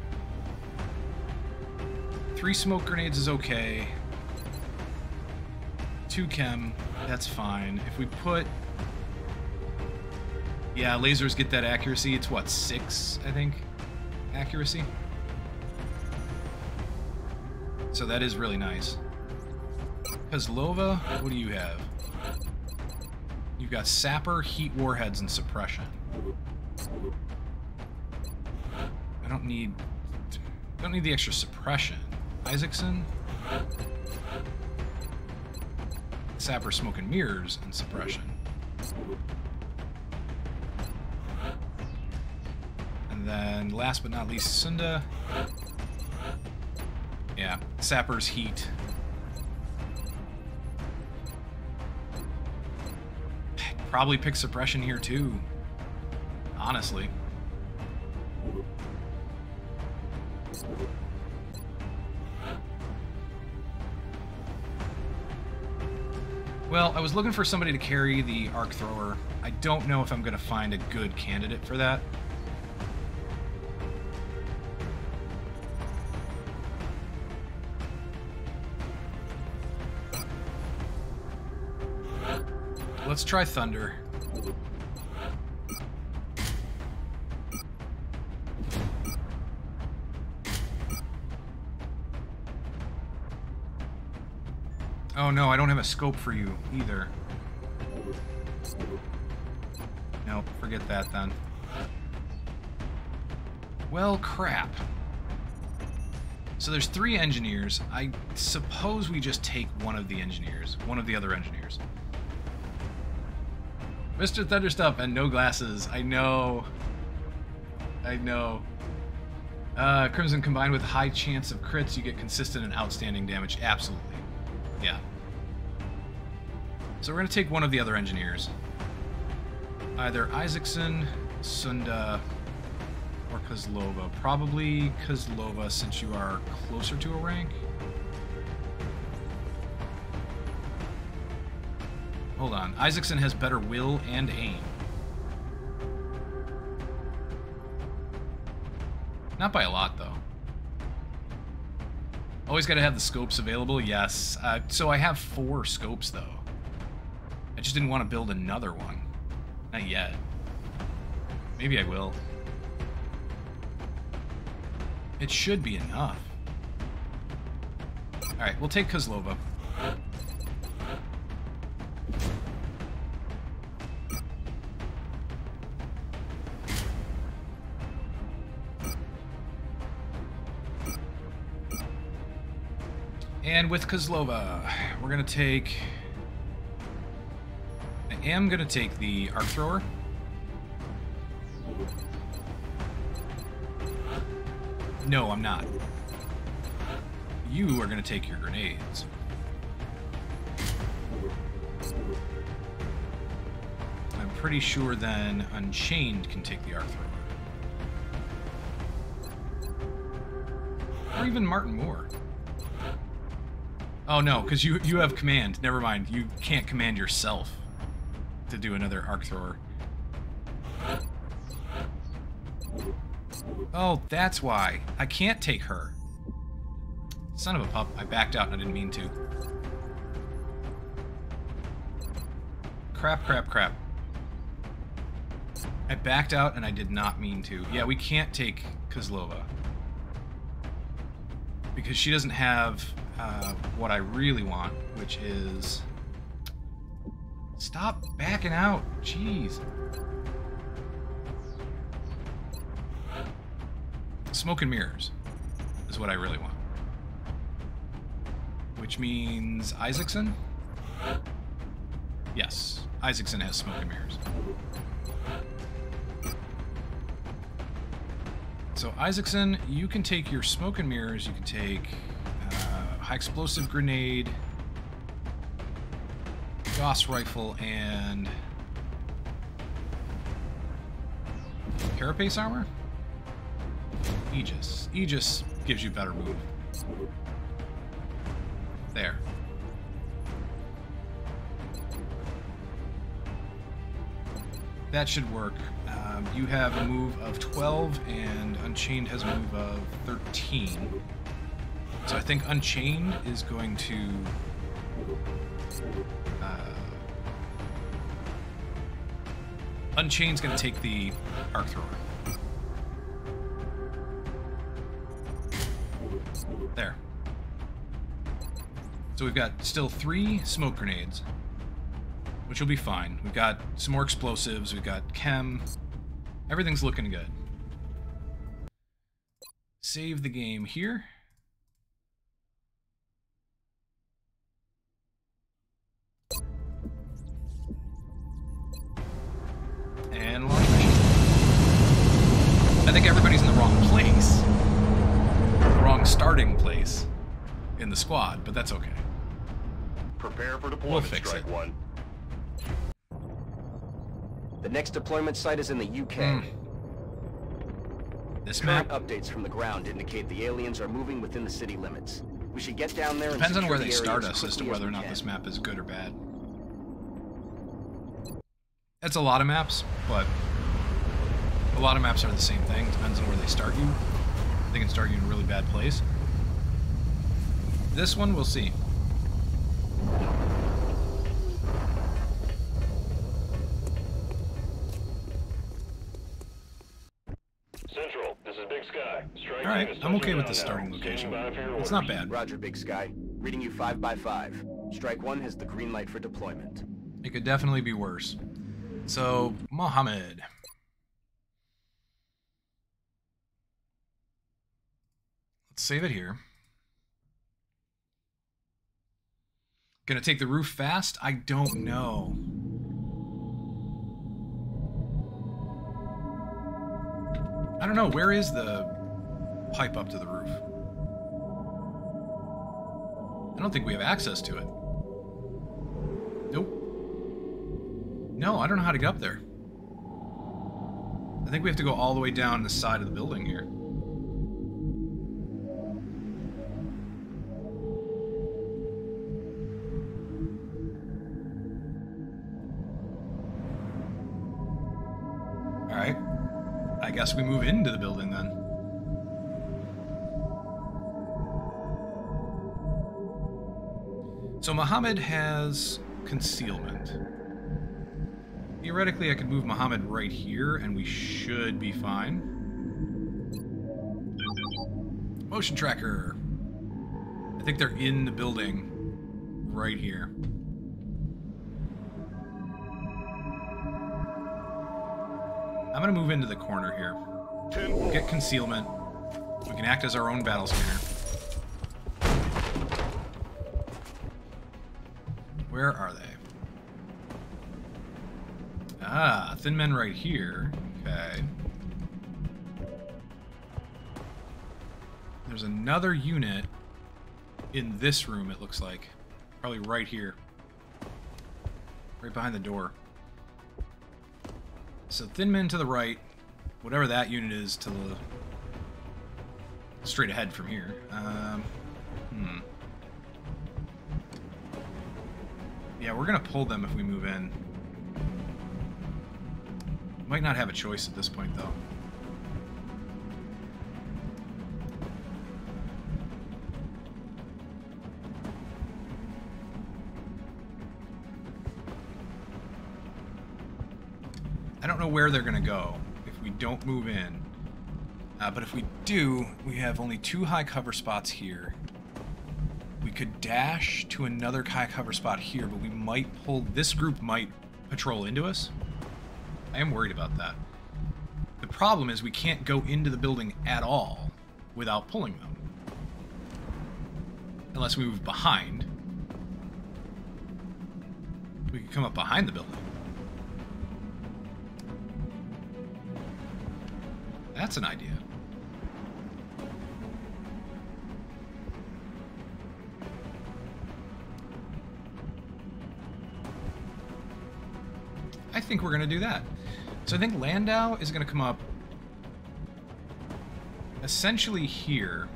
Three smoke grenades is okay. Two chem, that's fine. If we put... Yeah, lasers get that accuracy. It's what, six, I think? Accuracy? So that is really nice. Kozlova, what do you have? You've got Sapper, Heat Warheads, and Suppression. I don't need... don't need the extra Suppression. Isaacson? Sapper, Smoke and Mirrors, and Suppression. And then, last but not least, Sunda. Yeah, Sapper's Heat. Probably pick Suppression here too. Honestly. Well, I was looking for somebody to carry the arc thrower. I don't know if I'm going to find a good candidate for that. Let's try Thunder. A scope for you either. Nope, forget that then. Well, crap. So there's three engineers. I suppose we just take one of the engineers, one of the other engineers. Mr. Thunderstuff and no glasses. I know. I know. Uh, Crimson combined with high chance of crits, you get consistent and outstanding damage. Absolutely. Yeah. So we're going to take one of the other engineers. Either Isaacson, Sunda, or Kozlova. Probably Kozlova since you are closer to a rank. Hold on. Isaacson has better will and aim. Not by a lot, though. Always got to have the scopes available, yes. Uh, so I have four scopes, though. I just didn't want to build another one. Not yet. Maybe I will. It should be enough. Alright, we'll take Kozlova. And with Kozlova, we're going to take... Am going to take the Arc Thrower. No, I'm not. You are going to take your grenades. I'm pretty sure then Unchained can take the arc thrower. Or even Martin Moore. Oh no, because you you have command. Never mind. You can't command yourself to do another arc thrower. Oh, that's why. I can't take her. Son of a pup. I backed out and I didn't mean to. Crap, crap, crap. I backed out and I did not mean to. Yeah, we can't take Kozlova. Because she doesn't have uh, what I really want, which is... Stop backing out. Jeez. Smoke and mirrors is what I really want. Which means Isaacson? Yes, Isaacson has smoke and mirrors. So Isaacson, you can take your smoke and mirrors, you can take uh, high explosive grenade, Gauss rifle, and Carapace armor? Aegis. Aegis gives you better move. There. That should work. Um, you have a move of 12, and Unchained has a move of 13. So I think Unchained is going to... Unchained's going to take the Arc Thrower. There. So we've got still three smoke grenades, which will be fine. We've got some more explosives, we've got chem. Everything's looking good. Save the game here. And launch. I think everybody's in the wrong place. The wrong starting place in the squad, but that's okay. Prepare for We'll deployment, fix Strike it. One. The next deployment site is in the UK. Hmm. This map Current updates from the ground indicate the aliens are moving within the city limits. We should get down there and depends on where they the area start us as to whether or not can. this map is good or bad. That's a lot of maps, but a lot of maps are the same thing. Depends on where they start you. They can start you in a really bad place. This one, we'll see. Central, this is Big Sky. Strike All right, I'm okay with the starting location. Stand by for your It's not bad. Roger, Big Sky. Reading you 5 by 5 Strike 1 has the green light for deployment. It could definitely be worse. So, Mohammed. Let's save it here. Gonna take the roof fast? I don't know. I don't know. Where is the pipe up to the roof? I don't think we have access to it. No, I don't know how to get up there. I think we have to go all the way down the side of the building here. Alright. I guess we move into the building then. So Muhammad has concealment. Theoretically, I could move Muhammad right here, and we should be fine. Motion tracker. I think they're in the building right here. I'm gonna move into the corner here. Ten Get concealment. We can act as our own battle scanner. Where are they? Thin men right here. Okay. There's another unit in this room, it looks like. Probably right here. Right behind the door. So thin men to the right, whatever that unit is to the straight ahead from here. Um, hmm. Yeah, we're gonna pull them if we move in. Might not have a choice at this point, though. I don't know where they're gonna go if we don't move in. Uh, but if we do, we have only two high cover spots here. We could dash to another high cover spot here, but we might pull... This group might patrol into us. I am worried about that. The problem is we can't go into the building at all without pulling them. Unless we move behind. We could come up behind the building. That's an idea. Think we're going to do that. So I think Landau is going to come up essentially here.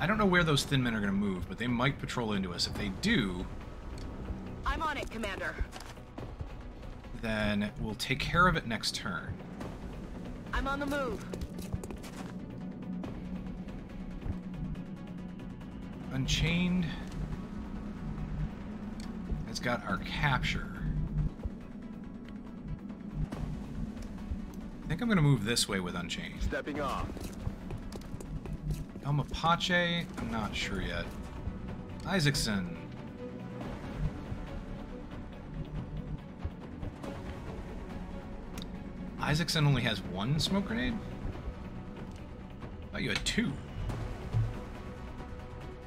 I don't know where those thin men are going to move, but they might patrol into us. If they do, I'm on it, Commander. then we'll take care of it next turn. I'm on the move. Unchained has got our capture. Think I'm going to move this way with Unchained. Stepping off. El Mapache, I'm not sure yet. Isaacson. Isaacson only has one smoke grenade? Oh, you had two.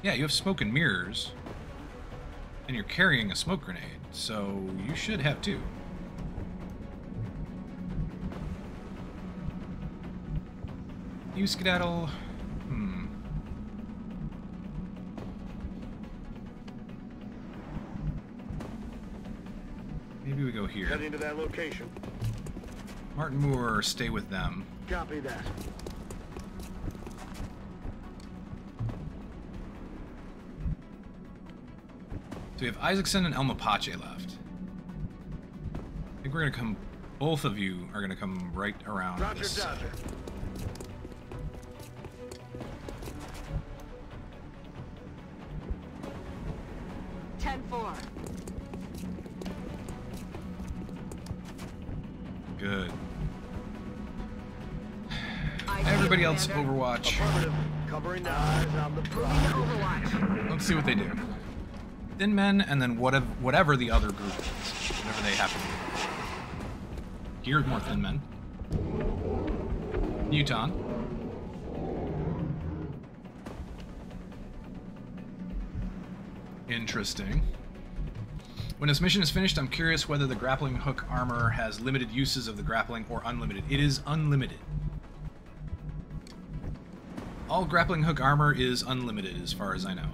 Yeah, you have smoke and mirrors. And you're carrying a smoke grenade, so you should have two. You skedaddle. Hmm. Maybe we go here. Heading to that location. Martin Moore, stay with them. Copy that. So we have Isaacson and El Mapache left. I think we're gonna come. Both of you are gonna come right around Roger, this. Dodger. Prize. Overwatch. Let's see what they do. Thin men, and then whatever, whatever the other group is, whatever they happen to be. Here's more thin men. Newton. Interesting. When this mission is finished, I'm curious whether the grappling hook armor has limited uses of the grappling or unlimited. It is unlimited. All grappling hook armor is unlimited, as far as I know.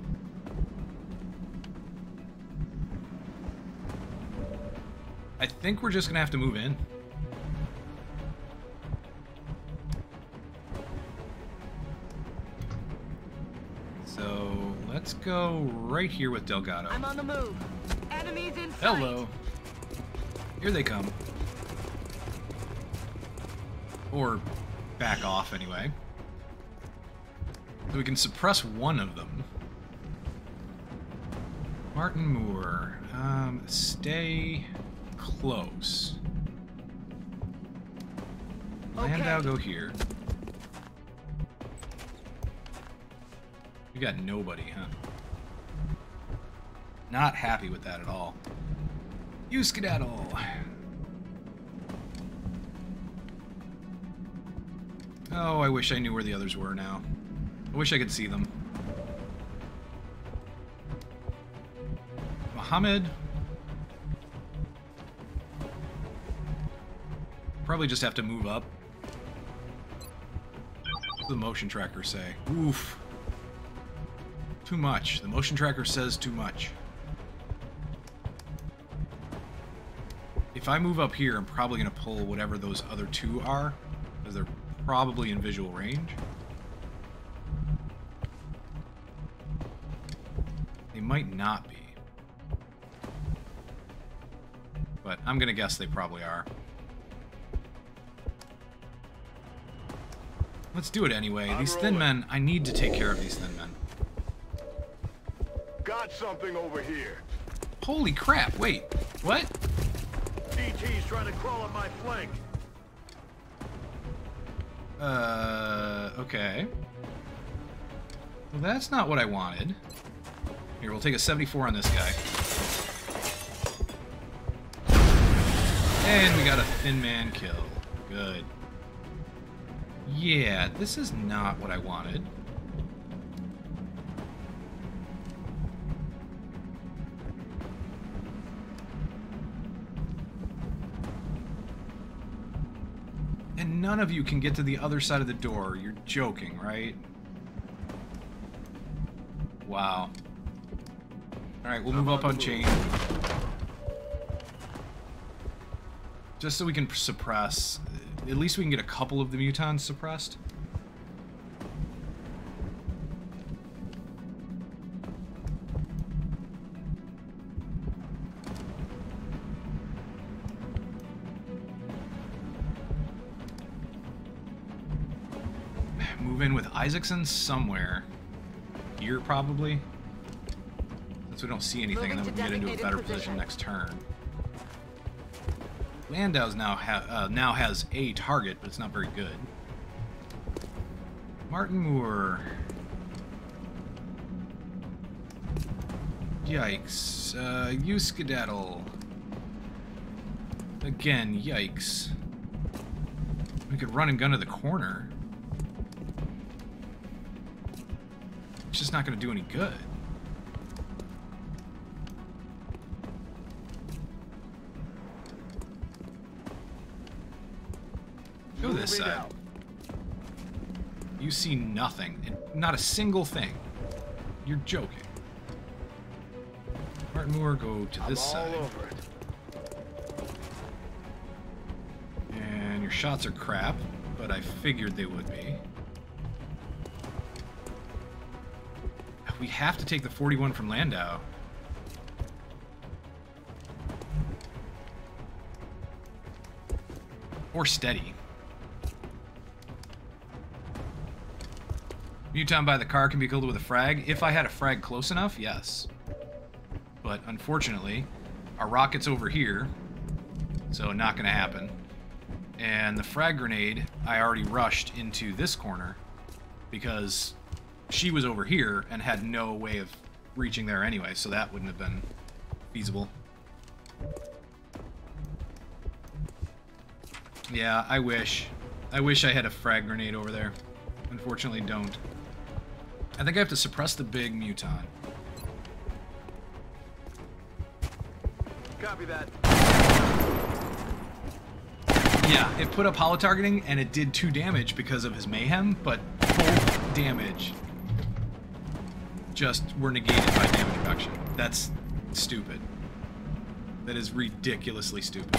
I think we're just gonna have to move in. So let's go right here with Delgado. I'm on the move. Enemies in sight. Hello. Here they come. Or back off anyway. We can suppress one of them. Martin Moore. Um, stay close. Landau, go here. We got nobody, huh? Not happy with that at all. You skedaddle. Oh, I wish I knew where the others were now. I wish I could see them. Mohammed. Probably just have to move up. What does the motion tracker say? Oof. Too much. The motion tracker says too much. If if I move up here, I'm probably going to pull whatever those other two are, because they're probably in visual range. Might not be. But I'm going to guess they probably are. Let's do it anyway. I'm these thin men, I need to take care of these thin men. Got something over here. Holy crap, wait. What? DT's trying to crawl on my flank. Uh, okay. Well, that's not what I wanted. Here, we'll take a 74 on this guy. And we got a thin man kill. Good. Yeah, this is not what I wanted. And none of you can get to the other side of the door. You're joking, right? Wow. Alright, we'll move up on chain. Just so we can suppress. At least we can get a couple of the mutons suppressed. Move in with Isaacson somewhere. Here, probably. Since we don't see anything, and then we can get into a better position next turn. Landau's now ha uh, now has a target, but it's not very good. Martin Moore. Yikes. Uh, you skedaddle. Again, yikes. We could run and gun to the corner. It's just not going to do any good. You see nothing. and Not a single thing. You're joking. Martin Moore, go to this side. And your shots are crap, but I figured they would be. We have to take the 41 from Landau. Or steady. Muton by the car can be killed with a frag. If I had a frag close enough, yes. But unfortunately, our rocket's over here, so not gonna happen. And the frag grenade, I already rushed into this corner because she was over here and had no way of reaching there anyway, so that wouldn't have been feasible. Yeah, I wish. I wish I had a frag grenade over there. Unfortunately, don't. I think I have to suppress the big muton. Copy that. Yeah, it put up holo targeting and it did two damage because of his mayhem, but both damage just were negated by damage reduction. That's stupid. That is ridiculously stupid.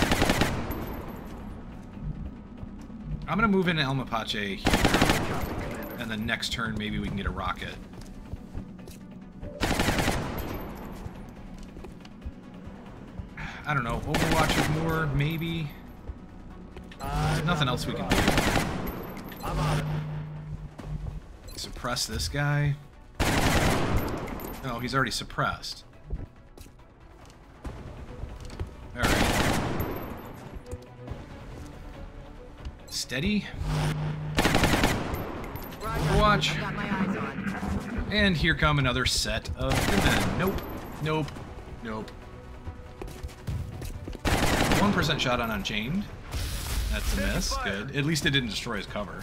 I'm gonna move into El Mapache here, and then next turn maybe we can get a rocket. I don't know, Overwatch with more, maybe? There's nothing else we can do. Suppress this guy. Oh, he's already suppressed. Alright. Steady. Overwatch. Got my eyes on. And here come another set of men. Nope. Nope. Nope. 1% shot on Unchained. That's a miss. Good. At least it didn't destroy his cover.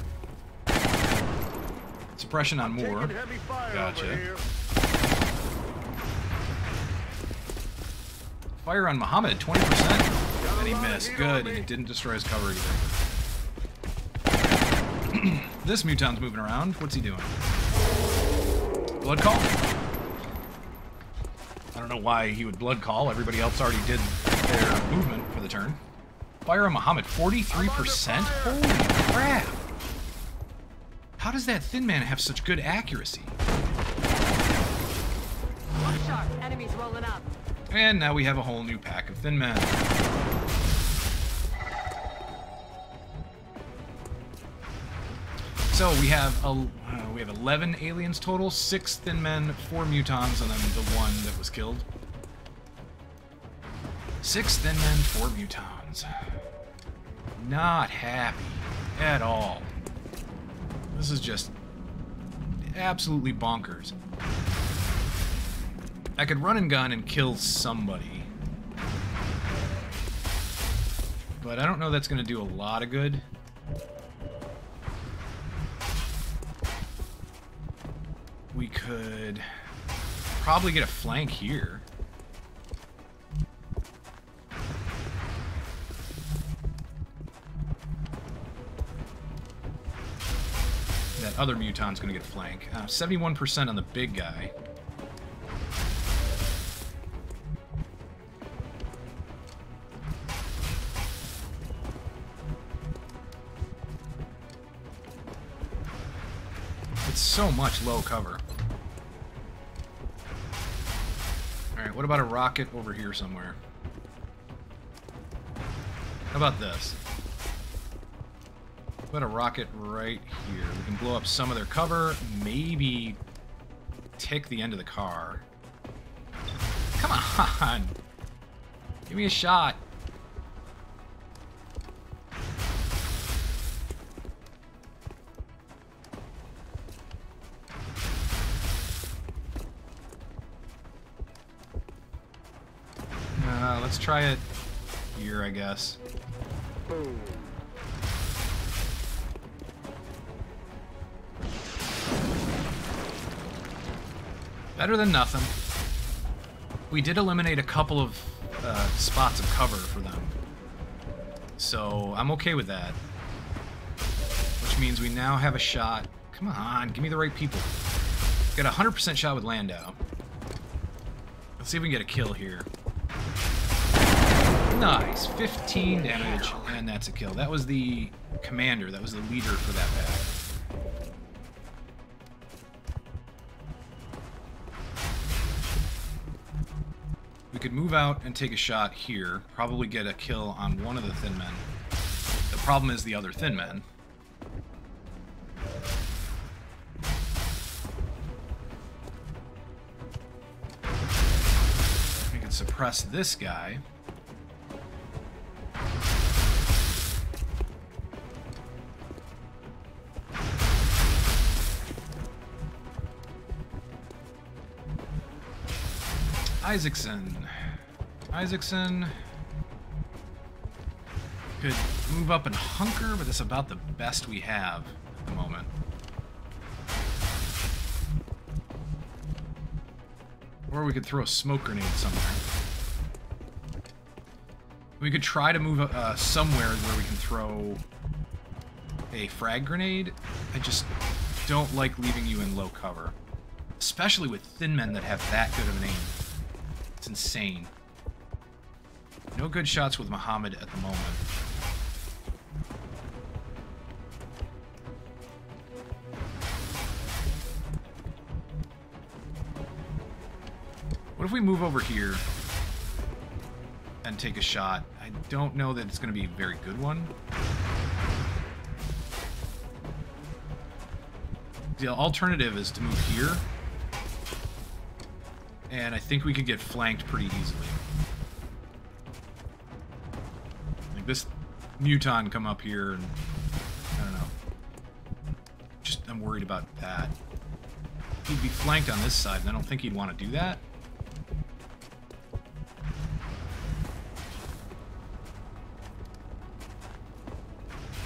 Suppression on Moore. Taking heavy fire Gotcha. Fire on Muhammad, 20%. And he missed. Good. And he didn't destroy his cover either. This muton's moving around. What's he doing? Blood call? I don't know why he would blood call. Everybody else already did their movement for the turn. Fire on Muhammad, 43%? Holy crap! How does that Thin Man have such good accuracy? Enemies rolling up. And now we have a whole new pack of Thin Men. So we have a, uh, we have 11 aliens total, six Thin Men, four Mutons, and then the one that was killed. Six Thin Men, four Mutons. Not happy at all. This is just absolutely bonkers. I could run and gun and kill somebody. But I don't know that's going to do a lot of good. We could probably get a flank here. That other muton's going to get a flank. Uh, 71% on the big guy. It's so much low cover. What about a rocket over here somewhere? How about this? About a rocket right here? We can blow up some of their cover, maybe take the end of the car. Come on! Give me a shot. Try it here, I guess. Better than nothing. We did eliminate a couple of uh, spots of cover for them. So I'm okay with that. Which means we now have a shot. Come on, give me the right people. Got a 100% shot with Landau. Let's see if we can get a kill here. Nice, 15 damage, and that's a kill. That was the commander, that was the leader for that pack. We could move out and take a shot here, probably get a kill on one of the thin men. The problem is the other thin men. We could suppress this guy. Isaacson. Isaacson could move up and hunker, but that's about the best we have at the moment. Or we could throw a smoke grenade somewhere. We could try to move uh, somewhere where we can throw a frag grenade. I just don't like leaving you in low cover. Especially with thin men that have that good of an aim. It's insane. No good shots with Muhammad at the moment. What if we move over here and take a shot? I don't know that it's going to be a very good one. The alternative is to move here. And I think we could get flanked pretty easily. Like this Muton come up here and I don't know. Just I'm worried about that. He'd be flanked on this side, and I don't think he'd want to do that.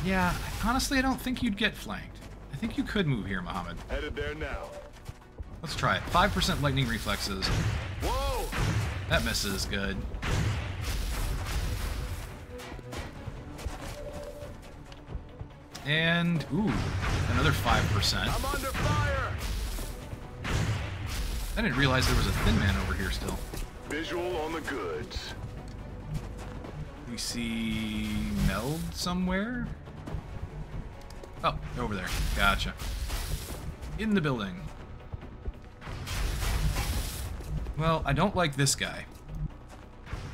Yeah, honestly, I don't think you'd get flanked. I think you could move here, Muhammad. Headed there now. Let's try it. 5% lightning reflexes. Whoa! That misses. Good. And, ooh, another 5%. I'm under fire! I didn't realize there was a thin man over here still. Visual on the goods. We see Meld somewhere. Oh, over there. Gotcha. In the building. Well, I don't like this guy.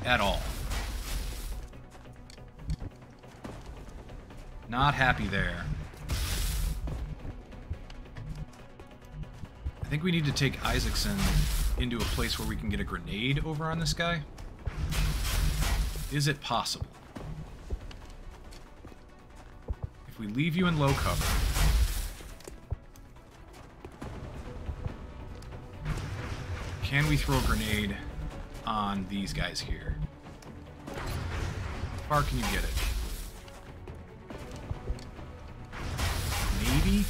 At all. Not happy there. I think we need to take Isaacson into a place where we can get a grenade over on this guy. Is it possible? If we leave you in low cover... Can we throw a grenade on these guys here? How far can you get it? Maybe?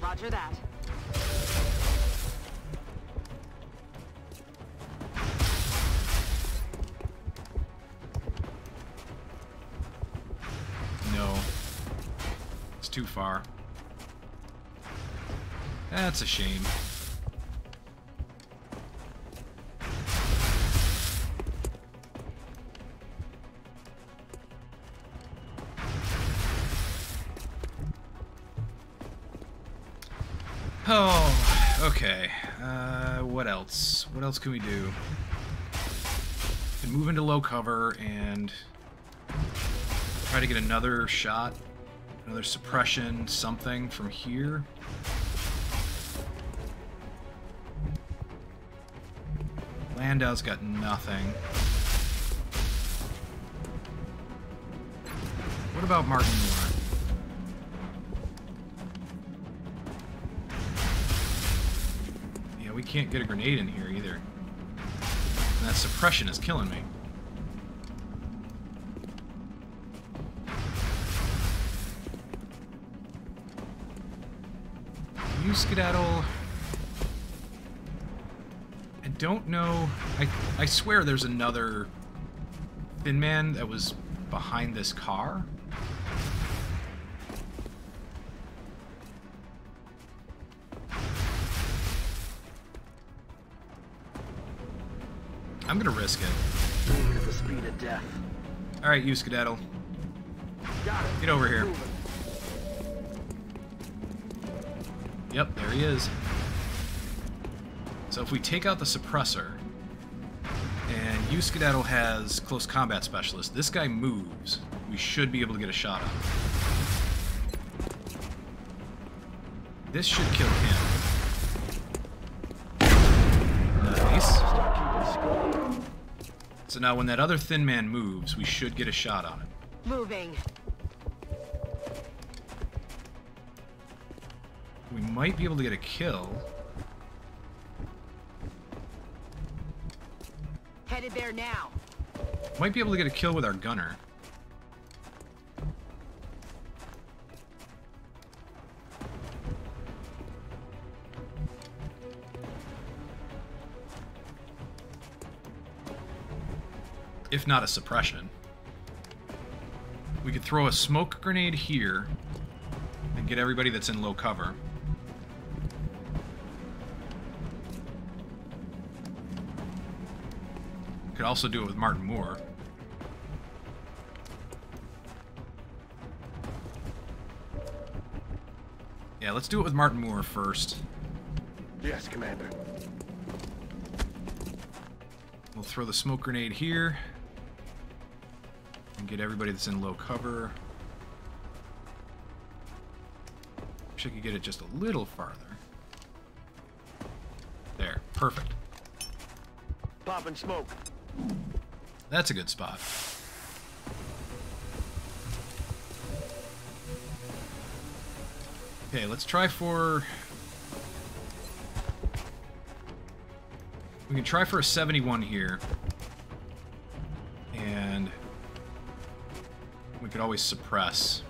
Roger that. No. It's too far. That's a shame. Oh, okay. Uh, what else? What else can we do? We can move into low cover and try to get another shot, another suppression, something from here. Landau's got nothing. What about Martin? We can't get a grenade in here either. And that suppression is killing me. You skedaddle. I don't know. I I swear there's another Thin Man that was behind this car. I'm gonna risk it. Moving at the speed of death. All right, you skedaddle. Get over here. Yep, there he is. So if we take out the suppressor, and you skedaddle has close combat specialist, this guy moves. We should be able to get a shot on him. This should kill him. So now when that other thin man moves, we should get a shot on him. Moving. We might be able to get a kill. Headed there now. Might be able to get a kill with our gunner. If not a suppression. We could throw a smoke grenade here and get everybody that's in low cover. Could also do it with Martin Moore. Yeah, let's do it with Martin Moore first. Yes, Commander. We'll throw the smoke grenade here. And get everybody that's in low cover. Wish I could get it just a little farther. There, perfect. Popping smoke. That's a good spot. Okay, let's try for... We can try for a 71 here. And... We could always suppress.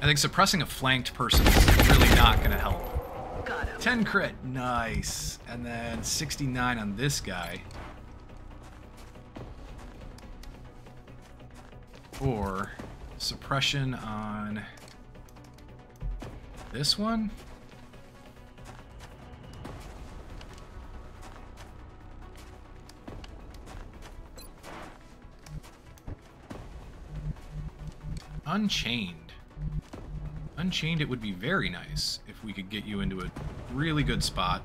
I think suppressing a flanked person is really not going to help. Got him. 10 crit. Nice. And then 69 on this guy. Or suppression on this one. Unchained. Unchained, it would be very nice if we could get you into a really good spot.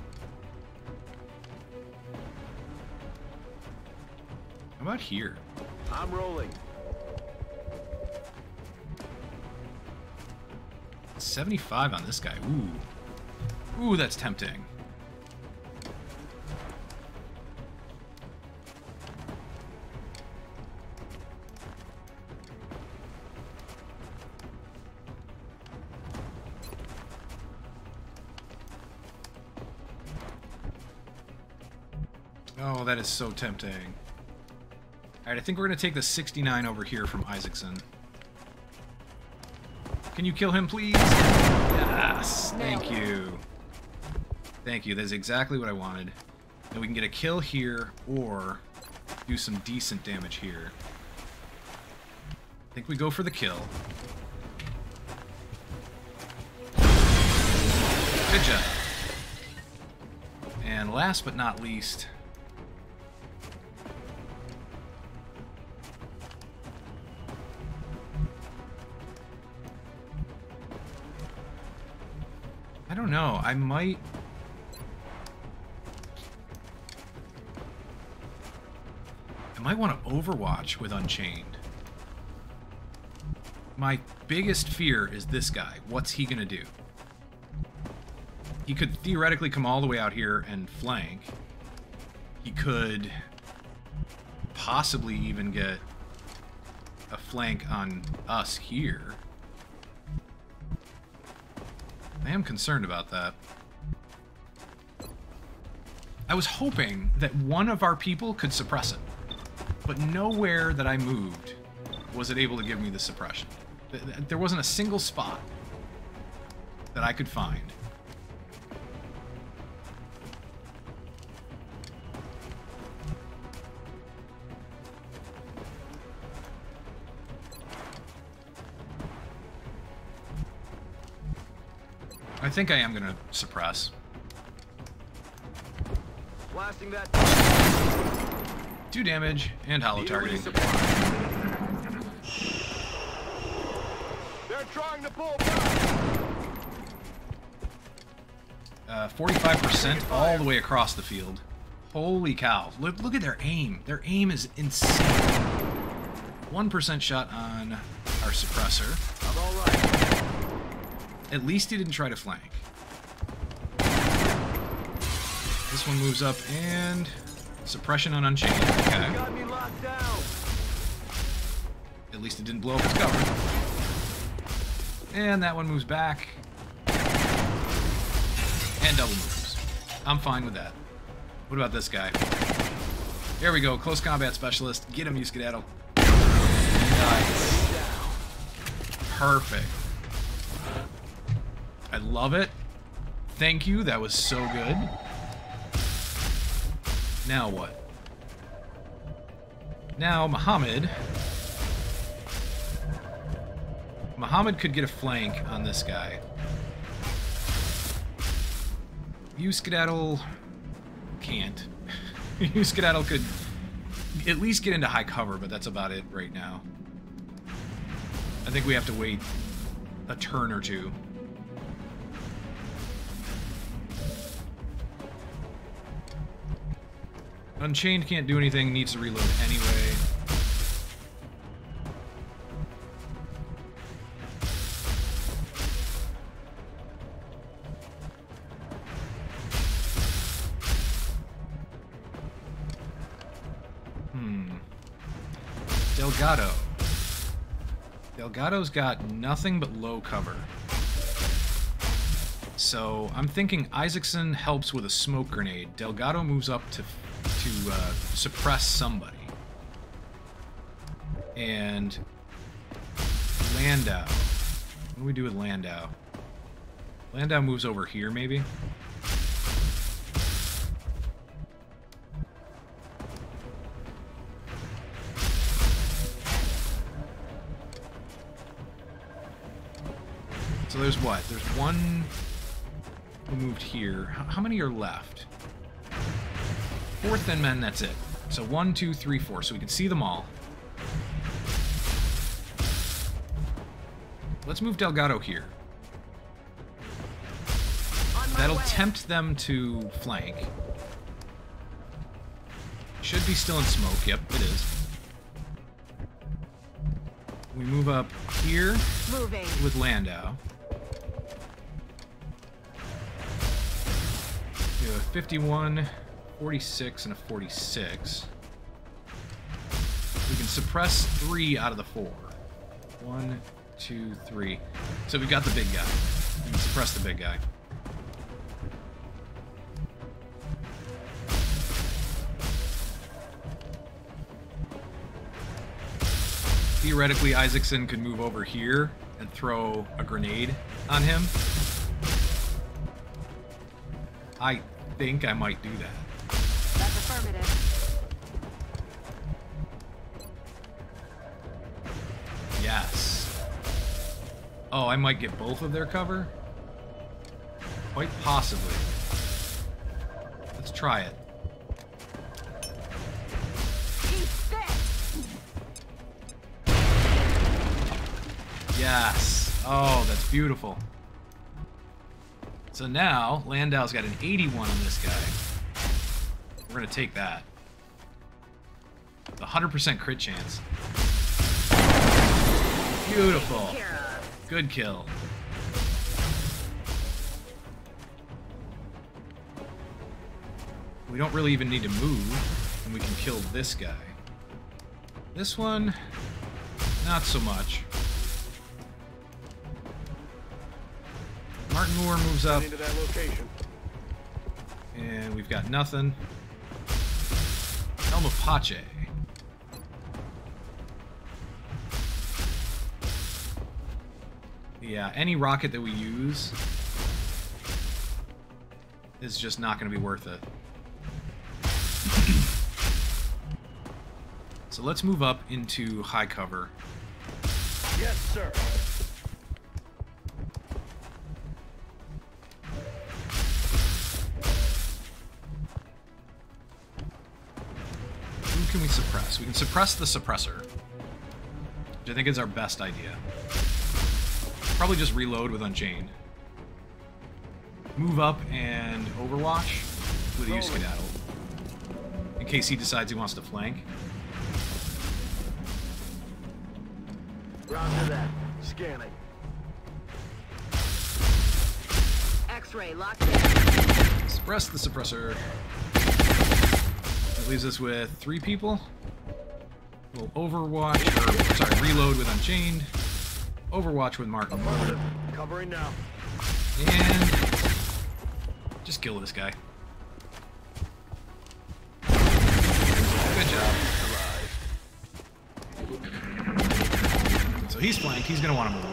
How about here? I'm rolling. 75 on this guy. Ooh. Ooh, that's tempting. Oh, that is so tempting. Alright, I think we're going to take the 69 over here from Isaacson. Can you kill him, please? Yes! Thank you. Thank you. That's exactly what I wanted. And we can get a kill here, or do some decent damage here. I think we go for the kill. Good job. And last but not least, I don't know. I might... I might want to Overwatch with Unchained. My biggest fear is this guy. What's he going to do? He could theoretically come all the way out here and flank. He could possibly even get a flank on us here. I am concerned about that. I was hoping that one of our people could suppress it, but nowhere that I moved was it able to give me the suppression. There wasn't a single spot that I could find. I think I am gonna suppress. Blasting that. Two damage and holo targeting. They're trying to pull back. Uh, 45% all the way across the field. Holy cow. Look, look at their aim. Their aim is insane. 1% shot on our suppressor. I'm all right. At least he didn't try to flank. This one moves up and suppression on Unchained. Okay. Got me locked down. At least it didn't blow up its cover. And that one moves back. And double moves. I'm fine with that. What about this guy? There we go. Close combat specialist. Get him, you skedaddle. Nice. Perfect. I love it. Thank you. That was so good. Now what? Now, Muhammad. Muhammad could get a flank on this guy. You skedaddle can't. you skedaddle could at least get into high cover, but that's about it right now. I think we have to wait a turn or two. Unchained can't do anything, needs to reload anyway. Hmm. Delgado. Delgado's got nothing but low cover. So I'm thinking Isaacson helps with a smoke grenade. Delgado moves up to to uh, suppress somebody. And Landau. What do we do with Landau? Landau moves over here, maybe? So there's what? There's one who moved here. How many are left? Four thin men, that's it. So one, two, three, four. So we can see them all. let's move Delgado here. That'll way. tempt them to flank. Should be still in smoke. Yep, it is. We move up here Moving. with Landau. We have a 51, 46, and a 46. We can suppress three out of the four. One, two, three. So we've got the big guy. We can suppress the big guy. Theoretically, Isaacson could move over here and throw a grenade on him. I think I might do that. Affirmative. Yes. Oh, I might get both of their cover? Quite possibly. Let's try it. Yes. Oh, that's beautiful. So now, Landau's got an 81 on this guy. We're to take that. 100% crit chance. Beautiful. Good kill. We don't really even need to move, and we can kill this guy. This one, not so much. Martin Moore moves up, Into that location. and we've got nothing. El Mapache. Yeah, any rocket that we use is just not going to be worth it. so let's move up into high cover. Yes, sir. Can we suppress? We can suppress the suppressor. Which I think is our best idea. Probably just reload with Unchained. Move up and Overwatch with a use oh. skedaddle. In case he decides he wants to flank. Roger that. Scanning. X-ray locked in. Suppress the suppressor. That leaves us with three people. We'll Overwatch, or sorry, reload with Unchained. Overwatch with Martin Covering now. And just kill this guy. Good job. So he's flanked. He's gonna want to move,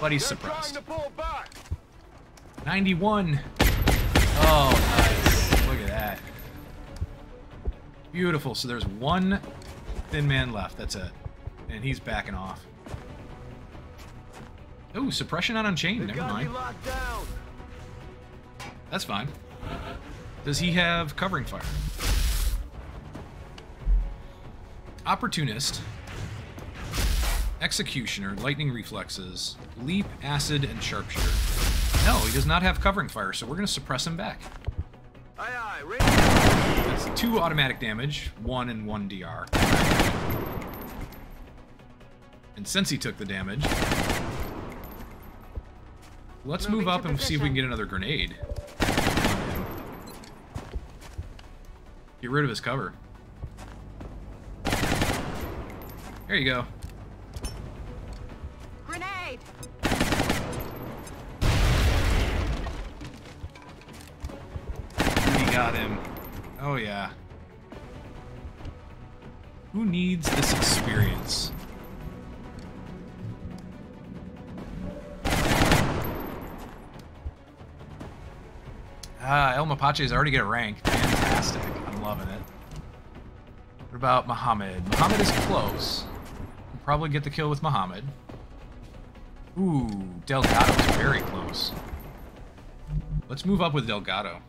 but he's They're suppressed. trying to pull back. 91. Oh, nice. Look at that. Beautiful. So there's one thin man left. That's it, and he's backing off. Oh, suppression on Unchained. Never mind. That's fine. Does he have covering fire? Opportunist, Executioner, Lightning Reflexes, Leap, Acid, and Sharpshooter. No, he does not have covering fire, so we're going to suppress him back. That's two automatic damage, one and one DR. And since he took the damage, let's move Moving to up and see if we can get another grenade. Get rid of his cover. There you go. Got him. Oh yeah. Who needs this experience? Ah, El Mapache's already get a rank. Fantastic. I'm loving it. What about Muhammad? Muhammad is close. We'll probably get the kill with Muhammad. Ooh, Delgado's very close. Let's move up with Delgado.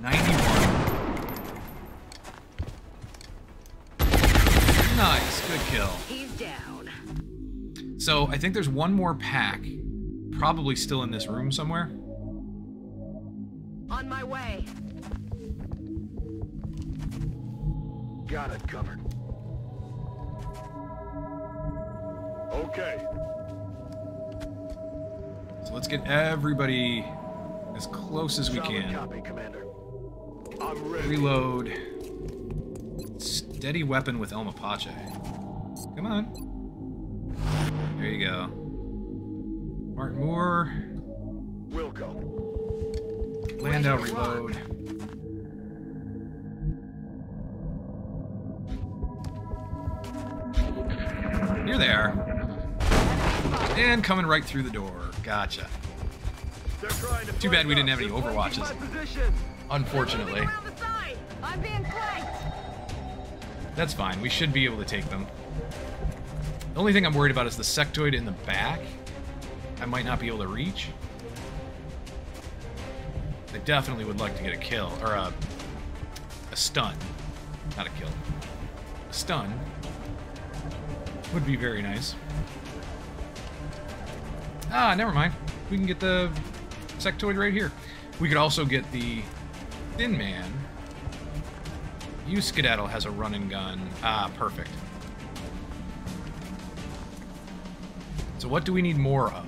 Ninety-one. Nice. Good kill. He's down. So I think there's one more pack, probably still in this room somewhere. On my way. Got it covered. Okay. So let's get everybody as close as we can. copy, Commander. I'm ready. Reload. Steady weapon with El Mapache. Come on. There you go. Martin Moore. Wilco. Landau Ready to rock. reload. You're there. And coming right through the door. Gotcha. To Too bad we didn't have any Overwatches. Unfortunately. Moving around the side. I'm being. That's fine. We should be able to take them. The only thing I'm worried about is the sectoid in the back. I might not be able to reach. I definitely would like to get a kill, or a, a stun. Not a kill. A stun would be very nice. Ah, never mind. We can get the sectoid right here. We could also get the Thin Man. You Skedaddle has a run and gun. Ah, perfect. So what do we need more of?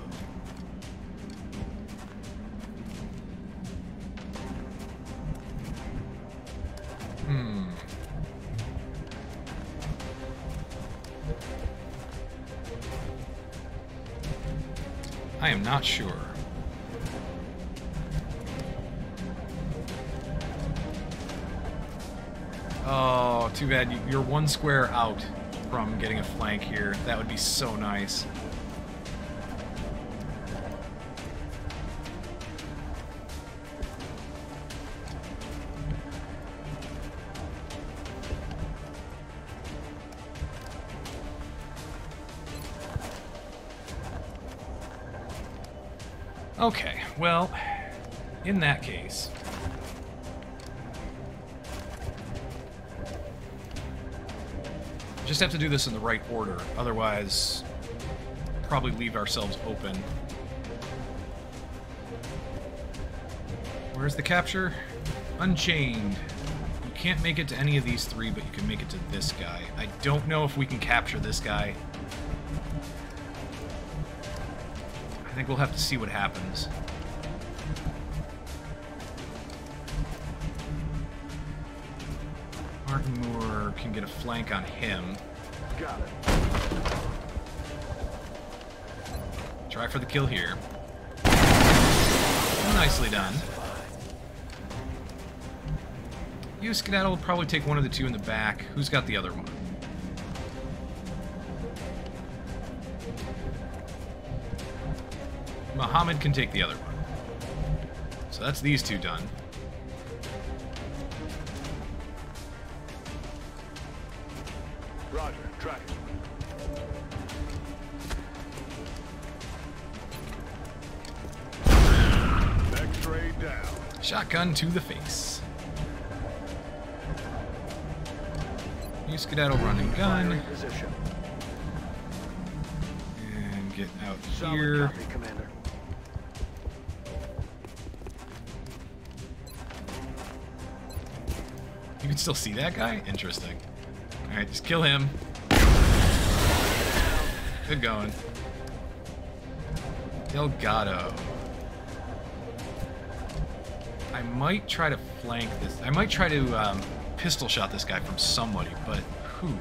Hmm. I am not sure. Oh, too bad. You- You're one square out from getting a flank here. That would be so nice. Okay, well, in that case, just have to do this in the right order. Otherwise, probably leave ourselves open. Where's the capture? Unchained. You can't make it to any of these three, but you can make it to this guy. I don't know if we can capture this guy. Think we'll have to see what happens. Martin Moore can get a flank on him. Got it. Try for the kill here. Nicely done. You Skedaddle will probably take one of the two in the back. Who's got the other one? Muhammad can take the other one. So that's these two done. Roger. Tracking. X-ray down. Shotgun to the face. New Skedaddle running gun. Position. And get out Solid here. copy, You can still see that guy? Interesting. Alright, just kill him. Good going. Delgado. I might try to flank this. I might try to um, pistol shot this guy from somebody, but who?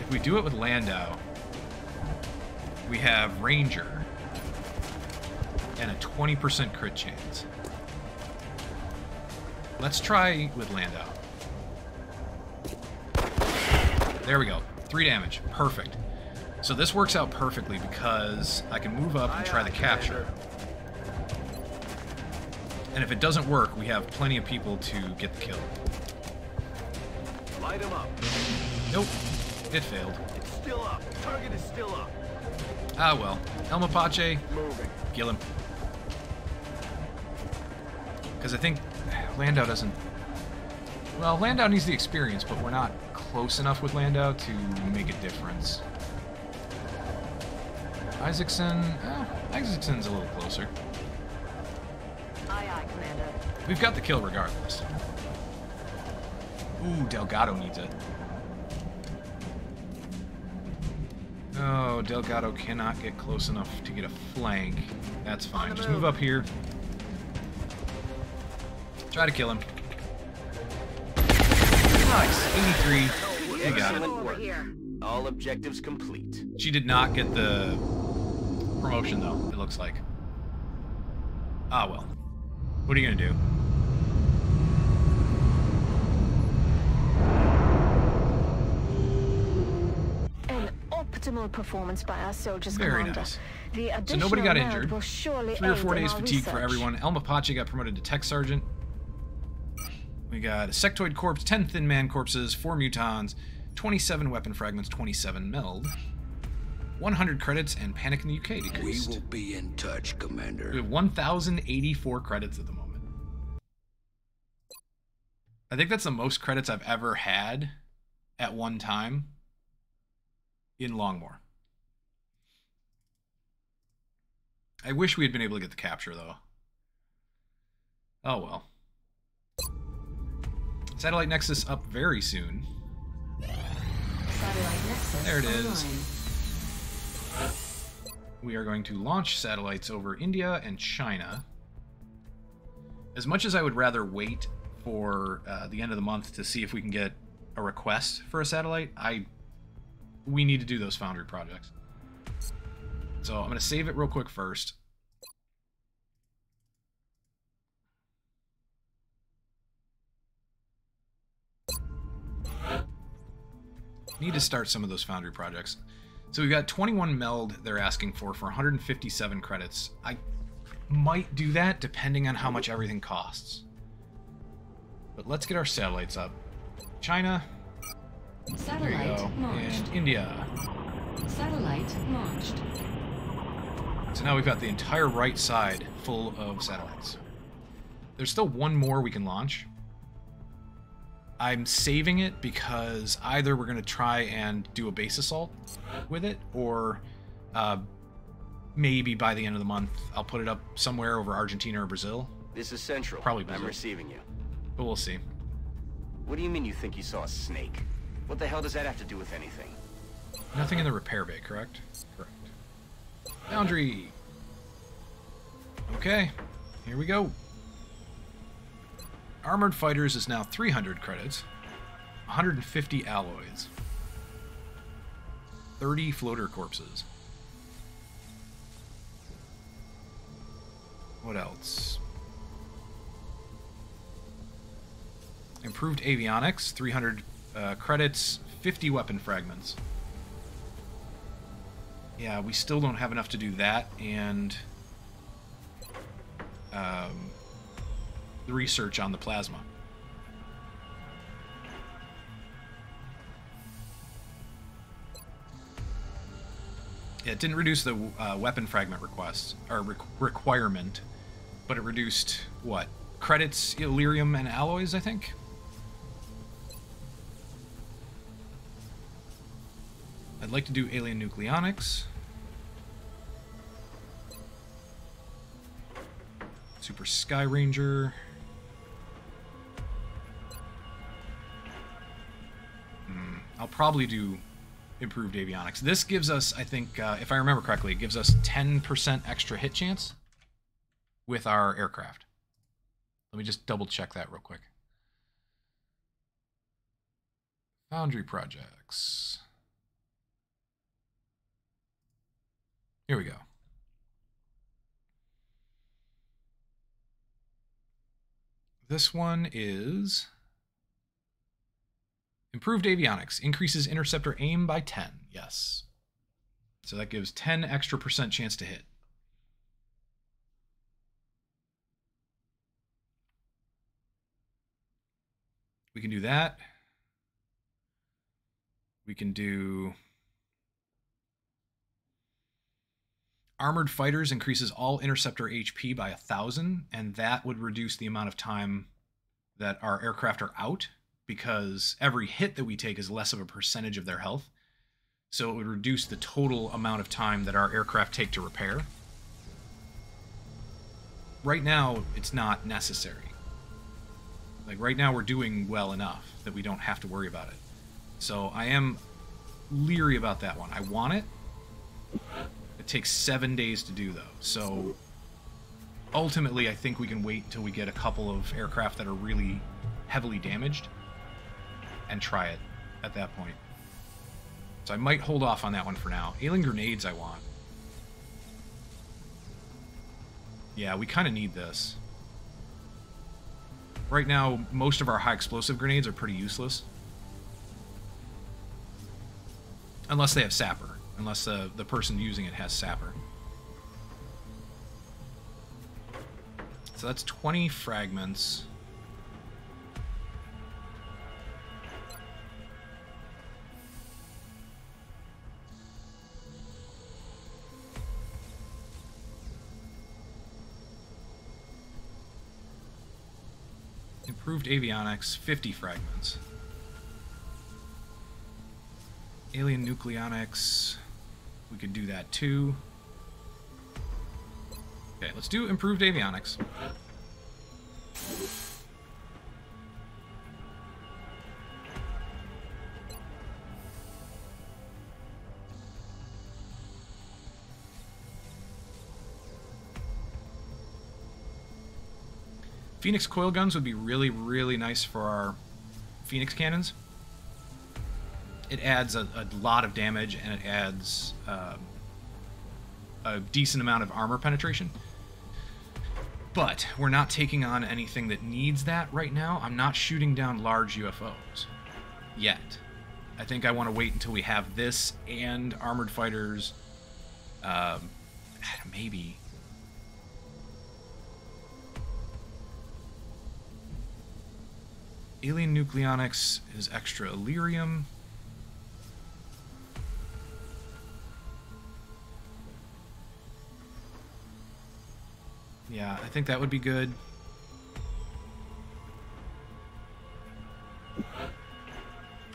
If we do it with Landau, we have Ranger and a 20% crit chance. Let's try with Landau. There we go. Three damage. Perfect. So this works out perfectly because I can move up and try the capture. And if it doesn't work, we have plenty of people to get the kill. Light him up. Nope. It failed. It's still up. Target is still up. Ah well. El Mapache, Moving. kill him. Because I think Landau doesn't... Well, Landau needs the experience, but we're not close enough with Landau to make a difference. Isaacson... Oh, Isaacson's a little closer. Aye, aye, Commander. We've got the kill regardless. Ooh, Delgado needs it. Oh, Delgado cannot get close enough to get a flank. That's fine. Just move up here. Try to kill him. Nice. 83. You got it. All objectives complete. She did not get the promotion, though, it looks like. Ah, well. What are you going to do? An optimal performance by our soldiers, Very Commander. nice. The So nobody got injured. will surely Three or four days our fatigue for everyone. El Mapache got promoted to tech sergeant. We got a sectoid corpse, 10 thin man corpses, 4 mutons, 27 weapon fragments, 27 meld, 100 credits, and Panic in the UK decreased. We will be in touch, Commander. We have 1,084 credits at the moment. I think that's the most credits I've ever had at one time in Long War. I wish we had been able to get the capture, though. Oh well. Satellite Nexus up very soon. Satellite Nexus There it is. online. We are going to launch satellites over India and China. As much as I would rather wait for uh, the end of the month to see if we can get a request for a satellite, I we need to do those Foundry projects. So I'm going to save it real quick first. Need to start some of those Foundry projects. So we've got 21 meld they're asking for for 157 credits. I might do that depending on how much everything costs. But let's get our satellites up. China, Satellite launched. and India. Satellite launched. So now we've got the entire right side full of satellites. There's still one more we can launch. I'm saving it because either we're going to try and do a base assault with it, or uh, maybe by the end of the month I'll put it up somewhere over Argentina or Brazil. This is Central. Probably Brazil. I'm receiving you. But we'll see. What do you mean you think you saw a snake? What the hell does that have to do with anything? Nothing in the repair bay, correct? Correct. Foundry. Okay, here we go. Armored Fighters is now 300 credits, 150 alloys, 30 floater corpses. What else? Improved avionics, 300 uh, credits, 50 weapon fragments. Yeah, we still don't have enough to do that, and um, research on the plasma. Yeah, it didn't reduce the uh, weapon fragment request or requ- requirement, but it reduced what credits, Elerium, and alloys. I think. I'd like to do alien nucleonics. Super Sky Ranger. I'll probably do improved avionics. This gives us, I think, uh, if I remember correctly, it gives us 10% extra hit chance with our aircraft. Let me just double check that real quick. Foundry projects. Here we go. This one is improved avionics increases interceptor aim by 10. Yes. So that gives 10 extra percent chance to hit. We can do that. We can do Armored fighters increases all interceptor HP by a thousand, and that would reduce the amount of time that our aircraft are out because every hit that we take is less of a percentage of their health. So it would reduce the total amount of time that our aircraft take to repair. Right now, it's not necessary. Like right now, we're doing well enough that we don't have to worry about it. So I am leery about that one. I want it. It takes seven days to do, though. So ultimately, I think we can wait until we get a couple of aircraft that are really heavily damaged and try it at that point. So I might hold off on that one for now. Alien grenades I want. Yeah, we kind of need this. Right now, most of our high explosive grenades are pretty useless. Unless they have sapper. Unless the, the person using it has sapper. So that's 20 fragments. Improved avionics, 50 fragments. Alien nucleonics, we could do that too. Okay, let's do improved avionics. Phoenix coil guns would be really, really nice for our Phoenix cannons. It adds a, a lot of damage and it adds um, a decent amount of armor penetration. But we're not taking on anything that needs that right now. I'm not shooting down large UFOs yet. I think I want to wait until we have this and armored fighters. Um, maybe Alien nucleonics is extra Elerium. Yeah, I think that would be good.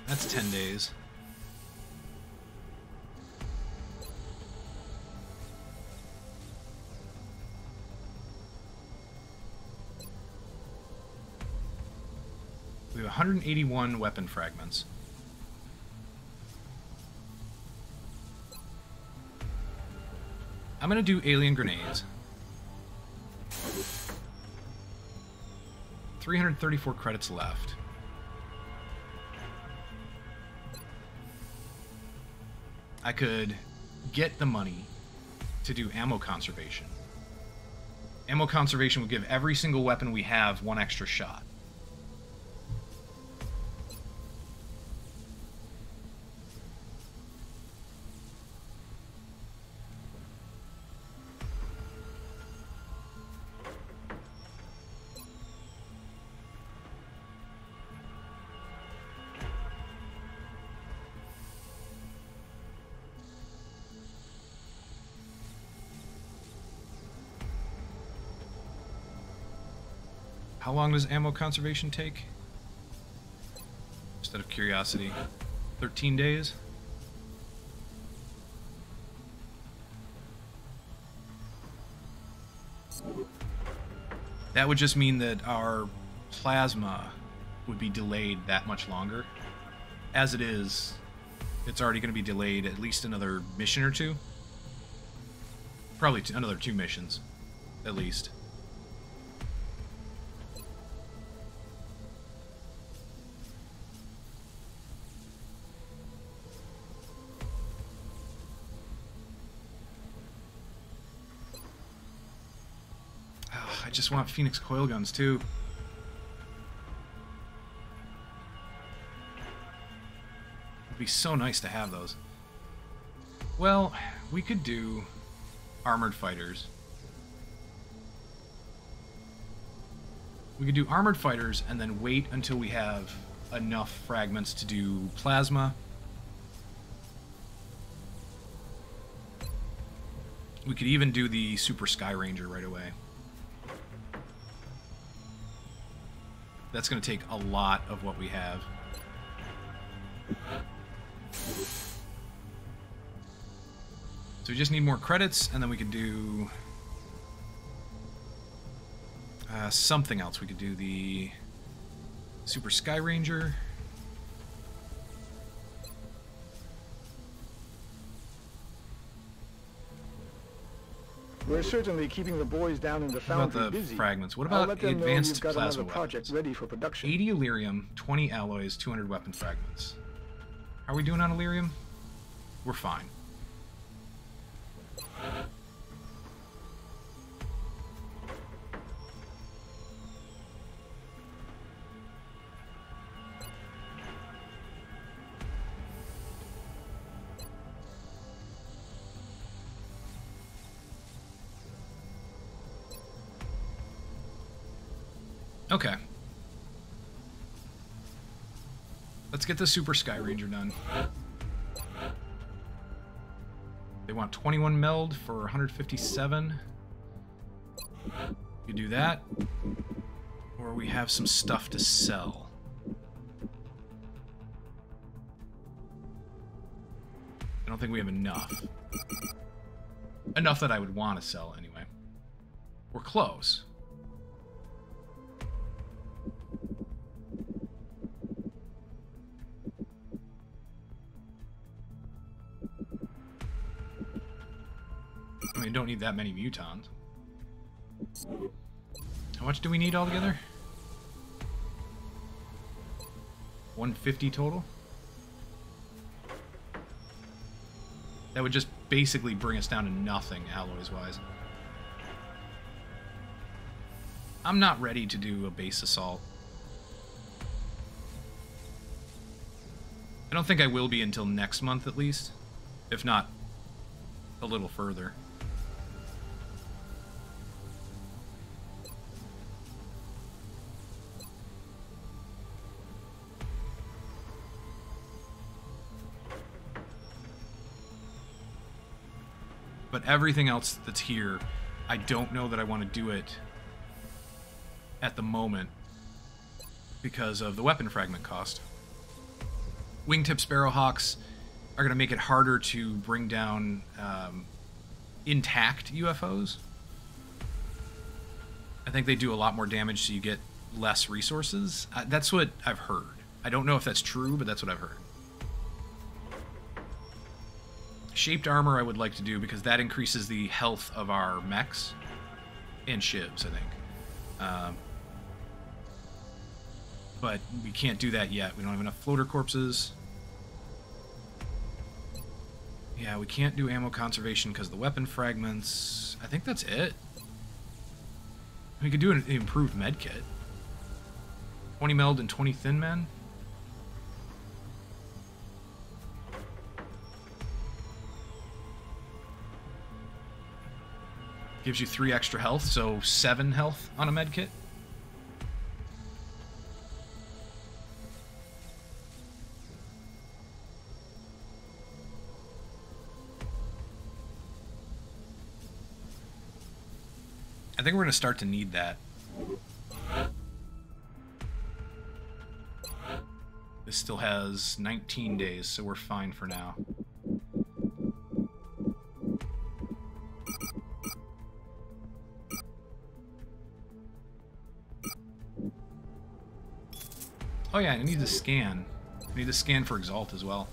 That's 10 days. We have 181 weapon fragments. I'm going to do alien grenades. 334 credits left. I could get the money to do ammo conservation. Ammo conservation would give every single weapon we have one extra shot. How long does ammo conservation take? Out of curiosity. 13 days? That would just mean that our plasma would be delayed that much longer. As it is, it's already going to be delayed at least another mission or two. Probably another two missions, at least. Just want Phoenix coil guns too. It'd be so nice to have those. Well, we could do armored fighters. We could do armored fighters and then wait until we have enough fragments to do plasma. We could even do the Super Sky Ranger right away. That's going to take a lot of what we have. So we just need more credits, and then we could do uh, something else. We could do the Super Sky Ranger. We're certainly keeping the boys down in the What about the busy. fragments? What about know advanced you've got plasma project weapons? ready for production. 80 Elerium, 20 alloys, 200 weapon fragments. How are we doing on Elerium? We're fine. Okay. Let's get the Super Sky Ranger done. They want 21 meld for 157. You do that. Or we have some stuff to sell. I don't think we have enough. Enough that I would want to sell anyway. We're close. Mean, don't need that many mutons. How much do we need altogether? 150 total? That would just basically bring us down to nothing, alloys-wise. I'm not ready to do a base assault. I don't think I will be until next month at least. If not, a little further. But everything else that's here, I don't know that I want to do it at the moment because of the weapon fragment cost. Wingtip Sparrowhawks are going to make it harder to bring down um, intact UFOs. I think they do a lot more damage, so you get less resources. Uh, that's what I've heard. I don't know if that's true, but that's what I've heard. Shaped armor I would like to do because that increases the health of our mechs and shivs, I think. Um, but we can't do that yet. We don't have enough floater corpses. Yeah, we can't do ammo conservation because the weapon fragments. I think that's it. We could do an improved med kit. 20 meld and 20 thin men. Gives you three extra health, so seven health on a med kit. I think we're going to start to need that. This still has 19 days, so we're fine for now. Oh yeah, I need to scan. I need to scan for Exalt as well.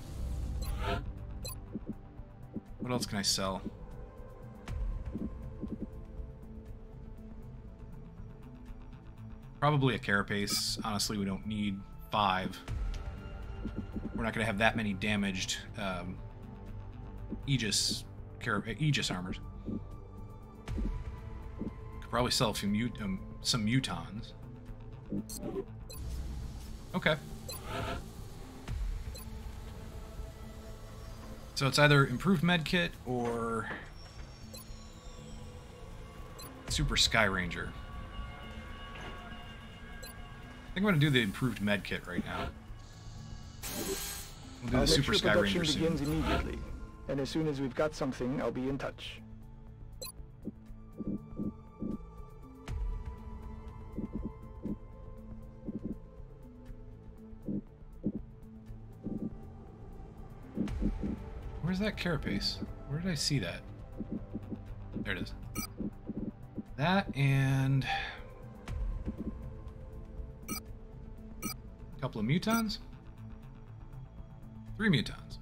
What else can I sell? Probably a carapace. Honestly, we don't need five. We're not going to have that many damaged um, Aegis, Aegis armors. Could probably sell a few mut- um, some mutons. Okay. So it's either improved medkit or Super Sky Ranger. I think I'm gonna do the improved medkit right now. We'll do the Super Sky Ranger soon. begins immediately, and as soon as we've got something, I'll be in touch. Where's that carapace? Where did I see that? There it is. That and a couple of mutons. Three mutons.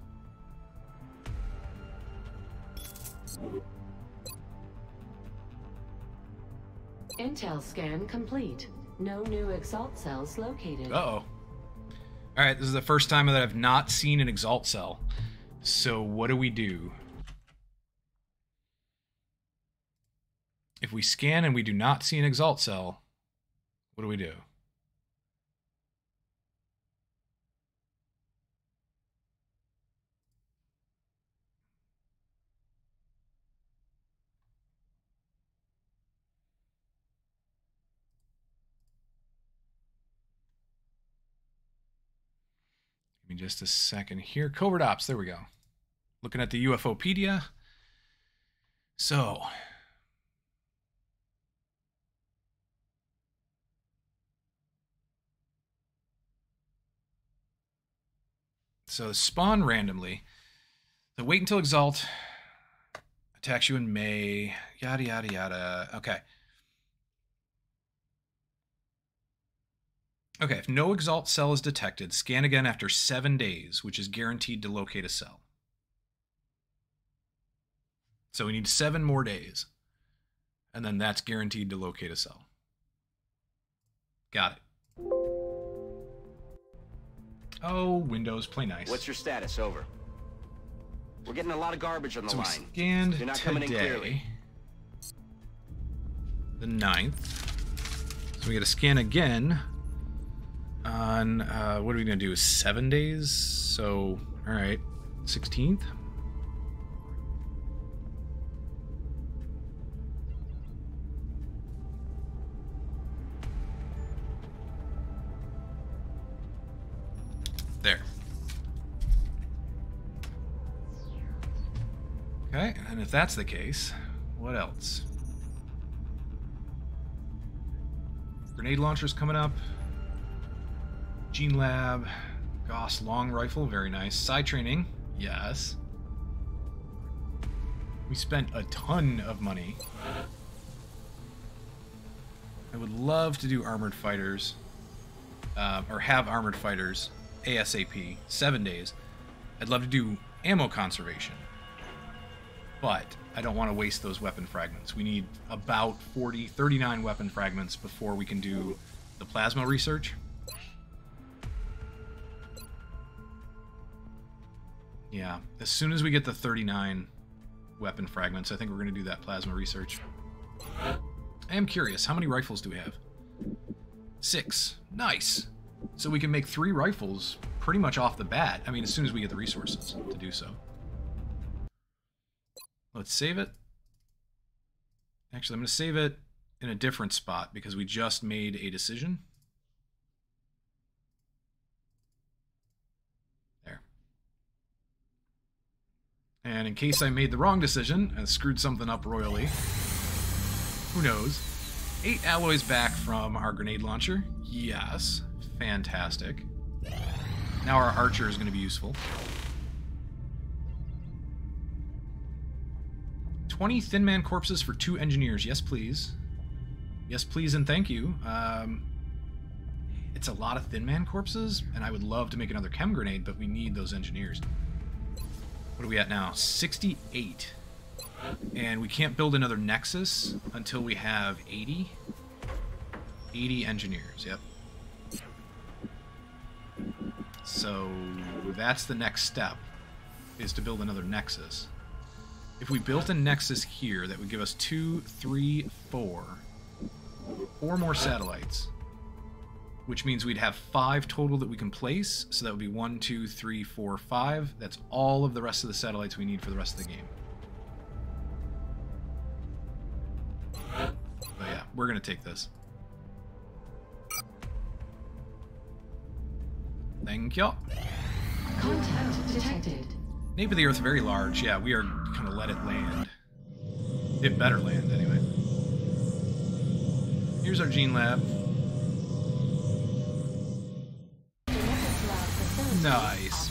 Intel scan complete. No new exalt cells located. Uh oh. Alright, this is the first time that I've not seen an exalt cell. So what do we do? If we scan and we do not see an exalt cell, what do we do? Give me just a second here. Covert Ops, there we go. Looking at the UFOpedia. So, So spawn randomly. So wait until Exalt attacks you in May. Yada yada yada. Okay. Okay, if no Exalt cell is detected, scan again after seven days, which is guaranteed to locate a cell. So we need seven more days. And then that's guaranteed to locate a cell. Got it. Oh, Windows, play nice. What's your status? Over. We're getting a lot of garbage on the so line. scanned You're not today, coming in clearly. the 9th. So we got to scan again on, uh, what are we going to do? Seven days? So, all right, and if that's the case, what else? Grenade launchers coming up. Gene Lab. Gauss long rifle, very nice. Psi training, yes. We spent a ton of money. I would love to do armored fighters, uh, or have armored fighters ASAP, seven days. I'd love to do ammo conservation, but I don't want to waste those weapon fragments. We need about 40, 39 weapon fragments before we can do the plasma research. Yeah, as soon as we get the 39 weapon fragments, I think we're going to do that plasma research. I am curious, how many rifles do we have? Six. Nice. So we can make three rifles pretty much off the bat. I mean, as soon as we get the resources to do so. Let's save it. Actually, I'm going to save it in a different spot because we just made a decision. There. And in case I made the wrong decision and screwed something up royally, who knows? Eight alloys back from our grenade launcher. Yes. Fantastic. Now our archer is going to be useful. 20 Thin Man corpses for two engineers. Yes, please. Yes, please, and thank you. Um, it's a lot of Thin Man corpses, and I would love to make another chem grenade, but we need those engineers. What are we at now? 68. And we can't build another Nexus until we have 80. 80 engineers, yep. So that's the next step, is to build another Nexus. If we built a Nexus here, that would give us two, three, four, four more satellites, which means we'd have five total that we can place. So that would be one, two, three, four, five. That's all of the rest of the satellites we need for the rest of the game. But yeah, we're gonna take this. Thank you. Contact detected. Nape of the Earth very large. Yeah, we are gonna let it land. It better land anyway. Here's our gene lab. Nice.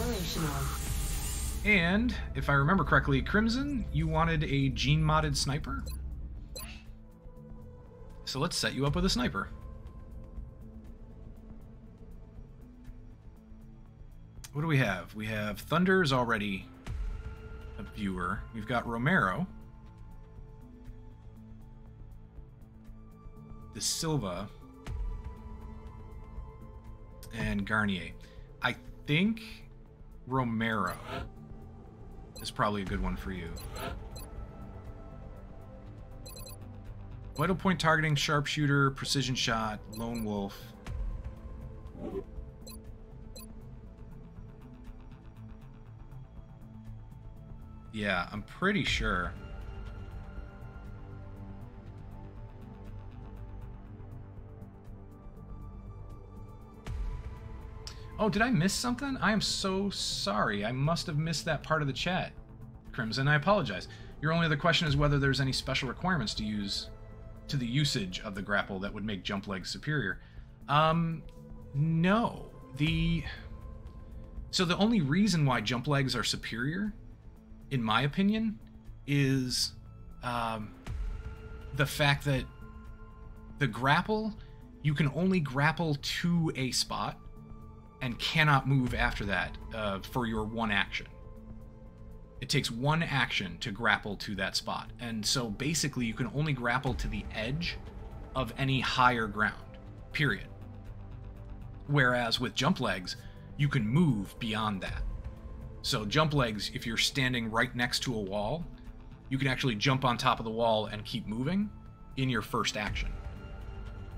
And if I remember correctly, Crimson, you wanted a gene modded sniper. So let's set you up with a sniper. What do we have? We have Thunder's already a viewer. We've got Romero. De Silva. And Garnier. I think Romero is probably a good one for you. Vital point targeting, sharpshooter, precision shot, lone wolf. Yeah, I'm pretty sure. Oh, did I miss something? I am so sorry. I must have missed that part of the chat, Crimson. I apologize. Your only other question is whether there's any special requirements to use to the usage of the grapple that would make jump legs superior. Um, no. The so the only reason why jump legs are superior, in my opinion, is um, the fact that the grapple you can only grapple to a spot and cannot move after that uh, for your one action. It takes one action to grapple to that spot. And so basically, you can only grapple to the edge of any higher ground, period. Whereas with jump legs, you can move beyond that. So, jump legs, if you're standing right next to a wall, you can actually jump on top of the wall and keep moving in your first action.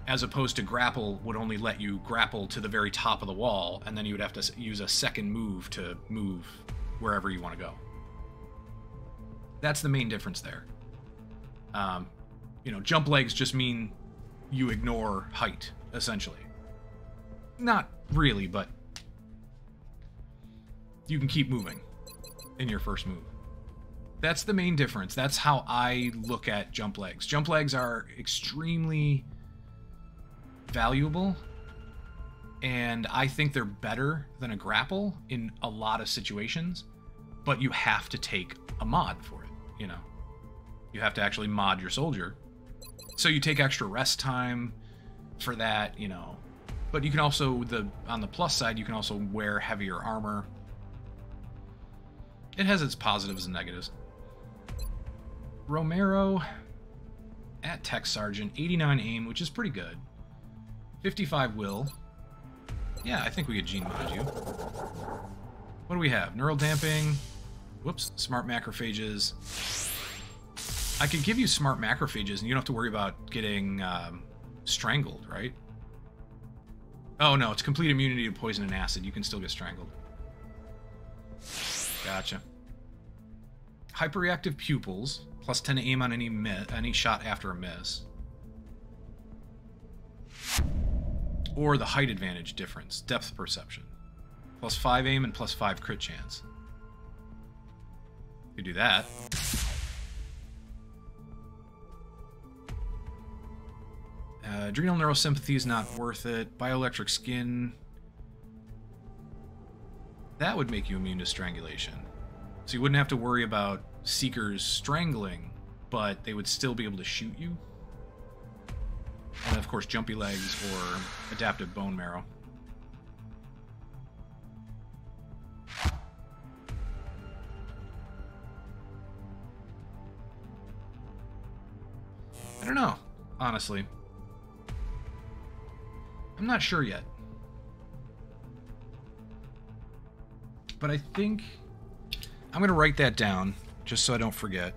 As opposed to grapple would only let you grapple to the very top of the wall and then you would have to use a second move to move wherever you want to go. That's the main difference there. Um, you know jump legs just mean you ignore height essentially. Not really but you can keep moving in your first move that's the main difference that's how i look at jump legs jump legs are extremely valuable and I think they're better than a grapple in a lot of situations, but you have to take a mod for it, you know. You have to actually mod your soldier. So you take extra rest time for that, you know. But you can also the on the plus side, you can also wear heavier armor. It has its positives and negatives. Romero at Tech Sergeant, 89 aim, which is pretty good. 55 will. Yeah, I think we could gene mod you. What do we have? Neural damping. Whoops. Smart macrophages. I could give you smart macrophages and you don't have to worry about getting um, strangled, right? Oh no, it's complete immunity to poison and acid. You can still get strangled. Gotcha. Hyperreactive pupils. Plus 10 to aim on any, any shot after a miss. or the height advantage difference, depth perception. Plus 5 aim and plus 5 crit chance. You do that. Uh, adrenal neurosympathy is not worth it. Bioelectric skin. That would make you immune to strangulation. So you wouldn't have to worry about seekers strangling, but they would still be able to shoot you. And of course, jumpy legs or adaptive bone marrow. I don't know, honestly. I'm not sure yet. But I think I'm going to write that down just so I don't forget.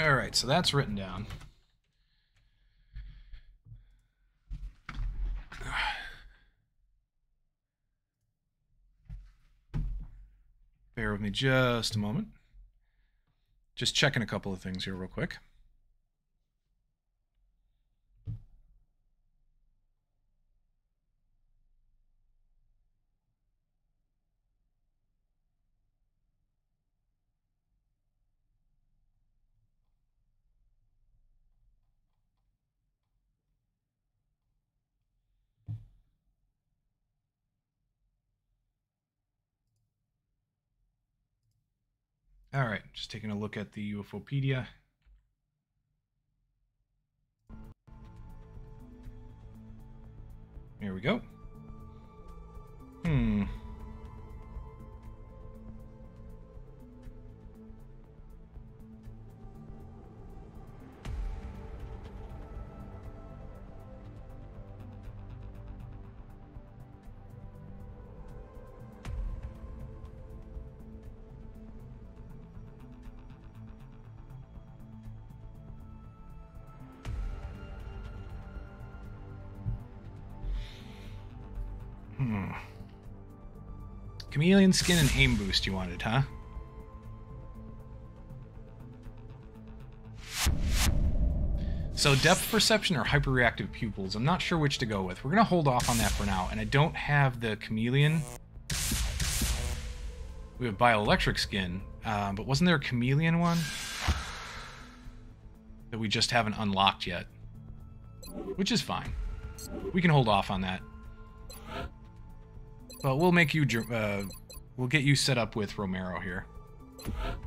All right, so that's written down. Bear with me just a moment. Just checking a couple of things here, real quick. All right, just taking a look at the UFOpedia. Here we go. Hmm. Chameleon skin and aim boost you wanted, huh? So depth perception or hyperreactive pupils, I'm not sure which to go with. We're going to hold off on that for now, and I don't have the chameleon. We have bioelectric skin, uh, but wasn't there a chameleon one? That we just haven't unlocked yet. Which is fine. We can hold off on that. But we'll make you, uh, we'll get you set up with Romero here.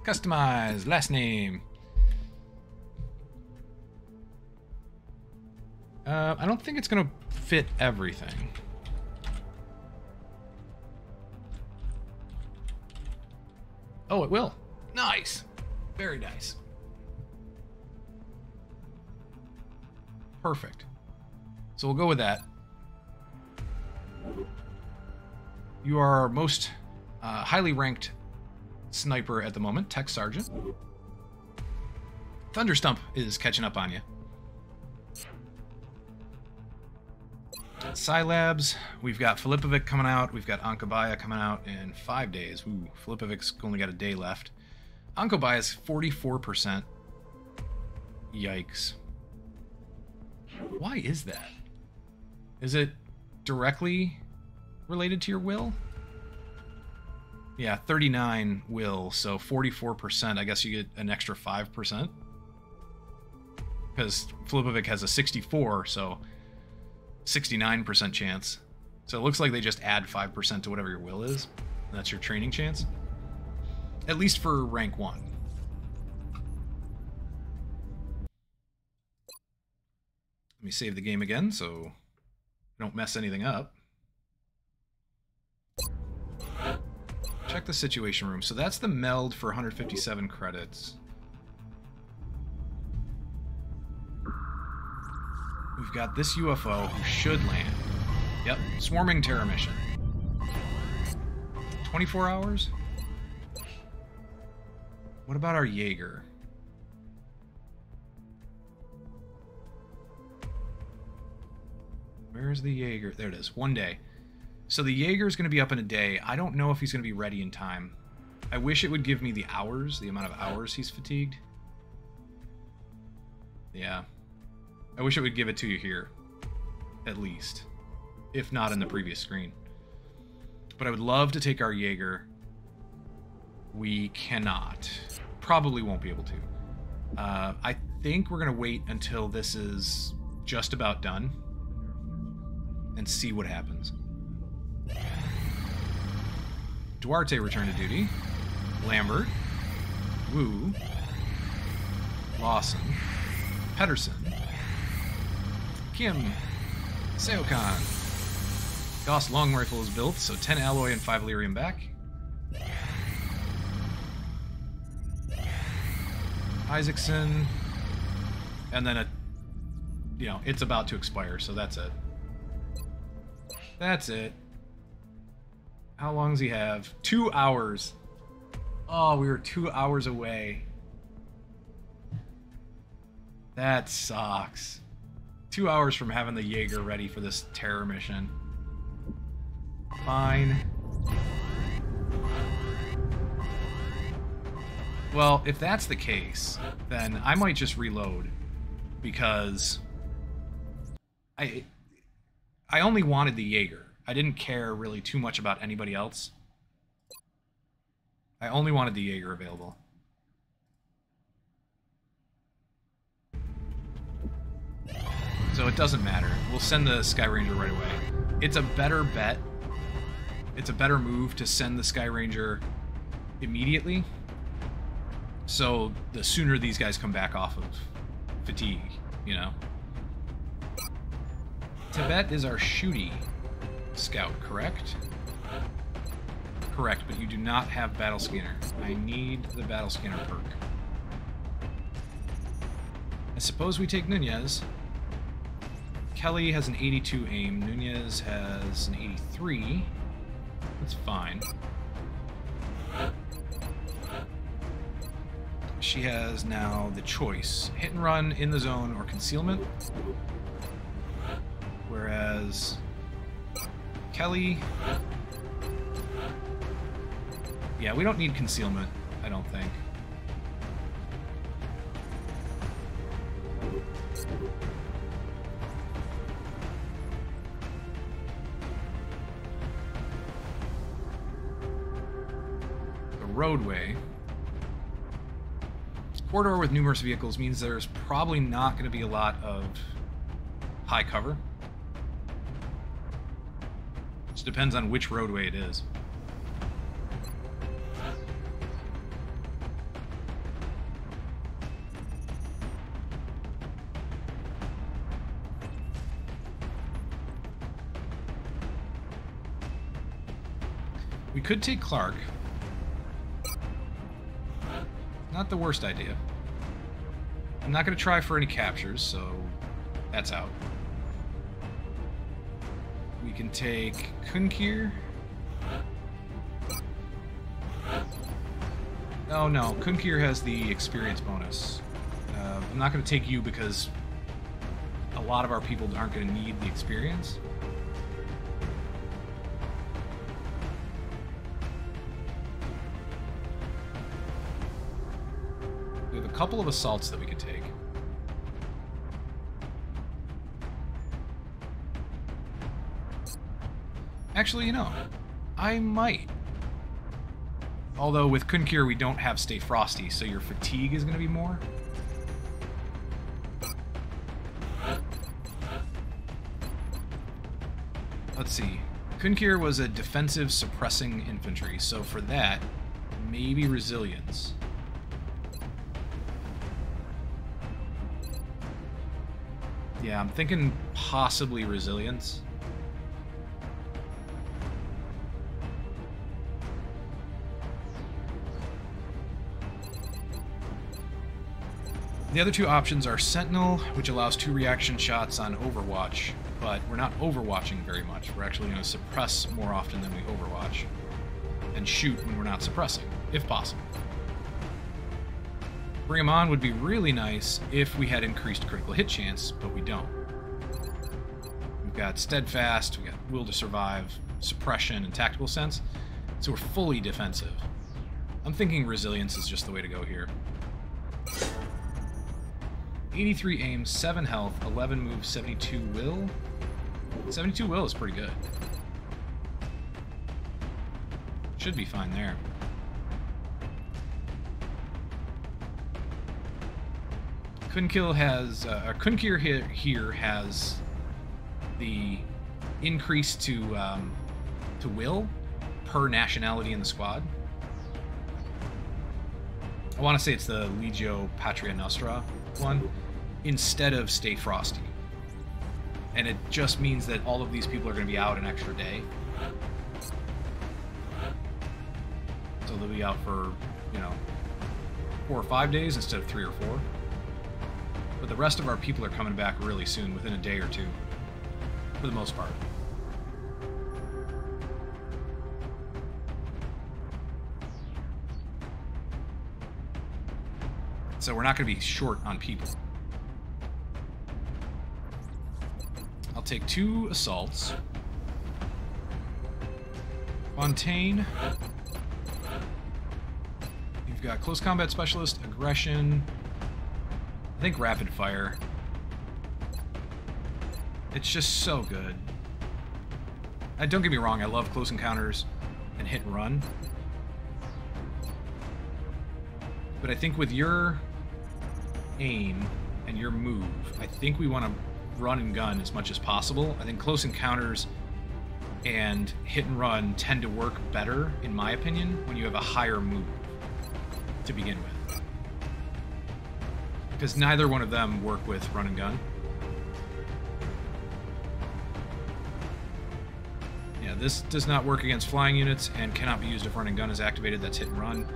Customize, last name. Uh, I don't think it's going to fit everything. Oh, it will. Nice. Very nice. Perfect. So we'll go with that. You are our most uh, highly ranked sniper at the moment, Tech Sergeant. Thunderstump is catching up on you. Psi Labs, we've got Filipovic coming out, we've got Ankabaya coming out in five days. Ooh, Filipovic's only got a day left. Ankabaya's 44%. Yikes. Why is that? Is it directly related to your will? Yeah, 39 will, so 44%. I guess you get an extra 5%. Because Filipovic has a 64, so 69% chance. So it looks like they just add 5% to whatever your will is. that's your training chance. At least for rank 1. Let me save the game again so I don't mess anything up. Check the situation room. So that's the meld for 157 credits. We've got this UFO who should land. Yep, swarming terror mission. 24 hours? What about our Jaeger? Where's the Jaeger? There it is. One day. So the Jaeger is going to be up in a day. I don't know if he's going to be ready in time. I wish it would give me the hours, the amount of hours he's fatigued. Yeah. I wish it would give it to you here. At least. If not in the previous screen. But I would love to take our Jaeger. We cannot. Probably won't be able to. Uh, I think we're going to wait until this is just about done. And see what happens. Duarte returned to duty. Lambert. Wu. Lawson. Pedersen. Kim. Seokan. Gauss long rifle is built, so 10 alloy and 5 Elerium back. Isaacson. And then a you know, it's about to expire, so that's it. That's it. How long does he have? Two hours. Oh, we were two hours away. That sucks. Two hours from having the Jaeger ready for this terror mission. Fine. Well, if that's the case, then I might just reload because I I only wanted the Jaeger. I didn't care really too much about anybody else. I only wanted the Jaeger available. So it doesn't matter. We'll send the Sky Ranger right away. It's a better bet. It's a better move to send the Sky Ranger immediately. So the sooner these guys come back off of fatigue, you know. Tibet is our shooty scout, correct? Correct, but you do not have battle scanner. I need the battle scanner perk. I suppose we take Nunez. Kelly has an 82 aim. Nunez has an 83. That's fine. She has now the choice. Hit and run in the zone or concealment. Whereas Kelly... Yeah, we don't need concealment, I don't think. The roadway. Corridor with numerous vehicles means there's probably not going to be a lot of high cover. Just depends on which roadway it is. We could take Clark. Not the worst idea. I'm not going to try for any captures, so that's out. We can take Kunkir. Oh no, Kunkir has the experience bonus. Uh, I'm not going to take you because a lot of our people aren't going to need the experience. We have a couple of assaults that we could take. Actually, you know, I might. Although with Kunkir we don't have Stay Frosty, so your fatigue is going to be more. Let's see. Kunkir was a defensive suppressing infantry, so for that, maybe resilience. Yeah, I'm thinking possibly resilience. The other two options are Sentinel, which allows two reaction shots on Overwatch, but we're not overwatching very much. We're actually going to suppress more often than we overwatch, and shoot when we're not suppressing, if possible. Bring 'em on would be really nice if we had increased critical hit chance, but we don't. We've got Steadfast, we've got Will to Survive, Suppression, and Tactical Sense, so we're fully defensive. I'm thinking Resilience is just the way to go here. 83 aim, 7 health, 11 move, 72 will. 72 will is pretty good. Should be fine there. Kunkill has, uh, Kunkir here, here has the increase to um, to will per nationality in the squad. I want to say it's the Legio Patria Nostra one instead of Stay Frosty. And it just means that all of these people are going to be out an extra day. So they'll be out for, you know, four or five days instead of three or four. But the rest of our people are coming back really soon, within a day or two. For the most part. So we're not going to be short on people. I'll take two assaults. Fontaine. You've got close combat specialist, aggression, I think rapid fire. It's just so good. Uh, don't get me wrong, I love close encounters and hit and run. But I think with your aim and your move, I think we want to run and gun as much as possible. I think close encounters and hit and run tend to work better, in my opinion, when you have a higher move to begin with. Because neither one of them work with run and gun. Yeah, this does not work against flying units and cannot be used if run and gun is activated. That's hit and run.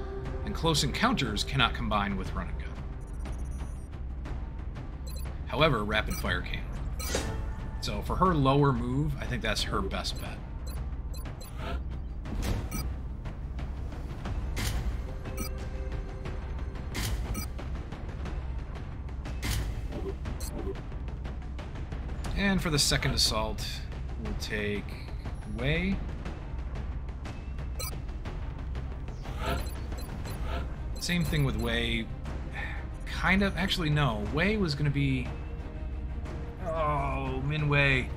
And close encounters cannot combine with run and gun. However, rapid fire can. So for her lower move, I think that's her best bet. And for the second assault, we'll take Wei. Same thing with Wei. Kind of. Actually, no. Wei was going to be. Oh, Minwei.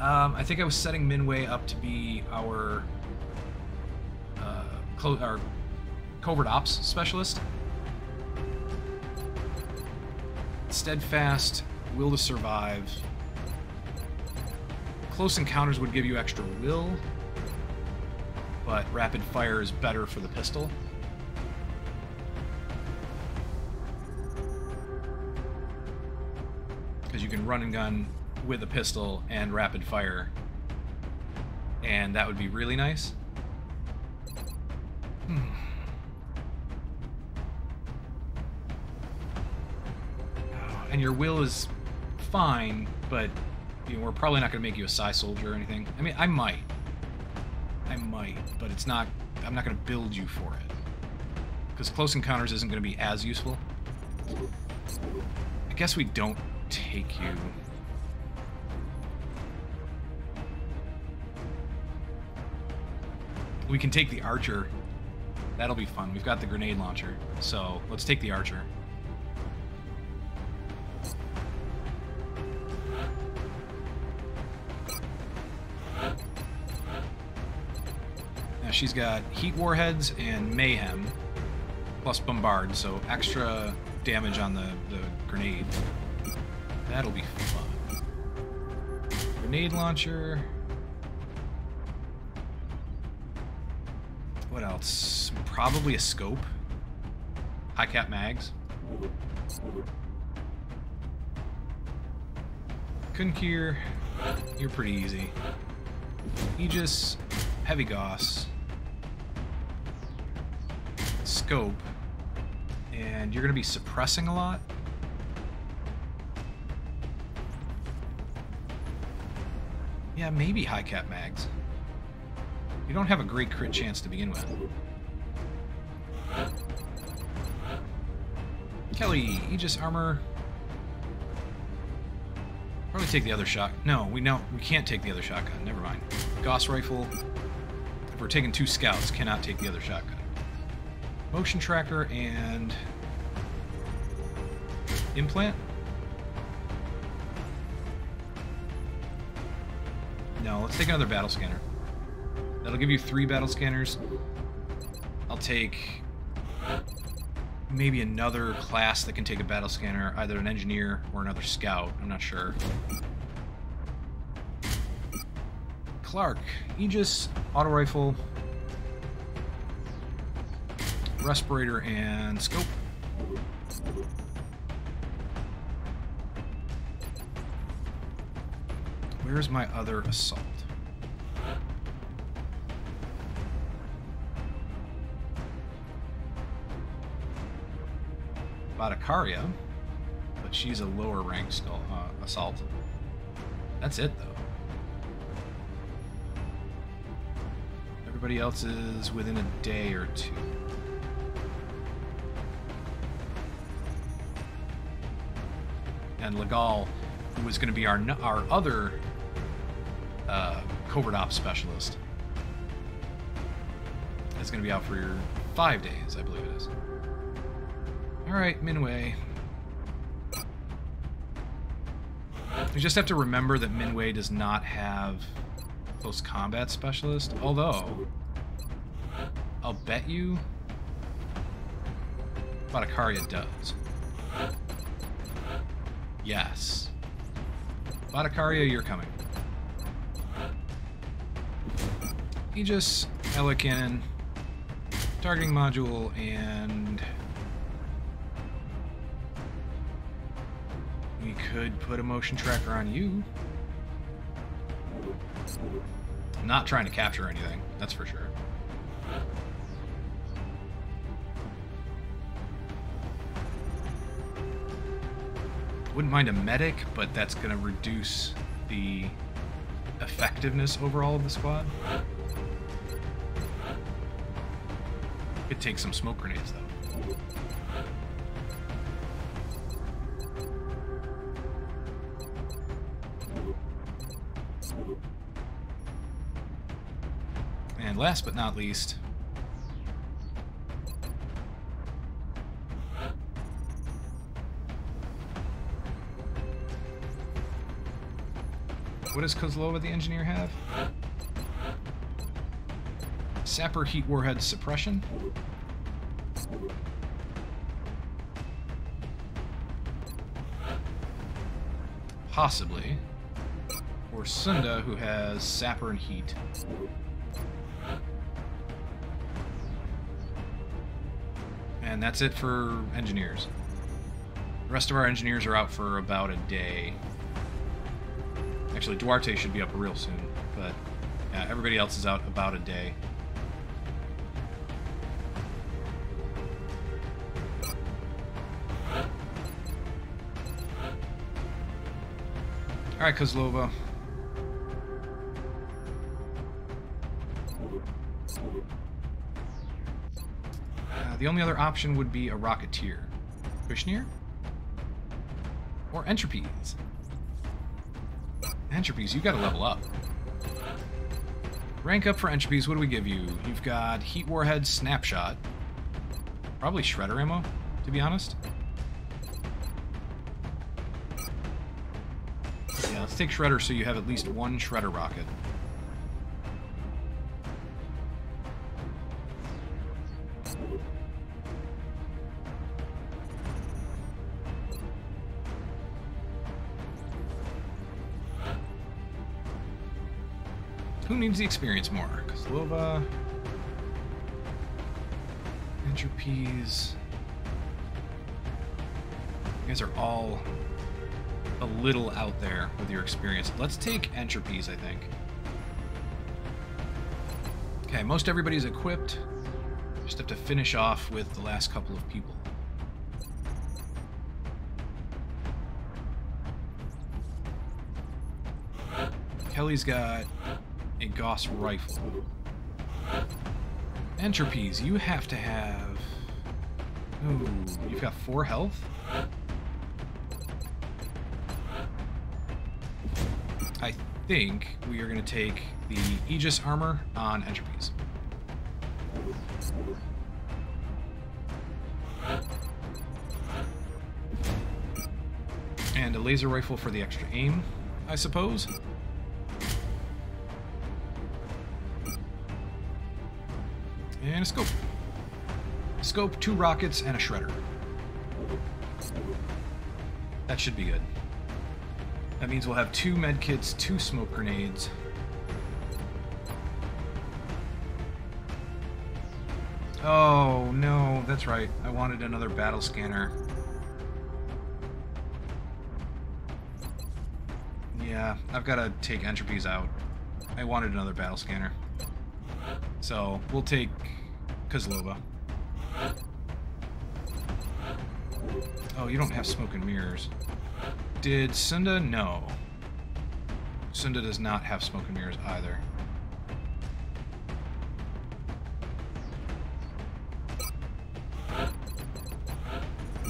Um, I think I was setting Minwei up to be our. Uh, clo- our covert ops specialist. Steadfast, will to survive. Close encounters would give you extra will, but rapid fire is better for the pistol. Because you can run and gun with a pistol and rapid fire, and that would be really nice. Hmm. And your will is fine, but you know, we're probably not going to make you a psi soldier or anything. I mean, I might. I might, but it's not. I'm not going to build you for it. Because close encounters isn't going to be as useful. I guess we don't take you. We can take the archer. That'll be fun. We've got the grenade launcher. So let's take the archer. Now she's got heat warheads and mayhem, plus bombard, so extra damage on the, the grenade. That'll be fun. Grenade launcher. What else? Probably a scope. High cap mags. Kunkir, you're pretty easy. Aegis, Heavy Gauss, Scope, and you're to be suppressing a lot. Yeah, maybe high cap mags. You don't have a great crit chance to begin with. Kelly, Aegis armor. Probably take the other shot. No, we know we can't take the other shotgun. Never mind. Gauss rifle. If we're taking two scouts, cannot take the other shotgun. Motion tracker and implant. No, let's take another battle scanner. That'll give you three battle scanners. I'll take maybe another class that can take a battle scanner, either an engineer or another scout. I'm not sure. Clark, Aegis, auto rifle, respirator, and scope. Where's my other assault? Batakaria, but she's a lower rank skull, uh, assault. That's it, though. Everybody else is within a day or two. And Legal, who was going to be our our other uh, covert ops specialist, is going to be out for your Five days, I believe it is. Alright, Minwei. You just have to remember that Minwei does not have close combat specialist, although I'll bet you Batakaria does. Yes. Batakaria, you're coming. Aegis, Cannon, targeting module, and we could put a motion tracker on you. I'm not trying to capture anything, that's for sure. Wouldn't mind a medic, but that's going to reduce the effectiveness overall of the squad. Could take some smoke grenades, though. And last but not least, What does Kozlova the engineer have? Sapper heat warhead suppression. Possibly. Or Sunda, who has Sapper and Heat. And that's it for engineers. The rest of our engineers are out for about a day. Actually, Duarte should be up real soon, but yeah, everybody else is out about a day. Alright, Kozlova. Uh, the only other option would be a Rocketeer. Kushner? Or Entropies. Entropies, you gotta level up. Rank up for Entropies, what do we give you? You've got Heat Warhead Snapshot. Probably Shredder ammo, to be honest. Yeah, let's take Shredder so you have at least one Shredder rocket. Who needs the experience more? Kozlova. Entropies. You guys are all a little out there with your experience. Let's take entropies, I think. Okay, most everybody's equipped. Just have to finish off with the last couple of people. Kelly's got a rifle. Entropies, you have to have... Ooh, you've got four health? I think we are going to take the Aegis armor on Entropies. And a laser rifle for the extra aim, I suppose. And a scope. Scope, two rockets, and a shredder. That should be good. That means we'll have two medkits, two smoke grenades. Oh, no, that's right. I wanted another battle scanner. Yeah, I've got to take entropies out. I wanted another battle scanner. So, we'll take Kozlova. Oh, you don't have smoke and mirrors. Did Sunda? No. Sunda does not have smoke and mirrors either.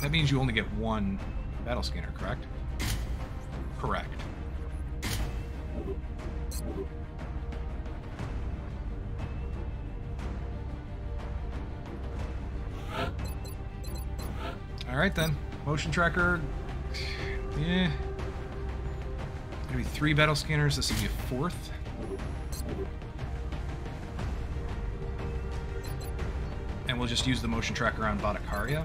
That means you only get one battle scanner, correct? Correct. Alright then. Motion tracker. Yeah. Gonna be three battle scanners. This will be a fourth. And we'll just use the motion tracker on Batakaria.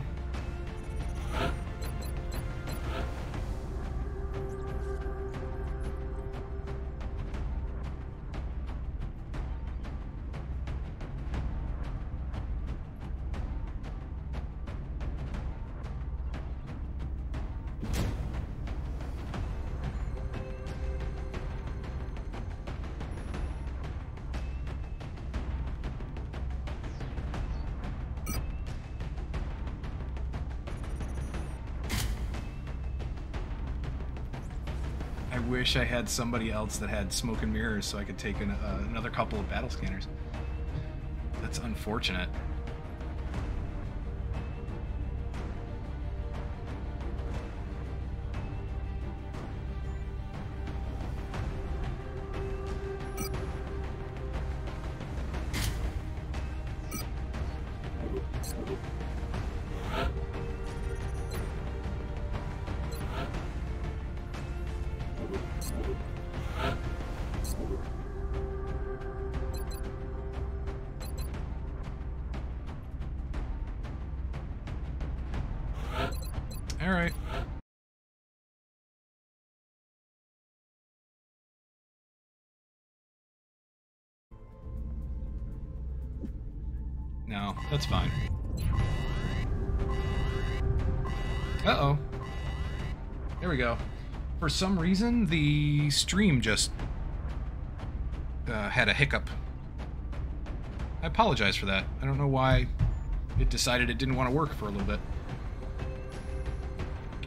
Wish I had somebody else that had smoke and mirrors so I could take an, uh, another couple of battle scanners. That's unfortunate. That's fine. Uh-oh. There we go. For some reason, the stream just uh, had a hiccup. I apologize for that. I don't know why it decided it didn't want to work for a little bit.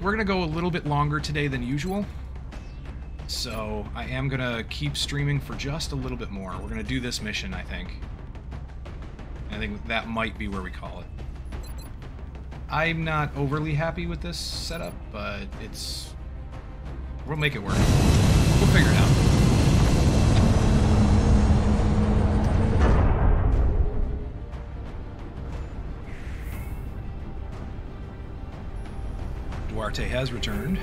We're going to go a little bit longer today than usual. So I am going to keep streaming for just a little bit more. We're going to do this mission, I think. I think that might be where we call it. I'm not overly happy with this setup, but it's... We'll make it work. We'll figure it out. Duarte has returned.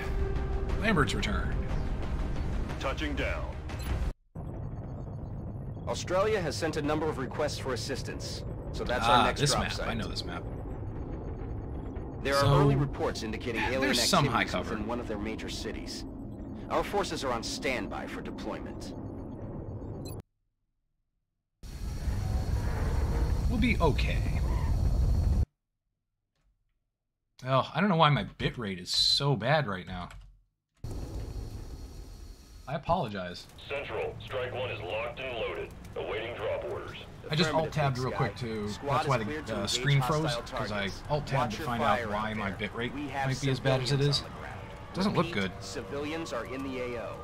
Lambert's returned. Touching down. Australia has sent a number of requests for assistance, so that's ah, our next this drop map. site. I know this map. There So, are early reports indicating alien there's some high cover. within one of their major cities. Our forces are on standby for deployment. We'll be okay. Oh, I don't know why my bitrate is so bad right now. I apologize. Central, Strike One is locked and loaded, awaiting drop orders. I just alt tabbed real quick to. Squad That's why the uh, screen froze because I alt tabbed to find out why my there. bitrate might be as bad as it civilians is. on the ground. Doesn't look good. Civilians are in the AO.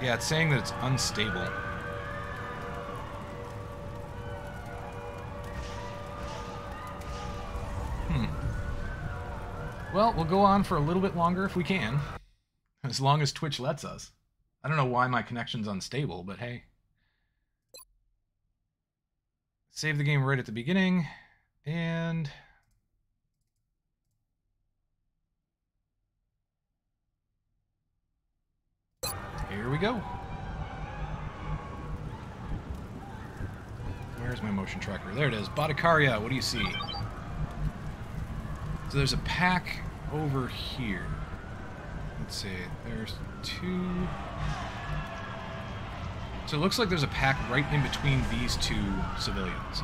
Yeah, it's saying that it's unstable. Hmm. Well, we'll go on for a little bit longer if we can. As long as Twitch lets us. I don't know why my connection's unstable, but hey. Save the game right at the beginning. And... Here we go. Where's my motion tracker? There it is. Batakaria, what do you see? So there's a pack over here. Let's see. There's two. So it looks like there's a pack right in between these two civilians.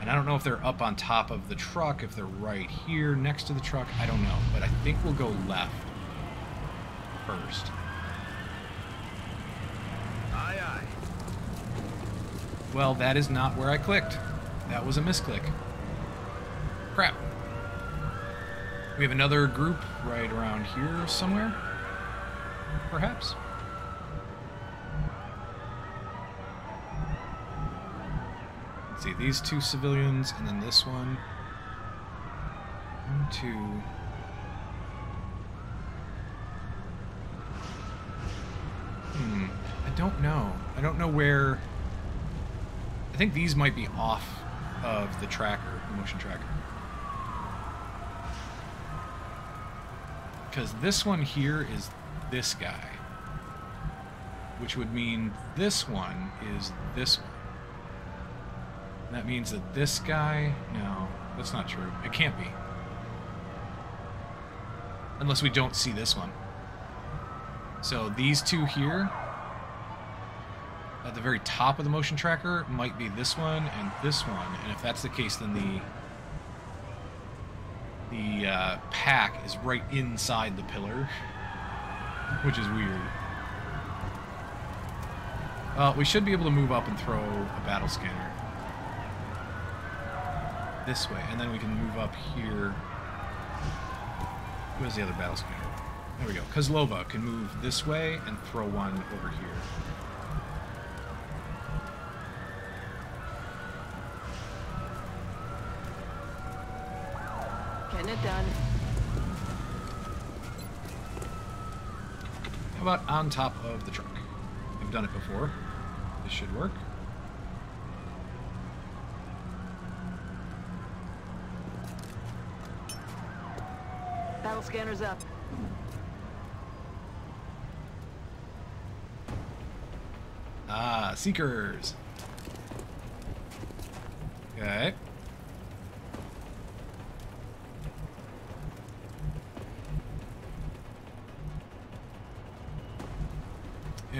And I don't know if they're up on top of the truck, if they're right here next to the truck. I don't know. But I think we'll go left first. Aye, aye. Well, that is not where I clicked. That was a misclick. Crap. We have another group right around here somewhere. Perhaps. Let's see, these two civilians and then this one. One, two. Hmm. I don't know. I don't know where. I think these might be off of the tracker, the motion tracker. Because this one here is this guy. Which would mean this one is this one. That means that this guy... No, that's not true. It can't be. Unless we don't see this one. So these two here, at the very top of the motion tracker, might be this one and this one. And if that's the case, then the the uh, pack is right inside the pillar, which is weird. Uh, we should be able to move up and throw a battle scanner this way, and then we can move up here. Where's the other battle scanner? There we go. Kozlova can move this way and throw one over here. Getting it done. How about on top of the truck? I've done it before. This should work. Battle scanner's up. Ah, Seekers. Okay.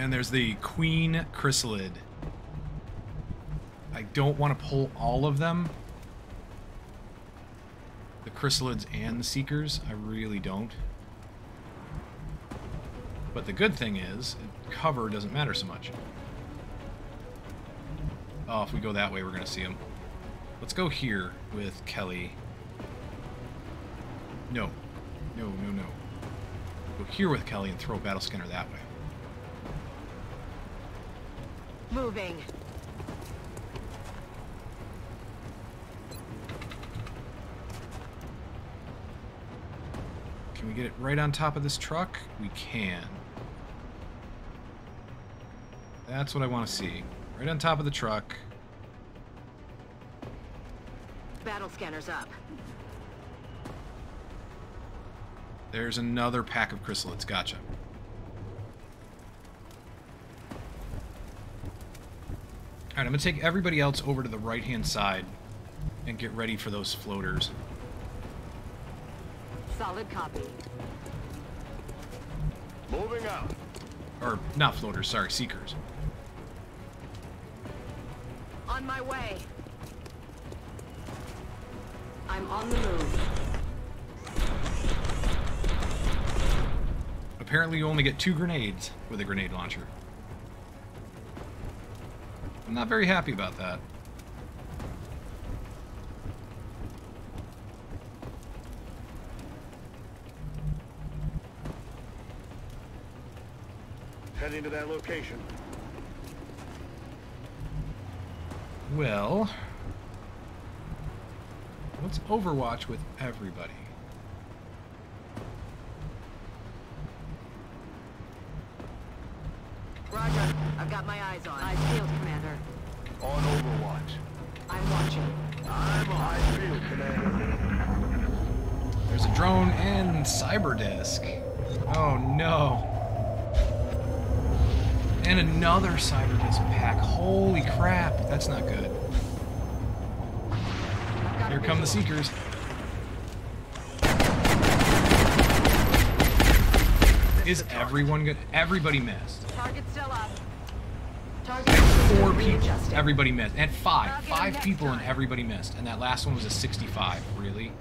And there's the Queen Chrysalid. I don't want to pull all of them. The Chrysalids and the Seekers. I really don't. But the good thing is, cover doesn't matter so much. Oh, if we go that way, we're going to see them. Let's go here with Kelly. No. No, no, no. Go here with Kelly and throw battle scanner that way. Moving. Can we get it right on top of this truck? We can. That's what I want to see. Right on top of the truck. Battle scanner's up. There's another pack of chrysalids. Gotcha. Alright, I'm going to take everybody else over to the right-hand side and get ready for those floaters. Solid copy. Moving out. Or, not floaters, sorry, seekers. On my way. I'm on the move. Apparently you only get two grenades with a grenade launcher. I'm not very happy about that. Heading to that location. Well, let's Overwatch with everybody. Roger. I've got my eyes on. Eyes peeled, drone and cyberdisc. Oh no. And another cyberdisc pack. Holy crap, that's not good. Here come the seekers. Is everyone good? Everybody missed. Target still up. Target Four people. Everybody missed. And five. I'll get 'em Five people and everybody missed. And that last one was a 65. Really?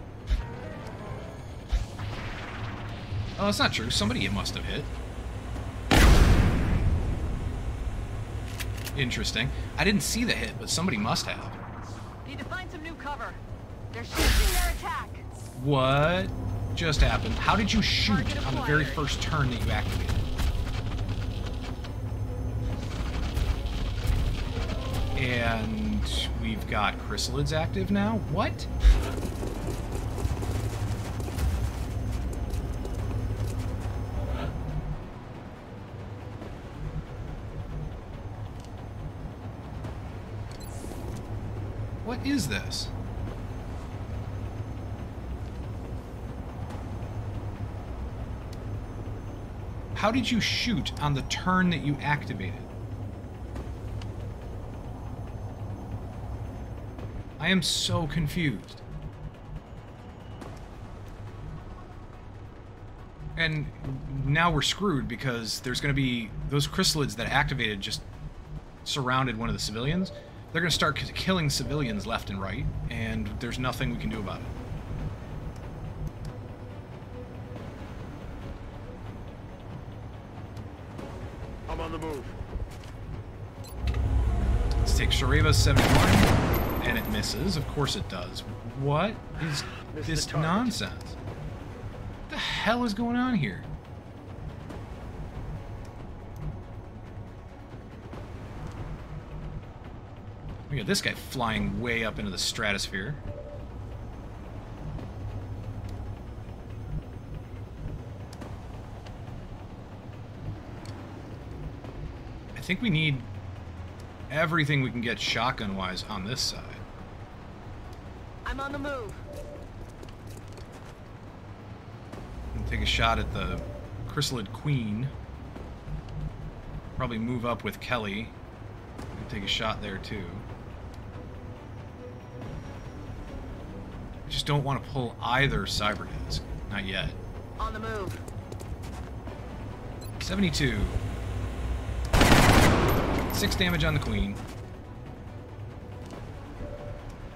Oh, that's not true. Somebody it must have hit. Interesting. I didn't see the hit, but somebody must have. Need to find some new cover. They're shifting their attack. What just happened? How did you shoot on the very first turn that you activated? And we've got chrysalids active now? What? What is this? How did you shoot on the turn that you activated? I am so confused. And now we're screwed because there's going to be those chrysalids that activated just surrounded one of the civilians. They're going to start killing civilians left and right, and there's nothing we can do about it. I'm on the move. Let's take Sareva 71, and it misses. Of course it does. What is Missed this nonsense? What the hell is going on here? We got this guy flying way up into the stratosphere. I think we need everything we can get shotgun-wise on this side. I'm on the move. And take a shot at the Chrysalid Queen. Probably move up with Kelly and take a shot there too. Just don't want to pull either cyber disc. Not yet. On the move. 72. Six damage on the queen.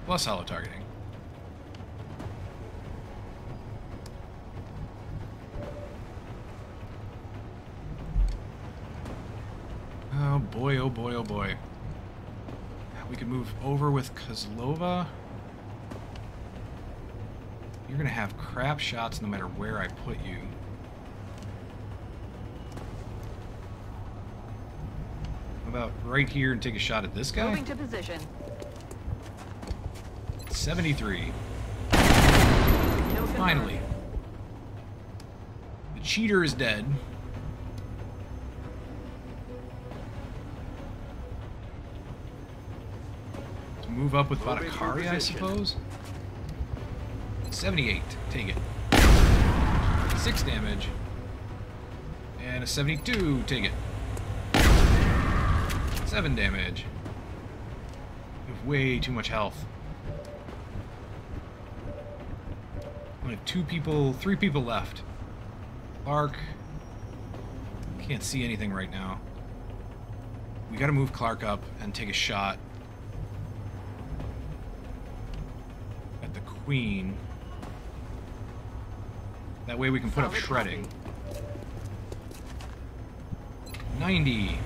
Plus holo targeting. Oh boy, oh boy, oh boy. We could move over with Kozlova. You're gonna have crap shots no matter where I put you. How about right here and take a shot at this guy? Moving to position. 73. Kill. Finally. The cheater is dead. Let's move up with Moving through Batakaria, I suppose. 78. Take it. 6 damage. And a 72. Take it. 7 damage. We have way too much health. Only have two people, three people left. Clark. Can't see anything right now. We gotta move Clark up and take a shot at the Queen. That way we can put up shredding. 90.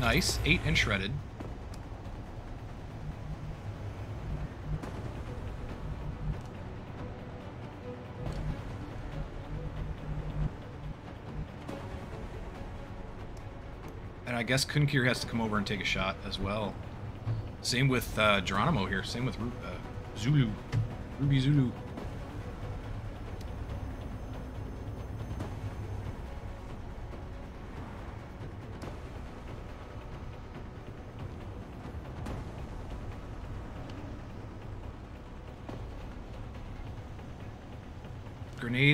Nice. 8 and shredded. And I guess Kunkir has to come over and take a shot as well. Same with uh, Geronimo here. Same with uh, Zulu. Ruby Zulu.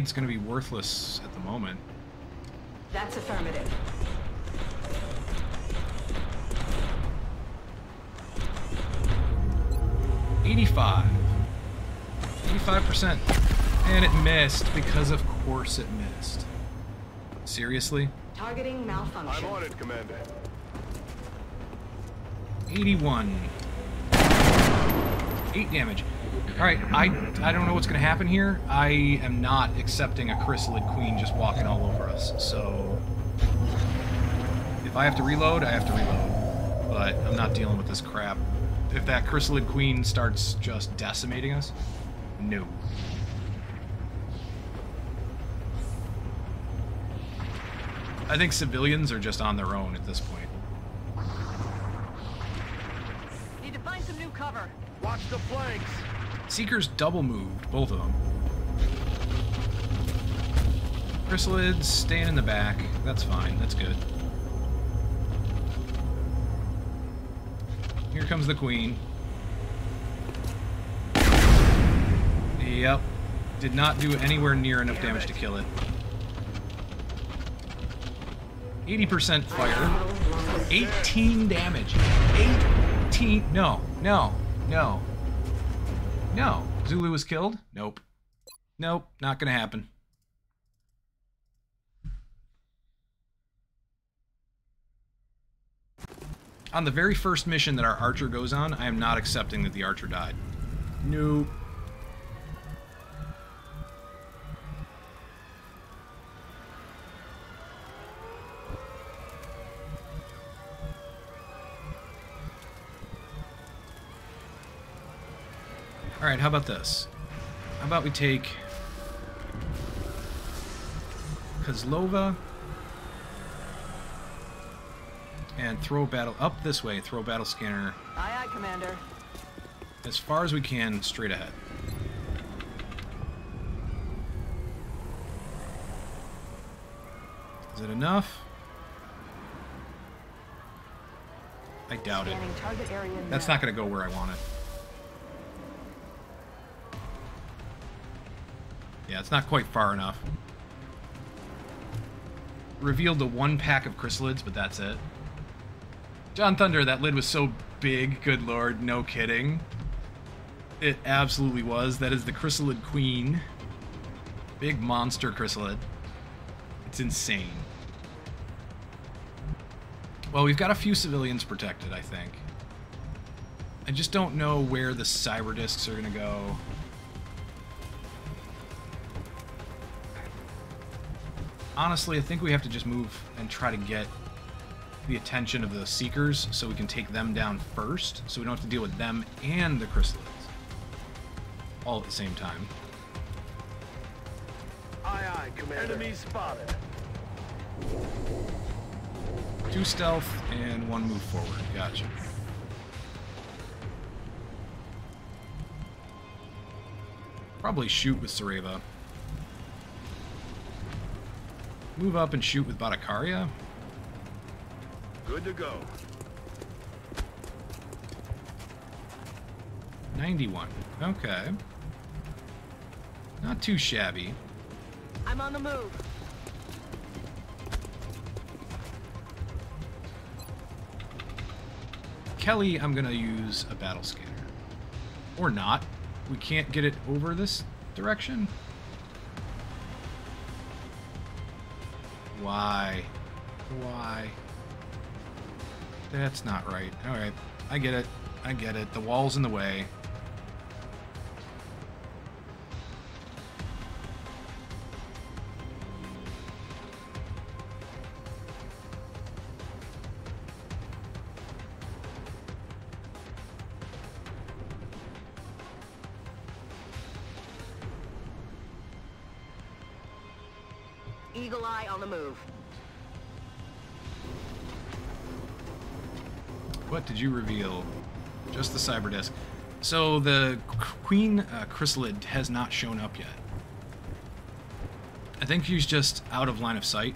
Grenade's gonna be worthless at the moment. That's affirmative. Eighty-five. Eighty-five percent. And it missed because of course it missed. Seriously? Targeting malfunction. I'm on it, Commander. 81. 8 damage. Alright, I, I don't know what's going to happen here. I am not accepting a Chrysalid Queen just walking all over us, so... If I have to reload, I have to reload. But I'm not dealing with this crap. If that Chrysalid Queen starts just decimating us, no. I think civilians are just on their own at this point. Seekers double moved, both of them. Chrysalids staying in the back. That's fine. That's good. Here comes the queen. Yep. Did not do anywhere near enough damage to kill it. 80% fire. 18 damage. 18. No, no, no. No. Zulu was killed? Nope. Nope, not gonna happen. On the very first mission that our archer goes on, I am not accepting that the archer died. Nope. Alright, how about this? How about we take Kozlova and throw battle up this way, throw battle scanner Aye, aye, Commander. as far as we can straight ahead. Is it enough? I doubt it. Scanning target area That's not going to go where I want it. Yeah, it's not quite far enough. Revealed the one pack of chrysalids, but that's it. John Thunder, that lid was so big, good lord, no kidding. It absolutely was. That is the chrysalid queen. Big monster chrysalid. It's insane. Well, we've got a few civilians protected, I think. I just don't know where the cyberdiscs are going to go. Honestly, I think we have to just move and try to get the attention of the Seekers so we can take them down first, so we don't have to deal with them and the Chrysalids all at the same time. Aye, aye, Commander. Enemy spotted. Two stealth and one move forward. Gotcha. Probably shoot with Sareva. Move up and shoot with Batakaria. Good to go. 91. Okay. Not too shabby. I'm on the move. Kelly, I'm gonna use a battle scanner. Or not. We can't get it over this direction? Why? Why? That's not right. Alright. I get it. I get it. The wall's in the way. You reveal? Just the cyberdisc. So the Queen uh, Chrysalid has not shown up yet. I think she's just out of line of sight.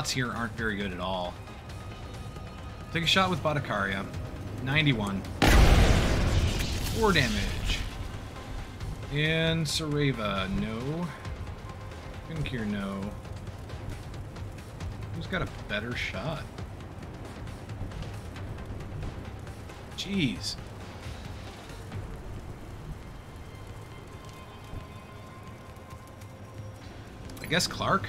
Shots here aren't very good at all. Take a shot with Batakaria. 91. 4 damage. And Sareva, no. Finkir, no. Who's got a better shot? Jeez. I guess Clark?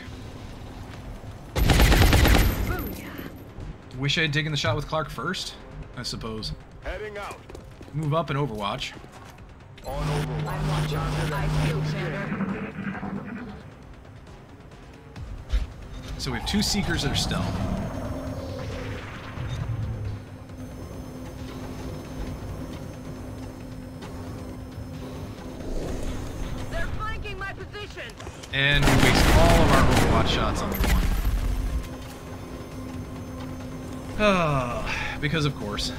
Wish I had taken the shot with Clark first, I suppose. Heading out. Move up in Overwatch. On Overwatch. I'm watching. I feel, Commander. So we have two Seekers that are stealth. They're flanking my position. And because of course.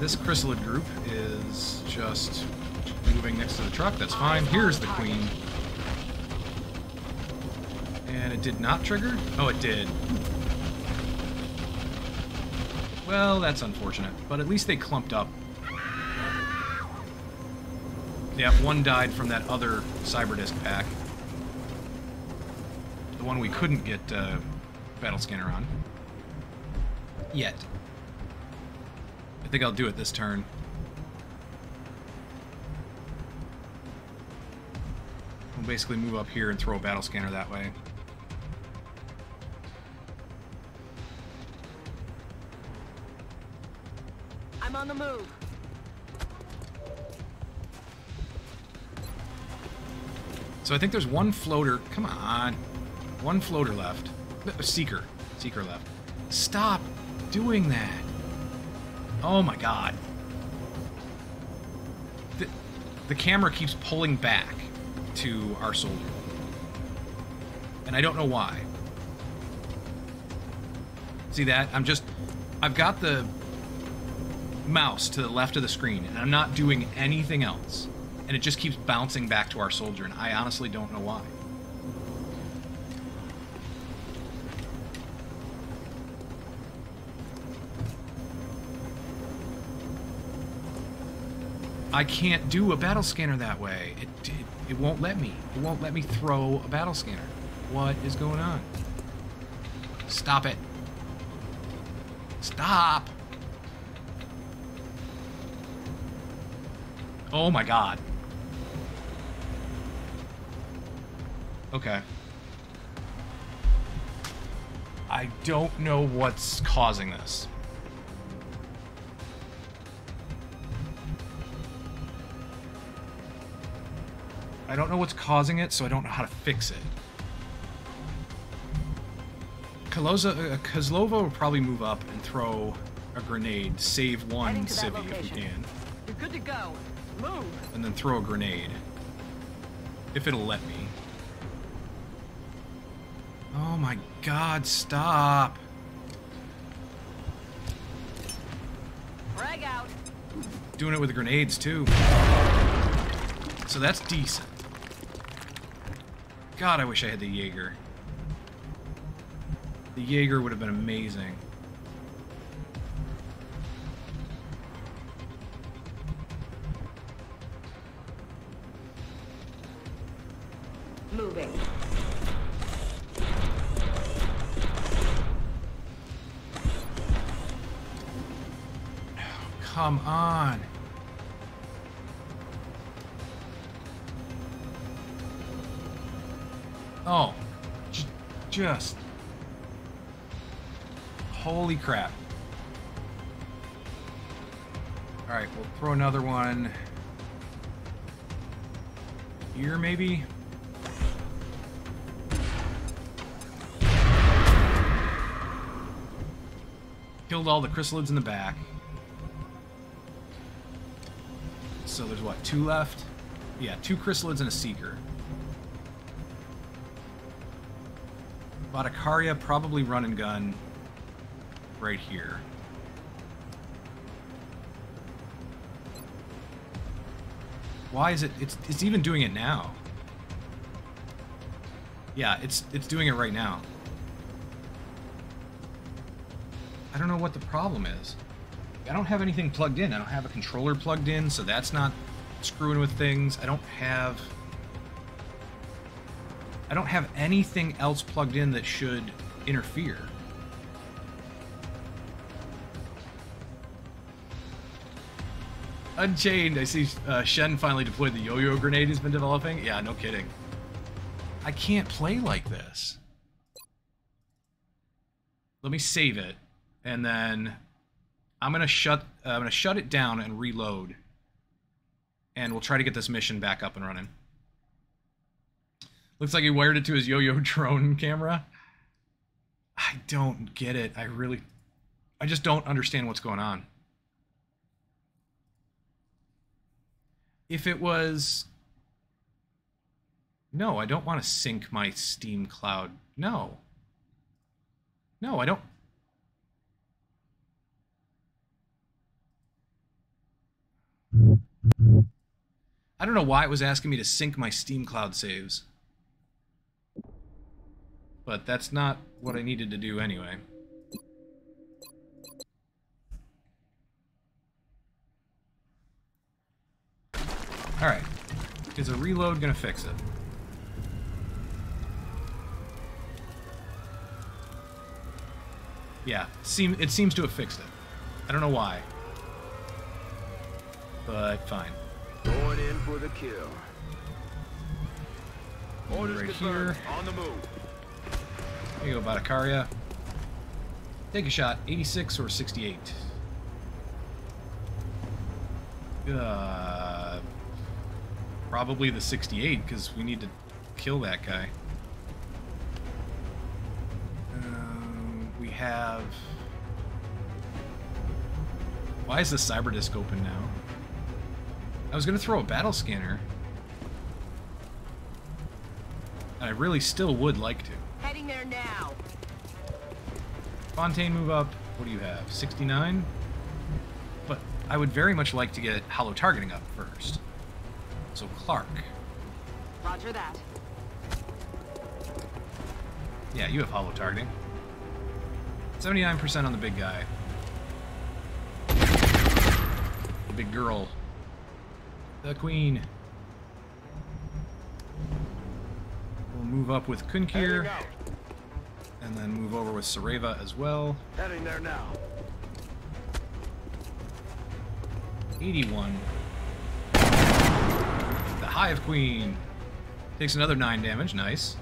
This chrysalid group is just moving next to the truck. That's fine. Here's the queen. And it did not trigger? Oh, it did. Well, that's unfortunate. But at least they clumped up yeah, one died from that other Cyberdisc pack. The one we couldn't get uh, battle scanner on. Yet. I think I'll do it this turn. We'll basically move up here and throw a battle scanner that way. I'm on the move. So I think there's one floater. Come on. One floater left. Uh, seeker. Seeker left. Stop doing that. Oh my god. The, the camera keeps pulling back to our soldier. And I don't know why. See that? I'm just... I've got the mouse to the left of the screen, and I'm not doing anything else. And it just keeps bouncing back to our soldier, and I honestly don't know why. I can't do a battle scanner that way. It, it, it won't let me. It won't let me throw a battle scanner. What is going on? Stop it. Stop. Oh my god. Okay. I don't know what's causing this. I don't know what's causing it, so I don't know how to fix it. Kaloza, uh, Kozlova will probably move up and throw a grenade, save one Heading civvy if we can, You're good to go. Move. and then throw a grenade. If it'll let me. God, stop! Frag out. Doing it with the grenades, too. So that's decent. God, I wish I had the Jaeger. The Jaeger would have been amazing. Chrysalids in the back. So there's what, two left? Yeah, two chrysalids and a seeker. Batakaria probably run and gun right here. Why is it it's it's even doing it now? Yeah, it's it's doing it right now. I don't know what the problem is. I don't have anything plugged in. I don't have a controller plugged in, so that's not screwing with things. I don't have I don't have anything else plugged in that should interfere. Unchained, I see uh, Shen finally deployed the yo-yo grenade he's been developing. Yeah, no kidding. I can't play like this. Let me save it, and then I'm gonna shut. Uh, I'm gonna shut it down and reload, and we'll try to get this mission back up and running. Looks like he wired it to his yo-yo drone camera. I don't get it. I really, I just don't understand what's going on. If it was, no, I don't want to sync my Steam Cloud. No. No, I don't. I don't know why it was asking me to sync my Steam Cloud saves. But that's not what I needed to do anyway. Alright. Is a reload gonna fix it? Yeah, seem it seems to have fixed it. I don't know why. But fine. Going in for the kill. Orders right here. On the move. There you go, Batakaria. Take a shot. 86 or 68? Uh, probably the 68, because we need to kill that guy. Um, we have... Why is the cyberdisc open now? I was going to throw a battle scanner. I really still would like to. Heading there now. Fontaine, move up. What do you have? 69? But I would very much like to get holo targeting up first. So Clark. Roger that. Yeah, you have holo targeting. 79% on the big guy. The big girl. The queen. We'll move up with Kunkir. And then move over with Sareva as well. Heading there now. 81. The Hive Queen. Takes another 9 damage. Nice.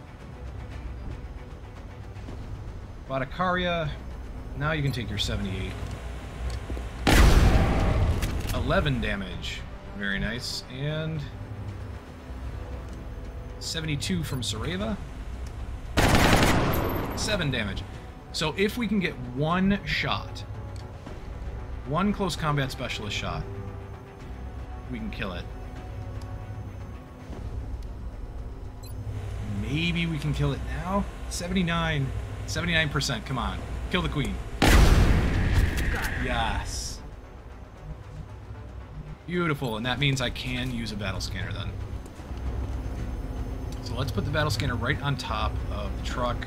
Batakaria. Now you can take your 78. 11 damage. Very nice. And 72 from Sareva. 7 damage. So if we can get one shot, one close combat specialist shot, we can kill it. Maybe we can kill it now? 79. 79%. Come on. Kill the queen. Yes. Beautiful. And that means I can use a battle scanner then. So let's put the battle scanner right on top of the truck.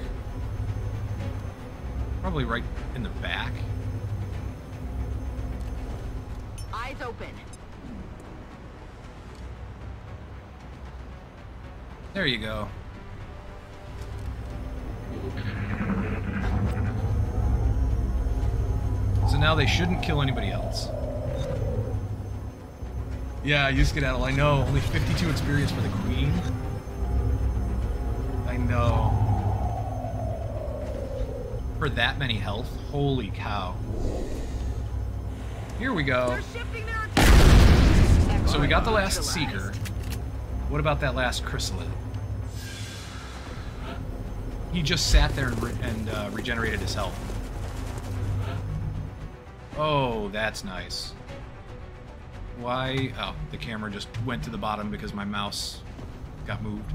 Probably right in the back. Eyes open. There you go. So now they shouldn't kill anybody else. Yeah, you skedaddle, I know. Only 52 experience for the queen. I know. For that many health? Holy cow. Here we go. So we got the last Seeker. What about that last Chrysalid? He just sat there and, re and uh, regenerated his health. Oh, that's nice. Why? Oh, the camera just went to the bottom because my mouse got moved.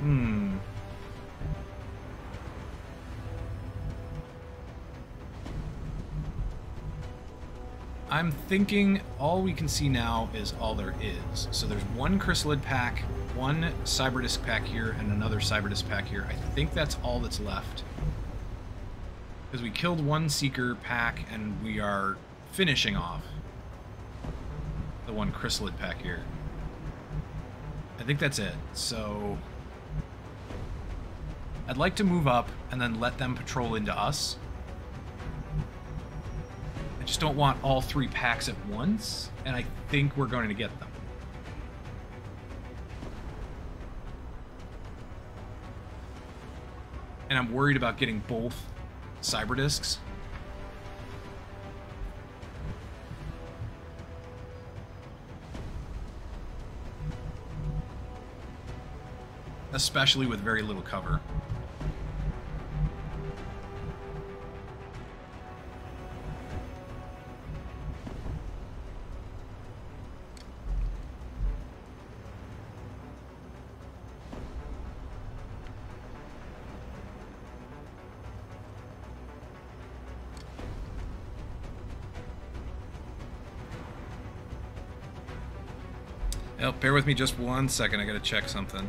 Hmm. I'm thinking all we can see now is all there is. So there's one Chrysalid pack, one Cyberdisc pack here, and another Cyberdisc pack here. I think that's all that's left. Because we killed one Seeker pack, and we are finishing off the one Chrysalid pack here. I think that's it. So I'd like to move up and then let them patrol into us. I just don't want all three packs at once, and I think we're going to get them. And I'm worried about getting both cyberdiscs. Especially with very little cover. Oh, bear with me just one second. I gotta check something.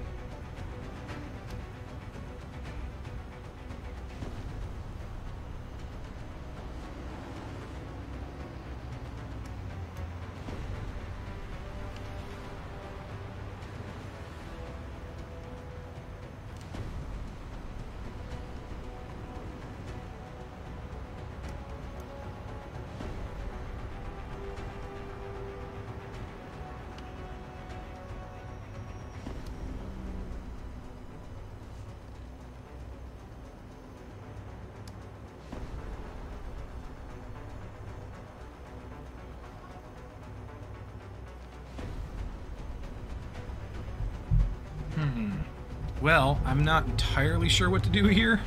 I'm not entirely sure what to do here.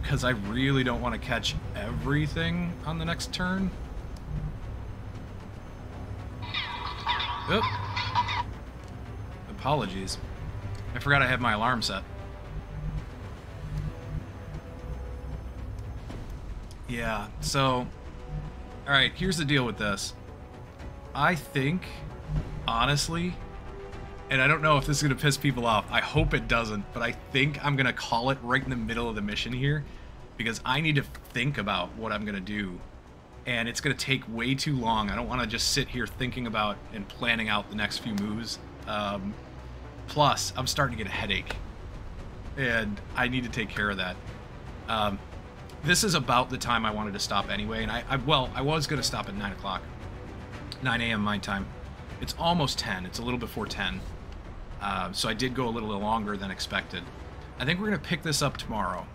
Because I really don't want to catch everything on the next turn. Oop. Apologies. I forgot I have my alarm set. Yeah, so... Alright, here's the deal with this. I think, honestly, and I don't know if this is going to piss people off. I hope it doesn't, but I think I'm going to call it right in the middle of the mission here because I need to think about what I'm going to do. And it's going to take way too long. I don't want to just sit here thinking about and planning out the next few moves. Um, plus, I'm starting to get a headache. And I need to take care of that. Um, this is about the time I wanted to stop anyway. And I, I well, I was going to stop at 9 o'clock. 9 a.m. my time. It's almost 10. It's a little before 10. Uh, so I did go a little longer than expected. I think we're going to pick this up tomorrow.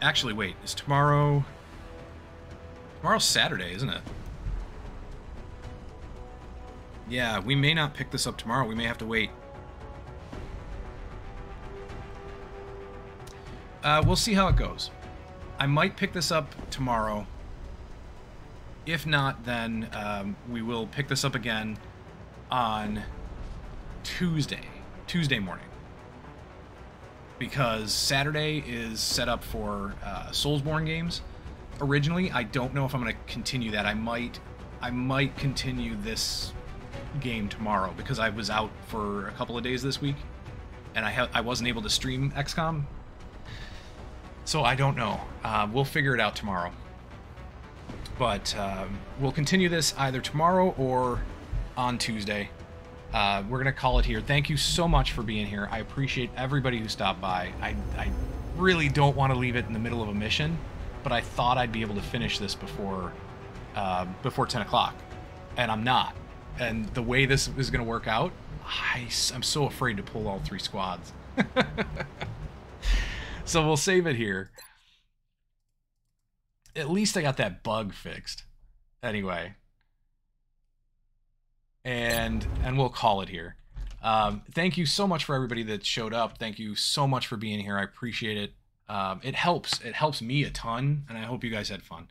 Actually, wait. Is tomorrow... Tomorrow's Saturday, isn't it? Yeah, we may not pick this up tomorrow. We may have to wait. Uh, we'll see how it goes. I might pick this up tomorrow. If not, then um, we will pick this up again on Tuesday, Tuesday morning. Because Saturday is set up for uh, Soulsborne games. Originally, I don't know if I'm going to continue that. I might, I might continue this game tomorrow because I was out for a couple of days this week, and I I wasn't able to stream XCOM. So I don't know. Uh, we'll figure it out tomorrow. But um, we'll continue this either tomorrow or on Tuesday. Uh, we're going to call it here. Thank you so much for being here. I appreciate everybody who stopped by. I, I really don't want to leave it in the middle of a mission, but I thought I'd be able to finish this before uh, before 10 o'clock, and I'm not. And the way this is going to work out, I, I'm so afraid to pull all three squads. so we'll save it here. At least I got that bug fixed. Anyway, and and we'll call it here. Um, thank you so much for everybody that showed up. Thank you so much for being here. I appreciate it. Um, it helps. It helps me a ton, and I hope you guys had fun.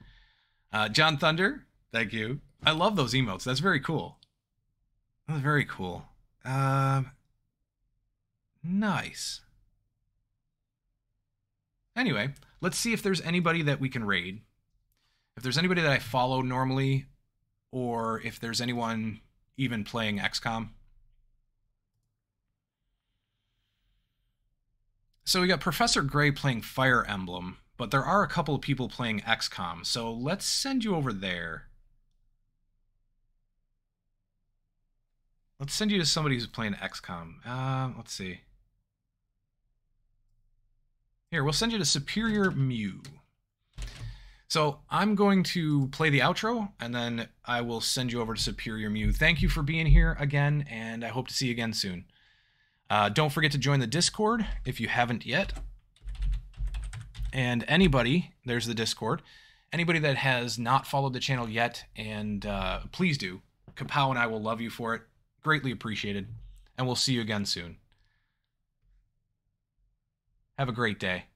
Uh, John Thunder, thank you. I love those emotes. That's very cool. That's very cool. Um, nice. Anyway, let's see if there's anybody that we can raid. If there's anybody that I follow normally, or if there's anyone even playing XCOM. So we got Professor Gray playing Fire Emblem, but there are a couple of people playing XCOM, so let's send you over there. Let's send you to somebody who's playing XCOM. Uh, let's see. Here, we'll send you to Superior Mew. So I'm going to play the outro, and then I will send you over to Superior Mew. Thank you for being here again, and I hope to see you again soon. Uh, don't forget to join the Discord if you haven't yet. And anybody, there's the Discord. Anybody that has not followed the channel yet, and uh, please do. Kapow and I will love you for it. Greatly appreciated. And we'll see you again soon. Have a great day.